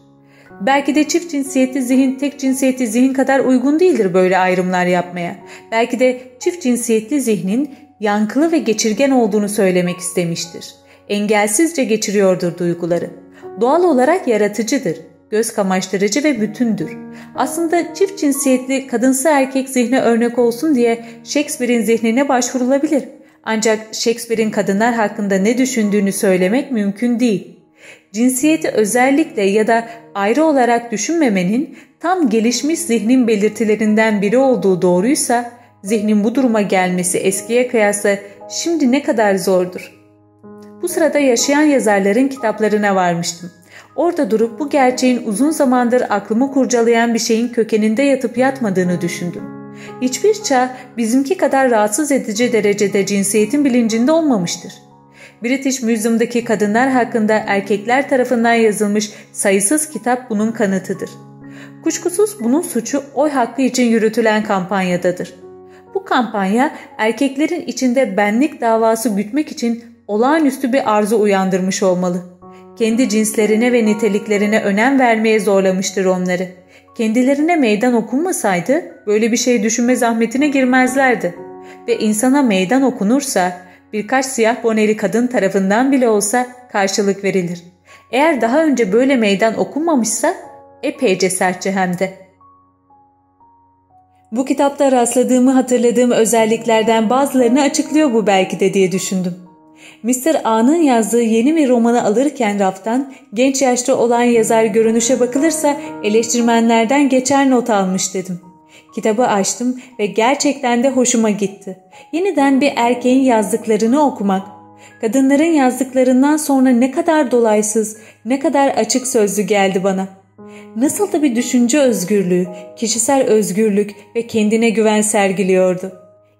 Belki de çift cinsiyetli zihin tek cinsiyetli zihin kadar uygun değildir böyle ayrımlar yapmaya. Belki de çift cinsiyetli zihnin yankılı ve geçirgen olduğunu söylemek istemiştir. Engelsizce geçiriyordur duyguları. Doğal olarak yaratıcıdır, göz kamaştırıcı ve bütündür. Aslında çift cinsiyetli kadınsı erkek zihne örnek olsun diye Shakespeare'in zihnine başvurulabilir. Ancak Shakespeare'in kadınlar hakkında ne düşündüğünü söylemek mümkün değil. Cinsiyeti özellikle ya da ayrı olarak düşünmemenin tam gelişmiş zihnin belirtilerinden biri olduğu doğruysa, zihnin bu duruma gelmesi eskiye kıyasla şimdi ne kadar zordur. Bu sırada yaşayan yazarların kitaplarına varmıştım. Orada durup bu gerçeğin uzun zamandır aklımı kurcalayan bir şeyin kökeninde yatıp yatmadığını düşündüm. Hiçbir çağ bizimki kadar rahatsız edici derecede cinsiyetin bilincinde olmamıştır. British Museum'daki kadınlar hakkında erkekler tarafından yazılmış sayısız kitap bunun kanıtıdır. Kuşkusuz bunun suçu oy hakkı için yürütülen kampanyadadır. Bu kampanya erkeklerin içinde benlik davası gütmek için olağanüstü bir arzu uyandırmış olmalı. Kendi cinslerine ve niteliklerine önem vermeye zorlamıştır onları. Kendilerine meydan okunmasaydı böyle bir şey düşünme zahmetine girmezlerdi. Ve insana meydan okunursa birkaç siyah boneli kadın tarafından bile olsa karşılık verilir. Eğer daha önce böyle meydan okunmamışsa epeyce sertçe hem de. Bu kitapta rastladığımı hatırladığım özelliklerden bazılarını açıklıyor bu belki de diye düşündüm. Mr. A'nın yazdığı yeni bir romanı alırken raftan genç yaşta olan yazar görünüşe bakılırsa eleştirmenlerden geçer not almış dedim. Kitabı açtım ve gerçekten de hoşuma gitti. Yeniden bir erkeğin yazdıklarını okumak, kadınların yazdıklarından sonra ne kadar dolaysız, ne kadar açık sözlü geldi bana. Nasıl da bir düşünce özgürlüğü, kişisel özgürlük ve kendine güven sergiliyordu.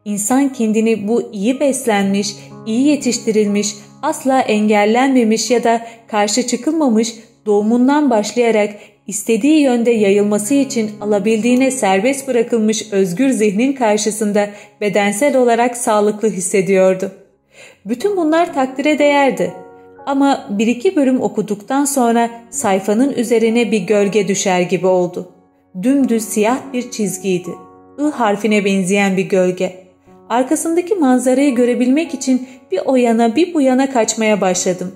İnsan kendini bu iyi beslenmiş, iyi yetiştirilmiş, asla engellenmemiş ya da karşı çıkılmamış doğumundan başlayarak istediği yönde yayılması için alabildiğine serbest bırakılmış özgür zihnin karşısında bedensel olarak sağlıklı hissediyordu. Bütün bunlar takdire değerdi. Ama bir iki bölüm okuduktan sonra sayfanın üzerine bir gölge düşer gibi oldu. Dümdüz siyah bir çizgiydi. I harfine benzeyen bir gölge. Arkasındaki manzarayı görebilmek için bir o yana bir bu yana kaçmaya başladım.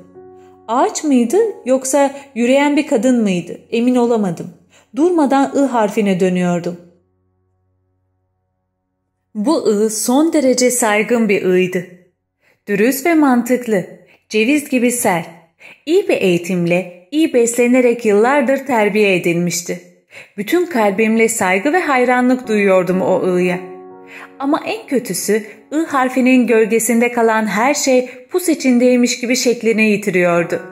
Ağaç mıydı yoksa yürüyen bir kadın mıydı emin olamadım. Durmadan I harfine dönüyordum. Bu I son derece saygın bir I'ydı. Dürüst ve mantıklı, ceviz gibi sert, iyi bir eğitimle, iyi beslenerek yıllardır terbiye edilmişti. Bütün kalbimle saygı ve hayranlık duyuyordum o I'ya. Ama en kötüsü I harfinin gölgesinde kalan her şey pus içindeymiş gibi şeklini yitiriyordu.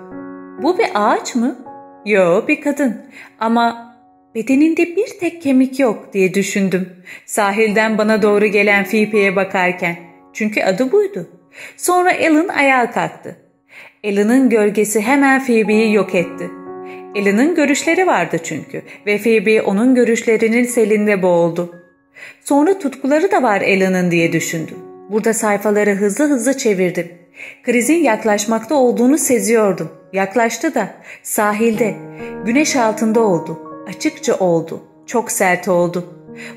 Bu bir ağaç mı? Yo bir kadın ama bedeninde bir tek kemik yok diye düşündüm. Sahilden bana doğru gelen Phoebe'ye bakarken. Çünkü adı buydu. Sonra Alan ayağa kalktı. Alan'ın gölgesi hemen Phoebe'yi yok etti. Alan'ın görüşleri vardı çünkü ve Phoebe onun görüşlerinin selinde boğuldu. Sonra tutkuları da var Ela'nın diye düşündüm. Burada sayfaları hızlı hızlı çevirdim. Krizin yaklaşmakta olduğunu seziyordum. Yaklaştı da sahilde, güneş altında oldu. Açıkça oldu. Çok sert oldu.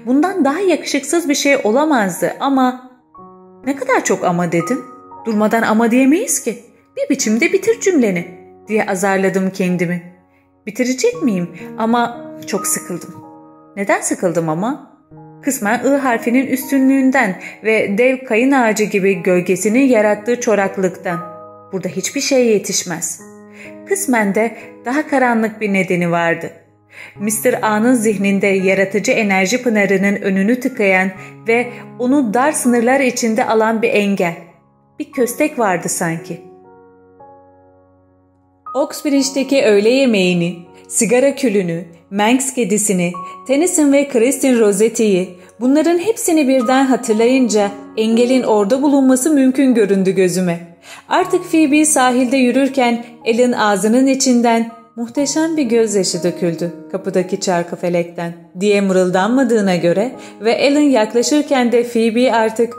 Bundan daha yakışıksız bir şey olamazdı ama... Ne kadar çok ama dedim. Durmadan ama diyemeyiz ki. Bir biçimde bitir cümleni diye azarladım kendimi. Bitirecek miyim? Ama çok sıkıldım. Neden sıkıldım ama? Kısmen I harfinin üstünlüğünden ve dev kayın ağacı gibi gölgesinin yarattığı çoraklıktan. Burada hiçbir şey yetişmez. Kısmen de daha karanlık bir nedeni vardı. Mr. A'nın zihninde yaratıcı enerji pınarının önünü tıkayan ve onu dar sınırlar içinde alan bir engel. Bir köstek vardı sanki. Oxbridge'deki öğle yemeğini, sigara külünü, Manx kedisini, Tennyson ve Kristin Rossetti'yi, bunların hepsini birden hatırlayınca engelin orada bulunması mümkün göründü gözüme. Artık Phoebe sahilde yürürken elin ağzının içinden muhteşem bir gözyaşı döküldü kapıdaki çarkı felekten diye mırıldanmadığına göre ve Alan yaklaşırken de Phoebe artık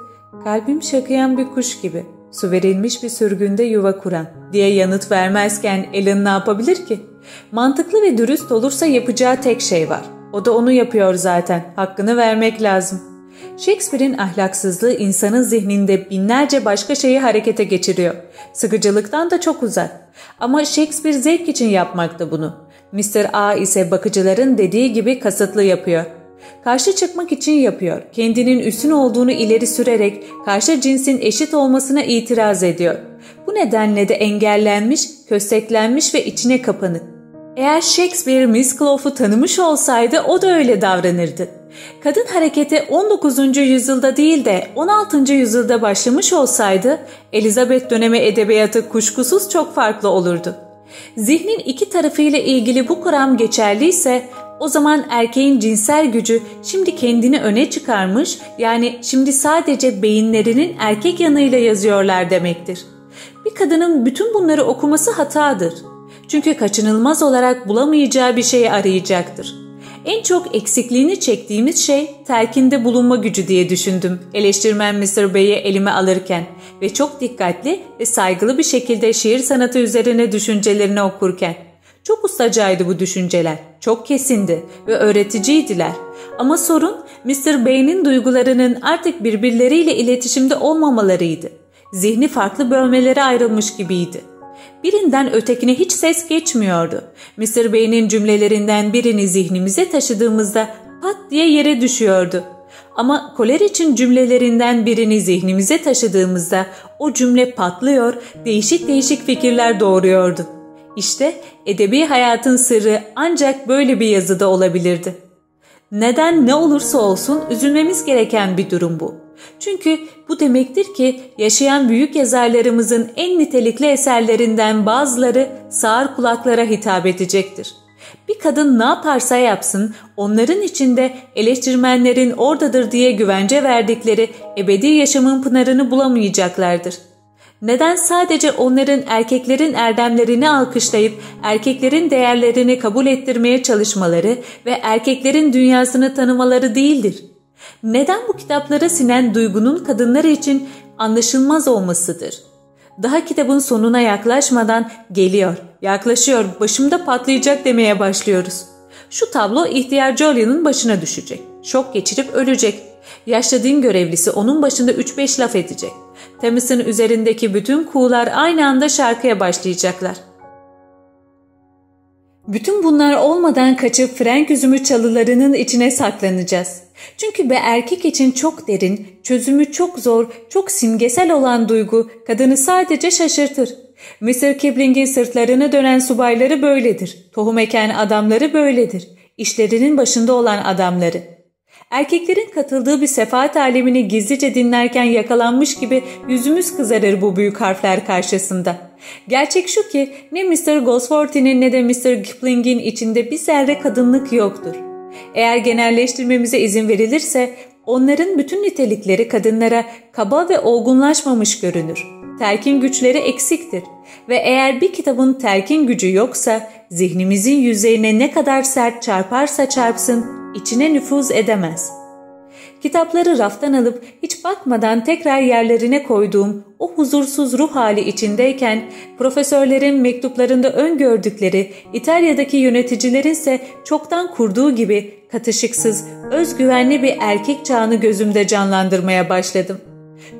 kalbim şakıyan bir kuş gibi su verilmiş bir sürgünde yuva kuran diye yanıt vermezken Alan ne yapabilir ki? Mantıklı ve dürüst olursa yapacağı tek şey var. O da onu yapıyor zaten. Hakkını vermek lazım. Shakespeare'in ahlaksızlığı insanın zihninde binlerce başka şeyi harekete geçiriyor. Sıkıcılıktan da çok uzak. Ama Shakespeare zevk için yapmakta bunu. Mr. A ise bakıcıların dediği gibi kasıtlı yapıyor. Karşı çıkmak için yapıyor. Kendinin üstün olduğunu ileri sürerek karşı cinsin eşit olmasına itiraz ediyor. Bu nedenle de engellenmiş, kösteklenmiş ve içine kapanık. Eğer Shakespeare Miss Claw'u tanımış olsaydı o da öyle davranırdı. Kadın hareketi 19. yüzyılda değil de 16. yüzyılda başlamış olsaydı Elizabeth dönemi edebiyatı kuşkusuz çok farklı olurdu. Zihnin iki tarafıyla ilgili bu kuram geçerliyse o zaman erkeğin cinsel gücü şimdi kendini öne çıkarmış yani şimdi sadece beyinlerinin erkek yanıyla yazıyorlar demektir. Bir kadının bütün bunları okuması hatadır. Çünkü kaçınılmaz olarak bulamayacağı bir şeyi arayacaktır. En çok eksikliğini çektiğimiz şey terkinde bulunma gücü diye düşündüm eleştirmen Mr. Bey'i elime alırken ve çok dikkatli ve saygılı bir şekilde şiir sanatı üzerine düşüncelerini okurken. Çok ustacaydı bu düşünceler, çok kesindi ve öğreticiydiler. Ama sorun Mr. Bey'in duygularının artık birbirleriyle iletişimde olmamalarıydı. Zihni farklı bölmelere ayrılmış gibiydi. Birinden ötekine hiç ses geçmiyordu. Mr. Bey'in cümlelerinden birini zihnimize taşıdığımızda pat diye yere düşüyordu. Ama Koler için cümlelerinden birini zihnimize taşıdığımızda o cümle patlıyor, değişik değişik fikirler doğuruyordu. İşte edebi hayatın sırrı ancak böyle bir yazıda olabilirdi. Neden ne olursa olsun üzülmemiz gereken bir durum bu. Çünkü bu demektir ki yaşayan büyük yazarlarımızın en nitelikli eserlerinden bazıları sağır kulaklara hitap edecektir. Bir kadın ne yaparsa yapsın onların içinde eleştirmenlerin oradadır diye güvence verdikleri ebedi yaşamın pınarını bulamayacaklardır. Neden sadece onların erkeklerin erdemlerini alkışlayıp erkeklerin değerlerini kabul ettirmeye çalışmaları ve erkeklerin dünyasını tanımaları değildir? Neden bu kitaplara sinen duygunun kadınlar için anlaşılmaz olmasıdır? Daha kitabın sonuna yaklaşmadan geliyor, yaklaşıyor, başımda patlayacak demeye başlıyoruz. Şu tablo ihtiyar Jolie'nin başına düşecek. Şok geçirip ölecek. Yaşlı din görevlisi onun başında 3-5 laf edecek. Temisin üzerindeki bütün kuğular aynı anda şarkıya başlayacaklar. Bütün bunlar olmadan kaçıp frenk üzümü çalılarının içine saklanacağız. Çünkü bir erkek için çok derin, çözümü çok zor, çok simgesel olan duygu kadını sadece şaşırtır. Mr. Kipling'in sırtlarına dönen subayları böyledir. Tohum eken adamları böyledir. İşlerinin başında olan adamları. Erkeklerin katıldığı bir sefaat alemini gizlice dinlerken yakalanmış gibi yüzümüz kızarır bu büyük harfler karşısında. Gerçek şu ki ne Mr. Gosworthy'nin ne de Mr. Kipling'in içinde bir zerre kadınlık yoktur. Eğer genelleştirmemize izin verilirse onların bütün nitelikleri kadınlara kaba ve olgunlaşmamış görünür. Terkin güçleri eksiktir ve eğer bir kitabın terkin gücü yoksa zihnimizin yüzeyine ne kadar sert çarparsa çarpsın içine nüfuz edemez. Kitapları raftan alıp hiç bakmadan tekrar yerlerine koyduğum o huzursuz ruh hali içindeyken profesörlerin mektuplarında öngördükleri İtalya'daki yöneticilerin ise çoktan kurduğu gibi katışıksız, özgüvenli bir erkek çağını gözümde canlandırmaya başladım.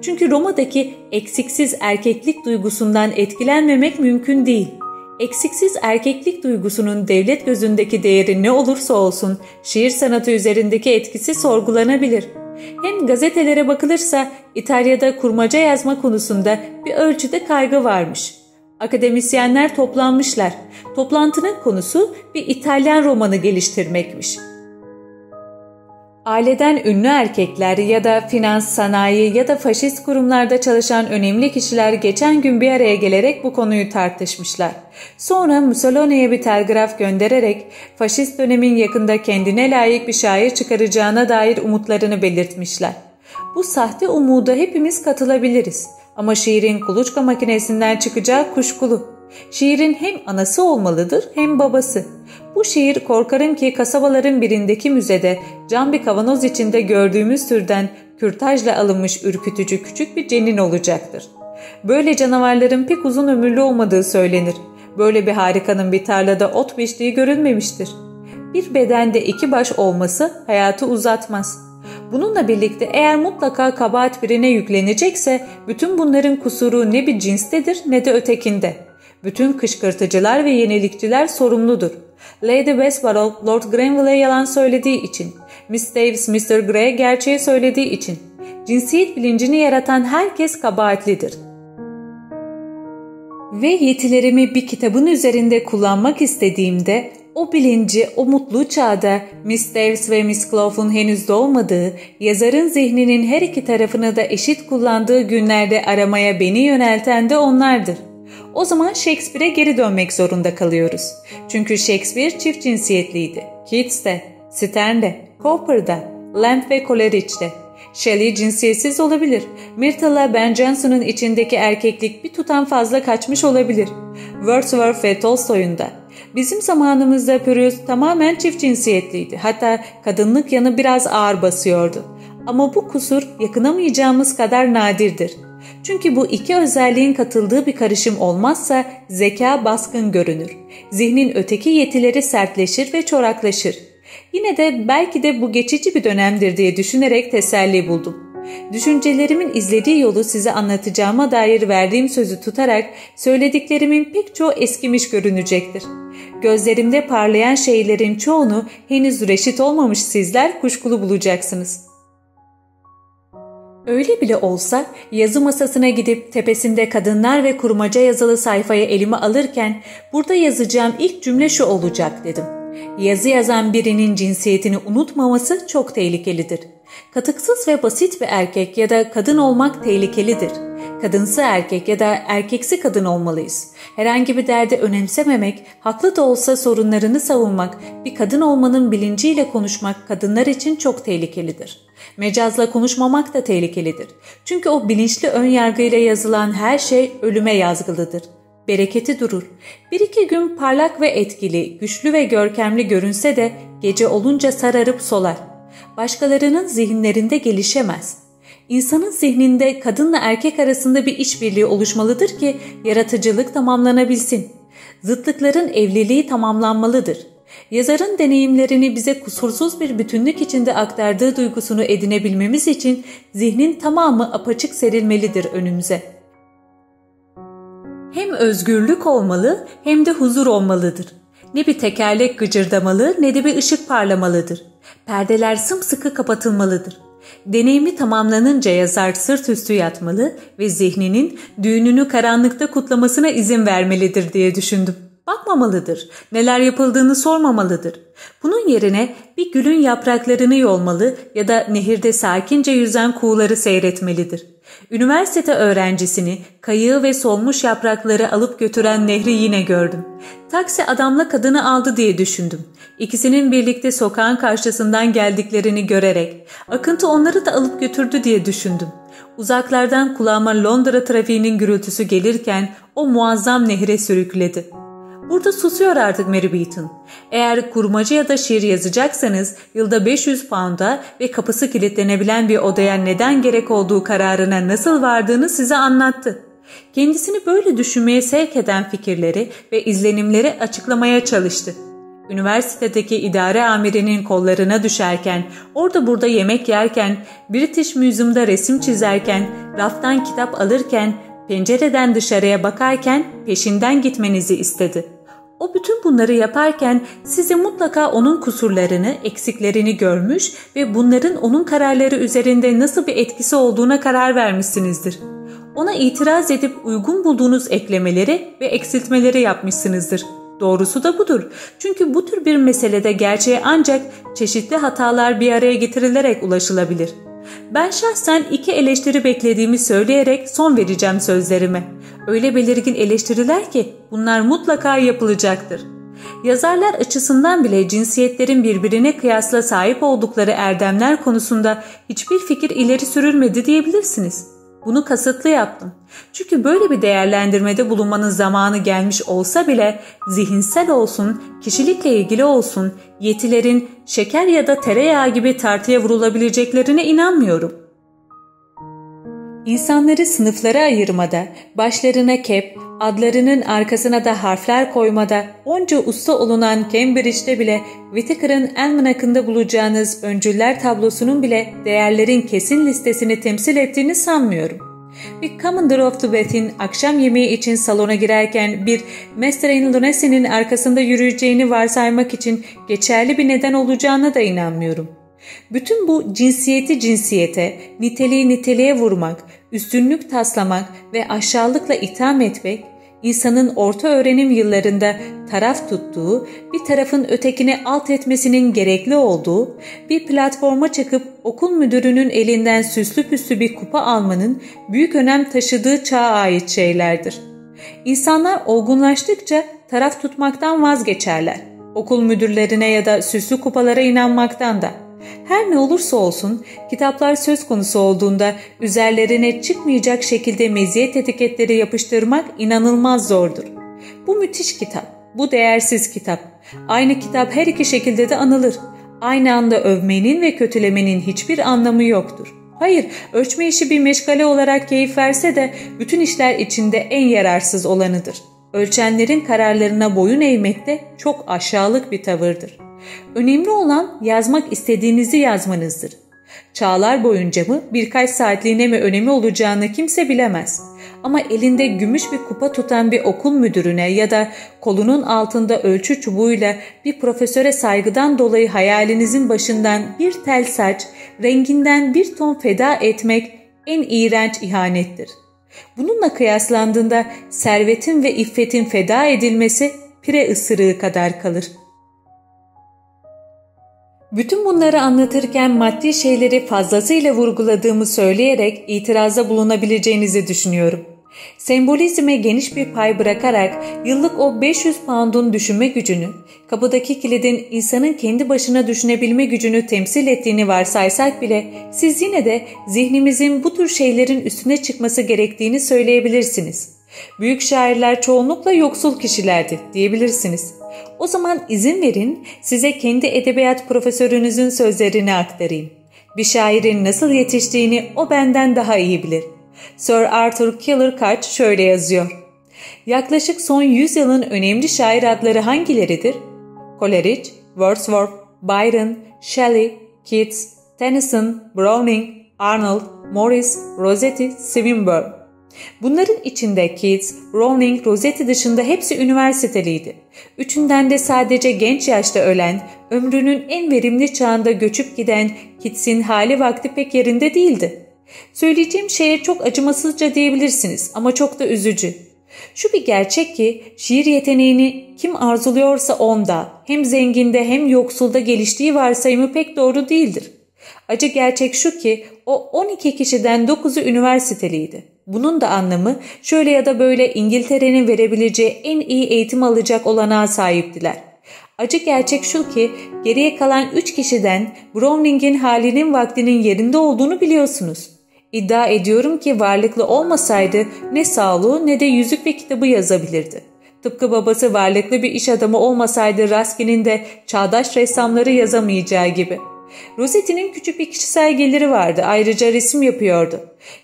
Çünkü Roma'daki eksiksiz erkeklik duygusundan etkilenmemek mümkün değil. Eksiksiz erkeklik duygusunun devlet gözündeki değeri ne olursa olsun şiir sanatı üzerindeki etkisi sorgulanabilir. Hem gazetelere bakılırsa İtalya'da kurmaca yazma konusunda bir ölçüde kaygı varmış. Akademisyenler toplanmışlar. Toplantının konusu bir İtalyan romanı geliştirmekmiş. Aileden ünlü erkekler ya da finans, sanayi ya da faşist kurumlarda çalışan önemli kişiler geçen gün bir araya gelerek bu konuyu tartışmışlar. Sonra Mussolini'ye bir telgraf göndererek faşist dönemin yakında kendine layık bir şair çıkaracağına dair umutlarını belirtmişler. Bu sahte umuda hepimiz katılabiliriz. Ama şiirin kuluçka makinesinden çıkacağı kuşkulu. Şiirin hem anası olmalıdır hem babası. Bu şiir korkarım ki kasabaların birindeki müzede cam bir kavanoz içinde gördüğümüz türden kürtajla alınmış ürkütücü küçük bir cenin olacaktır. Böyle canavarların pek uzun ömürlü olmadığı söylenir. Böyle bir harikanın bir tarlada ot biçtiği görülmemiştir. Bir bedende iki baş olması hayatı uzatmaz. Bununla birlikte eğer mutlaka kabahat birine yüklenecekse bütün bunların kusuru ne bir cinstedir ne de ötekinde. Bütün kışkırtıcılar ve yenilikçiler sorumludur. Lady Westborough Lord Grenville'e yalan söylediği için, Miss Davis Mr. Grey gerçeği söylediği için, cinsiyet bilincini yaratan herkes kabahatlidir. Ve yetilerimi bir kitabın üzerinde kullanmak istediğimde o bilinci o mutlu çağda Miss Davis ve Miss Clough'un henüz doğmadığı, yazarın zihninin her iki tarafını da eşit kullandığı günlerde aramaya beni yönelten de onlardır. O zaman Shakespeare'e geri dönmek zorunda kalıyoruz. Çünkü Shakespeare çift cinsiyetliydi. Keats de, Sterne de, Cowper da, Lamb ve Coleridge de. Shelley cinsiyetsiz olabilir. Myrtle'la Ben Jonson'un içindeki erkeklik bir tutam fazla kaçmış olabilir. Wordsworth ve Tolstoy'un da. Bizim zamanımızda Pürüz tamamen çift cinsiyetliydi. Hatta kadınlık yanı biraz ağır basıyordu. Ama bu kusur yakınamayacağımız kadar nadirdir. Çünkü bu iki özelliğin katıldığı bir karışım olmazsa zeka baskın görünür. Zihnin öteki yetileri sertleşir ve çoraklaşır. Yine de belki de bu geçici bir dönemdir diye düşünerek teselli buldum. Düşüncelerimin izlediği yolu size anlatacağıma dair verdiğim sözü tutarak söylediklerimin pek çoğu eskimiş görünecektir. Gözlerimde parlayan şeylerin çoğunu henüz reşit olmamış sizler kuşkulu bulacaksınız.'' Öyle bile olsa yazı masasına gidip tepesinde kadınlar ve kurmaca yazılı sayfayı elime alırken burada yazacağım ilk cümle şu olacak dedim. Yazı yazan birinin cinsiyetini unutmaması çok tehlikelidir. Katıksız ve basit bir erkek ya da kadın olmak tehlikelidir. Kadınsı erkek ya da erkeksi kadın olmalıyız. Herhangi bir derdi önemsememek, haklı da olsa sorunlarını savunmak, bir kadın olmanın bilinciyle konuşmak kadınlar için çok tehlikelidir. Mecazla konuşmamak da tehlikelidir. Çünkü o bilinçli ön yargıyla yazılan her şey ölüme yazgılıdır. Bereketi durur. Bir iki gün parlak ve etkili, güçlü ve görkemli görünse de gece olunca sararıp solar. Başkalarının zihinlerinde gelişemez. İnsanın zihninde kadınla erkek arasında bir işbirliği oluşmalıdır ki yaratıcılık tamamlanabilsin. Zıtlıkların evliliği tamamlanmalıdır. Yazarın deneyimlerini bize kusursuz bir bütünlük içinde aktardığı duygusunu edinebilmemiz için zihnin tamamı apaçık serilmelidir önümüze. Hem özgürlük olmalı hem de huzur olmalıdır. Ne bir tekerlek gıcırdamalı ne de bir ışık parlamalıdır. Perdeler sımsıkı kapatılmalıdır. Deneyimi tamamlanınca yazar sırt üstü yatmalı ve zihninin düğününü karanlıkta kutlamasına izin vermelidir diye düşündüm. Bakmamalıdır, neler yapıldığını sormamalıdır. Bunun yerine bir gülün yapraklarını yolmalı ya da nehirde sakince yüzen kuğuları seyretmelidir. Üniversite öğrencisini kayığı ve solmuş yaprakları alıp götüren nehri yine gördüm. Taksi adamla kadını aldı diye düşündüm. İkisinin birlikte sokağın karşısından geldiklerini görerek akıntı onları da alıp götürdü diye düşündüm. Uzaklardan kulağıma Londra trafiğinin gürültüsü gelirken o muazzam nehre sürükledi. Burada susuyor artık Mary Beaton. Eğer kurmaca ya da şiir yazacaksanız yılda 500 pound'a ve kapısı kilitlenebilen bir odaya neden gerek olduğu kararına nasıl vardığını size anlattı. Kendisini böyle düşünmeye sevk eden fikirleri ve izlenimleri açıklamaya çalıştı. Üniversitedeki idare amirinin kollarına düşerken, orada burada yemek yerken, British Museum'da resim çizerken, raftan kitap alırken pencereden dışarıya bakarken peşinden gitmenizi istedi. O bütün bunları yaparken size mutlaka onun kusurlarını, eksiklerini görmüş ve bunların onun kararları üzerinde nasıl bir etkisi olduğuna karar vermişsinizdir. Ona itiraz edip uygun bulduğunuz eklemeleri ve eksiltmeleri yapmışsınızdır. Doğrusu da budur. Çünkü bu tür bir meselede gerçeğe ancak çeşitli hatalar bir araya getirilerek ulaşılabilir. Ben şahsen iki eleştiri beklediğimi söyleyerek son vereceğim sözlerime. Öyle belirgin eleştiriler ki bunlar mutlaka yapılacaktır. Yazarlar açısından bile cinsiyetlerin birbirine kıyasla sahip oldukları erdemler konusunda hiçbir fikir ileri sürülmedi diyebilirsiniz. Bunu kasıtlı yaptım. Çünkü böyle bir değerlendirmede bulunmanın zamanı gelmiş olsa bile zihinsel olsun, kişilikle ilgili olsun, yetilerin şeker ya da tereyağı gibi tartıya vurulabileceklerine inanmıyorum. İnsanları sınıflara ayırmada, başlarına kep, adlarının arkasına da harfler koymada onca usta olunan Cambridge'de bile Whittaker'ın Almanak'ında bulacağınız öncüller tablosunun bile değerlerin kesin listesini temsil ettiğini sanmıyorum. Bir Commander of the Bath'in akşam yemeği için salona girerken bir Master Lunacy'nin arkasında yürüyeceğini varsaymak için geçerli bir neden olacağına da inanmıyorum. Bütün bu cinsiyeti cinsiyete, niteliği niteliğe vurmak, üstünlük taslamak ve aşağılıkla itham etmek, insanın orta öğrenim yıllarında taraf tuttuğu, bir tarafın ötekini alt etmesinin gerekli olduğu, bir platforma çıkıp okul müdürünün elinden süslü püslü bir kupa almanın büyük önem taşıdığı çağa ait şeylerdir. İnsanlar olgunlaştıkça taraf tutmaktan vazgeçerler. Okul müdürlerine ya da süslü kupalara inanmaktan da. Her ne olursa olsun kitaplar söz konusu olduğunda üzerlerine çıkmayacak şekilde meziyet etiketleri yapıştırmak inanılmaz zordur. Bu müthiş kitap, bu değersiz kitap. Aynı kitap her iki şekilde de anılır. Aynı anda övmenin ve kötülemenin hiçbir anlamı yoktur. Hayır, ölçme işi bir meşgale olarak keyif verse de bütün işler içinde en yararsız olanıdır. Ölçenlerin kararlarına boyun eğmek de çok aşağılık bir tavırdır. Önemli olan yazmak istediğinizi yazmanızdır. Çağlar boyunca mı birkaç saatliğine mi önemi olacağını kimse bilemez. Ama elinde gümüş bir kupa tutan bir okul müdürüne ya da kolunun altında ölçü çubuğuyla bir profesöre saygıdan dolayı hayalinizin başından bir tel saç, renginden bir ton feda etmek en iğrenç ihanettir. Bununla kıyaslandığında servetin ve iffetin feda edilmesi pire ısırığı kadar kalır.'' Bütün bunları anlatırken maddi şeyleri fazlasıyla vurguladığımı söyleyerek itiraza bulunabileceğinizi düşünüyorum. Sembolizme geniş bir pay bırakarak yıllık o 500 pound'un düşünme gücünü, kapıdaki kilidin insanın kendi başına düşünebilme gücünü temsil ettiğini varsaysak bile siz yine de zihnimizin bu tür şeylerin üstüne çıkması gerektiğini söyleyebilirsiniz. Büyük şairler çoğunlukla yoksul kişilerdi diyebilirsiniz. O zaman izin verin size kendi edebiyat profesörünüzün sözlerini aktarayım. Bir şairin nasıl yetiştiğini o benden daha iyi bilir. Sir Arthur Killercock şöyle yazıyor. Yaklaşık son 100 yılın önemli şair adları hangileridir? Coleridge, Wordsworth, Byron, Shelley, Keats, Tennyson, Browning, Arnold, Morris, Rossetti, Swinburne. Bunların içinde Keats, Rowling, Rossetti dışında hepsi üniversiteliydi. Üçünden de sadece genç yaşta ölen, ömrünün en verimli çağında göçüp giden Keats'in hali vakti pek yerinde değildi. Söyleyeceğim şeye çok acımasızca diyebilirsiniz ama çok da üzücü. Şu bir gerçek ki şiir yeteneğini kim arzuluyorsa onda hem zenginde hem yoksulda geliştiği varsayımı pek doğru değildir. Acı gerçek şu ki o 12 kişiden 9'u üniversiteliydi. Bunun da anlamı şöyle ya da böyle İngiltere'nin verebileceği en iyi eğitim alacak olanağa sahiptiler. Acı gerçek şu ki geriye kalan 3 kişiden Browning'in halinin vaktinin yerinde olduğunu biliyorsunuz. İddia ediyorum ki varlıklı olmasaydı ne sağlığı ne de yüzük ve kitabı yazabilirdi. Tıpkı babası varlıklı bir iş adamı olmasaydı Raskin'in de çağdaş ressamları yazamayacağı gibi.'' Rosetti'nin küçük bir kişisel geliri vardı. Ayrıca resim yapıyordu.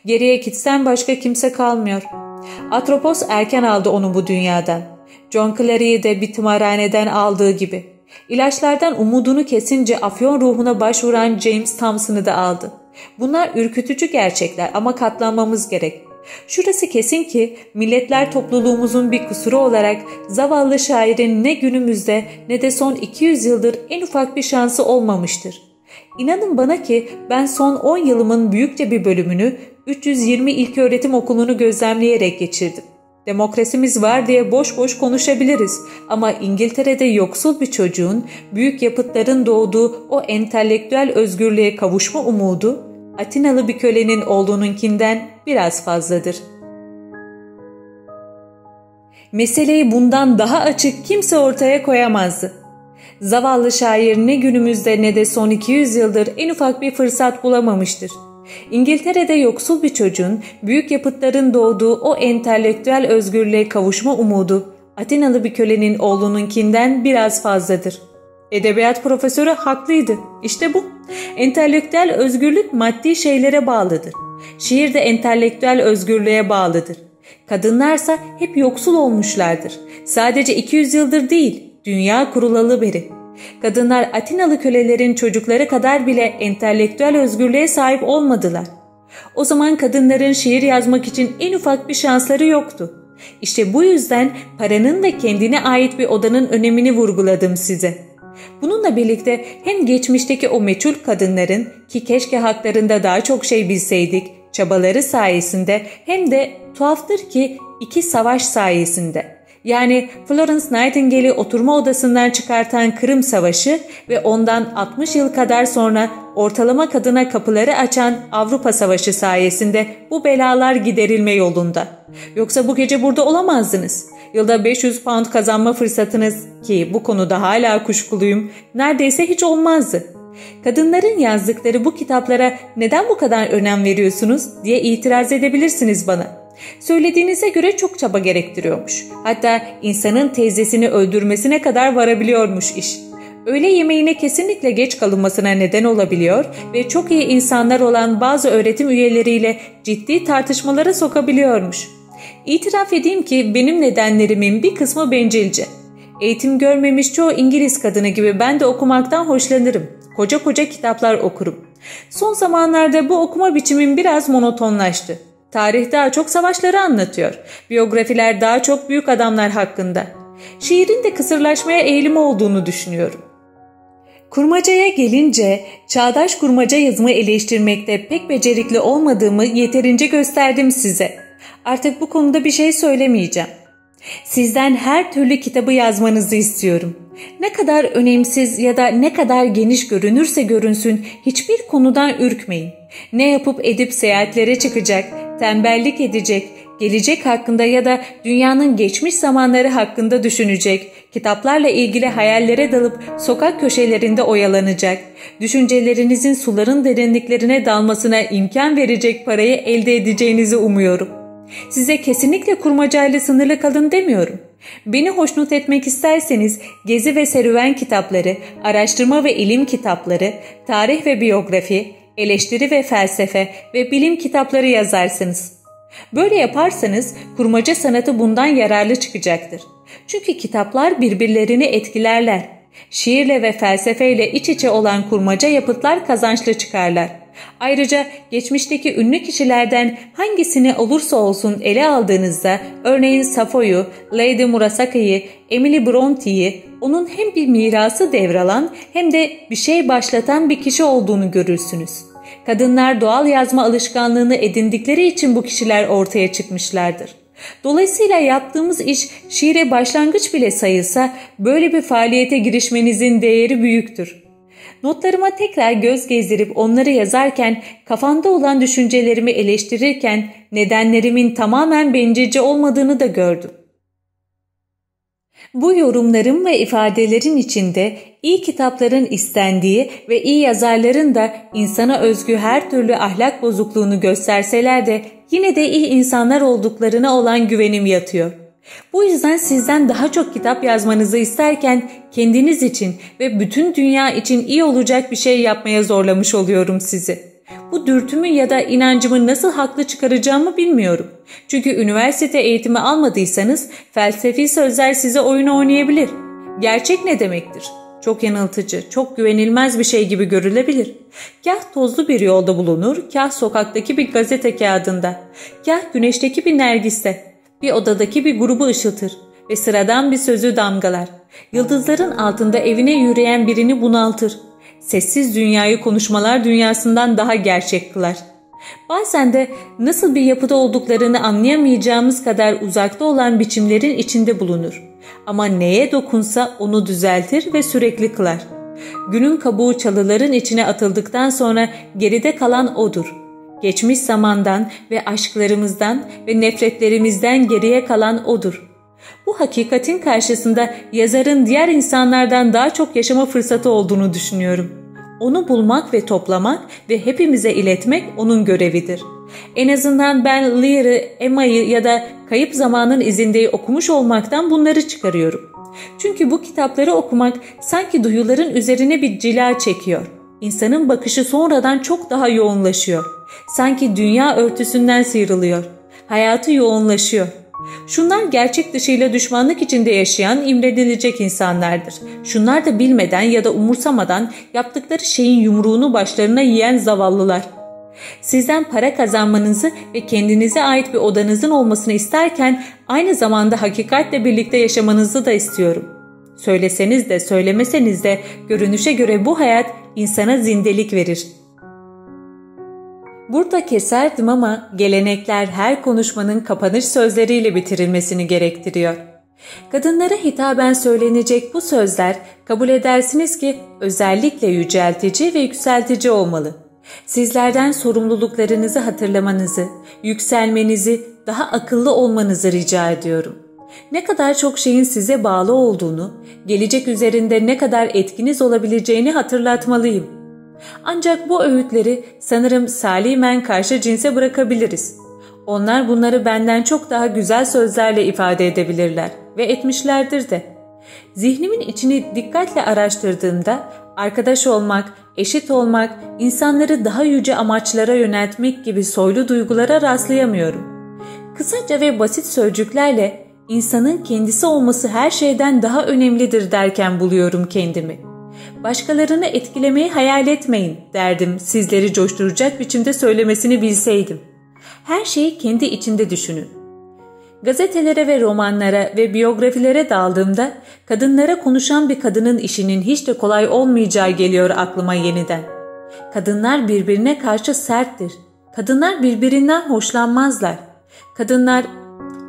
Geriye Kitsen başka kimse kalmıyor. Atropos erken aldı onu bu dünyadan. John Clary'i de bir tımarhaneden aldığı gibi. İlaçlardan umudunu kesince afyon ruhuna başvuran James Thompson'ı da aldı. Bunlar ürkütücü gerçekler ama katlanmamız gerek. Şurası kesin ki milletler topluluğumuzun bir kusuru olarak zavallı şairin ne günümüzde ne de son 200 yıldır en ufak bir şansı olmamıştır. İnanın bana ki ben son 10 yılımın büyükçe bir bölümünü 320 ilköğretim okulunu gözlemleyerek geçirdim. Demokrasimiz var diye boş boş konuşabiliriz ama İngiltere'de yoksul bir çocuğun büyük yapıtların doğduğu o entelektüel özgürlüğe kavuşma umudu Atinalı bir kölenin olduğununkinden biraz fazladır. Meseleyi bundan daha açık kimse ortaya koyamazdı. Zavallı şair ne günümüzde ne de son 200 yıldır en ufak bir fırsat bulamamıştır. İngiltere'de yoksul bir çocuğun büyük yapıtların doğduğu o entelektüel özgürlüğe kavuşma umudu Atinalı bir kölenin oğlununkinden biraz fazladır. Edebiyat profesörü haklıydı. İşte bu. Entelektüel özgürlük maddi şeylere bağlıdır. Şiir de entelektüel özgürlüğe bağlıdır. Kadınlarsa hep yoksul olmuşlardır. Sadece 200 yıldır değil, dünya kurulalı beri. Kadınlar Atinalı kölelerin çocukları kadar bile entelektüel özgürlüğe sahip olmadılar. O zaman kadınların şiir yazmak için en ufak bir şansları yoktu. İşte bu yüzden paranın da kendine ait bir odanın önemini vurguladım size. Bununla birlikte hem geçmişteki o meçhul kadınların ki keşke haklarında daha çok şey bilseydik çabaları sayesinde hem de tuhaftır ki iki savaş sayesinde yani Florence Nightingale'i oturma odasından çıkartan Kırım Savaşı ve ondan 60 yıl kadar sonra ortalama kadına kapıları açan Avrupa Savaşı sayesinde bu belalar giderilme yolunda. Yoksa bu gece burada olamazdınız. Yılda 500 pound kazanma fırsatınız ki bu konuda hala kuşkuluyum neredeyse hiç olmazdı. Kadınların yazdıkları bu kitaplara neden bu kadar önem veriyorsunuz diye itiraz edebilirsiniz bana. Söylediğinize göre çok çaba gerektiriyormuş. Hatta insanın teyzesini öldürmesine kadar varabiliyormuş iş. Öğle yemeğine kesinlikle geç kalınmasına neden olabiliyor ve çok iyi insanlar olan bazı öğretim üyeleriyle ciddi tartışmalara sokabiliyormuş. İtiraf edeyim ki benim nedenlerimin bir kısmı bencilce. Eğitim görmemiş çoğu İngiliz kadını gibi ben de okumaktan hoşlanırım. Koca koca kitaplar okurum. Son zamanlarda bu okuma biçimim biraz monotonlaştı. Tarih daha çok savaşları anlatıyor. Biyografiler daha çok büyük adamlar hakkında. Şiirin de kısırlaşmaya eğilimi olduğunu düşünüyorum. Kurmacaya gelince çağdaş kurmaca yazımı eleştirmekte pek becerikli olmadığımı yeterince gösterdim size. Artık bu konuda bir şey söylemeyeceğim. Sizden her türlü kitabı yazmanızı istiyorum. Ne kadar önemsiz ya da ne kadar geniş görünürse görünsün hiçbir konudan ürkmeyin. Ne yapıp edip seyahatlere çıkacak, tembellik edecek, gelecek hakkında ya da dünyanın geçmiş zamanları hakkında düşünecek, kitaplarla ilgili hayallere dalıp sokak köşelerinde oyalanacak, düşüncelerinizin suların derinliklerine dalmasına imkan verecek parayı elde edeceğinizi umuyorum. Size kesinlikle kurmacayla sınırlı kalın demiyorum. Beni hoşnut etmek isterseniz gezi ve serüven kitapları, araştırma ve ilim kitapları, tarih ve biyografi, eleştiri ve felsefe ve bilim kitapları yazarsınız. Böyle yaparsanız kurmaca sanatı bundan yararlı çıkacaktır. Çünkü kitaplar birbirlerini etkilerler. Şiirle ve felsefeyle iç içe olan kurmaca yapıtlar kazançlı çıkarlar. Ayrıca geçmişteki ünlü kişilerden hangisini olursa olsun ele aldığınızda örneğin Safo'yu, Lady Murasaka'yı, Emily Bronte'yi onun hem bir mirası devralan hem de bir şey başlatan bir kişi olduğunu görürsünüz. Kadınlar doğal yazma alışkanlığını edindikleri için bu kişiler ortaya çıkmışlardır. Dolayısıyla yaptığımız iş şiire başlangıç bile sayılsa böyle bir faaliyete girişmenizin değeri büyüktür. Notlarıma tekrar göz gezdirip onları yazarken, kafamda olan düşüncelerimi eleştirirken nedenlerimin tamamen bencilce olmadığını da gördüm. Bu yorumlarım ve ifadelerin içinde iyi kitapların istendiği ve iyi yazarların da insana özgü her türlü ahlak bozukluğunu gösterseler de yine de iyi insanlar olduklarına olan güvenim yatıyor. Bu yüzden sizden daha çok kitap yazmanızı isterken kendiniz için ve bütün dünya için iyi olacak bir şey yapmaya zorlamış oluyorum sizi. Bu dürtümü ya da inancımı nasıl haklı çıkaracağımı bilmiyorum. Çünkü üniversite eğitimi almadıysanız felsefi sözler size oyun oynayabilir. Gerçek ne demektir? Çok yanıltıcı, çok güvenilmez bir şey gibi görülebilir. Kah tozlu bir yolda bulunur, kah sokaktaki bir gazete kağıdında, kah güneşteki bir nergiste, bir odadaki bir grubu ışıltır ve sıradan bir sözü damgalar. Yıldızların altında evine yürüyen birini bunaltır. Sessiz dünyayı konuşmalar dünyasından daha gerçek kılar. Bazen de nasıl bir yapıda olduklarını anlayamayacağımız kadar uzakta olan biçimlerin içinde bulunur. Ama neye dokunsa onu düzeltir ve sürekli kılar. Günün kabuğu çalıların içine atıldıktan sonra geride kalan odur. Geçmiş zamandan ve aşklarımızdan ve nefretlerimizden geriye kalan odur. Bu hakikatin karşısında yazarın diğer insanlardan daha çok yaşama fırsatı olduğunu düşünüyorum. Onu bulmak ve toplamak ve hepimize iletmek onun görevidir. En azından ben Lear'ı, Emma'yı ya da Kayıp Zamanın izindeyi okumuş olmaktan bunları çıkarıyorum. Çünkü bu kitapları okumak sanki duyuların üzerine bir cila çekiyor. İnsanın bakışı sonradan çok daha yoğunlaşıyor. Sanki dünya örtüsünden sıyrılıyor. Hayatı yoğunlaşıyor. Şunlar gerçek dışıyla düşmanlık içinde yaşayan imrenilecek insanlardır. Şunlar da bilmeden ya da umursamadan yaptıkları şeyin yumruğunu başlarına yiyen zavallılar. Sizden para kazanmanızı ve kendinize ait bir odanızın olmasını isterken aynı zamanda hakikatle birlikte yaşamanızı da istiyorum. Söyleseniz de söylemeseniz de görünüşe göre bu hayat insana zindelik verir. Burada keserdim ama gelenekler her konuşmanın kapanış sözleriyle bitirilmesini gerektiriyor. Kadınlara hitaben söylenecek bu sözler kabul edersiniz ki özellikle yüceltici ve yükseltici olmalı. Sizlerden sorumluluklarınızı hatırlamanızı, yükselmenizi, daha akıllı olmanızı rica ediyorum. Ne kadar çok şeyin size bağlı olduğunu, gelecek üzerinde ne kadar etkiniz olabileceğini hatırlatmalıyım.'' Ancak bu öğütleri sanırım salimen karşı cinse bırakabiliriz. Onlar bunları benden çok daha güzel sözlerle ifade edebilirler ve etmişlerdir de. Zihnimin içini dikkatle araştırdığımda arkadaş olmak, eşit olmak, insanları daha yüce amaçlara yöneltmek gibi soylu duygulara rastlayamıyorum. Kısaca ve basit sözcüklerle insanın kendisi olması her şeyden daha önemlidir derken buluyorum kendimi.'' Başkalarını etkilemeyi hayal etmeyin derdim sizleri coşturacak biçimde söylemesini bilseydim. Her şeyi kendi içinde düşünün. Gazetelere ve romanlara ve biyografilere daldığımda kadınlara konuşan bir kadının işinin hiç de kolay olmayacağı geliyor aklıma yeniden. Kadınlar birbirine karşı serttir. Kadınlar birbirinden hoşlanmazlar. Kadınlar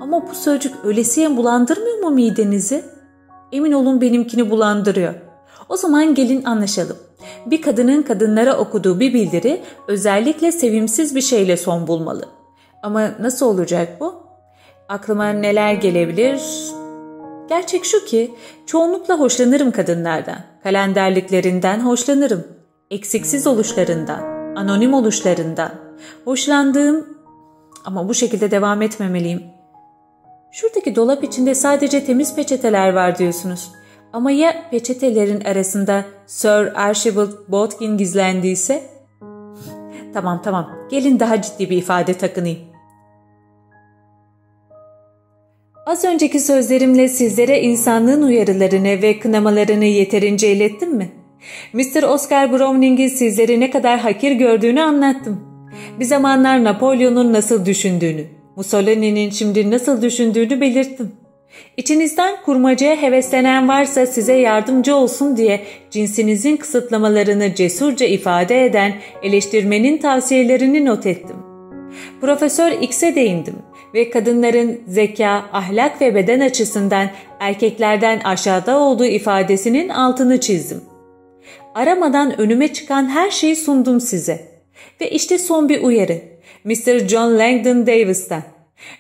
ama bu sözcük öylesiye bulandırmıyor mu midenizi? Emin olun benimkini bulandırıyor.'' O zaman gelin anlaşalım. Bir kadının kadınlara okuduğu bir bildiri özellikle sevimsiz bir şeyle son bulmalı. Ama nasıl olacak bu? Aklıma neler gelebilir? Gerçek şu ki çoğunlukla hoşlanırım kadınlardan. Kalenderliklerinden hoşlanırım. Eksiksiz oluşlarından, anonim oluşlarından. Hoşlandığım ama bu şekilde devam etmemeliyim. Şuradaki dolap içinde sadece temiz peçeteler var diyorsunuz. Ama ya peçetelerin arasında Sir Archibald Botkin gizlendiyse? tamam tamam gelin daha ciddi bir ifade takınayım. Az önceki sözlerimle sizlere insanlığın uyarılarını ve kınamalarını yeterince ilettim mi? Mr. Oscar Browning'in sizleri ne kadar hakir gördüğünü anlattım. Bir zamanlar Napolyon'un nasıl düşündüğünü, Mussolini'nin şimdi nasıl düşündüğünü belirttim. İçinizden kurmacaya heveslenen varsa size yardımcı olsun diye cinsinizin kısıtlamalarını cesurca ifade eden eleştirmenin tavsiyelerini not ettim. Profesör X'e değindim ve kadınların zeka, ahlak ve beden açısından erkeklerden aşağıda olduğu ifadesinin altını çizdim. Aramadan önüme çıkan her şeyi sundum size. Ve işte son bir uyarı. Mr. John Langdon Davis'ten.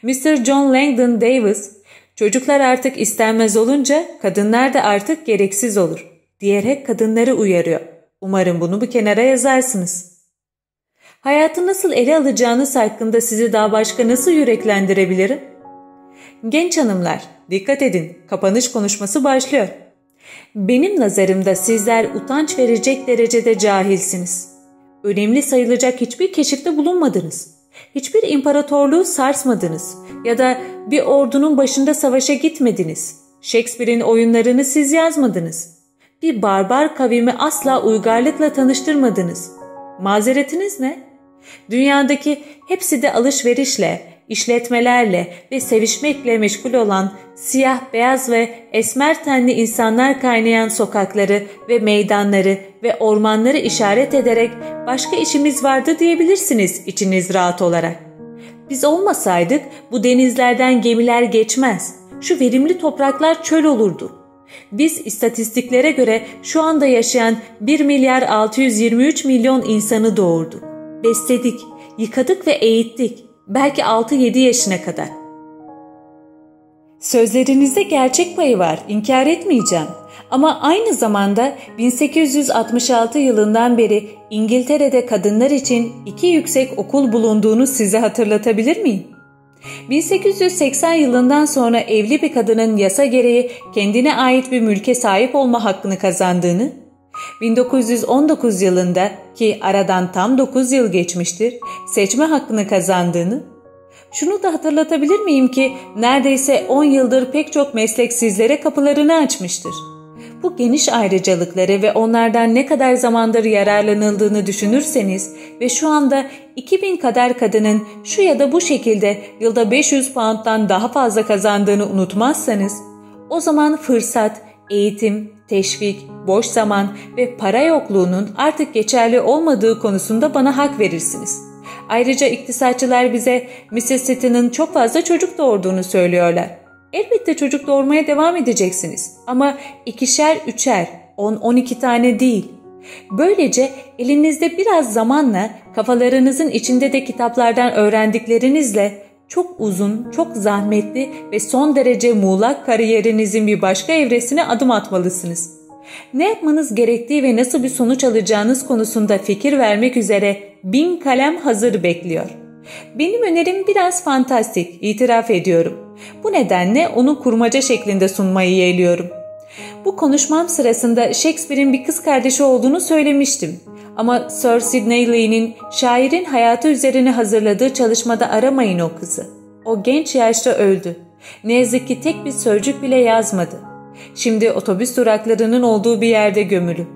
Mr. John Langdon Davis, Çocuklar artık istenmez olunca kadınlar da artık gereksiz olur diyerek kadınları uyarıyor. Umarım bunu bir kenara yazarsınız. Hayatı nasıl ele alacağınız hakkında sizi daha başka nasıl yüreklendirebilirim? Genç hanımlar, dikkat edin, kapanış konuşması başlıyor. Benim nazarımda sizler utanç verecek derecede cahilsiniz. Önemli sayılacak hiçbir keşifte bulunmadınız. Hiçbir imparatorluğu sarsmadınız ya da bir ordunun başında savaşa gitmediniz. Shakespeare'in oyunlarını siz yazmadınız. bir barbar kavimi asla uygarlıkla tanıştırmadınız. Mazeretiniz ne? Dünyadaki hepsi de alışverişle, işletmelerle ve sevişmekle meşgul olan siyah, beyaz ve esmer tenli insanlar kaynayan sokakları ve meydanları ve ormanları işaret ederek başka işimiz vardı diyebilirsiniz içiniz rahat olarak. Biz olmasaydık bu denizlerden gemiler geçmez. Şu verimli topraklar çöl olurdu. Biz istatistiklere göre şu anda yaşayan 1 milyar 623 milyon insanı doğurduk. Besledik, yıkadık ve eğittik. Belki 6-7 yaşına kadar. Sözlerinizde gerçek payı var, inkar etmeyeceğim. Ama aynı zamanda 1866 yılından beri İngiltere'de kadınlar için iki yüksek okul bulunduğunu size hatırlatabilir miyim? 1880 yılından sonra evli bir kadının yasa gereği kendine ait bir mülke sahip olma hakkını kazandığını, 1919 yılında ki aradan tam 9 yıl geçmiştir, seçme hakkını kazandığını, şunu da hatırlatabilir miyim ki neredeyse 10 yıldır pek çok meslek sizlere kapılarını açmıştır. Bu geniş ayrıcalıkları ve onlardan ne kadar zamandır yararlanıldığını düşünürseniz ve şu anda 2000 kadar kadının şu ya da bu şekilde yılda 500 pound'dan daha fazla kazandığını unutmazsanız, o zaman fırsat, eğitim, teşvik, boş zaman ve para yokluğunun artık geçerli olmadığı konusunda bana hak verirsiniz. Ayrıca iktisatçılar bize. Sitton'ın çok fazla çocuk doğurduğunu söylüyorlar. Elbette çocuk doğurmaya devam edeceksiniz ama ikişer üçer, on on iki tane değil. Böylece elinizde biraz zamanla kafalarınızın içinde de kitaplardan öğrendiklerinizle çok uzun, çok zahmetli ve son derece muğlak kariyerinizin bir başka evresine adım atmalısınız. Ne yapmanız gerektiği ve nasıl bir sonuç alacağınız konusunda fikir vermek üzere bin kalem hazır bekliyor. Benim önerim biraz fantastik, itiraf ediyorum. Bu nedenle onu kurmaca şeklinde sunmayı yeğliyorum. Bu konuşmam sırasında Shakespeare'in bir kız kardeşi olduğunu söylemiştim. Ama Sir Sidney Lee'nin şairin hayatı üzerine hazırladığı çalışmada aramayın o kızı. O genç yaşta öldü. Ne yazık ki tek bir sözcük bile yazmadı. Şimdi otobüs duraklarının olduğu bir yerde gömülü.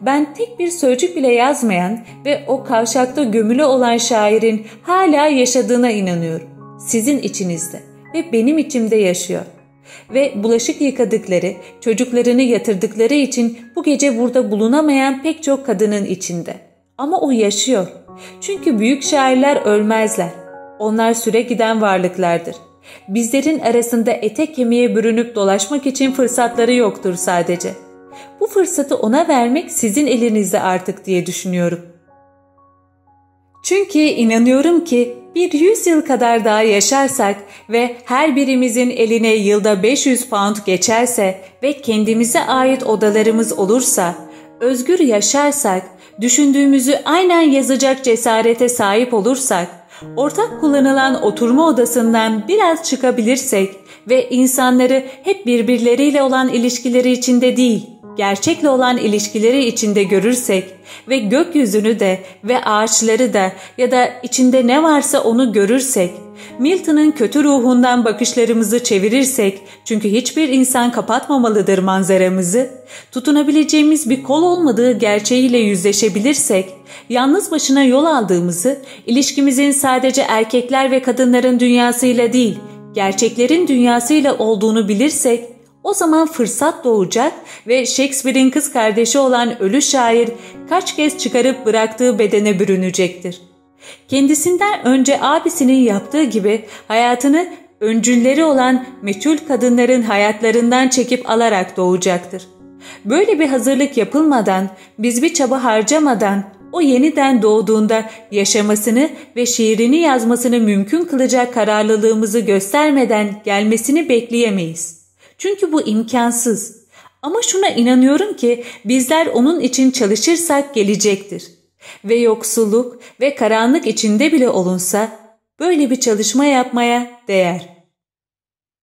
Ben tek bir sözcük bile yazmayan ve o kavşakta gömülü olan şairin hala yaşadığına inanıyorum. Sizin içinizde ve benim içimde yaşıyor. Ve bulaşık yıkadıkları, çocuklarını yatırdıkları için bu gece burada bulunamayan pek çok kadının içinde. Ama o yaşıyor. Çünkü büyük şairler ölmezler. Onlar süre giden varlıklardır. Bizlerin arasında ete kemiğe bürünüp dolaşmak için fırsatları yoktur sadece. Bu fırsatı ona vermek sizin elinizde artık diye düşünüyorum. Çünkü inanıyorum ki bir yüz yıl kadar daha yaşarsak ve her birimizin eline yılda 500 pound geçerse ve kendimize ait odalarımız olursa, özgür yaşarsak, düşündüğümüzü aynen yazacak cesarete sahip olursak, ortak kullanılan oturma odasından biraz çıkabilirsek ve insanları hep birbirleriyle olan ilişkileri içinde değil, gerçekle olan ilişkileri içinde görürsek ve gökyüzünü de ve ağaçları da ya da içinde ne varsa onu görürsek, Milton'ın kötü ruhundan bakışlarımızı çevirirsek, çünkü hiçbir insan kapatmamalıdır manzaramızı, tutunabileceğimiz bir kol olmadığı gerçeğiyle yüzleşebilirsek, yalnız başına yol aldığımızı, ilişkimizin sadece erkekler ve kadınların dünyasıyla değil, gerçeklerin dünyasıyla olduğunu bilirsek, o zaman fırsat doğacak ve Shakespeare'in kız kardeşi olan ölü şair kaç kez çıkarıp bıraktığı bedene bürünecektir. Kendisinden önce abisinin yaptığı gibi hayatını öncülleri olan meçhul kadınların hayatlarından çekip alarak doğacaktır. Böyle bir hazırlık yapılmadan, biz bir çaba harcamadan o yeniden doğduğunda yaşamasını ve şiirini yazmasını mümkün kılacak kararlılığımızı göstermeden gelmesini bekleyemeyiz. Çünkü bu imkansız. Ama şuna inanıyorum ki bizler onun için çalışırsak gelecektir. Ve yoksulluk ve karanlık içinde bile olunsa böyle bir çalışma yapmaya değer.''